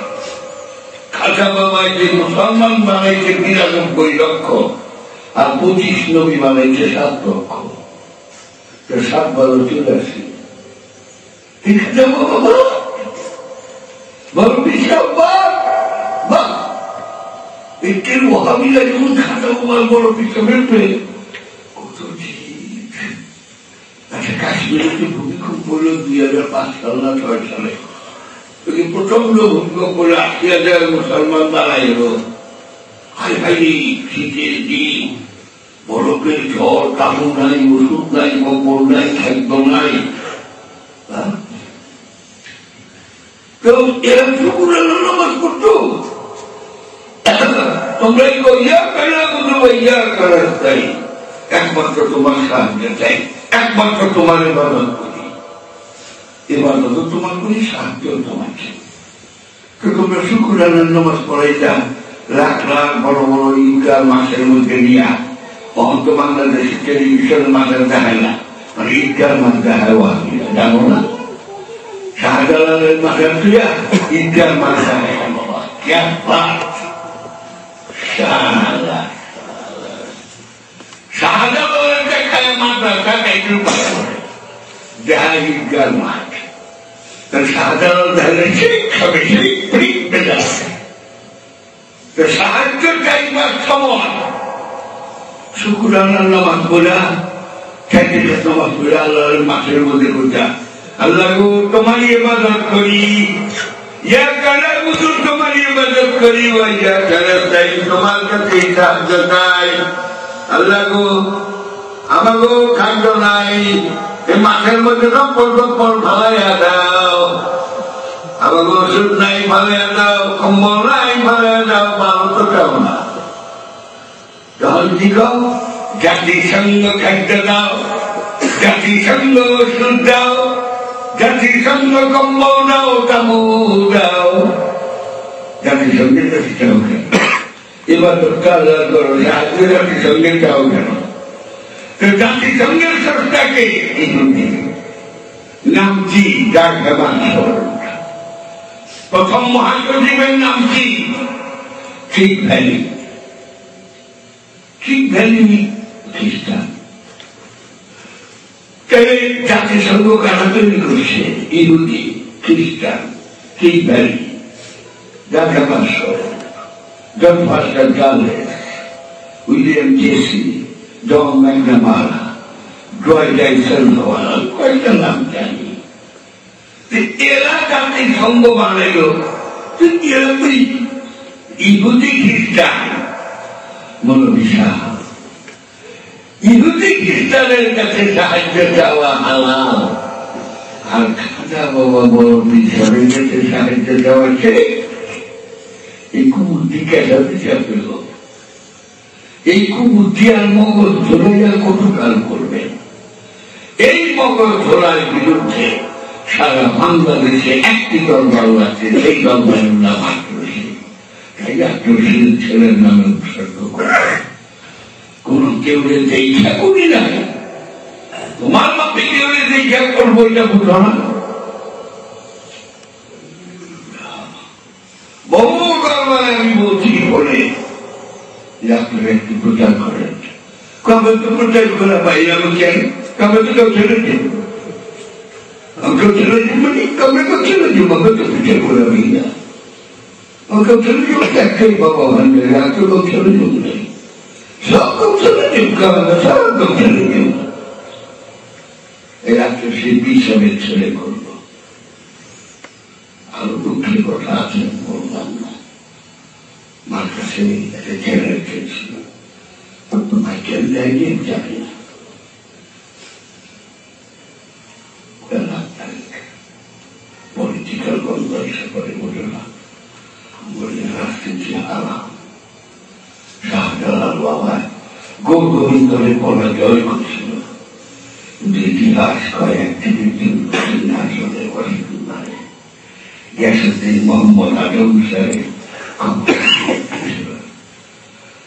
বাবা যে মুসলমান বানাইছে লক্ষ আর পঁচিশ নবী বানাইছে সাত লক্ষ সাত বারো খাজা বাবা? বড় আচ্ছা কাশ্মীরে ভূমিকম্প দুই হাজার পাঁচ সাল না ছয় সালে। ওই প্রচণ্ড ভূমিকম্প হলো আশি হাজার মুসলমান মারা গেল হাই হাই শীতের দিন বরফের ঝড় কাপড় নাই ওষুধ নাই কম্বল নাই খাদ্য নাই হ্যাঁ? তো এরা শুকুরের নামাজ করতো তোমরা ইয়া করা বুঝো ইয়া করা তাই একমাত্র তোমার সাহায্য চাই একমাত্র তোমার ইবাদত করি ইবাদত তোমার করি সাহায্য তোমার চাই তো তোমরা শুকুরানের নামাজ পড়াইতাম লাখ লাখ বড় বড় ঈদগার মাসের মধ্যে নিয়া তখন তো বাংলাদেশের টেলিভিশন মাসের দেখায় না মানে মাস দেখায় জানো না? পড়া আল্লাহর মাসের মধ্যে আল্লাহ গো ইবাদত করি। ইয়া কারা বুঝুন তোমার ইবাদত করি। তোমার কাছে সাহায্য চাই। আল্লাহ গো খাদ্য নাই। এই মাঠের মধ্যে রপ্পল রপ্পল ঢালাইয়া দাও। আমাকে ওষুধ নাই ফালিয়া দাও কম্বল নাই ফালিয়া দাও ভালো তো চাও না। তখন কি কও জাতিসংঘ খাদ্য দাও জাতিসংঘ ওষুধ দাও জাতিসংঘ কম্বল দাও তামু দাও। জাতিসংঘের কাছে এবার তো কাজ করো জাতিসংঘের চাও কেন? জাতিসংঘের সরকারকে নাম কি ডাক হেমান প্রথম মহাসচিবের নাম কি ঠিক ভ্যালি ঠিক ভ্যালি খ্রিস্টান জাতিসংঘ কারা তৈরি করছে ইহুদি খ্রিস্টান ঠিক ভ্যালি ঢাকা পাঁচশো জন জেসি জন ম্যাকনামারা জয় জাইসন কয়েকটা নাম জানি এরা জাতি সঙ্গ বানাইল ইহুদি খ্রিস্টান মনোবিশাল ইহুদি খ্রিস্টানের কাছে সাহায্য চাওয়া হালাল। আর খাজা বাবা বড় বিশালের কাছে সাহায্য চাওয়া সে এই কেটা দিশা পেল এই কুবুদ্ধি আর মগজ ধরাইয়া কতকাল করবেন এই মগজ ধরার বিরুদ্ধে সারা বাংলাদেশে একটি দরবার আছে, সেই দরবারের নাম আক্রোশী তাই আক্রোশীর ছেলের নামে উৎসর্গ কোন কেউ দেখা করি না। তোমার মাপে কেউ দেখা করব, এটা বুঝো না। বহু yakre kudan karen kamu tu kudan kena bayar macam kamu tu kau jalan ni kau jalan ni mana kamu kau jalan ni mana tu kudan kena bayar kau jalan ni tak kau bawa anda aku kau jalan ni Só kau jalan ni kamu sah kau jalan ni e anche se bisa mettere colpo allora tutti portate un po' না মার কাছে একটা ছেলে রেখেছিল Michael দেয়নি জানি না political গল্প এসে করে বলে না বলে রাজনীতি হারাম শাহজালাল বাবা গোল গোবিন্দরে পরাজয় করছিল কিন্তু ইতিহাস কয় একদিনের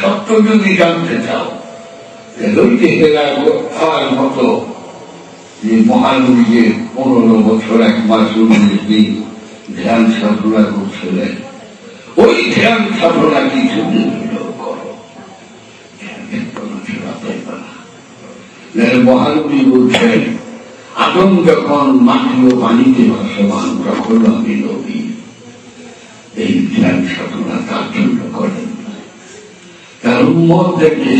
সত্য যদি জানতে চাও লইতে হেরা হওয়ার মতো যে মহানবী পনেরো বছর এক মাস উনিশ ধ্যান সাধনা করছিলেন। ওই ধ্যান সাধনা কিছু মহানবী বলছেন, আদম যখন মাটি ও পানিতে ভাসমান, তখন আমি নবী। এই ধ্যান সাধনা তার জন্য করেন। তার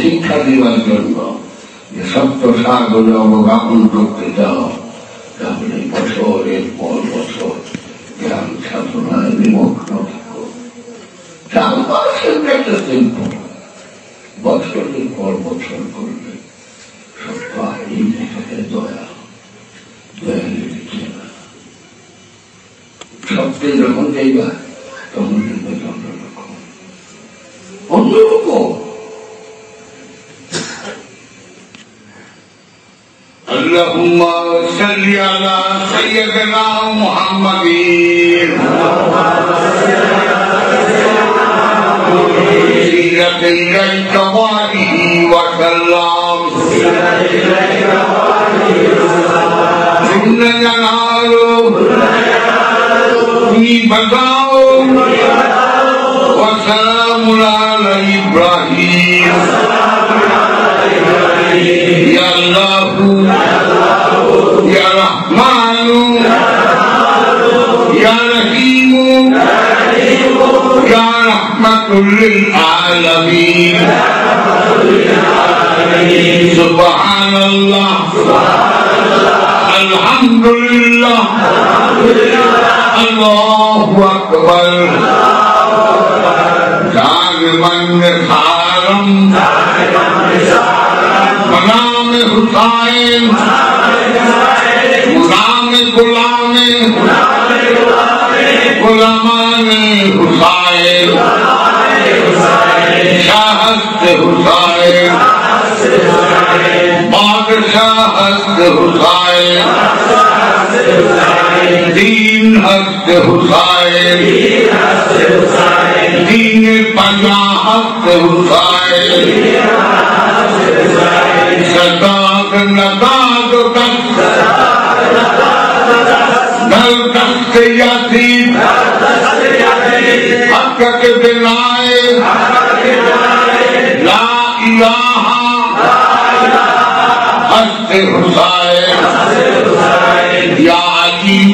শিক্ষা দেওয়ার জন্য যে সত্য সাগরে অবগাহন করতে চাও, তাহলে বছরের পর বছর জ্ঞান সাধনায় নিমগ্ন থাকো। চার মাসের একটা সিম্পল বছরের পর বছর করবে। সত্য দেখাতে দয়া দয়া সত্যে যখন যাইবা তখন انظركم اللهم صل على سيدنا محمد سيرة إليك وآله وسلم سيرة إليك وآله وسلم في بداؤه وسلام على إبراهيم. يا الله يا رحمن يا رحيم يا رحمة للعالمين. سبحان الله. الحمد لله. الله أكبر. مند خارم بنام حسین غلام غلام غلامان حسین शाहस्त हुसैन बादशाह हस्त हुसैन दीन हस्त हुसैन दीन पन्ना हस्त हुसैन सदा नदा تخت یاسین حق کے بنائے لا الہ ہست حسین یا علی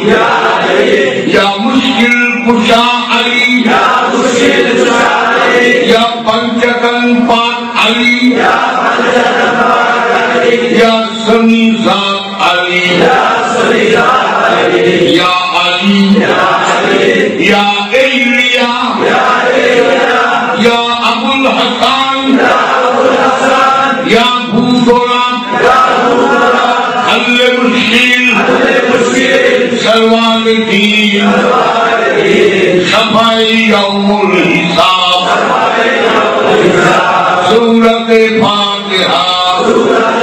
یا مشکل کشا علی یا پنچکن پاک علی یا سمی ذات علی یا علی یا ایلیا یا ابو الحسان یا بھوگولا حل مشکل سلوان دین صفائی یوم الحساب، سورت فاتحہ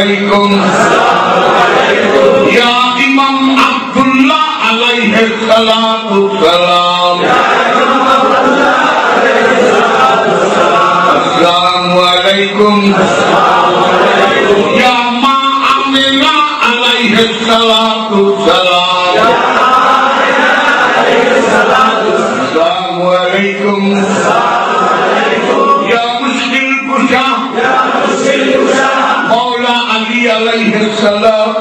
علیکم. یا امام عبداللہ علیہ السلام. السلام السلام علیکم. یا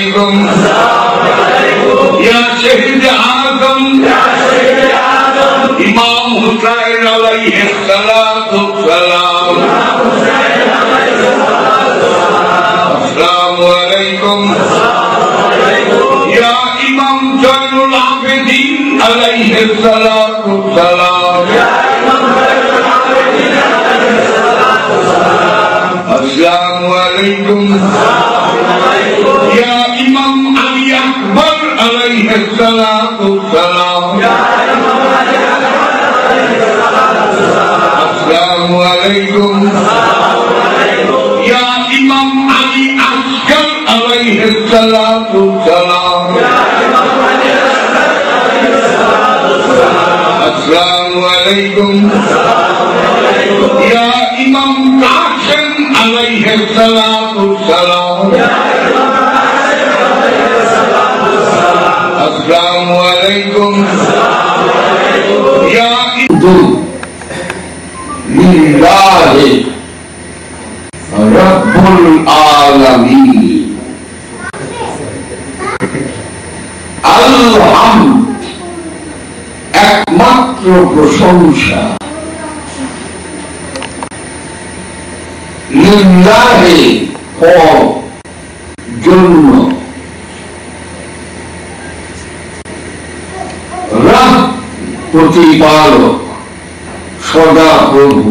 علیکم. یا شہید آدم امام حسین علیہ السلام. عليكم يا إمام علي أكبر عليه الصلاة والسلام السلام عليكم يا إمام علي أصغر عليه الصلاة والسلام السلام عليكم يا إمام قاسم عليه الصلاة والسلام السلام عليكم يا لله رب العالمين الحمد একমাত্র প্রশংসা লিল্লাহে জন্য। রাম প্রতিপালক সদা প্রভু,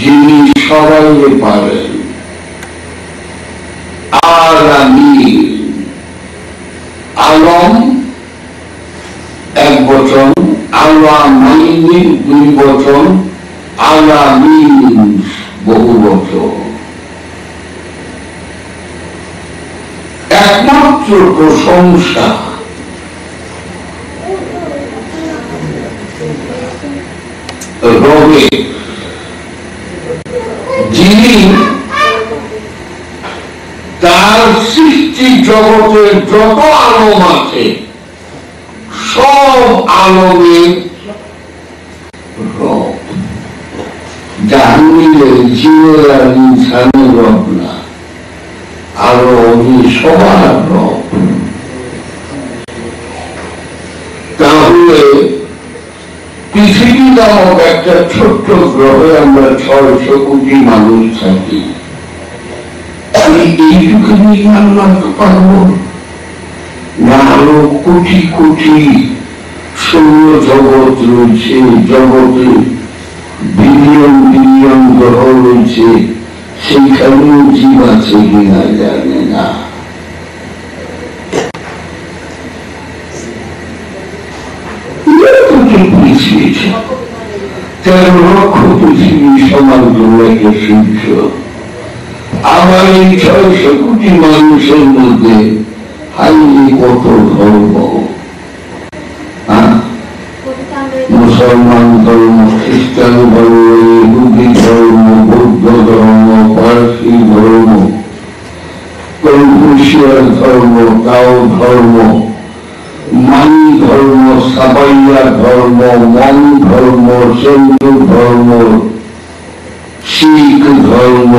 যিনি সবাই পারেন আলামিন আলম, এক বচন আলামাইনি দুই বচন, আলামিন বহু বচন একমাত্র প্রশংসা। রবে যিনি তার সৃষ্টি জগতের যত আলম আছে সব আলমের রব জীবের ইনসানের রব না আরও উনি সবার রব তাহলে পৃথিবী নামক একটা ছোট্ট গ্রহে আমরা ছয়শো কোটি মানুষ থাকি আমি এই যুগে নিয়ে পারব না, আরও কোটি কোটি সৌর জগৎ রয়েছে জগতে বিলিয়ন বিলিয়ন গ্রহ রয়েছে সেইখানেও জীব আছে কিনা জানে না তেরো লক্ষ পৃথিবী সমান তোমাকে সূর্য আমার এই ছয়শো কোটি মানুষের মধ্যে হাইলি কত ধর্ম হ্যাঁ? মুসলমান ধর্ম খ্রিস্টান ধর্ম ইহুদি ধর্ম বৌদ্ধ ধর্ম পার্সি ধর্ম কনফুসিয়াস ধর্ম তাও ধর্ম মানি ধর্ম সাবাইয়া ধর্ম মন ধর্ম হিন্দু ধর্ম শিখ ধর্ম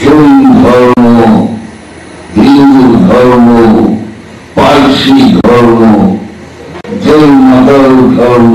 জৈন ধর্ম হিন্দু ধর্ম পার্সি ধর্ম জৈন মাদার ধর্ম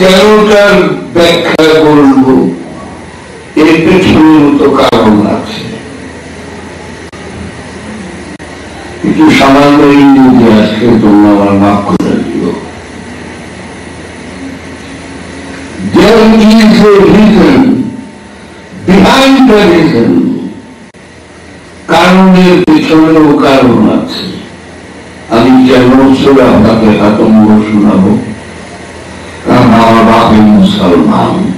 কেনটার ব্যাখ্যা করব? এর পেছনের তো কারণ আছে। একটু সামান্য ইংরেজি আজকে তোমরা আমার মাফ করে দিও. কারণের পেছনেও কারণ আছে। আমি কেন সুরা আপনাকে হাতম্ব শোনাবো। কারণ আমার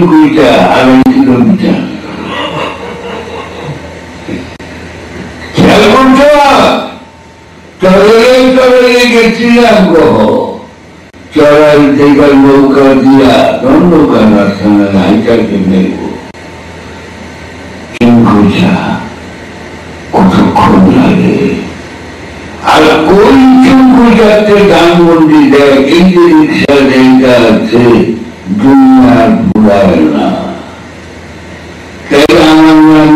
지금 그자 아멘 지금 자. 잘못자 저에게 저에게 찔라고. 저를 내가 못 가지야? 너무가 나타나 알자게 내고. 김구자 고속고나게 알고 있는 구자 때 당분이 내 인생 살인자한테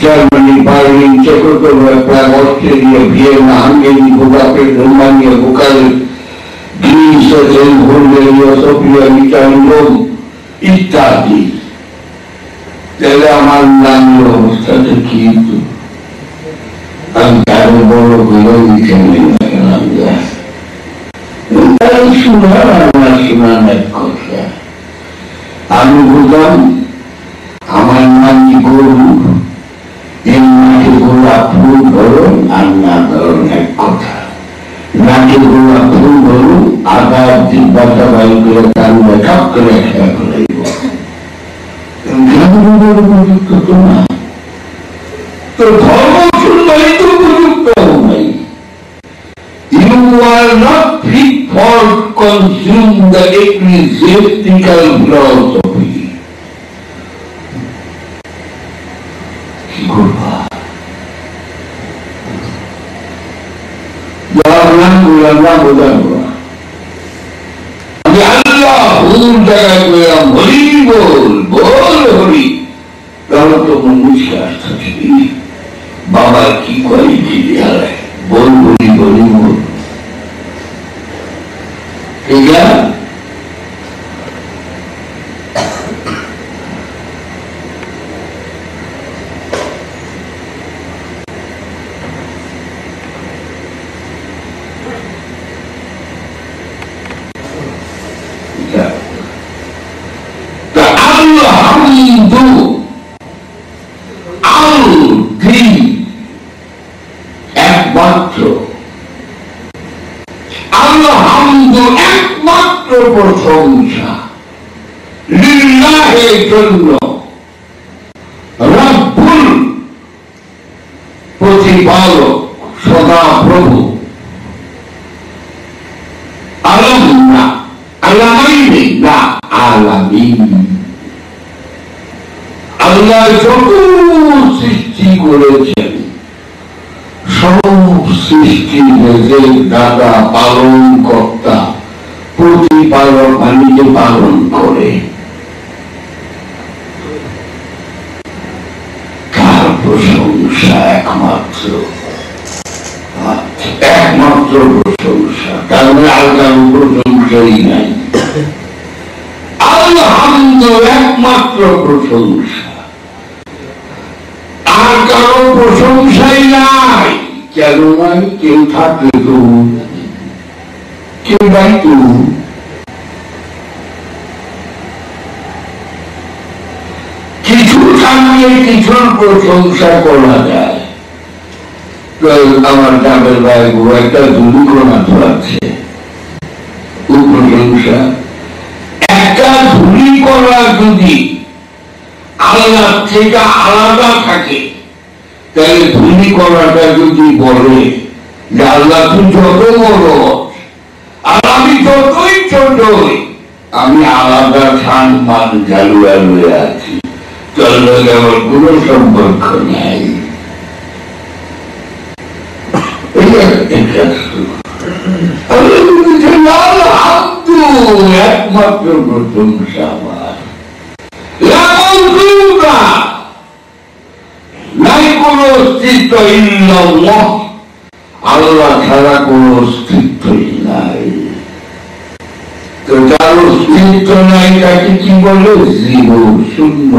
Berlin, Czechoslovakia, Australia, Vienna, Hungary, Budapest, Romania, Bucharest, Greece, Athens, Bulgaria, Sofia, Italy, Rome, ইত্যাদি তাহলে আমার নামের অবস্থাটা কি? আমি আরও বড় করে কথা আমি বললাম আমার নামি গরু এর মাঠে গোলাপ ফুল ধরুন আর না ধরুন এক কথা। নাকে গোলাপ ফুল করে তার মেকআপ করে ধর্ম উপযুক্ত নাই। Are not fit for consume the ecclesiastical philosophy. দাদা পালন কর্তা প্রতিপালক নিজে পালন করে। প্রশংসা একমাত্র? একমাত্র প্রশংসা। কারণ আর কারও প্রশংসাই নাই। আলহামদ একমাত্র প্রশংসা আর কারও প্রশংসাই নাই কেউ থাকলে? তো কেউ নাই তো? কিছু থাকলে কিছুর প্রশংসা করা যায়। আমার ভাই একটা দুর্ঘটনা আছে প্রশংসা একটা ধুলি করা যদি আল্লাহ থেকে আলাদা থাকে তাহলে ধুলি করাটা যদি বলে যে আল্লাহ তুই যত বড়, আর আমি যতই ছোট আমি আলাদা খান মান ঝালুয়া হয়ে আছি। চন্দ্র আমার কোন সম্পর্ক নাই। একমাত্র প্রশংসা আমার লামৌজুদা, নাই কোন অস্তিত্ব আল্লাহ ছাড়া কোন অস্তিত্বই নাই। তো যার অস্তিত্ব নাই, তাকে কি বলে? শূন্য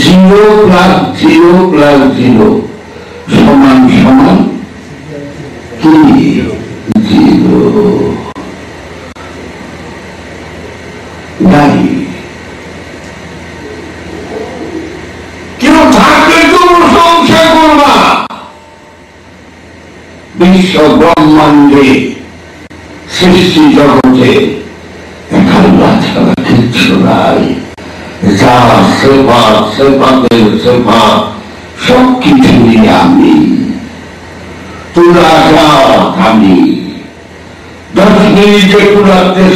zero plus zero plus zero সমান সমান কি? জিরো নাই কেউ থাকলে তো প্রশংসা করবা বিশ্ব ব্রহ্মাণ্ডে সৃষ্টি জগতে কিচ্ছু নাই যা সেবা সেবাদের সেবা সব আমি। তোরা যা আমি। দশ মিনিটে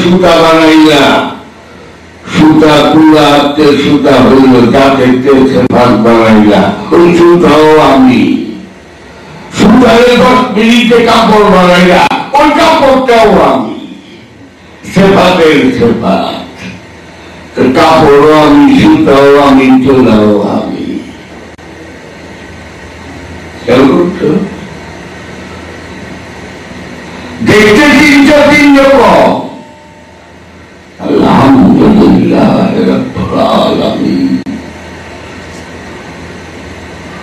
সুতা বানাইয়া, সুতা সুতা হইল তেছে ভাগ বানাইলা ওই সুতাও আমি। সুতারে দশ মিনিটে কাপড় করছ? দেখতে তিনটা আলহামদুলিল্লাহ রাব্বুল আলামিন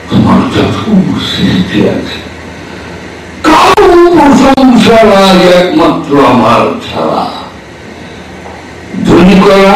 তোমার যত সৃষ্টি আছে কারও প্রশংসা নাই একমাত্র আমার ছাড়া ধনী করা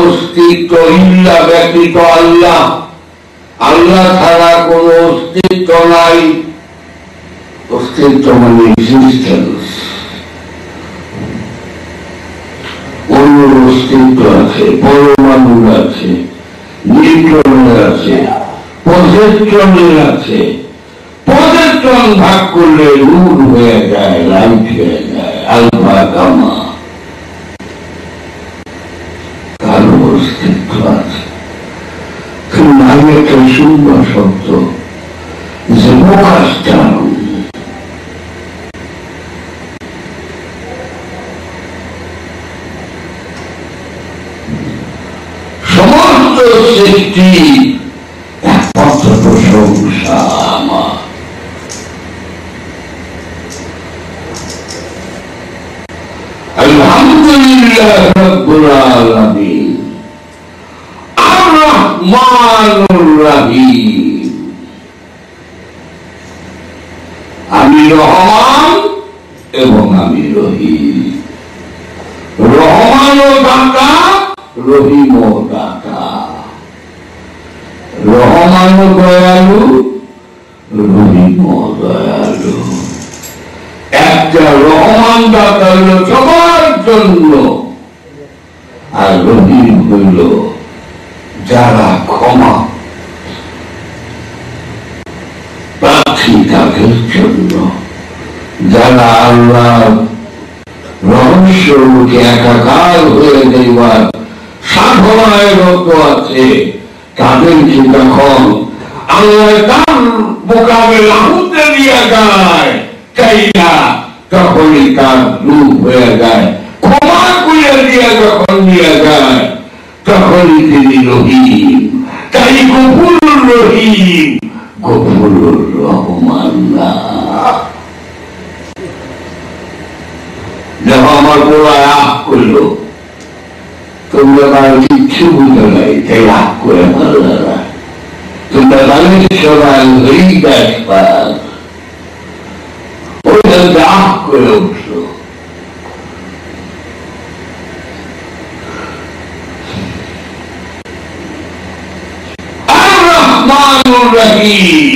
অস্তিত্ব ইল্লা ব্যতীত আল্লাহ। আল্লাহ ছাড়া কোন অস্তিত্ব নাই। অস্তিত্ব মানে এক্সিস্টেন্স অণুর অস্তিত্ব আছে পরমাণুর আছে নিউট্রনের আছে পজেট্রনের আছে। পজেট্রন ভাগ করলে নূর হয়ে যায় লাইট হয়ে যায়, আলফা, গামা তার অস্তিত্ব আছে একটা সুন্দর শব্দ যে মোকাস্টার সমস্ত সৃষ্টি একমাত্র প্রশংসা আমার আলহামদুলিল্লাহ রব্বুল আলামিন আর রহমানুর রহিম আমি রহমান এবং আমি রহিম রহমান ও দাতা রহিম ও দাতা রহমান ও দয়ালু রহিম ও দয়ালু একটা রহমান দাতা হইল সবার জন্য আর রহিম হইল যারা ক্ষমা প্রার্থী তাদের জন্য যারা আল্লাহ রহস্যকে একাকার হয়ে দেবার রত আছে। তাদেরকে যখন আল্লাহ তার মোকাবেলা হতে দিয়া যায়। তখনই তার রূপ হয়ে যায়, ক্ষমা করে দিয়া যখন দিয়া যায়, তখনই তিনি রহিম। তাই গফুর রহিম, গফুর রহমান না। যখন আমার পোলা রাগ করল তোমরা তার কিচ্ছু বুঝো নাই তাই রাগ করে মারলা না তোমরা তাদের সবাই হই দেখবা ওইটা রাগ করে উঠল আর-রহমানুর রহিম আব্রাহাম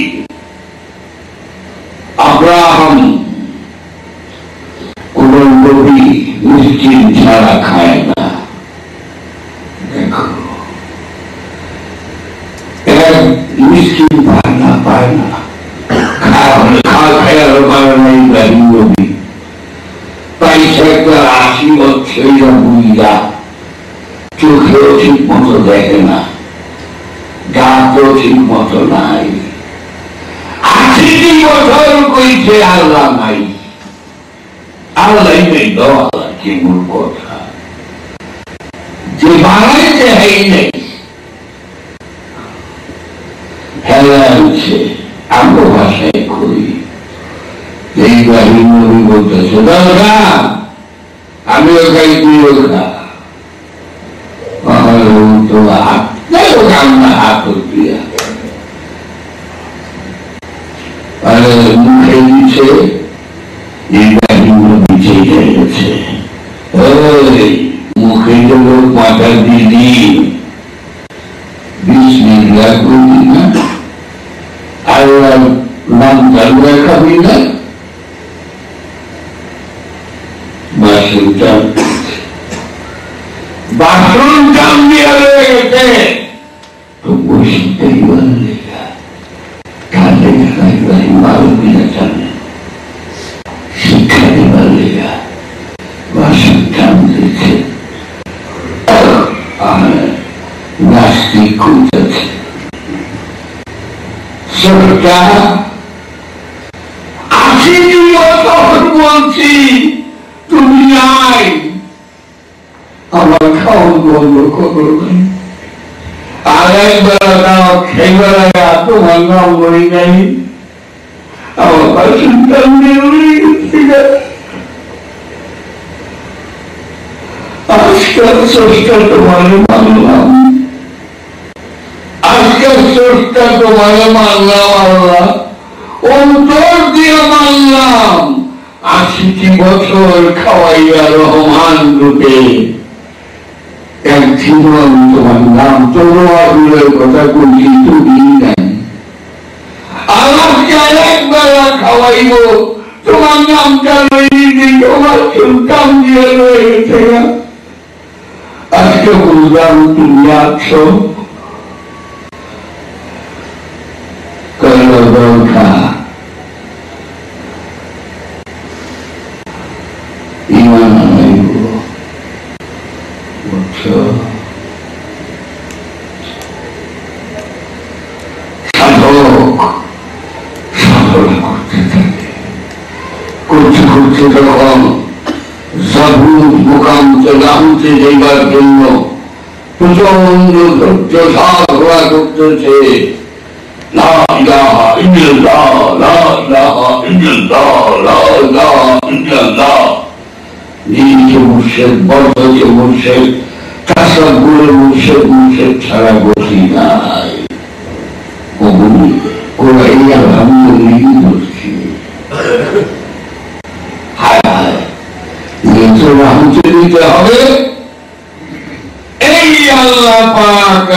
তোমার নামটা রয়েছে তোমার চুলকাম দিয়ে রয়েছে। আজকে বুঝলাম তুমি আছো কইল দরকার ইমান আনাইব বুঝছ সাধক সাধনা করতে থাকে করতে করতে যখন সাধুর মোকামতে নামতে যাইবার জন্য প্রচণ্ড ধৈর্য সাধনা করতেছে লা ইলাহা ইল্লাল্লাহ, লা ইলাহা ইল্লাল্লাহ, লা ইলাহা ইল্লাল্লাহ। নিজ মুর্শেদ বর্ধকে মুর্শেদ তাসাগুলের মুর্শেদ মুর্শেদ ছাড়া গতি নাই ওগুলি ওরা এই আলহামদুলিল্লাহ বলছি হায় হায় নিজে রাহুতে দিতে হবে এই আল্লাহ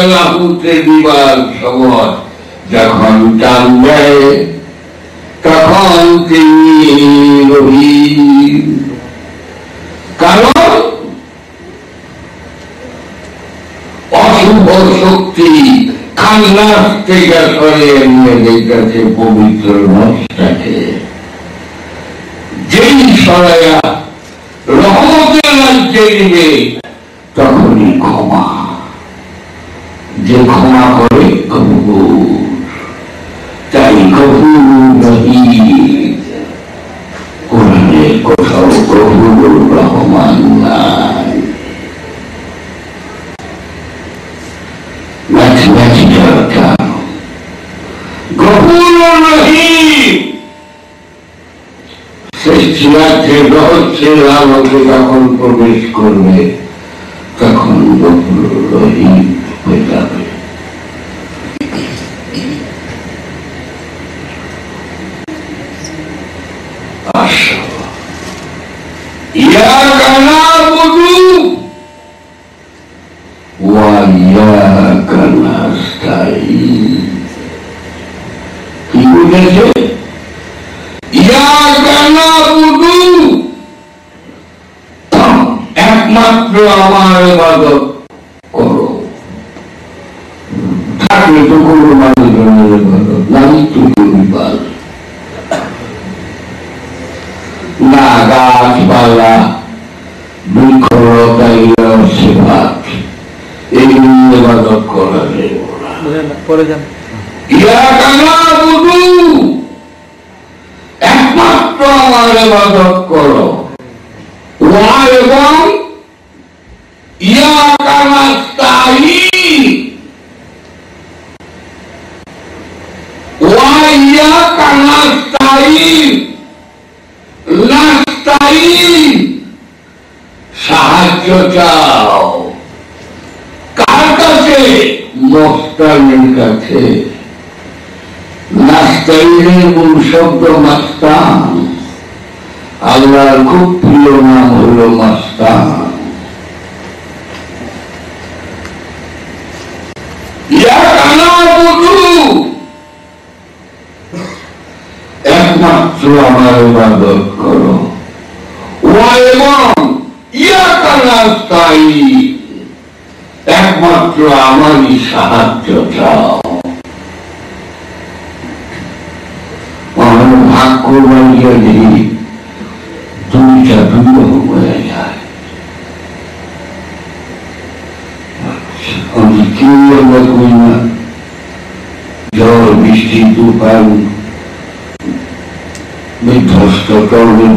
রাহুতে দিবার সময় যখন টান দেয় তখন তিনি রহিম কারণ অশুভ শক্তি খান্নাস থেকে সরে এমনি কাছে পবিত্র নষ্টাকে যেই সরাইয়া রহমতের রাজ্যে নিবে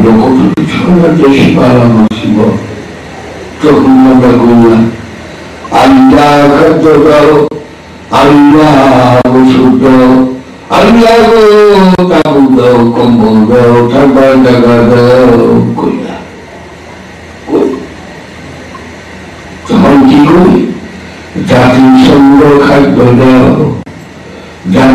আমরা দেশে পালন ছিল তখন আমরা না আল্লাহ খাদ্য দাও আল্লাহ ওষুধ দাও আল্লাহ তাবু দাও কম্বল দাও থাকবার জায়গা দাও কই না কই? তখন কি করি জাতির সঙ্গ খাদ্য দাও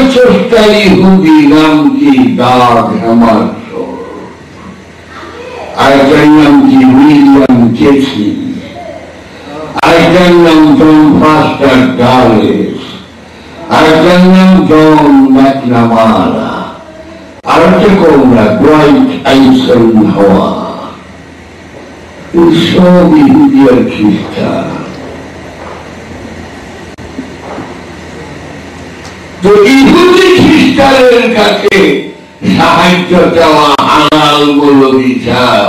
জাতিসংঘের স্রষ্টা ইহুদি নাম কি দাগ হেমার শর্ট আরেকটার নাম কি উইলিয়াম কেসি আরেকটার নাম জন ফাস্টার ডালেস আরেকটার নাম জন ম্যাকনামারা আরেকটা কোনরা ডোয়াইট আইসন হওয়া এই সব ইহুদি আর খ্রিস্টান তো ইহুদি খ্রিস্টানের কাছে সাহায্য চাওয়া হালাল বলো হিসাব,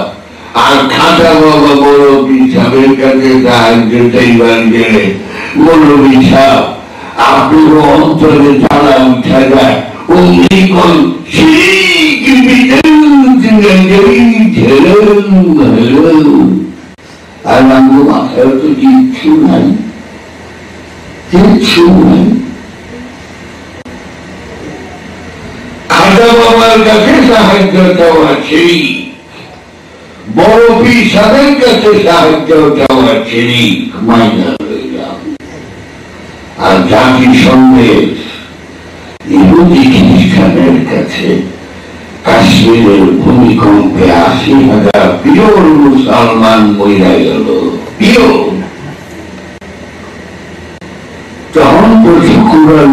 আর খাতা বাবা বড় হিসাবের কাছে সাহায্য চাইবার গেলে বড় হিসাব। আপনার অন্তরে জ্বালা উঠা যায় অমনি আর আমার মাথায় তো কিচ্ছু নাই কিচ্ছু নাই খাজা বাবার কাছে সাহায্য চাওয়া সেই বড় পিসাদের কাছে সাহায্য চাওয়া সেই মাইনা লইলাম আর জাতি সন্দেশ, ইহুদি খ্রিস্টানের কাছে কাশ্মীরের ভূমিকম্পে আশি হাজার পিওর মুসলমান মহিলা গেল। তখন শুক্রবার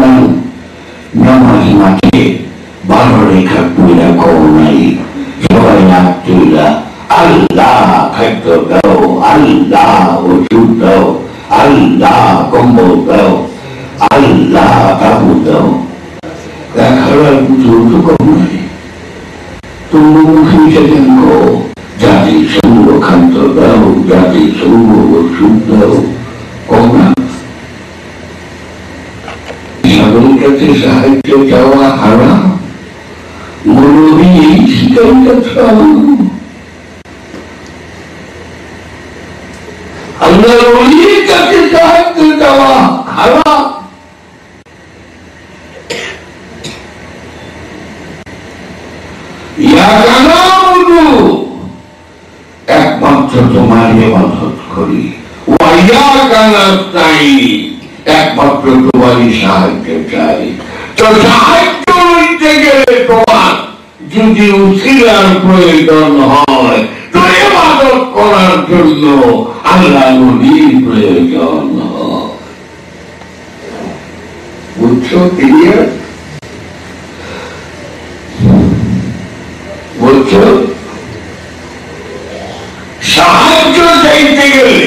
নামাজ মাঠে বারো রেখা পুরা কম সবাই তুইলা আল্লাহ খাদ্য দাও আল্লাহ ওষুধ দাও আল্লাহ কম্বল দাও আল্লাহ কাবু দাও দেখার আর কিছু কম নাই জাতি খাদ্য দাও জাতি ওষুধ দাও কম না কাছে সাহায্য চাওয়া হারাম মৌলবী এই শিকারিটা আল্লাহ অলির কাছে সাহায্য চাওয়া হারাম ইয়া কানাবুদু একমাত্র তোমার ইবাদত করি ওয়া কানাস্তাই একমাত্র তোমারই সাহায্য চাই তো সাহায্য নিতে গেলে তোমার যদি উসিলার প্রয়োজন হয় তো ইবাদত করার জন্য আল্লাহ নবীর প্রয়োজন বুঝছ ক্লিয়ার সাহায্য চাইতে গেলে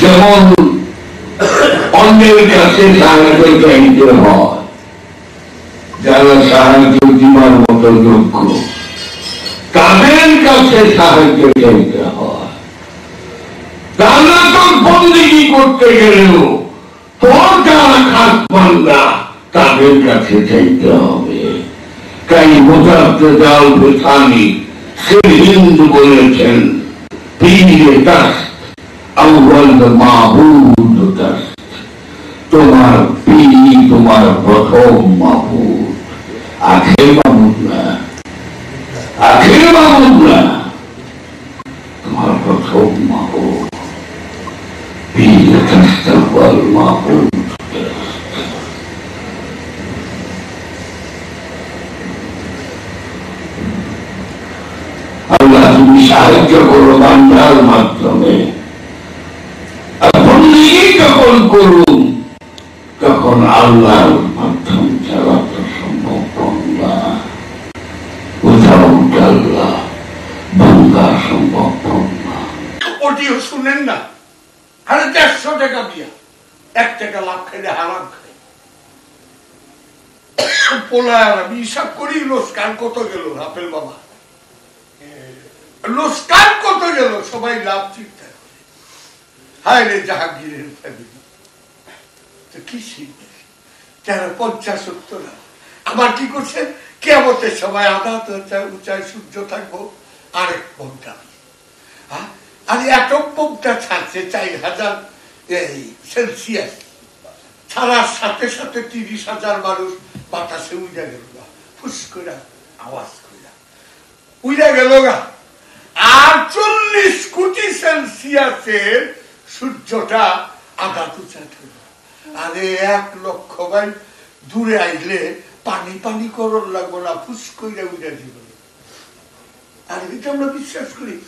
যেমন কাছে সাহায্য চাইতে হয় যারা সাহায্য দিবার মতো যোগ্য তাদের কাছে সাহায্য চাইতে তারা করতে গেলেও তোর যারা খাস বান্দা তাদের কাছে চাইতে হবে তাই মোজাফতে জাল বেসানি সে হিন্দু বলেছেন পীরে দাস আউ্বাল মাহবুদ দাস তোমার পীর তোমার প্রথম মাহবুদ আখের মাহবুদ না আখের মাহবুদ না তোমার প্রথম দাস আউ্বাল মাহবুদ আল্লাহ তুমি সাহায্য করো বান্ধার মাধ্যমে আর বন্দিগি যখন করুন তখন আল্লাহর মাধ্যম ছাড়া তো সম্ভব না কোথাও আল্লাহ বাংলা সম্ভব না ওটিও শুনেন না? আরে দেড়শো টাকা দিয়া। এক টাকা লাভ খাইলে হারাম পোলায় আমি হিসাব করি লোসকান কত গেল আপেল বাবা? লোসকান কত গেল, সবাই লাভ চিন্তা করে। হায় রে জাহাঙ্গীরের ফ্যামিলি তো কি শিখবে তেরো পঞ্চাশ সত্তর আবার কি করছে কেমতের সময় আদাত উঁচায় সূর্য থাকব, আরেক পন্থা হ্যাঁ? আর অ্যাটম বোমটা ছাড়ছে চার হাজার, এই সেলসিয়াস। ছাড়ার সাথে সাথে তিরিশ হাজার মানুষ বাতাসে উইরা গেল ফুস করে আওয়াজ কইরা। উইরা গেল গা। আর চল্লিশ কোটি সেলসিয়াসের সূর্যটা আধা তুচা ছিল আরে এক লক্ষ মাইল দূরে আইলে পানি পানি করর লাগবো না, ফুস আর এটা আমরা বিশ্বাস করি।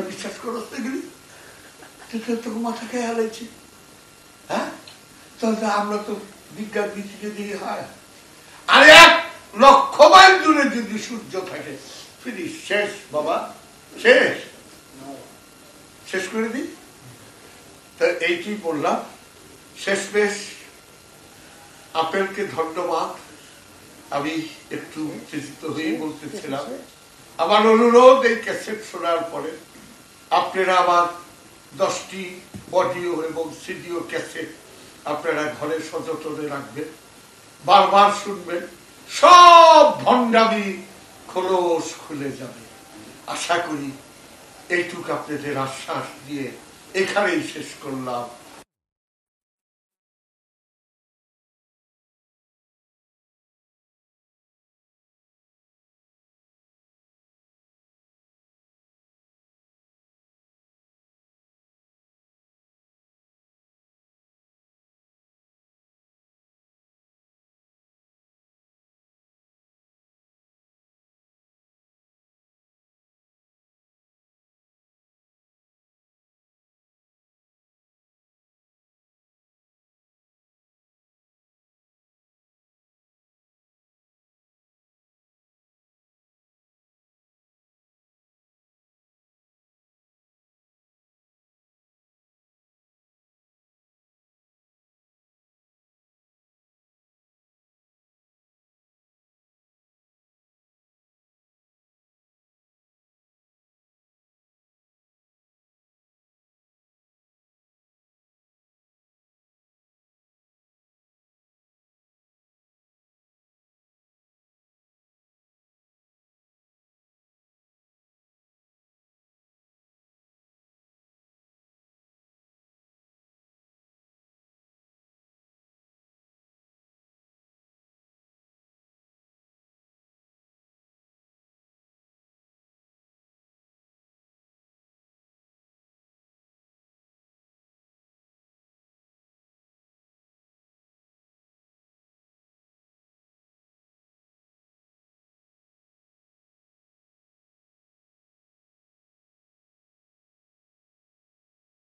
বিশ্বাস হারাইছি। হ্যাঁ? আমরা তো বিজ্ঞান ভিত্তিকে দিয়ে হয়। আর এক লক্ষ মাইল দূরে যদি সূর্য থাকে। ফিরি শেষ, বাবা, শেষ। শেষ করে দিই? তা এইটি বললাম। শেষ বেশ। আপেলকে ধন্যবাদ। আমি একটু উত্তেজিত হয়ে বলতেছিলাম। আমার অনুরোধ এই ক্যাসেট শোনার পরে আপনারা আমার দশটি অডিও এবং সিডিও ক্যাসেট আপনারা ঘরে সযতনে রাখবেন। বারবার শুনবেন। সব ভণ্ডামি খোলস খুলে যাবে। আশা করি এইটুকু আপনাদের আশ্বাস দিয়ে এখানেই শেষ করলাম।